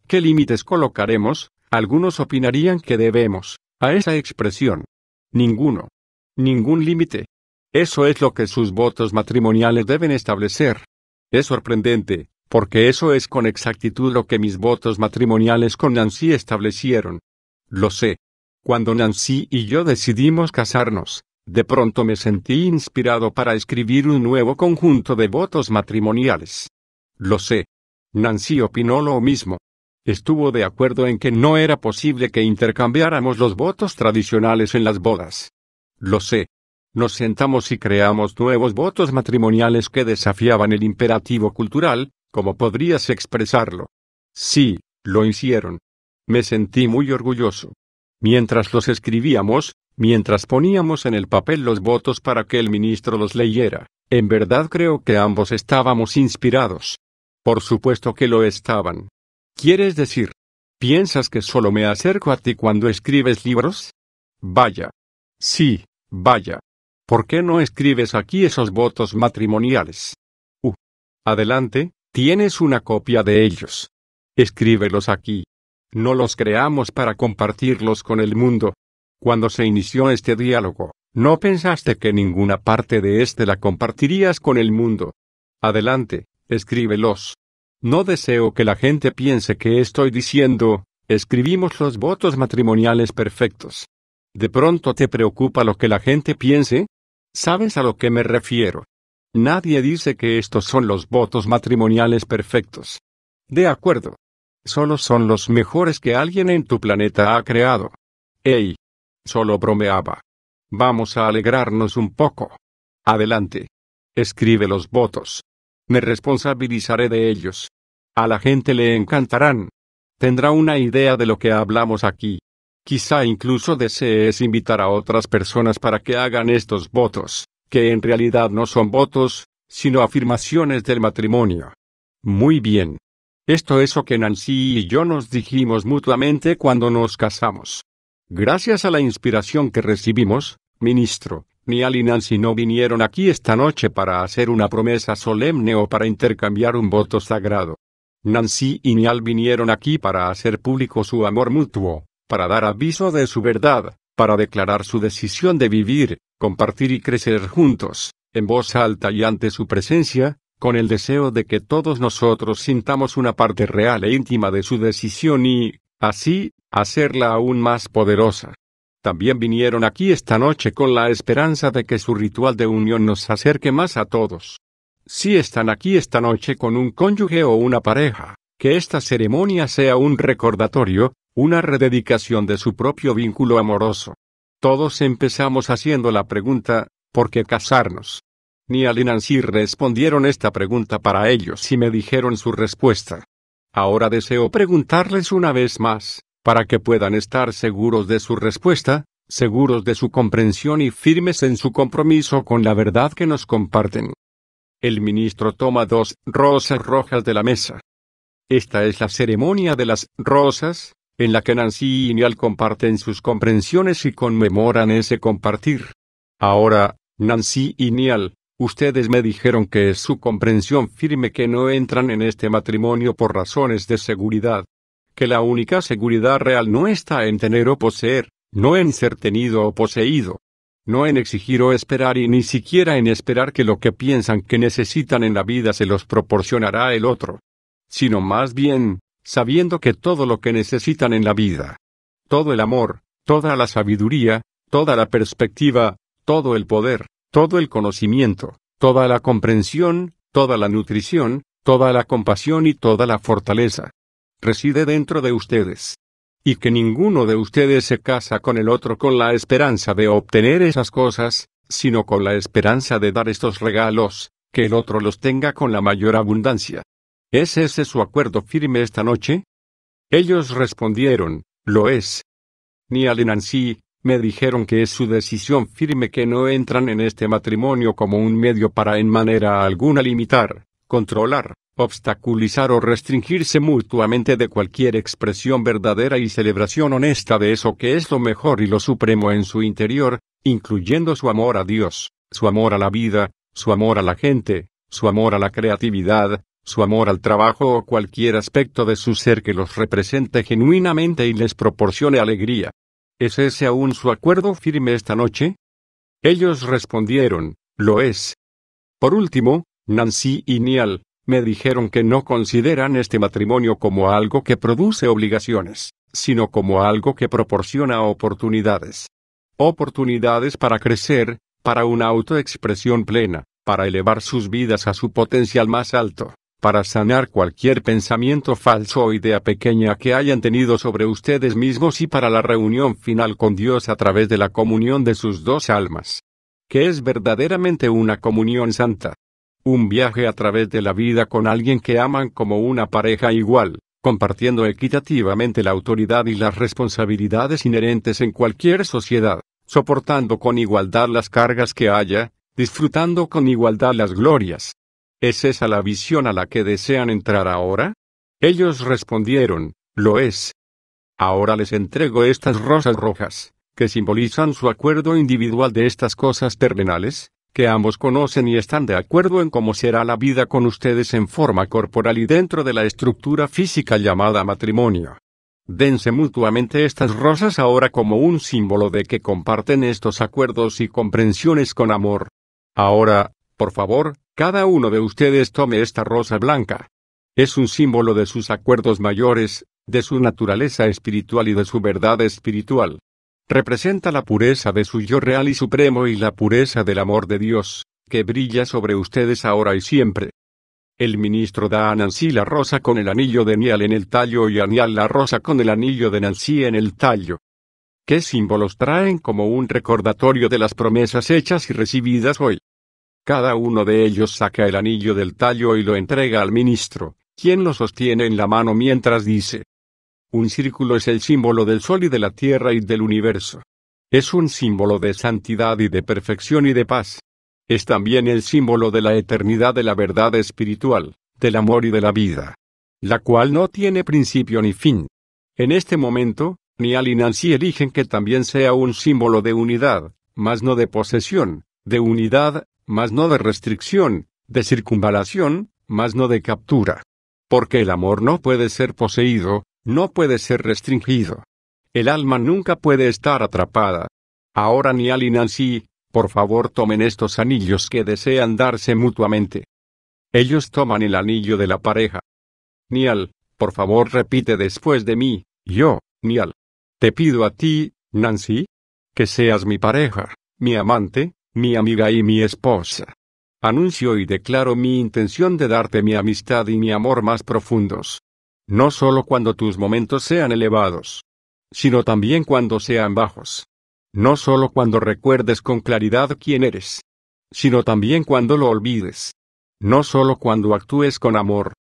¿Qué límites colocaremos? Algunos opinarían que debemos, a esa expresión. Ninguno. Ningún límite. Eso es lo que sus votos matrimoniales deben establecer. Es sorprendente, porque eso es con exactitud lo que mis votos matrimoniales con Nancy establecieron. Lo sé. Cuando Nancy y yo decidimos casarnos, de pronto me sentí inspirado para escribir un nuevo conjunto de votos matrimoniales. Lo sé. Nancy opinó lo mismo. Estuvo de acuerdo en que no era posible que intercambiáramos los votos tradicionales en las bodas. Lo sé. Nos sentamos y creamos nuevos votos matrimoniales que desafiaban el imperativo cultural, como podrías expresarlo. Sí, lo hicieron. Me sentí muy orgulloso. Mientras los escribíamos, mientras poníamos en el papel los votos para que el ministro los leyera, en verdad creo que ambos estábamos inspirados. Por supuesto que lo estaban. ¿Quieres decir? ¿Piensas que solo me acerco a ti cuando escribes libros? Vaya. Sí, vaya. ¿Por qué no escribes aquí esos votos matrimoniales? Uh. Adelante, tienes una copia de ellos. Escríbelos aquí. No los creamos para compartirlos con el mundo. Cuando se inició este diálogo, no pensaste que ninguna parte de este la compartirías con el mundo. Adelante, escríbelos. No deseo que la gente piense que estoy diciendo, escribimos los votos matrimoniales perfectos. ¿De pronto te preocupa lo que la gente piense? ¿Sabes a lo que me refiero? Nadie dice que estos son los votos matrimoniales perfectos. De acuerdo. Solo son los mejores que alguien en tu planeta ha creado. Ey. Solo bromeaba. Vamos a alegrarnos un poco. Adelante. Escribe los votos. Me responsabilizaré de ellos. A la gente le encantarán. Tendrá una idea de lo que hablamos aquí. Quizá incluso desees invitar a otras personas para que hagan estos votos, que en realidad no son votos, sino afirmaciones del matrimonio. Muy bien. Esto es lo que Nancy y yo nos dijimos mutuamente cuando nos casamos. Gracias a la inspiración que recibimos, ministro, Nial y Nancy no vinieron aquí esta noche para hacer una promesa solemne o para intercambiar un voto sagrado. Nancy y Nial vinieron aquí para hacer público su amor mutuo, para dar aviso de su verdad, para declarar su decisión de vivir, compartir y crecer juntos, en voz alta y ante su presencia, con el deseo de que todos nosotros sintamos una parte real e íntima de su decisión y, así, hacerla aún más poderosa. También vinieron aquí esta noche con la esperanza de que su ritual de unión nos acerque más a todos. Si están aquí esta noche con un cónyuge o una pareja, que esta ceremonia sea un recordatorio, una rededicación de su propio vínculo amoroso. Todos empezamos haciendo la pregunta, ¿por qué casarnos? Ni y Nancy respondieron esta pregunta para ellos y me dijeron su respuesta. Ahora deseo preguntarles una vez más, para que puedan estar seguros de su respuesta, seguros de su comprensión y firmes en su compromiso con la verdad que nos comparten. El ministro toma dos rosas rojas de la mesa. Esta es la ceremonia de las rosas, en la que Nancy y Nial comparten sus comprensiones y conmemoran ese compartir. Ahora, Nancy y Nial, ustedes me dijeron que es su comprensión firme que no entran en este matrimonio por razones de seguridad. Que la única seguridad real no está en tener o poseer, no en ser tenido o poseído, no en exigir o esperar y ni siquiera en esperar que lo que piensan que necesitan en la vida se los proporcionará el otro, sino más bien, sabiendo que todo lo que necesitan en la vida, todo el amor, toda la sabiduría, toda la perspectiva, todo el poder, todo el conocimiento, toda la comprensión, toda la nutrición, toda la compasión y toda la fortaleza, reside dentro de ustedes y que ninguno de ustedes se casa con el otro con la esperanza de obtener esas cosas, sino con la esperanza de dar estos regalos, que el otro los tenga con la mayor abundancia. ¿Es ese su acuerdo firme esta noche? Ellos respondieron, lo es. Ni al Nancy, me dijeron que es su decisión firme que no entran en este matrimonio como un medio para en manera alguna limitar, controlar, obstaculizar o restringirse mutuamente de cualquier expresión verdadera y celebración honesta de eso que es lo mejor y lo supremo en su interior, incluyendo su amor a Dios, su amor a la vida, su amor a la gente, su amor a la creatividad, su amor al trabajo o cualquier aspecto de su ser que los represente genuinamente y les proporcione alegría. ¿Es ese aún su acuerdo firme esta noche? Ellos respondieron, lo es. Por último, Nancy y Niall, me dijeron que no consideran este matrimonio como algo que produce obligaciones, sino como algo que proporciona oportunidades. Oportunidades para crecer, para una autoexpresión plena, para elevar sus vidas a su potencial más alto, para sanar cualquier pensamiento falso o idea pequeña que hayan tenido sobre ustedes mismos y para la reunión final con Dios a través de la comunión de sus dos almas. Que es verdaderamente una comunión santa, un viaje a través de la vida con alguien que aman como una pareja igual, compartiendo equitativamente la autoridad y las responsabilidades inherentes en cualquier sociedad, soportando con igualdad las cargas que haya, disfrutando con igualdad las glorias. ¿Es esa la visión a la que desean entrar ahora? Ellos respondieron, lo es. Ahora les entrego estas rosas rojas, que simbolizan su acuerdo individual de estas cosas terrenales, que ambos conocen y están de acuerdo en cómo será la vida con ustedes en forma corporal y dentro de la estructura física llamada matrimonio. Dense mutuamente estas rosas ahora como un símbolo de que comparten estos acuerdos y comprensiones con amor. Ahora, por favor, cada uno de ustedes tome esta rosa blanca. Es un símbolo de sus acuerdos mayores, de su naturaleza espiritual y de su verdad espiritual representa la pureza de su yo real y supremo y la pureza del amor de Dios, que brilla sobre ustedes ahora y siempre. El ministro da a Nancy la rosa con el anillo de Nial en el tallo y a Nial la rosa con el anillo de Nancy en el tallo. ¿Qué símbolos traen como un recordatorio de las promesas hechas y recibidas hoy? Cada uno de ellos saca el anillo del tallo y lo entrega al ministro, quien lo sostiene en la mano mientras dice, un círculo es el símbolo del sol y de la tierra y del universo. Es un símbolo de santidad y de perfección y de paz. Es también el símbolo de la eternidad de la verdad espiritual, del amor y de la vida, la cual no tiene principio ni fin. En este momento, Nial y Nancy eligen que también sea un símbolo de unidad, más no de posesión, de unidad, más no de restricción, de circunvalación, más no de captura. Porque el amor no puede ser poseído, no puede ser restringido. El alma nunca puede estar atrapada. Ahora ni y Nancy, por favor tomen estos anillos que desean darse mutuamente. Ellos toman el anillo de la pareja. Nial, por favor repite después de mí, yo, Nial. Te pido a ti, Nancy, que seas mi pareja, mi amante, mi amiga y mi esposa. Anuncio y declaro mi intención de darte mi amistad y mi amor más profundos no solo cuando tus momentos sean elevados, sino también cuando sean bajos. No solo cuando recuerdes con claridad quién eres, sino también cuando lo olvides. No solo cuando actúes con amor,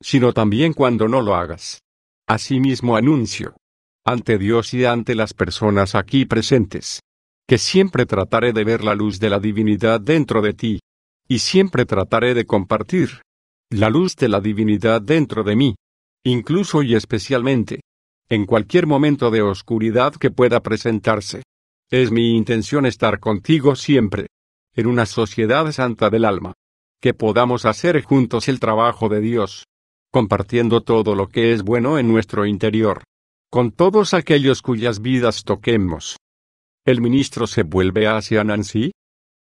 sino también cuando no lo hagas. Asimismo anuncio, ante Dios y ante las personas aquí presentes, que siempre trataré de ver la luz de la divinidad dentro de ti, y siempre trataré de compartir la luz de la divinidad dentro de mí incluso y especialmente, en cualquier momento de oscuridad que pueda presentarse. Es mi intención estar contigo siempre. En una sociedad santa del alma. Que podamos hacer juntos el trabajo de Dios. Compartiendo todo lo que es bueno en nuestro interior. Con todos aquellos cuyas vidas toquemos. El ministro se vuelve hacia Nancy.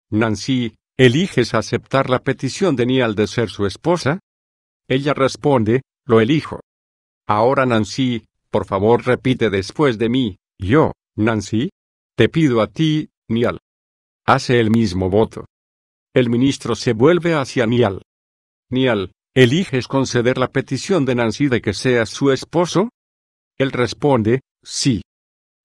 Nancy, ¿eliges aceptar la petición de Nial de ser su esposa? Ella responde, lo elijo. Ahora Nancy, por favor repite después de mí, yo, Nancy, te pido a ti, Nial. Hace el mismo voto. El ministro se vuelve hacia Nial. Nial, ¿eliges conceder la petición de Nancy de que seas su esposo? Él responde, sí.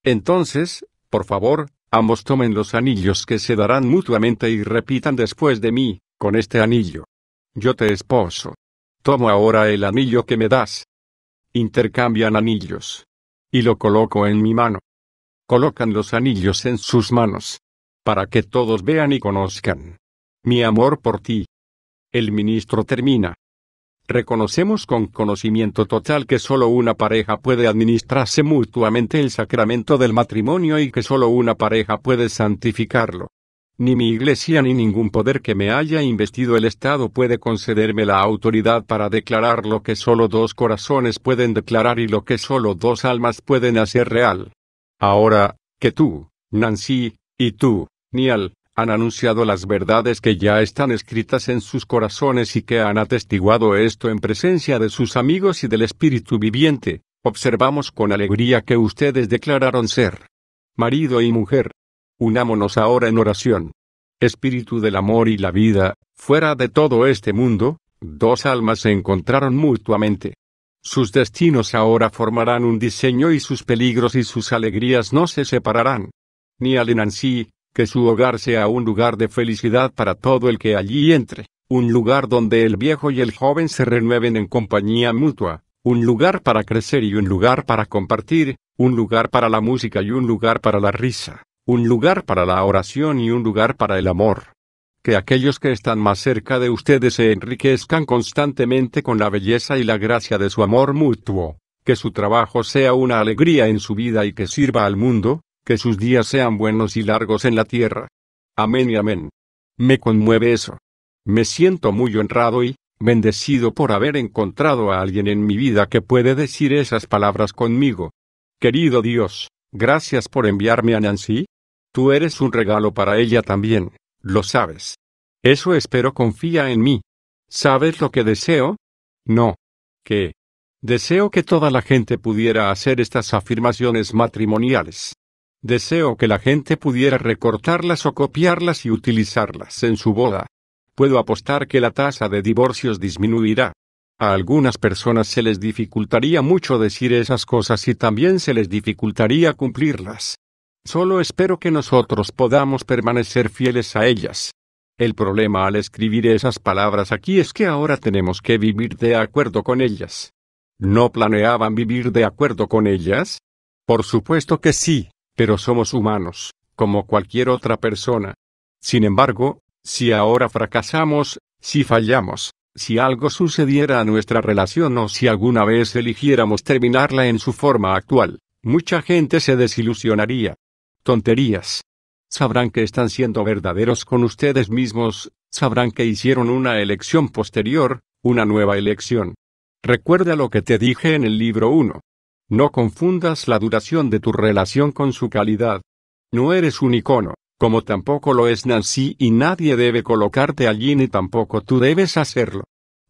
Entonces, por favor, ambos tomen los anillos que se darán mutuamente y repitan después de mí, con este anillo. Yo te esposo. Tomo ahora el anillo que me das. Intercambian anillos. Y lo coloco en mi mano. Colocan los anillos en sus manos. Para que todos vean y conozcan. Mi amor por ti. El ministro termina. Reconocemos con conocimiento total que solo una pareja puede administrarse mutuamente el sacramento del matrimonio y que solo una pareja puede santificarlo. Ni mi iglesia ni ningún poder que me haya investido el Estado puede concederme la autoridad para declarar lo que solo dos corazones pueden declarar y lo que solo dos almas pueden hacer real. Ahora, que tú, Nancy, y tú, Nial, han anunciado las verdades que ya están escritas en sus corazones y que han atestiguado esto en presencia de sus amigos y del Espíritu viviente, observamos con alegría que ustedes declararon ser marido y mujer. Unámonos ahora en oración. Espíritu del amor y la vida, fuera de todo este mundo, dos almas se encontraron mutuamente. Sus destinos ahora formarán un diseño y sus peligros y sus alegrías no se separarán. Ni al Nancy, que su hogar sea un lugar de felicidad para todo el que allí entre, un lugar donde el viejo y el joven se renueven en compañía mutua, un lugar para crecer y un lugar para compartir, un lugar para la música y un lugar para la risa, un lugar para la oración y un lugar para el amor. Que aquellos que están más cerca de ustedes se enriquezcan constantemente con la belleza y la gracia de su amor mutuo, que su trabajo sea una alegría en su vida y que sirva al mundo, que sus días sean buenos y largos en la tierra. Amén y amén. Me conmueve eso. Me siento muy honrado y, bendecido por haber encontrado a alguien en mi vida que puede decir esas palabras conmigo. Querido Dios, gracias por enviarme a Nancy. Tú eres un regalo para ella también, lo sabes. Eso espero confía en mí. ¿Sabes lo que deseo? No. ¿Qué? Deseo que toda la gente pudiera hacer estas afirmaciones matrimoniales. Deseo que la gente pudiera recortarlas o copiarlas y utilizarlas en su boda. Puedo apostar que la tasa de divorcios disminuirá. A algunas personas se les dificultaría mucho decir esas cosas y también se les dificultaría cumplirlas. Solo espero que nosotros podamos permanecer fieles a ellas. El problema al escribir esas palabras aquí es que ahora tenemos que vivir de acuerdo con ellas. ¿No planeaban vivir de acuerdo con ellas? Por supuesto que sí pero somos humanos, como cualquier otra persona. Sin embargo, si ahora fracasamos, si fallamos, si algo sucediera a nuestra relación o si alguna vez eligiéramos terminarla en su forma actual, mucha gente se desilusionaría. Tonterías. Sabrán que están siendo verdaderos con ustedes mismos, sabrán que hicieron una elección posterior, una nueva elección. Recuerda lo que te dije en el libro 1. No confundas la duración de tu relación con su calidad. No eres un icono, como tampoco lo es Nancy y nadie debe colocarte allí ni tampoco tú debes hacerlo.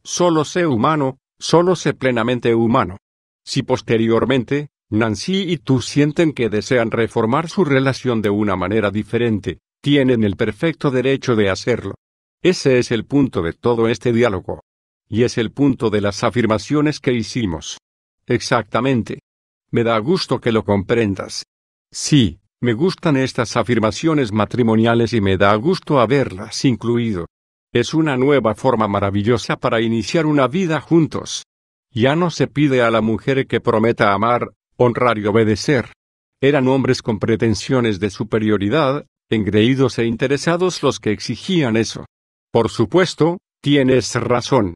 Solo sé humano, solo sé plenamente humano. Si posteriormente, Nancy y tú sienten que desean reformar su relación de una manera diferente, tienen el perfecto derecho de hacerlo. Ese es el punto de todo este diálogo. Y es el punto de las afirmaciones que hicimos. Exactamente. Me da gusto que lo comprendas. Sí, me gustan estas afirmaciones matrimoniales y me da gusto haberlas incluido. Es una nueva forma maravillosa para iniciar una vida juntos. Ya no se pide a la mujer que prometa amar, honrar y obedecer. Eran hombres con pretensiones de superioridad, engreídos e interesados los que exigían eso. Por supuesto, tienes razón.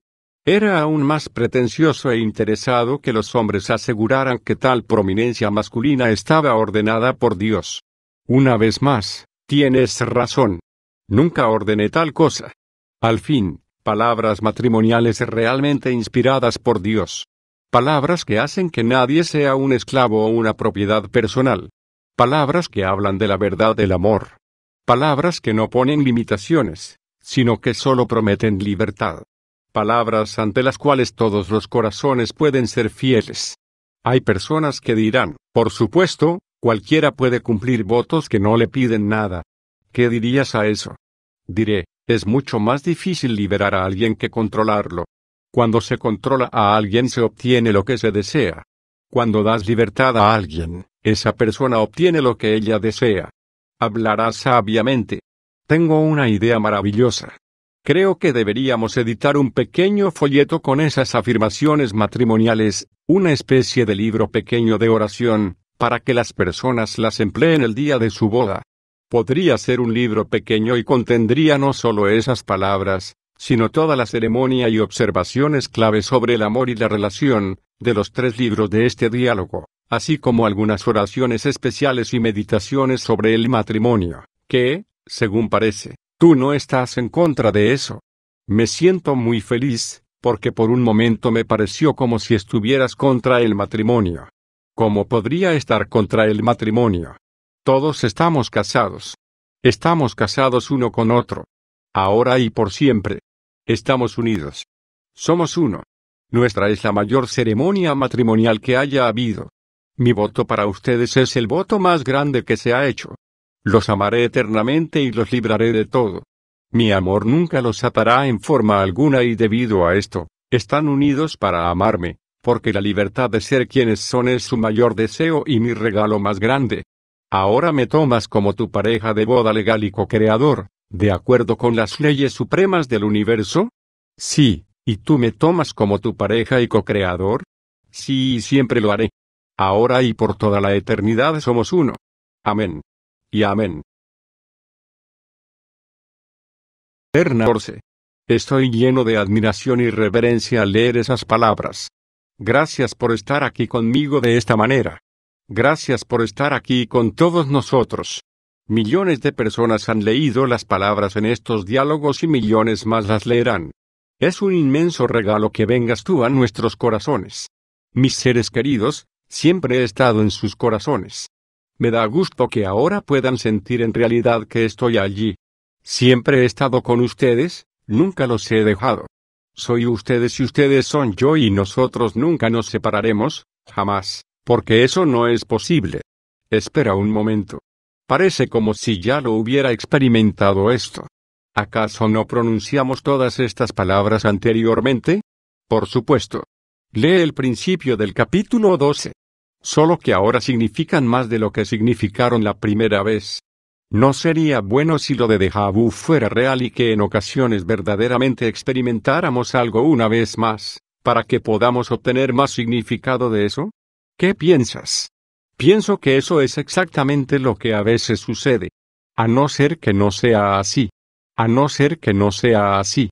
Era aún más pretencioso e interesado que los hombres aseguraran que tal prominencia masculina estaba ordenada por Dios. Una vez más, tienes razón. Nunca ordené tal cosa. Al fin, palabras matrimoniales realmente inspiradas por Dios. Palabras que hacen que nadie sea un esclavo o una propiedad personal. Palabras que hablan de la verdad del amor. Palabras que no ponen limitaciones, sino que solo prometen libertad. Palabras ante las cuales todos los corazones pueden ser fieles. Hay personas que dirán, por supuesto, cualquiera puede cumplir votos que no le piden nada. ¿Qué dirías a eso? Diré, es mucho más difícil liberar a alguien que controlarlo. Cuando se controla a alguien se obtiene lo que se desea. Cuando das libertad a alguien, esa persona obtiene lo que ella desea. Hablará sabiamente. Tengo una idea maravillosa. Creo que deberíamos editar un pequeño folleto con esas afirmaciones matrimoniales, una especie de libro pequeño de oración, para que las personas las empleen el día de su boda. Podría ser un libro pequeño y contendría no solo esas palabras, sino toda la ceremonia y observaciones clave sobre el amor y la relación, de los tres libros de este diálogo, así como algunas oraciones especiales y meditaciones sobre el matrimonio, que, según parece, tú no estás en contra de eso. Me siento muy feliz, porque por un momento me pareció como si estuvieras contra el matrimonio. ¿Cómo podría estar contra el matrimonio? Todos estamos casados. Estamos casados uno con otro. Ahora y por siempre. Estamos unidos. Somos uno. Nuestra es la mayor ceremonia matrimonial que haya habido. Mi voto para ustedes es el voto más grande que se ha hecho. Los amaré eternamente y los libraré de todo. Mi amor nunca los atará en forma alguna y debido a esto, están unidos para amarme, porque la libertad de ser quienes son es su mayor deseo y mi regalo más grande. Ahora me tomas como tu pareja de boda legal y co-creador, ¿de acuerdo con las leyes supremas del universo? Sí, ¿y tú me tomas como tu pareja y co-creador? Sí, siempre lo haré. Ahora y por toda la eternidad somos uno. Amén. Y amén. Eterna Estoy lleno de admiración y reverencia al leer esas palabras. Gracias por estar aquí conmigo de esta manera. Gracias por estar aquí con todos nosotros. Millones de personas han leído las palabras en estos diálogos y millones más las leerán. Es un inmenso regalo que vengas tú a nuestros corazones. Mis seres queridos, siempre he estado en sus corazones. Me da gusto que ahora puedan sentir en realidad que estoy allí. Siempre he estado con ustedes, nunca los he dejado. Soy ustedes y ustedes son yo y nosotros nunca nos separaremos, jamás. Porque eso no es posible. Espera un momento. Parece como si ya lo hubiera experimentado esto. ¿Acaso no pronunciamos todas estas palabras anteriormente? Por supuesto. Lee el principio del capítulo 12. Solo que ahora significan más de lo que significaron la primera vez. ¿No sería bueno si lo de déjà fuera real y que en ocasiones verdaderamente experimentáramos algo una vez más, para que podamos obtener más significado de eso? ¿Qué piensas? Pienso que eso es exactamente lo que a veces sucede. A no ser que no sea así. A no ser que no sea así.